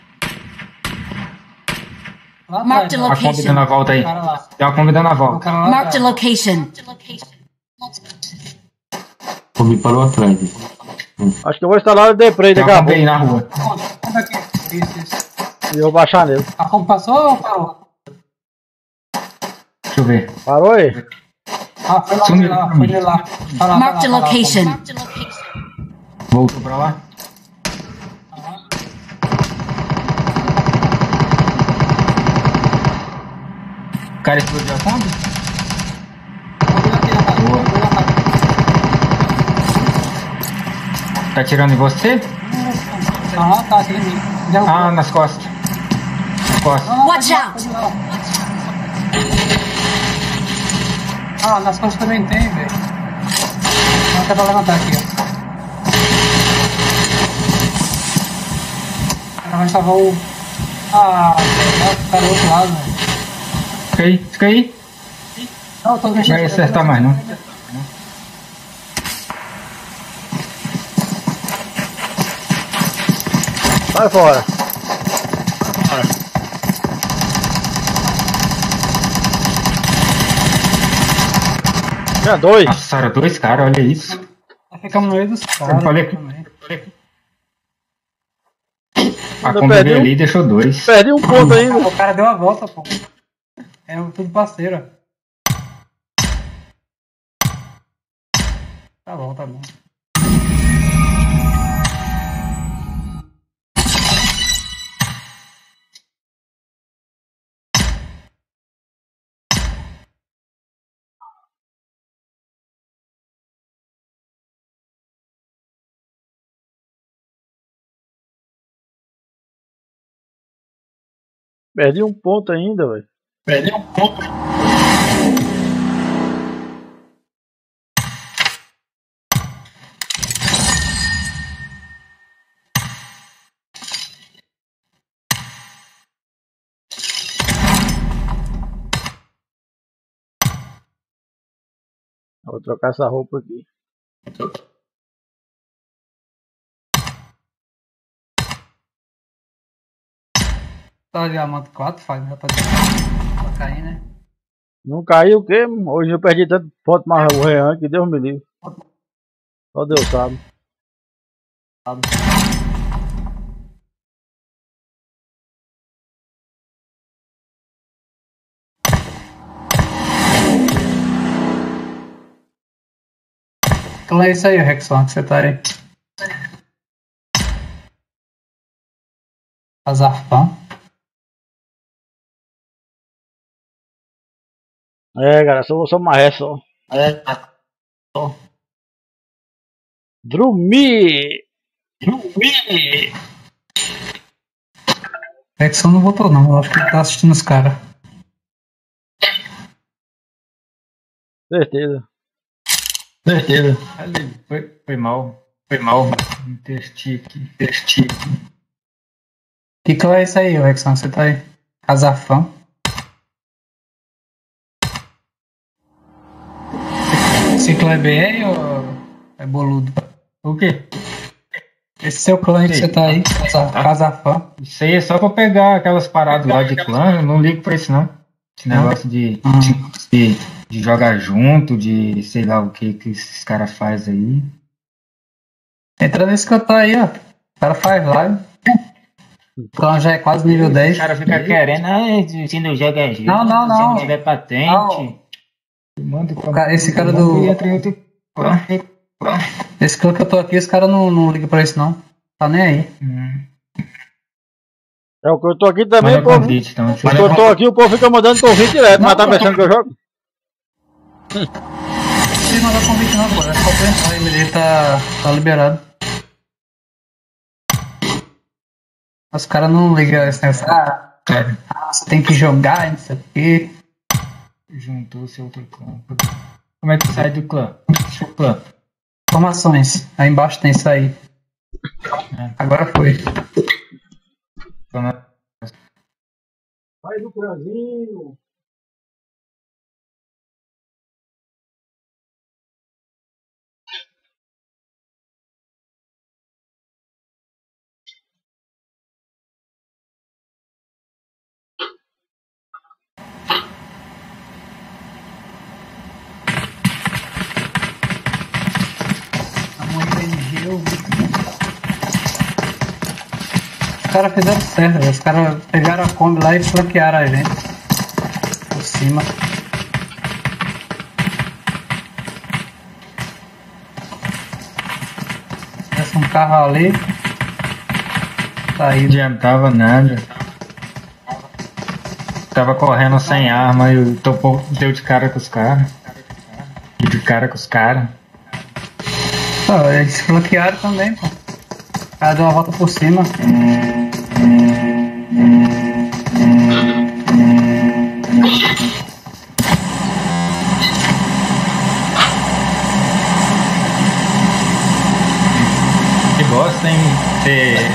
Lá Marked a atrás, A Kombi dando a location. volta aí. O cara lá. Tem uma Kombi dando a volta. cara lá Marked a atrás. location. Kombi parou atrás. Acho que eu vou instalar o Depray Tem daqui a pouco. na rua. E eu vou baixar nele. A Kombi passou ou parou? Deixa eu ver. Parou aí? Ah, foi lá, foi Sumiu lá, foi lá. Tá lá, Marked a tá tá location. Voltou pra lá. O cara explodiu a Kombi? Boa. Tá atirando em você? Ah, tá aqui em mim. Deu- Ah, nas costas. Nas costas. Watch out. Ah, nas costas também tem, velho. Não dá pra levantar aqui, ó. O cara vai salvar o. Ah, o cara do outro lado, velho. Fica aí, fica aí. Não, eu tô Não mexendo. vai acertar mais não. Sai fora. Tinha dois. Nossa, era dois caras, olha isso. Ficamos no meio dos Eu caras. falei que a Eu Kombi veio um- ali e deixou dois. Perdi um ponto ainda. O cara deu a volta, pô. É tudo parceiro. Tá bom, tá bom. Perdi um ponto ainda, velho. Perdi um ponto. Vou trocar essa roupa aqui. Tá diamante 4, faz, já tá pra cair, né? Não caiu o quê? Hoje eu perdi tanto ponto mais o Rean que Deus me livre. Só Deus sabe. Então é isso aí, Rexon, que você tá aí. Azarfão. É, cara, só, só maré só. É. Dormir! Dormir! Exxon não votou não, eu acho que ele tá assistindo os caras. Certeza. Certeza. Ali, foi, foi mal. Foi mal. Intesti aqui. Que clã é esse aí, ô Exxon? Você tá aí? Casafão? Clã é BR ou é boludo? O quê? Esse seu clã que você tá aí, Casa- Casafão. Isso aí é só pra pegar aquelas paradas lá de clã, eu não ligo pra isso não. Esse negócio de, de, de jogar junto, de sei lá o que que esses caras fazem aí. Entra nesse tô aí, ó. O cara faz live. O clã já é quase nível 10. O cara fica querendo, ah, se não joga junto, Não, não, se não. não tiver patente. Não. Manda cara- esse cara do- outro. Esse clã que eu tô aqui, os caras não, não ligam pra isso não. Tá nem aí. É o que eu tô aqui também, convite, então. Eu tô aqui, o povo fica mandando convite direto, mas tá pensando que eu jogo? Não precisa mandar convite não, pô. É só. O MD tá, tá liberado. Os caras não ligam esse negócio. Ah, ah, você tem que jogar, não sei o quê. Juntou-se a outro clã. Como é que sai do clã? O clã. Informações. Aí embaixo tem isso aí. Agora foi. Sai do Brasil. Os caras fizeram certo, os caras pegaram a Kombi lá e flanquearam a gente. Por cima. Tivesse um carro ali. Tá aí. Não adiantava nada. Tava correndo sem arma e topou, deu de cara com os caras. Deu de cara com os caras. Pô, eles flanquearam também, pô. O cara deu uma volta por cima. Que bosta, hein? Você.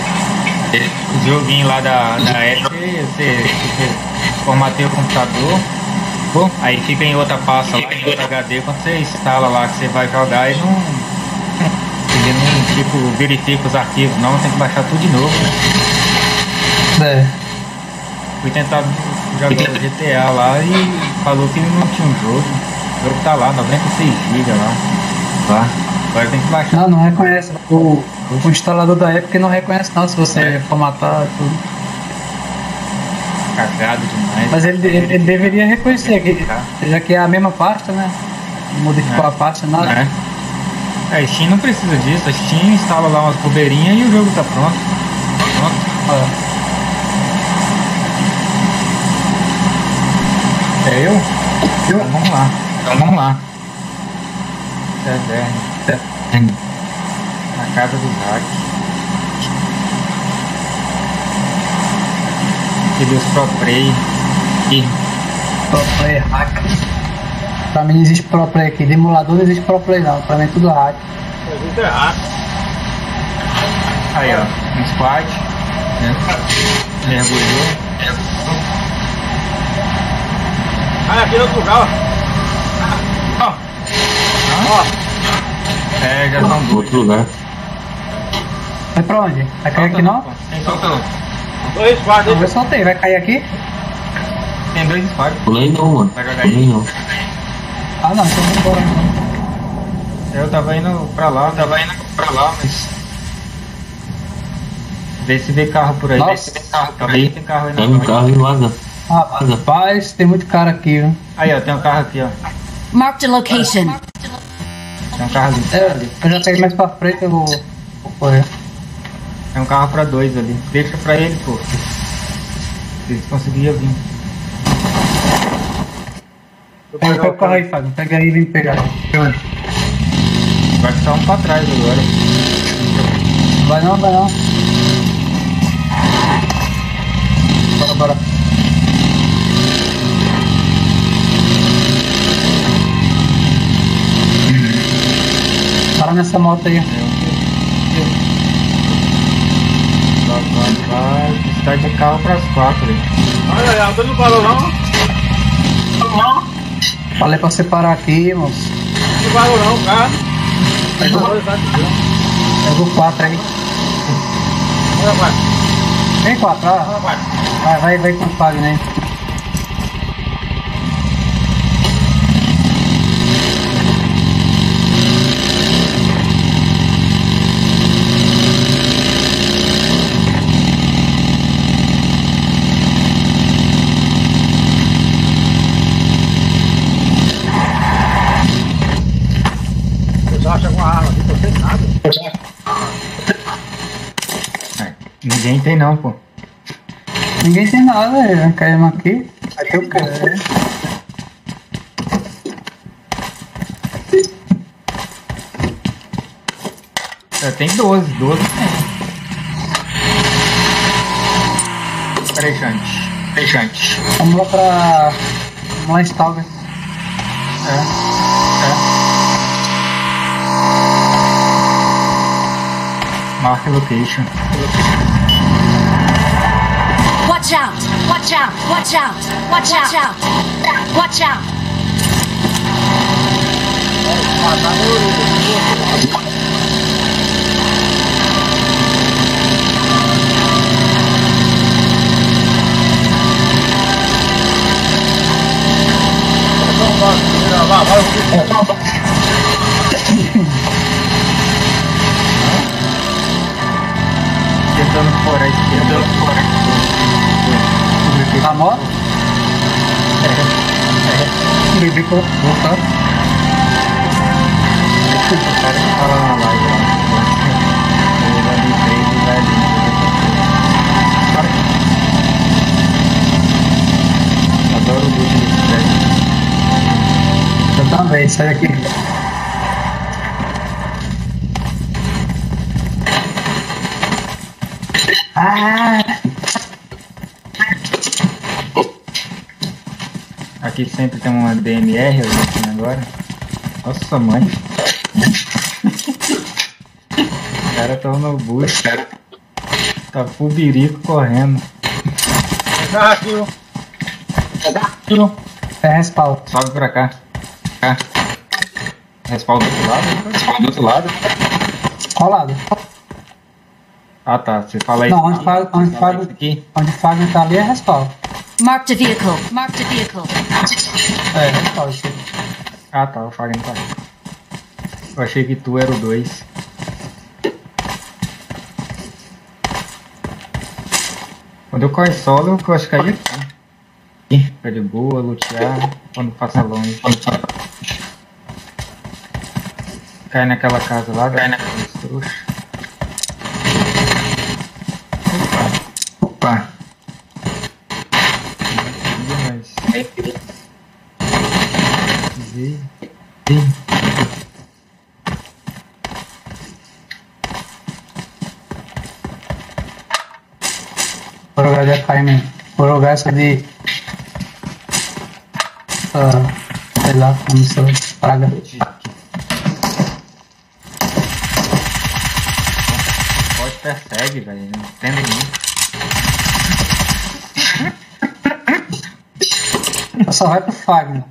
O joguinho lá da, da Epic, você, você formateia o computador. Bom, aí fica em outra pasta lá, em outro HD, quando você instala lá que você vai jogar e não. Ele não tipo, verifica os arquivos, não, tem que baixar tudo de novo, né? É. Fui tentar jogar o GTA lá e falou que não tinha um jogo. O jogo tá lá, 96 GB lá. Lá. Agora tem que baixar. Não, não reconhece. O, o instalador da Epic não reconhece não se você formatar tudo. Cagado demais. Mas ele, ele, ele deveria reconhecer, que, já que é a mesma pasta, né? Não Modificou a pasta, nada. É. É, Steam não precisa disso. A Steam instala lá umas bobeirinhas e o jogo tá pronto. Pronto. É eu? Eu? Então vamos lá. Então vamos lá. Taverna. Na casa dos hacks. E dos pro play. Pro play hack. Pra mim não existe pro play aqui. De emulador não existe pro play não. Pra mim é tudo hack. Existe errado. aí ó, um squad. Né? Mergulhou. Ah, aqui no outro lugar, ó. Ó. É, já estão Outro dois. lugar. Vai pra onde? Vai cair aqui não? Tem solta não. Dois squads. Eu soltei. Vai cair aqui? Tem dois squads. Pulei não, mano. Vai jogar Pulei não. Ah não, então vamos embora. Eu tava indo pra lá, tava indo pra lá, mas. Vê se vê carro por aí. Vê se vê carro por aí. Tem carro aí na um carro e vaza. Ah, rapaz, tem muito cara aqui, viu? Aí ó, tem um carro aqui, ó. Marked a location. Tem um carro ali. É, eu já peguei mais pra frente, eu vou, vou correr. Tem um carro pra dois ali. Deixa pra ele, pô. Se eles conseguiam vir. Pega o carro aí, Fábio. Pega aí e vem pegar. Vai ficar um pra trás agora. Vai não, vai não. Bora, bora. Para nessa moto aí. Vai, vai, vai. Está de carro pras quatro aí. Olha aí, você não parou não? Não, Falei pra você parar aqui, moço. não parou não, cara. Pega o 4 aí. Olha, vai. Vem 4, ó. Vai, vai, vai com o Fagner aí. Você acha alguma arma aqui? Não tem nada. Ninguém tem não, pô. Ninguém tem nada, velho. Caímos aqui. Aqui eu quero. É, tem 12, 12 tem. Peraí, Jante. Peraí, Jante. Vamos lá pra. Vamos lá em Stalker. Mark location. Watch out! Watch out! Watch out! Watch out! Watch out! Tentando fora a esquerda. Fora. Tá moto? É. Bebê com voltar. O cara que fala na live lá. Ele vai de três e vai ali. Adoro o desse prédio. Eu também, sai daqui. Aqui sempre tem uma DMR aqui agora. Nossa mãe. Os caras tão no bus. Tá full birico correndo. Aqui, ó. É respaldo. Sobe pra cá. Cá. Respaldo do outro lado? Respaldo do outro lado. Qual lado? Ah tá, você fala aí. Não, onde Fagner onde Fala isso aqui. onde Fagner tá ali é respaldo. Marked a vehicle. Marked a vehicle. É, respaldo. isso aí. Ah tá, o Fagner tá. Eu achei que tu era o 2. Quando eu corro solo, eu acho que aí aqui. Fica de boa, lutear, quando passa longe. Cai naquela casa lá, cai naquela trouxa. Opa. Opa. Mas... Vi. Jogar essa de. Ah, sei lá, como se. Praga. Pode persegue, velho. Não entende muito. Só vai pro Fagner.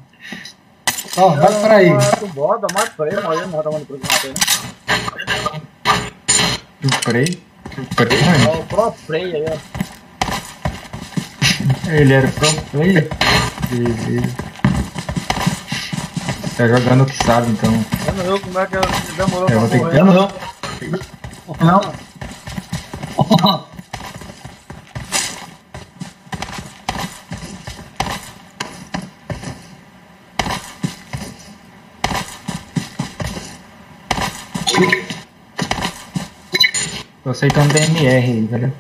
Ó, vai por aí. Bota, mata pra ele, mas ele não pro mato aí, né? Suprei? Suprei, Ó, mano. o próprio freio aí, ó. Ele era pro player? Beleza. Tá jogando o que sabe, então. Eu não viu como é que eu- demorou Eu vou ter pra que. morrer. Não. [LAUGHS] Tô aceitando DMR aí, velho.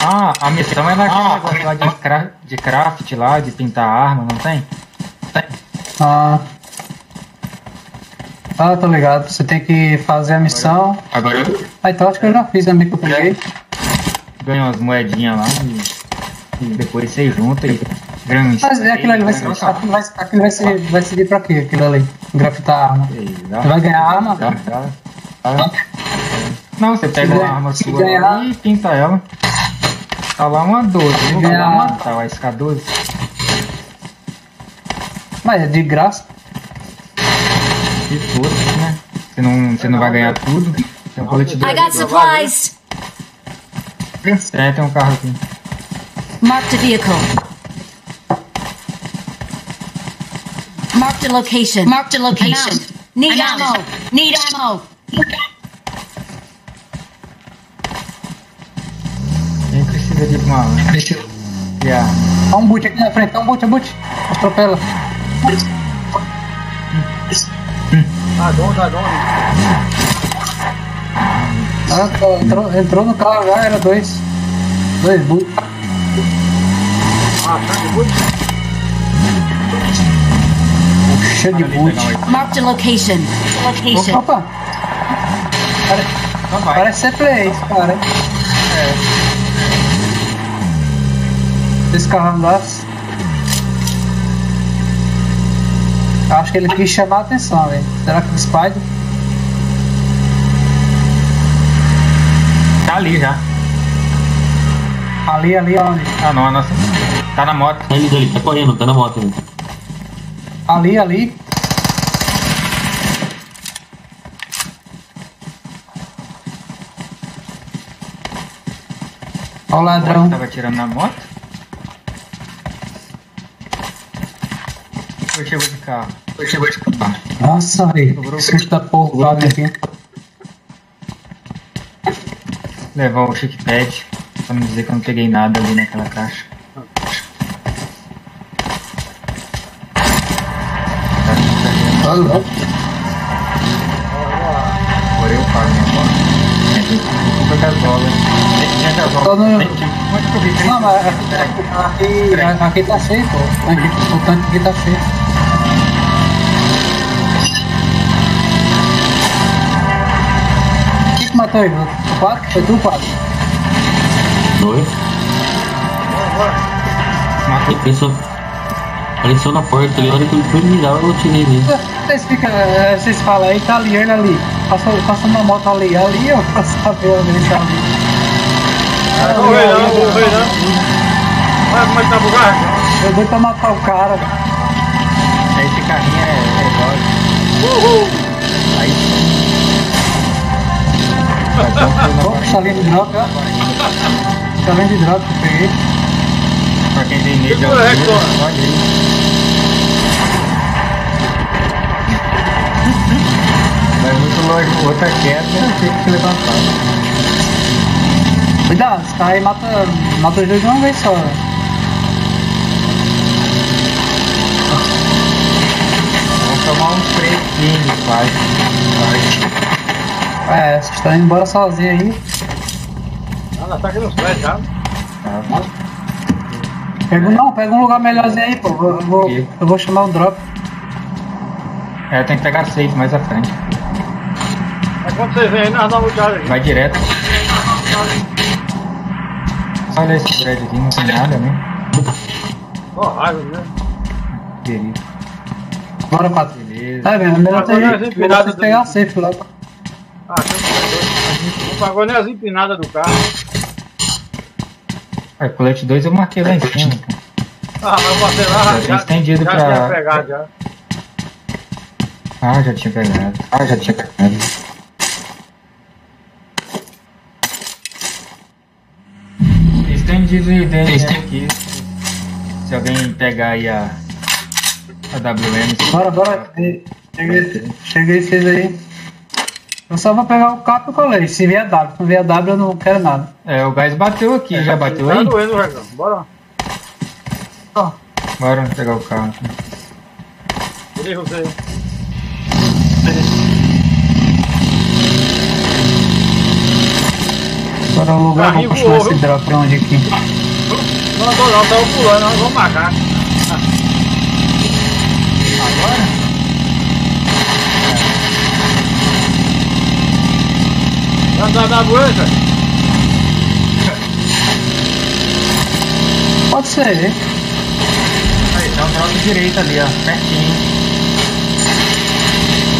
Ah, a missão é naquele negócio lá de, cra de craft lá, de pintar arma, não tem? Ah. Ah, tô ligado. Você tem que fazer a missão. Agora eu Ah, então acho que eu já fiz a minha que eu peguei. umas moedinhas lá e, e depois você junta e um Mas é aquilo ali vai ser. Aquilo vai, aquilo vai, ser, vai servir pra quê? Aquilo ali. Grafitar a arma. Você vai ganhar arma? Já, já. Tá. Não, você pega uma arma sua ganhar- e pinta ela. Tá lá uma 12. Vou ganhar- uma tá, vai ficar 12. Mas é de graça. E tudo, né? Você não, você não vai ganhar tudo. Tem um colete de. I got supplies. É, tem um carro aqui. Marked a vehicle. Marked a location. Marked a location. Need ammo. Need ammo. Quem precisa de uma arma? Yeah. Tá um boot aqui na frente, tá um boot, é boot. Atropela. Ah, dono, ah, dono. Ah, tá, entrou, entrou no carro já, era dois. Dois boot. Ah, sangue muito. Cheio de boot. Marked a location. Location. Opa! Pare- Parece ser play esse cara, hein? É. Esse carro andasse. Acho que ele quis chamar a atenção, velho. Será que o Spider? Tá ali já. Ali, ali, onde? Ah não, a nossa. Tá na moto. Tá ali, ali, tá correndo, tá na moto. ali. Ali, ali. Olha o ladrão. Tava tirando na moto. Foi chegou de carro. Foi chegou de carro. Nossa, velho. Susto da porra, Fábio aqui. Levar o chickpad. Pra não dizer que eu não peguei nada ali naquela caixa. Tá louco. Agora eu pago minha moto. Compra gasola. Tinha gasola. Tô no- Onde que eu vi? Não, mas aqui, aqui, aqui tá cheio, pô. Aqui, o tanque aqui tá cheio. O que que matou ele? O 4? Foi tu, 4? Oi? Ele pensou. Apareceu na porta ali, a hora que eu fui mirar, eu tirei nele. Vocês, ficam, vocês falam aí, tá ali, ele ali. Passou, passou uma moto ali, ali eu posso saber onde ele tá ali. Não morreu não, não morreu não. Olha como é que tá bugado. Eu doido pra matar o cara, velho. Esse carrinho é, é igual. Uhul. Aí Pô, salinha de droga, ó. Salinha de droga que eu peguei. Pra quem tem medo de Segura, Vai muito longe, outra queda, tem que levantar. Cuidado, esse cara aí mata, mata os dois de uma vez só. Vamos tomar um fresquinho, quase. É, vocês estão indo embora sozinho aí. Ela tá aqui nos pés já. Pega, não, pega um lugar melhorzinho aí, pô. Eu, vou, eu vou chamar o drop. É, tem que pegar safe mais à frente. Quando vocês vêm aí, nós damos tchau aí. Vai direto. Olha esse prédio aqui, não tem nada, né? Ó, raiva, né? Querido. Bora, Pato. Beleza. É, velho, é melhor ter empinadas melhor do- pegar a safe lá. Ah, não pagou nem as empinadas do carro. É, colete 2 eu marquei lá em cima. pô. Ah, mas eu passei lá, Já tem estendido já pra- tinha pegado já. Ah, já tinha pegado. Ah, já tinha pegado. E dentro aqui. Se alguém pegar aí a. A WM. Bora, bora. Cheguei, cheguei vocês aí. Eu só vou pegar o cap e o colete. Se vier W. Se não vier W, eu não quero nada. É, o gás bateu aqui, já bateu Tá aí? doendo, Regão. Bora. Bora pegar o carro. Beleza, você. Agora o lugar, vou voou, esse viu? drop onde aqui. Não andou não, tava pulando, nós vamos marcar. Agora? Vai andar na ambulância? Pode ser. Aí, tem um drop direito ali, ó. Pertinho.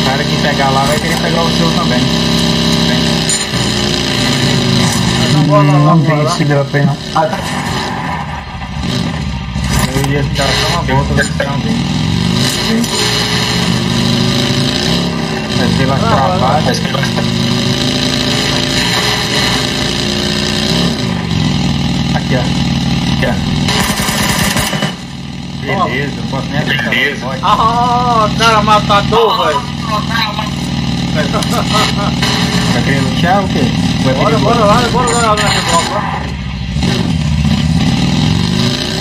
O cara que pegar lá vai querer pegar o seu também. Não, não tem esse drop aí não. Eu ia dar só uma volta pra. Vai ser lá travado. Vai ser Aqui, ó. Aqui, ó. Beleza, não posso nem apertar. Beleza. Ah, cara matador, [LAUGHS] velho. Tá querendo lutear ou o quê? Bora, perigoso? bora lá, bora lá bloco lá.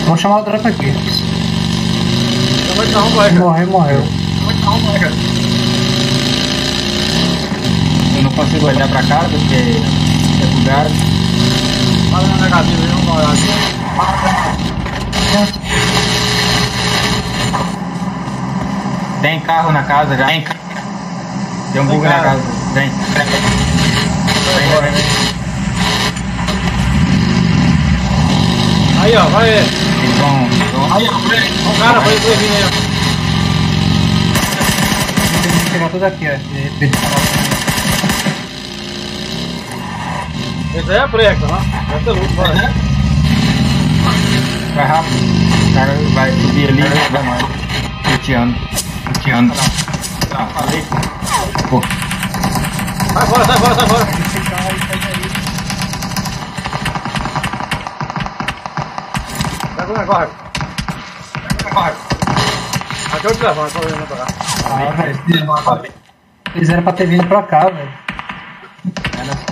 Vamos chamar o drop aqui. Não vai não, vai. Morreu, morreu. Eu não consigo olhar pra cara porque é bugado. Fala na negativa aí, vamos dar uma olhadinha. Tem carro na casa já. Tem, Tem um bug na casa. Vem. Vem, vem. Aí, ó, vai aí. Vão. vão- Aí, ó, o cara, vai, vai vir aí, ó. Tem que pegar tudo aqui, ó. Esse aí é preca, né? Deve ter luto, vai. Vai rápido. O cara vai subir ali e vai mais. Luteando. Luteando. Ah, falei. Pô. Sai fora, sai fora, sai fora. O negócio. O negócio. Eu te levo, só olhando pra cá. Ah, velho. Eles eram pra ter vindo pra cá, velho.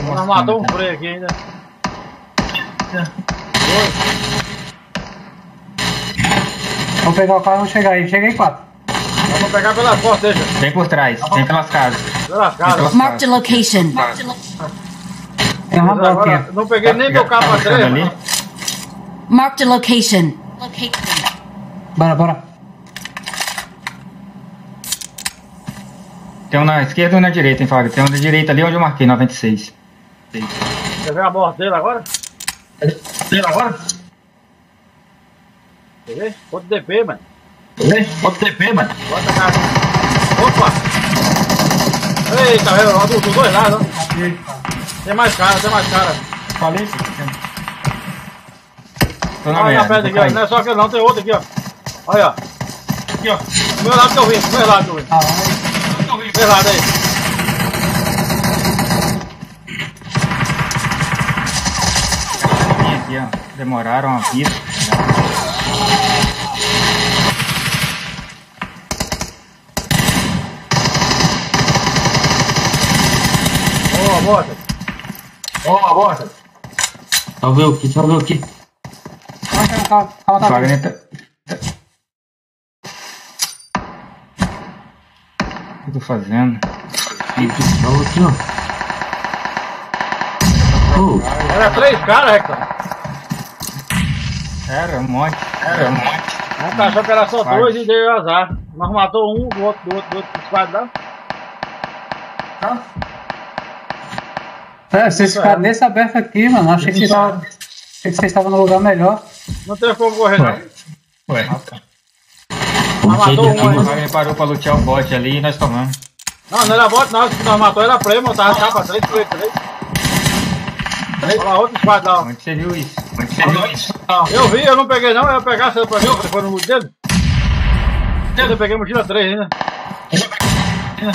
Nós matou um freio aqui ainda. Vamos pegar o carro e vamos chegar aí. Chega aí, quatro. Vamos pegar pelas costas, deixa. Vem por trás. Vem pelas casas. Pelas casas. Marked a location. Tem uma Agora, aqui. não peguei nem meu carro pra puxando trás. ali? mano. Marked a location. Bora, bora. Tem um na esquerda e um na direita, hein, Fábio? Tem um da direita ali onde eu marquei, 96. Quer ver a morte dele agora? Dele agora? Quer ver? Outro DP, mano. Quer ver? Outro DP, mano. Bota a cara. Opa! Eita, velho, dos dos dois lados, ó. Tem mais cara, tem mais cara. Falei, Tô na Olha merda. aqui, ó. Não é só aquele não, tem outro aqui, ó. Olha, ó. Aqui, ó. Do meu lado que eu vim, do meu lado que eu vim. Do meu lado aí. Aqui, ó. Demoraram a vida. Boa, bota. Boa, bota. Salve o que, salve o que. Calma. Wagner tá... O que eu tô fazendo? Salve aqui, ó. Oh, Era três caras, Hector. Era um monte. Era um monte. Um achou que era só Vai. dois e deu azar. Nós matou um, do outro, do outro, do outro squad lá. É, vocês ficaram nesse aberto aqui, mano. Achei que estavam. Achei que vocês estavam no lugar melhor. Não teve como correr, não. Ué. Nós matou um aí. Parou pra lutear o bot ali e nós tomamos. Não, não era bot, não. O que nós matou era prêmio, tava capa, três, três, três. Olha lá, outro squad lá. ó. Onde você viu isso? Onde você viu isso? Eu vi, eu não peguei não, eu ia pegar, você foi no mundo dele? Eu peguei mochila 3 ainda. Cara,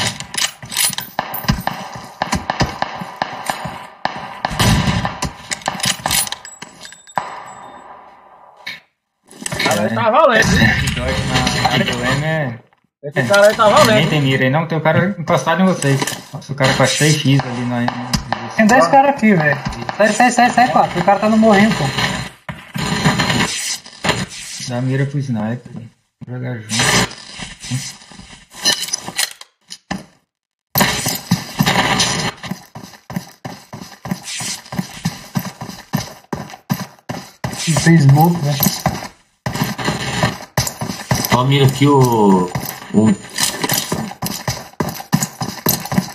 tá valendo. Esse é... Cara aí tá valendo. Ninguém tem mira aí não, tem o cara encostado em vocês. Nossa, o cara com a 6x ali na... Tem dois caras aqui, velho. Sai, sai, sai, sai, quatro. O cara tá no morrendo, pô. Dá mira pro sniper. Vamos jogar junto. Facebook, velho. Ó, mira aqui o. Um.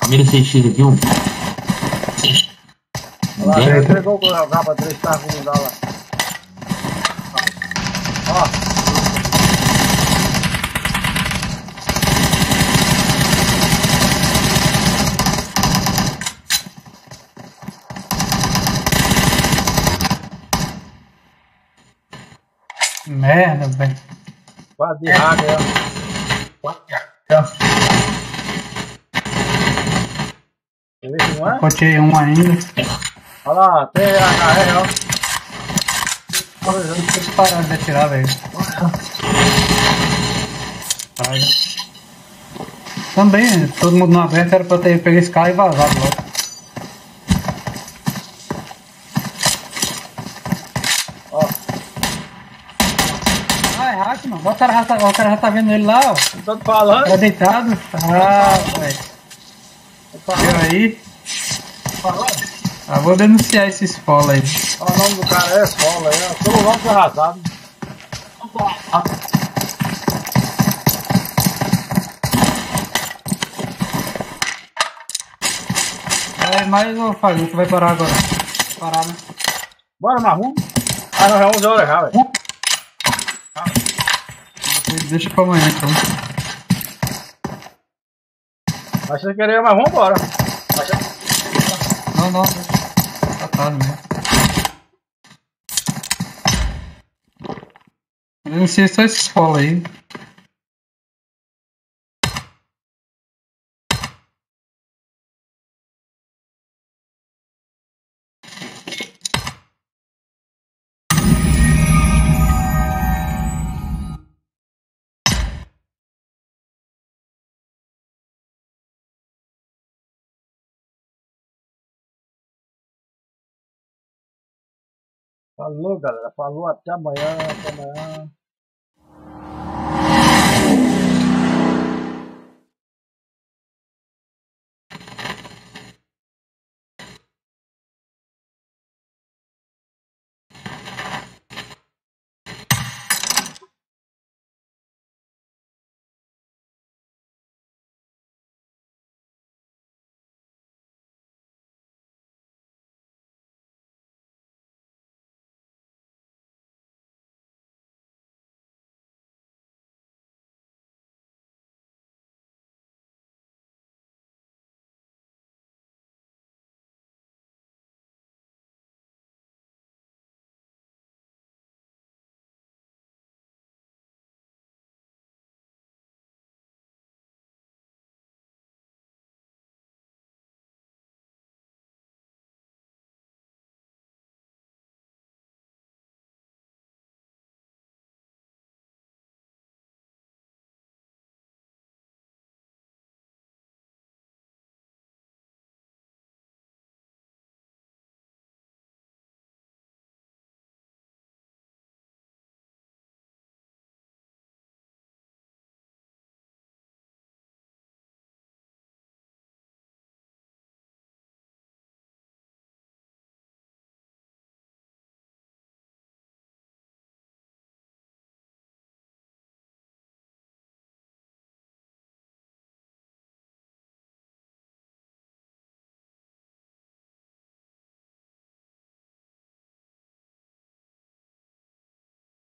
Mira 6x aqui, um. Olha lá, já entregou o capa 3 tá com o lá. Ó. Merda, velho. Quase aí, ó. Quer ver não é? Botei um ainda. Olha lá, tem HR, ó. Deixa eu parar de atirar, velho. Também, todo mundo na aberto era pra ter pegar esse carro e vazado logo. Ó. Ah, é hack, mano. O cara, já tá, o cara já tá vendo ele lá, ó. Tô te falando. Tá deitado. Ah, velho. Viu aí? Ah, vou denunciar esse escola aí. Olha o nome do cara é aí, ó. Pelo nome já sabe. É, mas eu falei que vai parar agora. Parar, né? Bora, Marrom. Ah, não, é 11 horas já, velho. Deixa pra amanhã então. Se você querer, mas vambora. Não, não. Tá tarde mesmo. Eu denunciei só essa escola aí. Falou, galera. Falou até amanhã. Até amanhã.